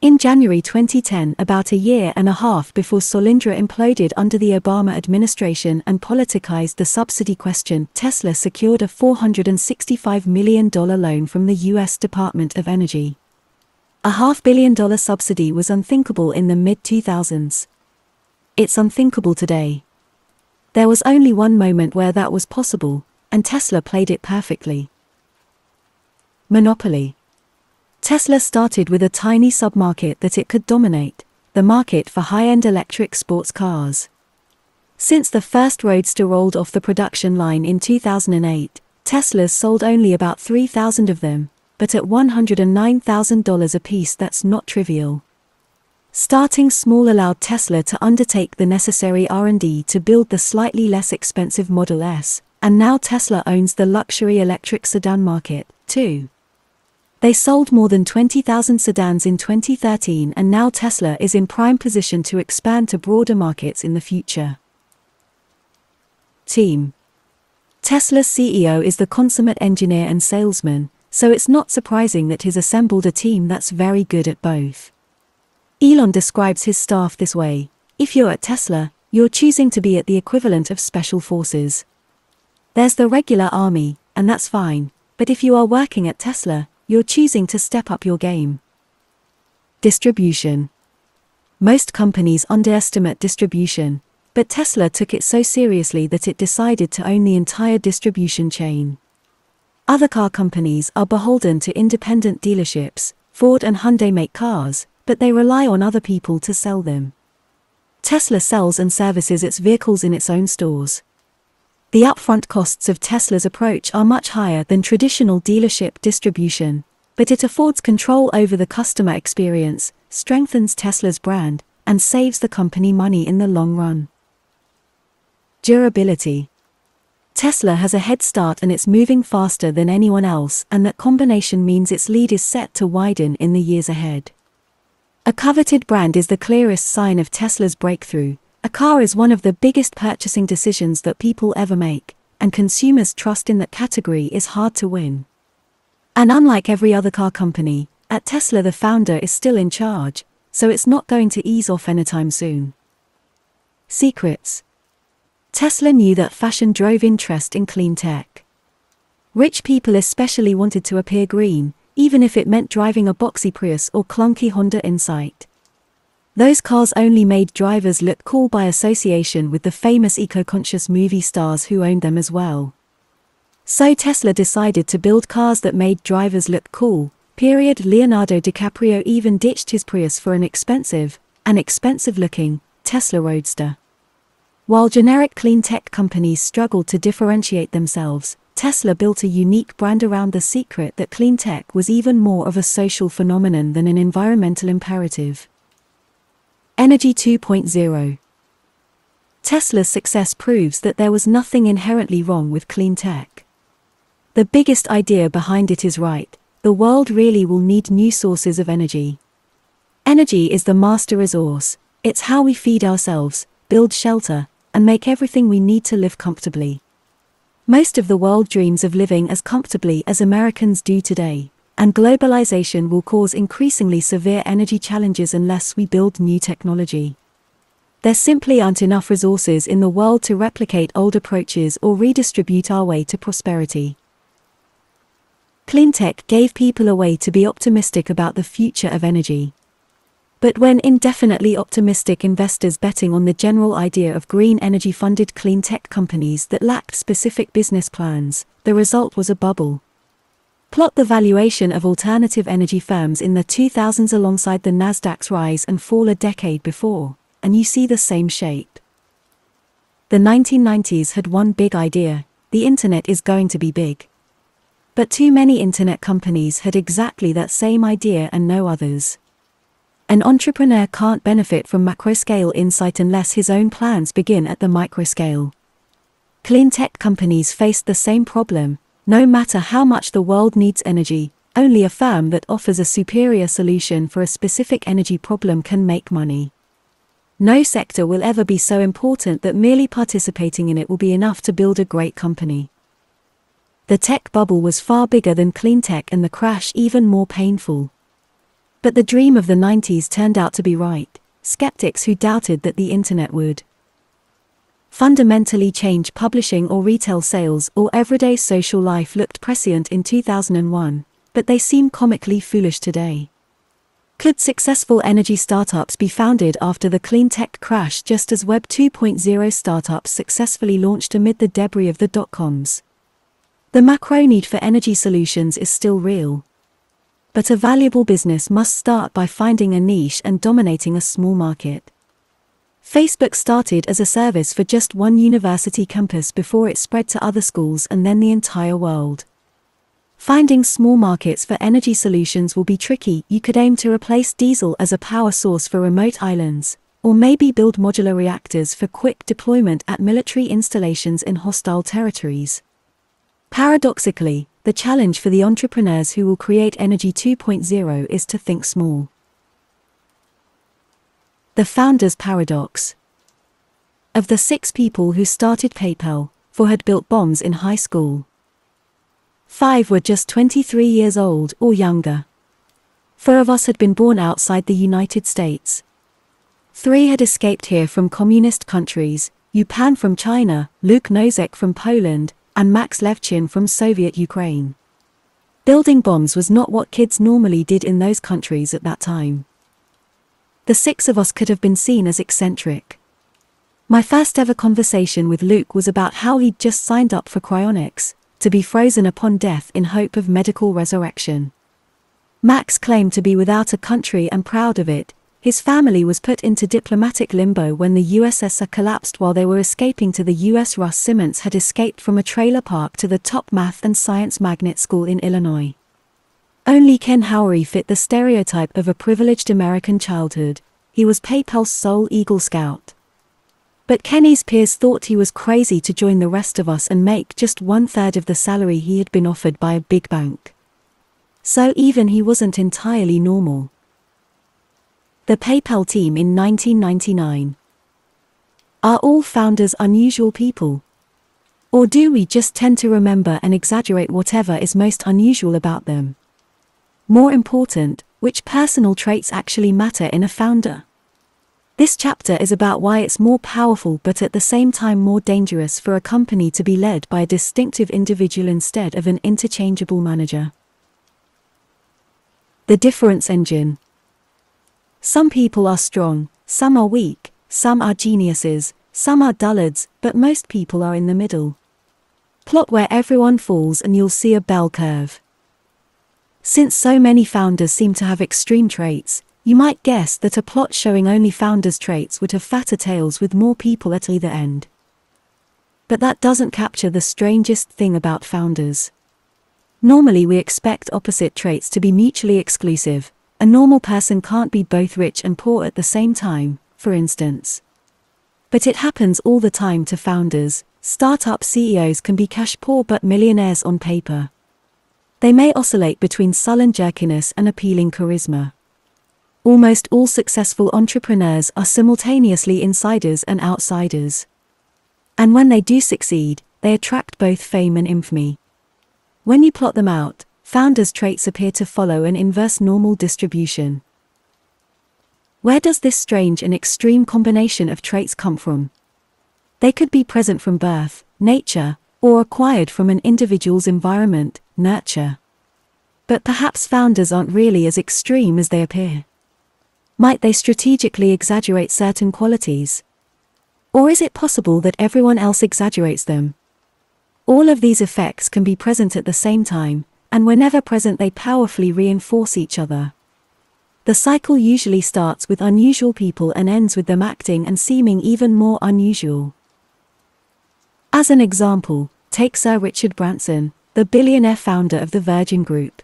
S1: In January 2010, about a year and a half before Solyndra imploded under the Obama administration and politicized the subsidy question, Tesla secured a $465 million loan from the U.S. Department of Energy. A half billion dollar subsidy was unthinkable in the mid 2000s. It's unthinkable today. There was only one moment where that was possible, and Tesla played it perfectly. Monopoly. Tesla started with a tiny submarket that it could dominate the market for high end electric sports cars. Since the first Roadster rolled off the production line in 2008, Teslas sold only about 3,000 of them, but at $109,000 apiece that's not trivial. Starting small allowed Tesla to undertake the necessary R&D to build the slightly less expensive Model S, and now Tesla owns the luxury electric sedan market, too. They sold more than 20,000 sedans in 2013 and now Tesla is in prime position to expand to broader markets in the future. Team Tesla's CEO is the consummate engineer and salesman, so it's not surprising that he's assembled a team that's very good at both. Elon describes his staff this way If you're at Tesla, you're choosing to be at the equivalent of special forces. There's the regular army, and that's fine, but if you are working at Tesla, you're choosing to step up your game. Distribution. Most companies underestimate distribution, but Tesla took it so seriously that it decided to own the entire distribution chain. Other car companies are beholden to independent dealerships, Ford and Hyundai make cars, but they rely on other people to sell them. Tesla sells and services its vehicles in its own stores. The upfront costs of Tesla's approach are much higher than traditional dealership distribution, but it affords control over the customer experience, strengthens Tesla's brand, and saves the company money in the long run. Durability Tesla has a head start and it's moving faster than anyone else, and that combination means its lead is set to widen in the years ahead. A coveted brand is the clearest sign of Tesla's breakthrough, a car is one of the biggest purchasing decisions that people ever make, and consumers' trust in that category is hard to win. And unlike every other car company, at Tesla the founder is still in charge, so it's not going to ease off anytime soon. Secrets Tesla knew that fashion drove interest in clean tech. Rich people especially wanted to appear green, even if it meant driving a boxy Prius or clunky Honda Insight. Those cars only made drivers look cool by association with the famous eco-conscious movie stars who owned them as well. So Tesla decided to build cars that made drivers look cool, period Leonardo DiCaprio even ditched his Prius for an expensive, an expensive-looking, Tesla Roadster. While generic clean tech companies struggled to differentiate themselves, Tesla built a unique brand around the secret that clean tech was even more of a social phenomenon than an environmental imperative. Energy 2.0 Tesla's success proves that there was nothing inherently wrong with clean tech. The biggest idea behind it is right the world really will need new sources of energy. Energy is the master resource, it's how we feed ourselves, build shelter, and make everything we need to live comfortably. Most of the world dreams of living as comfortably as Americans do today and globalization will cause increasingly severe energy challenges unless we build new technology. There simply aren't enough resources in the world to replicate old approaches or redistribute our way to prosperity. Cleantech gave people a way to be optimistic about the future of energy. But when indefinitely optimistic investors betting on the general idea of green energy funded clean tech companies that lacked specific business plans, the result was a bubble. Plot the valuation of alternative energy firms in the 2000s alongside the Nasdaq's rise and fall a decade before, and you see the same shape. The 1990s had one big idea the internet is going to be big. But too many internet companies had exactly that same idea and no others. An entrepreneur can't benefit from macro scale insight unless his own plans begin at the micro scale. Clean tech companies faced the same problem no matter how much the world needs energy, only a firm that offers a superior solution for a specific energy problem can make money. No sector will ever be so important that merely participating in it will be enough to build a great company. The tech bubble was far bigger than clean tech and the crash even more painful. But the dream of the 90s turned out to be right, skeptics who doubted that the internet would fundamentally change publishing or retail sales or everyday social life looked prescient in 2001, but they seem comically foolish today. Could successful energy startups be founded after the clean tech crash just as Web 2.0 startups successfully launched amid the debris of the dot coms? The macro need for energy solutions is still real. But a valuable business must start by finding a niche and dominating a small market. Facebook started as a service for just one university campus before it spread to other schools and then the entire world. Finding small markets for energy solutions will be tricky. You could aim to replace diesel as a power source for remote islands, or maybe build modular reactors for quick deployment at military installations in hostile territories. Paradoxically, the challenge for the entrepreneurs who will create Energy 2.0 is to think small. The Founder's Paradox. Of the six people who started PayPal, four had built bombs in high school. Five were just 23 years old or younger. Four of us had been born outside the United States. Three had escaped here from communist countries, Yu Pan from China, Luke Nosek from Poland, and Max Levchin from Soviet Ukraine. Building bombs was not what kids normally did in those countries at that time the six of us could have been seen as eccentric. My first ever conversation with Luke was about how he'd just signed up for cryonics, to be frozen upon death in hope of medical resurrection. Max claimed to be without a country and proud of it. His family was put into diplomatic limbo when the USSR collapsed while they were escaping to the US. Russ Simmons had escaped from a trailer park to the top math and science magnet school in Illinois. Only Ken Howery fit the stereotype of a privileged American childhood. He was PayPal's sole Eagle Scout. But Kenny's peers thought he was crazy to join the rest of us and make just one third of the salary he had been offered by a big bank. So even he wasn't entirely normal. The PayPal team in 1999. Are all founders unusual people? Or do we just tend to remember and exaggerate whatever is most unusual about them? More important, which personal traits actually matter in a founder? This chapter is about why it's more powerful but at the same time more dangerous for a company to be led by a distinctive individual instead of an interchangeable manager. The difference engine. Some people are strong, some are weak, some are geniuses, some are dullards, but most people are in the middle. Plot where everyone falls and you'll see a bell curve. Since so many founders seem to have extreme traits, you might guess that a plot showing only founders' traits would have fatter tails with more people at either end. But that doesn't capture the strangest thing about founders. Normally, we expect opposite traits to be mutually exclusive. A normal person can't be both rich and poor at the same time, for instance. But it happens all the time to founders. Startup CEOs can be cash poor but millionaires on paper. They may oscillate between sullen jerkiness and appealing charisma. Almost all successful entrepreneurs are simultaneously insiders and outsiders. And when they do succeed, they attract both fame and infamy. When you plot them out, founders' traits appear to follow an inverse normal distribution. Where does this strange and extreme combination of traits come from? They could be present from birth, nature, or acquired from an individual's environment, nurture. But perhaps founders aren't really as extreme as they appear. Might they strategically exaggerate certain qualities? Or is it possible that everyone else exaggerates them? All of these effects can be present at the same time, and whenever present, they powerfully reinforce each other. The cycle usually starts with unusual people and ends with them acting and seeming even more unusual. As an example, take Sir Richard Branson, the billionaire founder of the Virgin Group.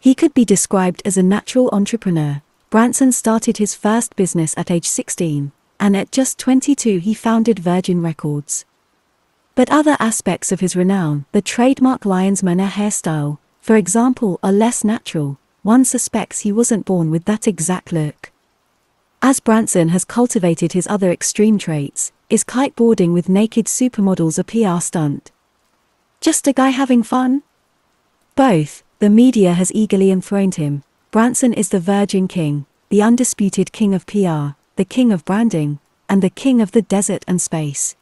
S1: He could be described as a natural entrepreneur, Branson started his first business at age 16, and at just 22 he founded Virgin Records. But other aspects of his renown, the trademark lion's manner hairstyle, for example, are less natural. One suspects he wasn't born with that exact look. As Branson has cultivated his other extreme traits, is kiteboarding with naked supermodels a PR stunt? Just a guy having fun? Both, the media has eagerly enthroned him, Branson is the Virgin King, the undisputed king of PR, the king of branding, and the king of the desert and space.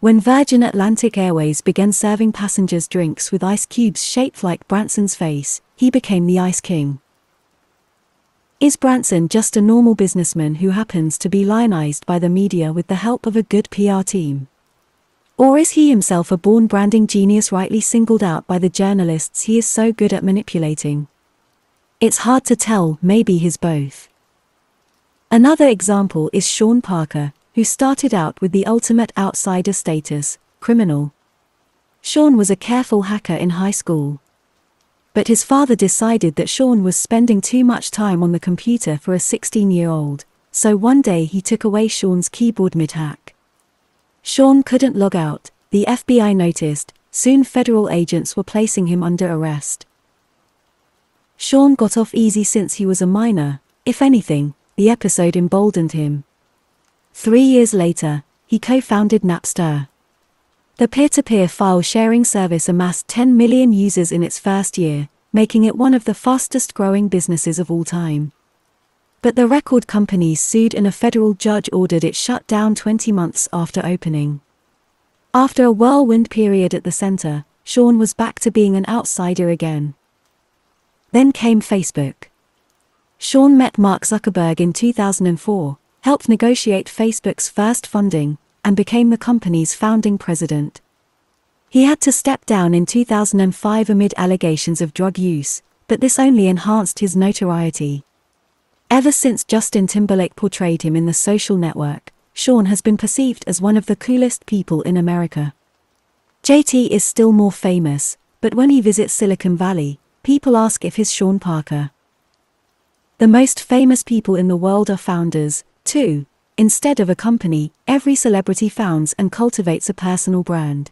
S1: When Virgin Atlantic Airways began serving passengers drinks with ice cubes shaped like Branson's face, he became the Ice King. Is Branson just a normal businessman who happens to be lionized by the media with the help of a good PR team? Or is he himself a born branding genius rightly singled out by the journalists he is so good at manipulating? It's hard to tell, maybe he's both. Another example is Sean Parker, who started out with the ultimate outsider status, criminal. Sean was a careful hacker in high school. But his father decided that Sean was spending too much time on the computer for a 16 year old, so one day he took away Sean's keyboard mid hack. Sean couldn't log out, the FBI noticed, soon federal agents were placing him under arrest. Sean got off easy since he was a minor, if anything, the episode emboldened him. Three years later, he co founded Napster. The peer to peer file sharing service amassed 10 million users in its first year, making it one of the fastest growing businesses of all time. But the record company sued and a federal judge ordered it shut down 20 months after opening. After a whirlwind period at the center, Sean was back to being an outsider again. Then came Facebook. Sean met Mark Zuckerberg in 2004, helped negotiate Facebook's first funding, and became the company's founding president. He had to step down in 2005 amid allegations of drug use, but this only enhanced his notoriety. Ever since Justin Timberlake portrayed him in the social network, Sean has been perceived as one of the coolest people in America. JT is still more famous, but when he visits Silicon Valley, People ask if he's Sean Parker. The most famous people in the world are founders, too. Instead of a company, every celebrity founds and cultivates a personal brand.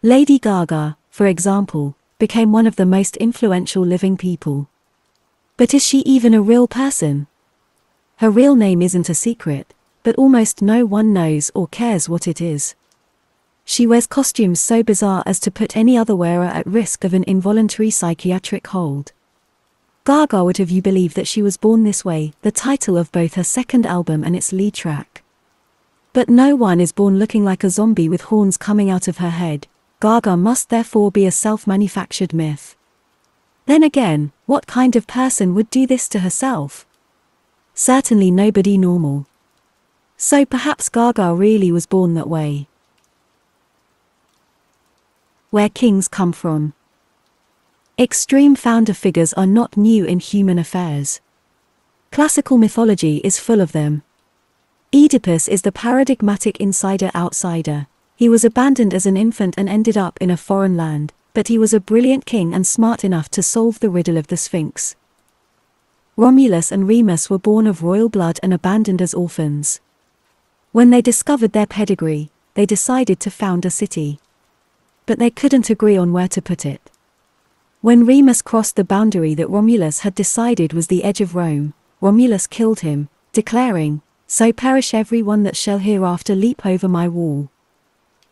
S1: Lady Gaga, for example, became one of the most influential living people. But is she even a real person? Her real name isn't a secret, but almost no one knows or cares what it is. She wears costumes so bizarre as to put any other wearer at risk of an involuntary psychiatric hold. Gaga would have you believe that she was born this way, the title of both her second album and its lead track. But no one is born looking like a zombie with horns coming out of her head. Gaga must therefore be a self manufactured myth. Then again, what kind of person would do this to herself? Certainly nobody normal. So perhaps Gaga really was born that way. Where kings come from. Extreme founder figures are not new in human affairs. Classical mythology is full of them. Oedipus is the paradigmatic insider-outsider. He was abandoned as an infant and ended up in a foreign land, but he was a brilliant king and smart enough to solve the riddle of the Sphinx. Romulus and Remus were born of royal blood and abandoned as orphans. When they discovered their pedigree, they decided to found a city. But they couldn't agree on where to put it. When Remus crossed the boundary that Romulus had decided was the edge of Rome, Romulus killed him, declaring, so perish every one that shall hereafter leap over my wall.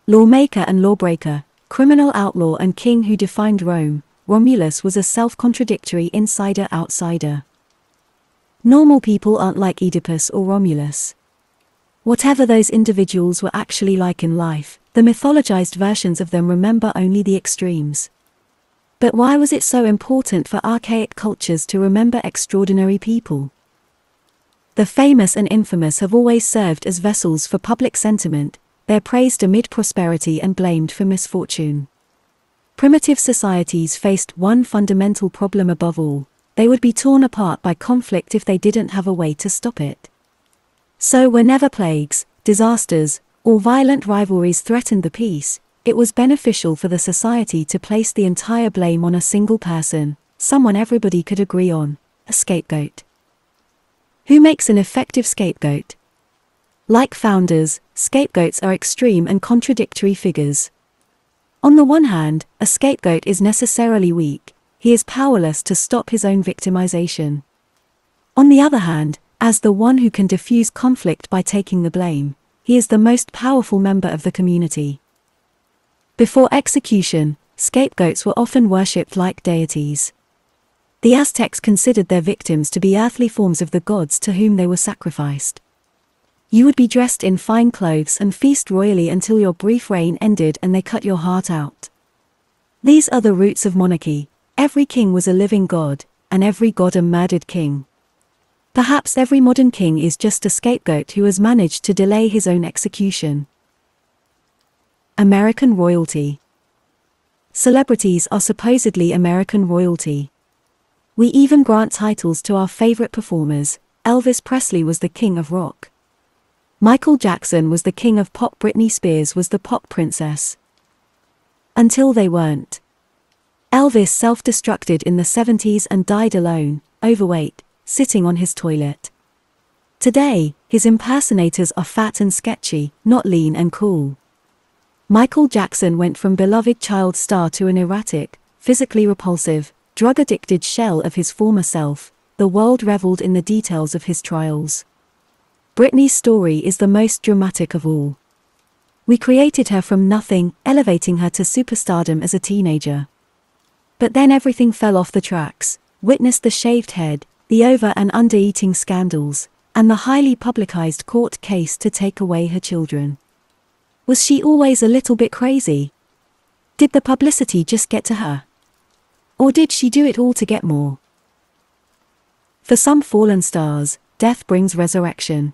S1: Lawmaker and lawbreaker, criminal outlaw and king who defined Rome, Romulus was a self-contradictory insider-outsider. Normal people aren't like Oedipus or Romulus. Whatever those individuals were actually like in life, the mythologized versions of them remember only the extremes. But why was it so important for archaic cultures to remember extraordinary people? The famous and infamous have always served as vessels for public sentiment, they're praised amid prosperity and blamed for misfortune. Primitive societies faced one fundamental problem above all they would be torn apart by conflict if they didn't have a way to stop it. So, whenever plagues, disasters, or violent rivalries threatened the peace, it was beneficial for the society to place the entire blame on a single person, someone everybody could agree on, a scapegoat. Who makes an effective scapegoat? Like founders, scapegoats are extreme and contradictory figures. On the one hand, a scapegoat is necessarily weak, he is powerless to stop his own victimization. On the other hand, as the one who can diffuse conflict by taking the blame, he is the most powerful member of the community. Before execution, scapegoats were often worshipped like deities. The Aztecs considered their victims to be earthly forms of the gods to whom they were sacrificed. You would be dressed in fine clothes and feast royally until your brief reign ended and they cut your heart out. These are the roots of monarchy. Every king was a living god, and every god a murdered king. Perhaps every modern king is just a scapegoat who has managed to delay his own execution. American royalty. Celebrities are supposedly American royalty. We even grant titles to our favorite performers. Elvis Presley was the king of rock. Michael Jackson was the king of pop. Britney Spears was the pop princess. Until they weren't. Elvis self destructed in the 70s and died alone, overweight, sitting on his toilet. Today, his impersonators are fat and sketchy, not lean and cool. Michael Jackson went from beloved child star to an erratic, physically repulsive, drug addicted shell of his former self, the world reveled in the details of his trials. Britney's story is the most dramatic of all. We created her from nothing, elevating her to superstardom as a teenager. But then everything fell off the tracks. Witness the shaved head, the over and under eating scandals, and the highly publicized court case to take away her children. Was she always a little bit crazy? Did the publicity just get to her? Or did she do it all to get more? For some fallen stars, death brings resurrection.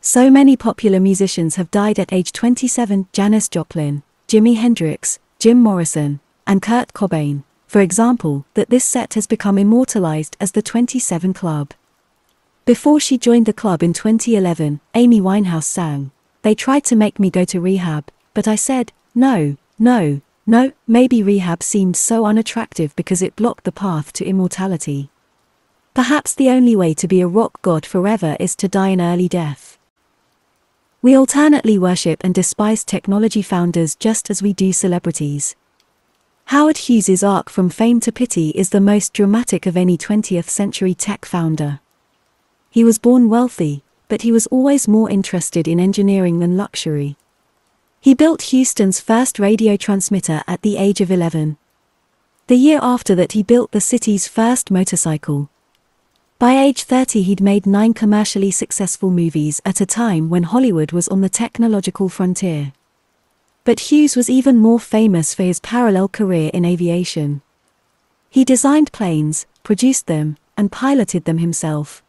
S1: So many popular musicians have died at age 27 Janis Joplin, Jimi Hendrix, Jim Morrison, and Kurt Cobain, for example, that this set has become immortalized as the 27 Club. Before she joined the club in 2011, Amy Winehouse sang, They tried to make me go to rehab, but I said, no, no, no, maybe rehab seemed so unattractive because it blocked the path to immortality. Perhaps the only way to be a rock god forever is to die an early death. We alternately worship and despise technology founders just as we do celebrities. Howard Hughes's arc from fame to pity is the most dramatic of any 20th century tech founder. He was born wealthy, but he was always more interested in engineering than luxury. He built Houston's first radio transmitter at the age of 11. The year after that, he built the city's first motorcycle. By age 30, he'd made nine commercially successful movies at a time when Hollywood was on the technological frontier. But Hughes was even more famous for his parallel career in aviation. He designed planes, produced them, and piloted them himself.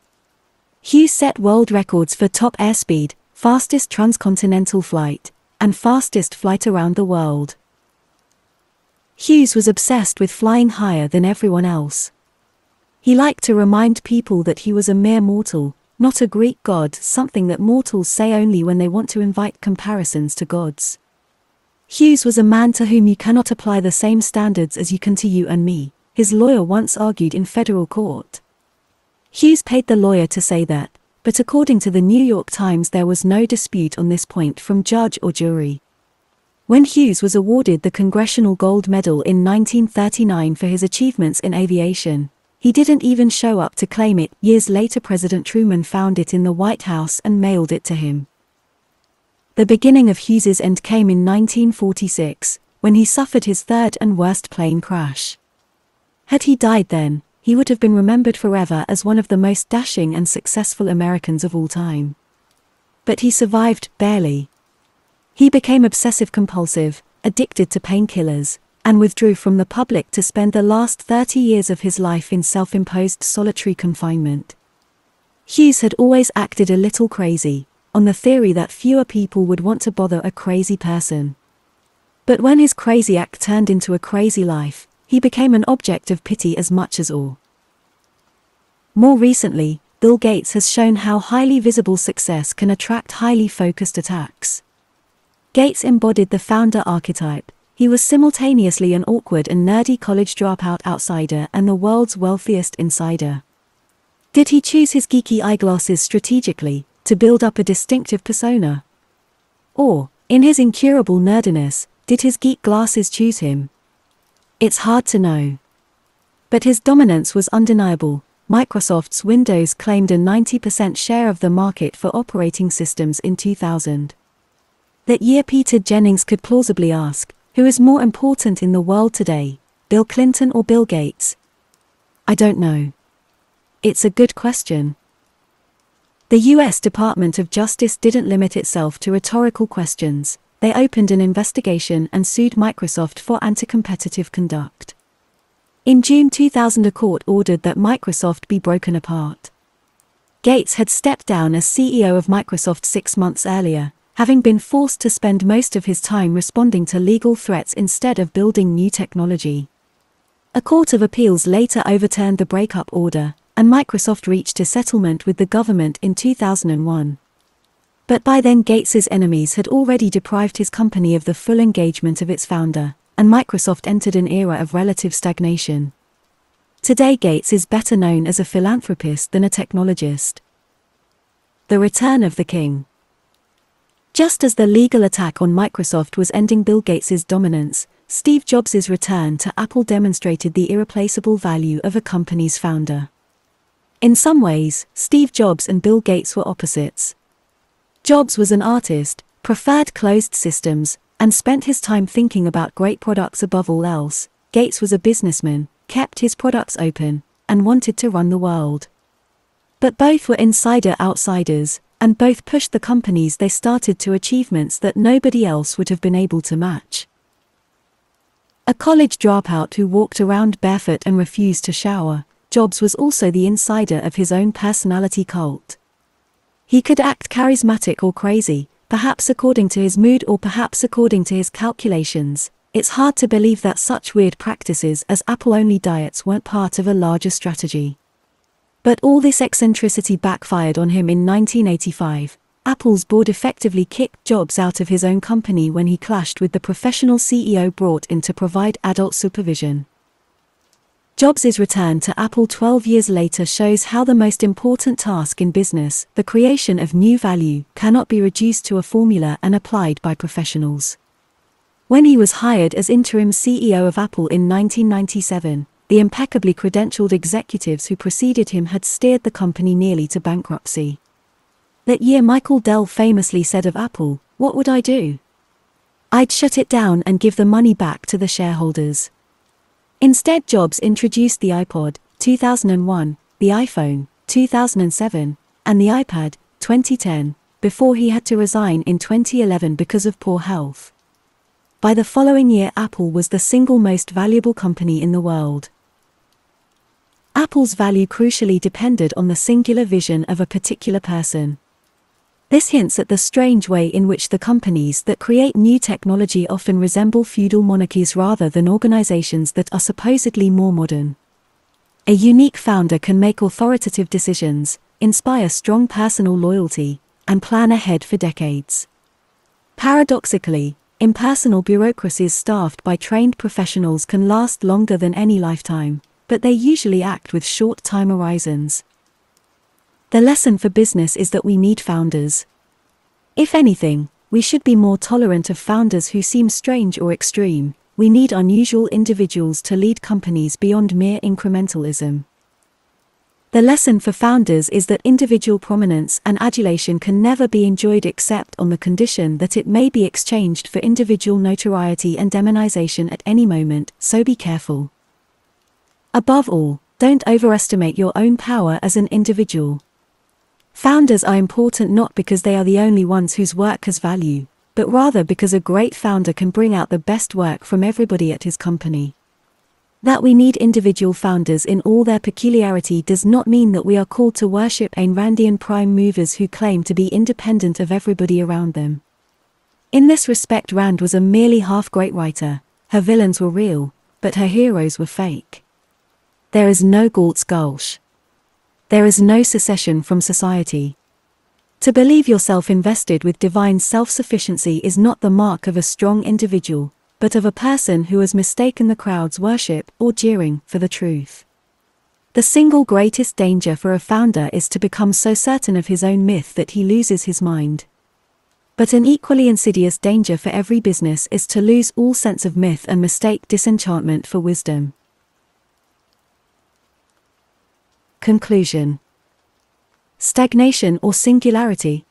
S1: Hughes set world records for top airspeed, fastest transcontinental flight, and fastest flight around the world. Hughes was obsessed with flying higher than everyone else. He liked to remind people that he was a mere mortal, not a Greek god, something that mortals say only when they want to invite comparisons to gods. Hughes was a man to whom you cannot apply the same standards as you can to you and me, his lawyer once argued in federal court. Hughes paid the lawyer to say that, but according to the New York Times, there was no dispute on this point from judge or jury. When Hughes was awarded the Congressional Gold Medal in 1939 for his achievements in aviation, he didn't even show up to claim it. Years later, President Truman found it in the White House and mailed it to him. The beginning of Hughes's end came in 1946, when he suffered his third and worst plane crash. Had he died then, he would have been remembered forever as one of the most dashing and successful Americans of all time. But he survived, barely. He became obsessive compulsive, addicted to painkillers, and withdrew from the public to spend the last 30 years of his life in self imposed solitary confinement. Hughes had always acted a little crazy, on the theory that fewer people would want to bother a crazy person. But when his crazy act turned into a crazy life, he became an object of pity as much as awe. More recently, Bill Gates has shown how highly visible success can attract highly focused attacks. Gates embodied the founder archetype. He was simultaneously an awkward and nerdy college dropout outsider and the world's wealthiest insider. Did he choose his geeky eyeglasses strategically, to build up a distinctive persona? Or, in his incurable nerdiness, did his geek glasses choose him? It's hard to know. But his dominance was undeniable. Microsoft's Windows claimed a 90% share of the market for operating systems in 2000. That year Peter Jennings could plausibly ask, who is more important in the world today, Bill Clinton or Bill Gates? I don't know. It's a good question. The US Department of Justice didn't limit itself to rhetorical questions, they opened an investigation and sued Microsoft for anti-competitive conduct. In June 2000 a court ordered that Microsoft be broken apart. Gates had stepped down as CEO of Microsoft six months earlier, having been forced to spend most of his time responding to legal threats instead of building new technology. A court of appeals later overturned the breakup order, and Microsoft reached a settlement with the government in 2001. But by then Gates's enemies had already deprived his company of the full engagement of its founder, and Microsoft entered an era of relative stagnation. Today Gates is better known as a philanthropist than a technologist. The Return of the King Just as the legal attack on Microsoft was ending Bill Gates's dominance, Steve Jobs' return to Apple demonstrated the irreplaceable value of a company's founder. In some ways, Steve Jobs and Bill Gates were opposites. Jobs was an artist, preferred closed systems, and spent his time thinking about great products above all else. Gates was a businessman, kept his products open, and wanted to run the world. But both were insider outsiders, and both pushed the companies they started to achievements that nobody else would have been able to match. A college dropout who walked around barefoot and refused to shower, Jobs was also the insider of his own personality cult. He could act charismatic or crazy, perhaps according to his mood or perhaps according to his calculations. It's hard to believe that such weird practices as apple only diets weren't part of a larger strategy. But all this eccentricity backfired on him in 1985. Apple's board effectively kicked Jobs out of his own company when he clashed with the professional CEO brought in to provide adult supervision. Jobs' return to Apple 12 years later shows how the most important task in business, the creation of new value, cannot be reduced to a formula and applied by professionals. When he was hired as interim CEO of Apple in 1997, the impeccably credentialed executives who preceded him had steered the company nearly to bankruptcy. That year, Michael Dell famously said of Apple, What would I do? I'd shut it down and give the money back to the shareholders. Instead, Jobs introduced the iPod, 2001, the iPhone, 2007, and the iPad, 2010, before he had to resign in 2011 because of poor health. By the following year, Apple was the single most valuable company in the world. Apple's value crucially depended on the singular vision of a particular person. This hints at the strange way in which the companies that create new technology often resemble feudal monarchies rather than organizations that are supposedly more modern. A unique founder can make authoritative decisions, inspire strong personal loyalty, and plan ahead for decades. Paradoxically, impersonal bureaucracies staffed by trained professionals can last longer than any lifetime, but they usually act with short time horizons. The lesson for business is that we need founders. If anything, we should be more tolerant of founders who seem strange or extreme. We need unusual individuals to lead companies beyond mere incrementalism. The lesson for founders is that individual prominence and adulation can never be enjoyed except on the condition that it may be exchanged for individual notoriety and demonization at any moment, so be careful. Above all, don't overestimate your own power as an individual. Founders are important not because they are the only ones whose work has value, but rather because a great founder can bring out the best work from everybody at his company. That we need individual founders in all their peculiarity does not mean that we are called to worship Ayn Randian prime movers who claim to be independent of everybody around them. In this respect, Rand was a merely half great writer. Her villains were real, but her heroes were fake. There is no Galt's Gulch. There is no secession from society. To believe yourself invested with divine self sufficiency is not the mark of a strong individual, but of a person who has mistaken the crowd's worship or jeering for the truth. The single greatest danger for a founder is to become so certain of his own myth that he loses his mind. But an equally insidious danger for every business is to lose all sense of myth and mistake disenchantment for wisdom. Conclusion Stagnation or singularity.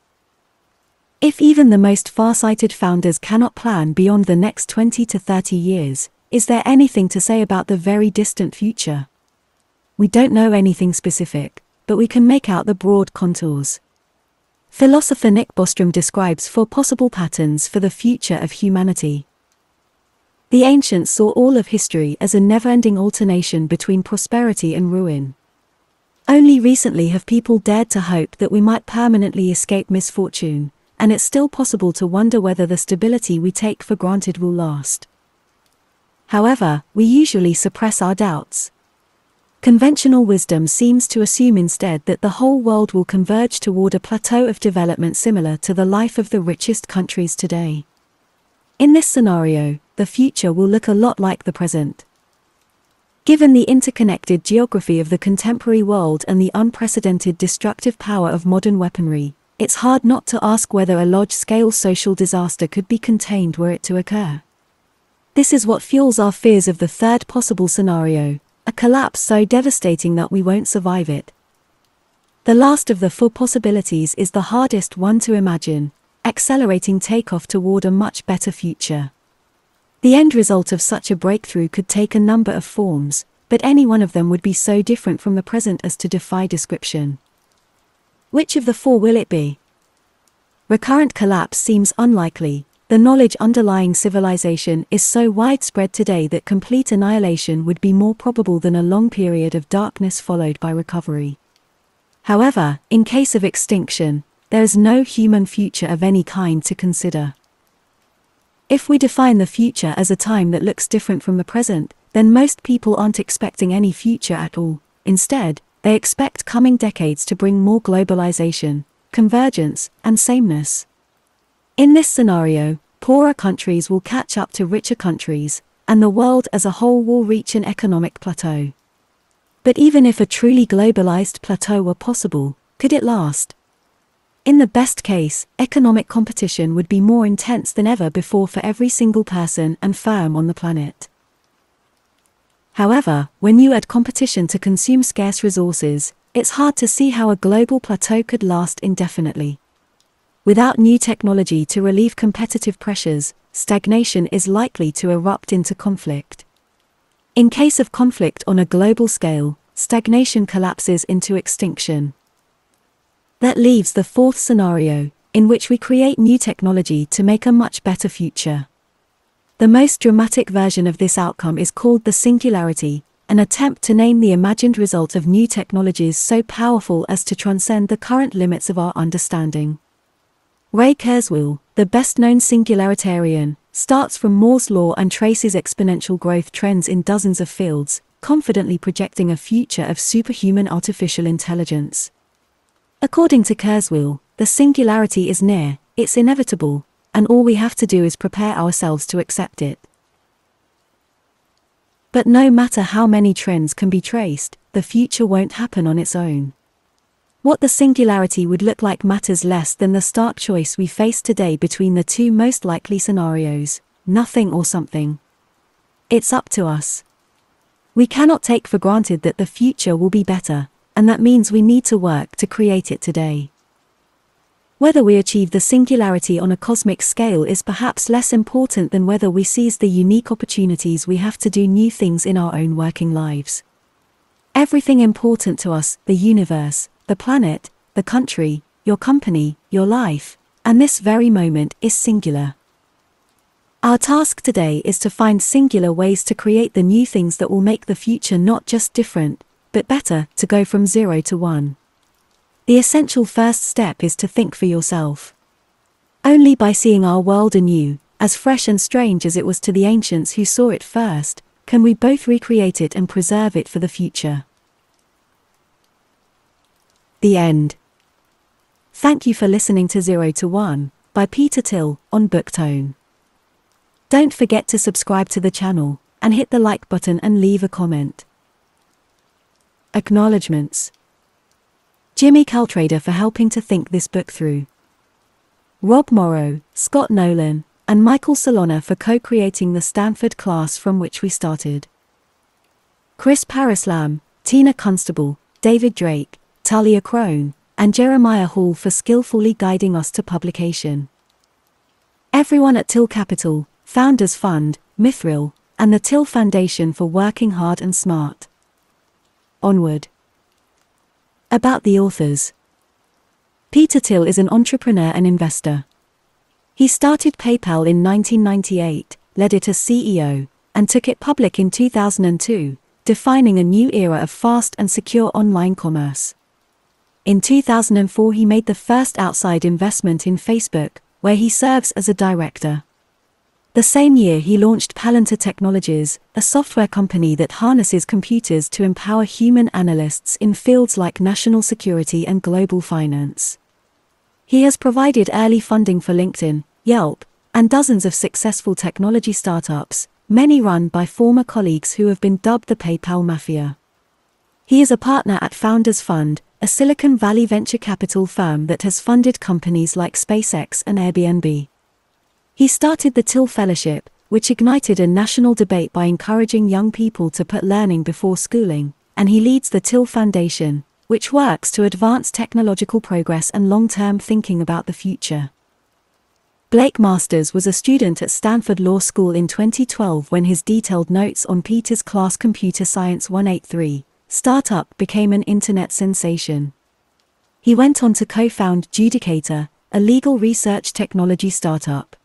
S1: If even the most far-sighted founders cannot plan beyond the next 20 to 30 years, is there anything to say about the very distant future? We don't know anything specific, but we can make out the broad contours. Philosopher Nick Bostrom describes four possible patterns for the future of humanity. The ancients saw all of history as a never-ending alternation between prosperity and ruin. Only recently have people dared to hope that we might permanently escape misfortune, and it's still possible to wonder whether the stability we take for granted will last. However, we usually suppress our doubts. Conventional wisdom seems to assume instead that the whole world will converge toward a plateau of development similar to the life of the richest countries today. In this scenario, the future will look a lot like the present. Given the interconnected geography of the contemporary world and the unprecedented destructive power of modern weaponry, it's hard not to ask whether a large scale social disaster could be contained were it to occur. This is what fuels our fears of the third possible scenario a collapse so devastating that we won't survive it. The last of the four possibilities is the hardest one to imagine accelerating takeoff toward a much better future. The end result of such a breakthrough could take a number of forms, but any one of them would be so different from the present as to defy description. Which of the four will it be? Recurrent collapse seems unlikely. The knowledge underlying civilization is so widespread today that complete annihilation would be more probable than a long period of darkness followed by recovery. However, in case of extinction, there is no human future of any kind to consider. If we define the future as a time that looks different from the present, then most people aren't expecting any future at all. Instead, they expect coming decades to bring more globalization, convergence, and sameness. In this scenario, poorer countries will catch up to richer countries, and the world as a whole will reach an economic plateau. But even if a truly globalized plateau were possible, could it last? In the best case, economic competition would be more intense than ever before for every single person and firm on the planet. However, when you add competition to consume scarce resources, it's hard to see how a global plateau could last indefinitely. Without new technology to relieve competitive pressures, stagnation is likely to erupt into conflict. In case of conflict on a global scale, stagnation collapses into extinction. That leaves the fourth scenario, in which we create new technology to make a much better future. The most dramatic version of this outcome is called the singularity, an attempt to name the imagined result of new technologies so powerful as to transcend the current limits of our understanding. Ray Kurzweil, the best known singularitarian, starts from Moore's law and traces exponential growth trends in dozens of fields, confidently projecting a future of superhuman artificial intelligence. According to Kurzweil, the singularity is near, it's inevitable, and all we have to do is prepare ourselves to accept it. But no matter how many trends can be traced, the future won't happen on its own. What the singularity would look like matters less than the stark choice we face today between the two most likely scenarios nothing or something. It's up to us. We cannot take for granted that the future will be better, and that means we need to work to create it today. Whether we achieve the singularity on a cosmic scale is perhaps less important than whether we seize the unique opportunities we have to do new things in our own working lives. Everything important to us, the universe, the planet, the country, your company, your life, and this very moment is singular. Our task today is to find singular ways to create the new things that will make the future not just different, but better, to go from zero to one. The essential first step is to think for yourself. Only by seeing our world anew, as fresh and strange as it was to the ancients who saw it first, can we both recreate it and preserve it for the future. The end. Thank you for listening to Zero to One by Peter Thiel on Booktone. Don't forget to subscribe to the channel and hit the like button and leave a comment. Acknowledgements. Jimmy Kaltreider for helping to think this book through. Rob Morrow, Scott Nolan, and Michael Solana for co-creating the Stanford class from which we started. Chris Parris-Lamb, Tina Constable, David Drake, Talia Krohn, and Jeremiah Hall for skillfully guiding us to publication. Everyone at Thiel Capital, Founders Fund, Mithril, and the Thiel Foundation for working hard and smart. Onward. About the authors Peter Thiel is an entrepreneur and investor. He started PayPal in 1998, led it as CEO, and took it public in 2002, defining a new era of fast and secure online commerce. In 2004, he made the first outside investment in Facebook, where he serves as a director. The same year, he launched Palantir Technologies, a software company that harnesses computers to empower human analysts in fields like national security and global finance. He has provided early funding for LinkedIn, Yelp, and dozens of successful technology startups, many run by former colleagues who have been dubbed the PayPal Mafia. He is a partner at Founders Fund, a Silicon Valley venture capital firm that has funded companies like SpaceX and Airbnb. He started the Thiel Fellowship, which ignited a national debate by encouraging young people to put learning before schooling, and he leads the Thiel Foundation, which works to advance technological progress and long term thinking about the future. Blake Masters was a student at Stanford Law School in 2012 when his detailed notes on Peter's class Computer Science 183 startup became an internet sensation. He went on to co found Judicata, a legal research technology startup.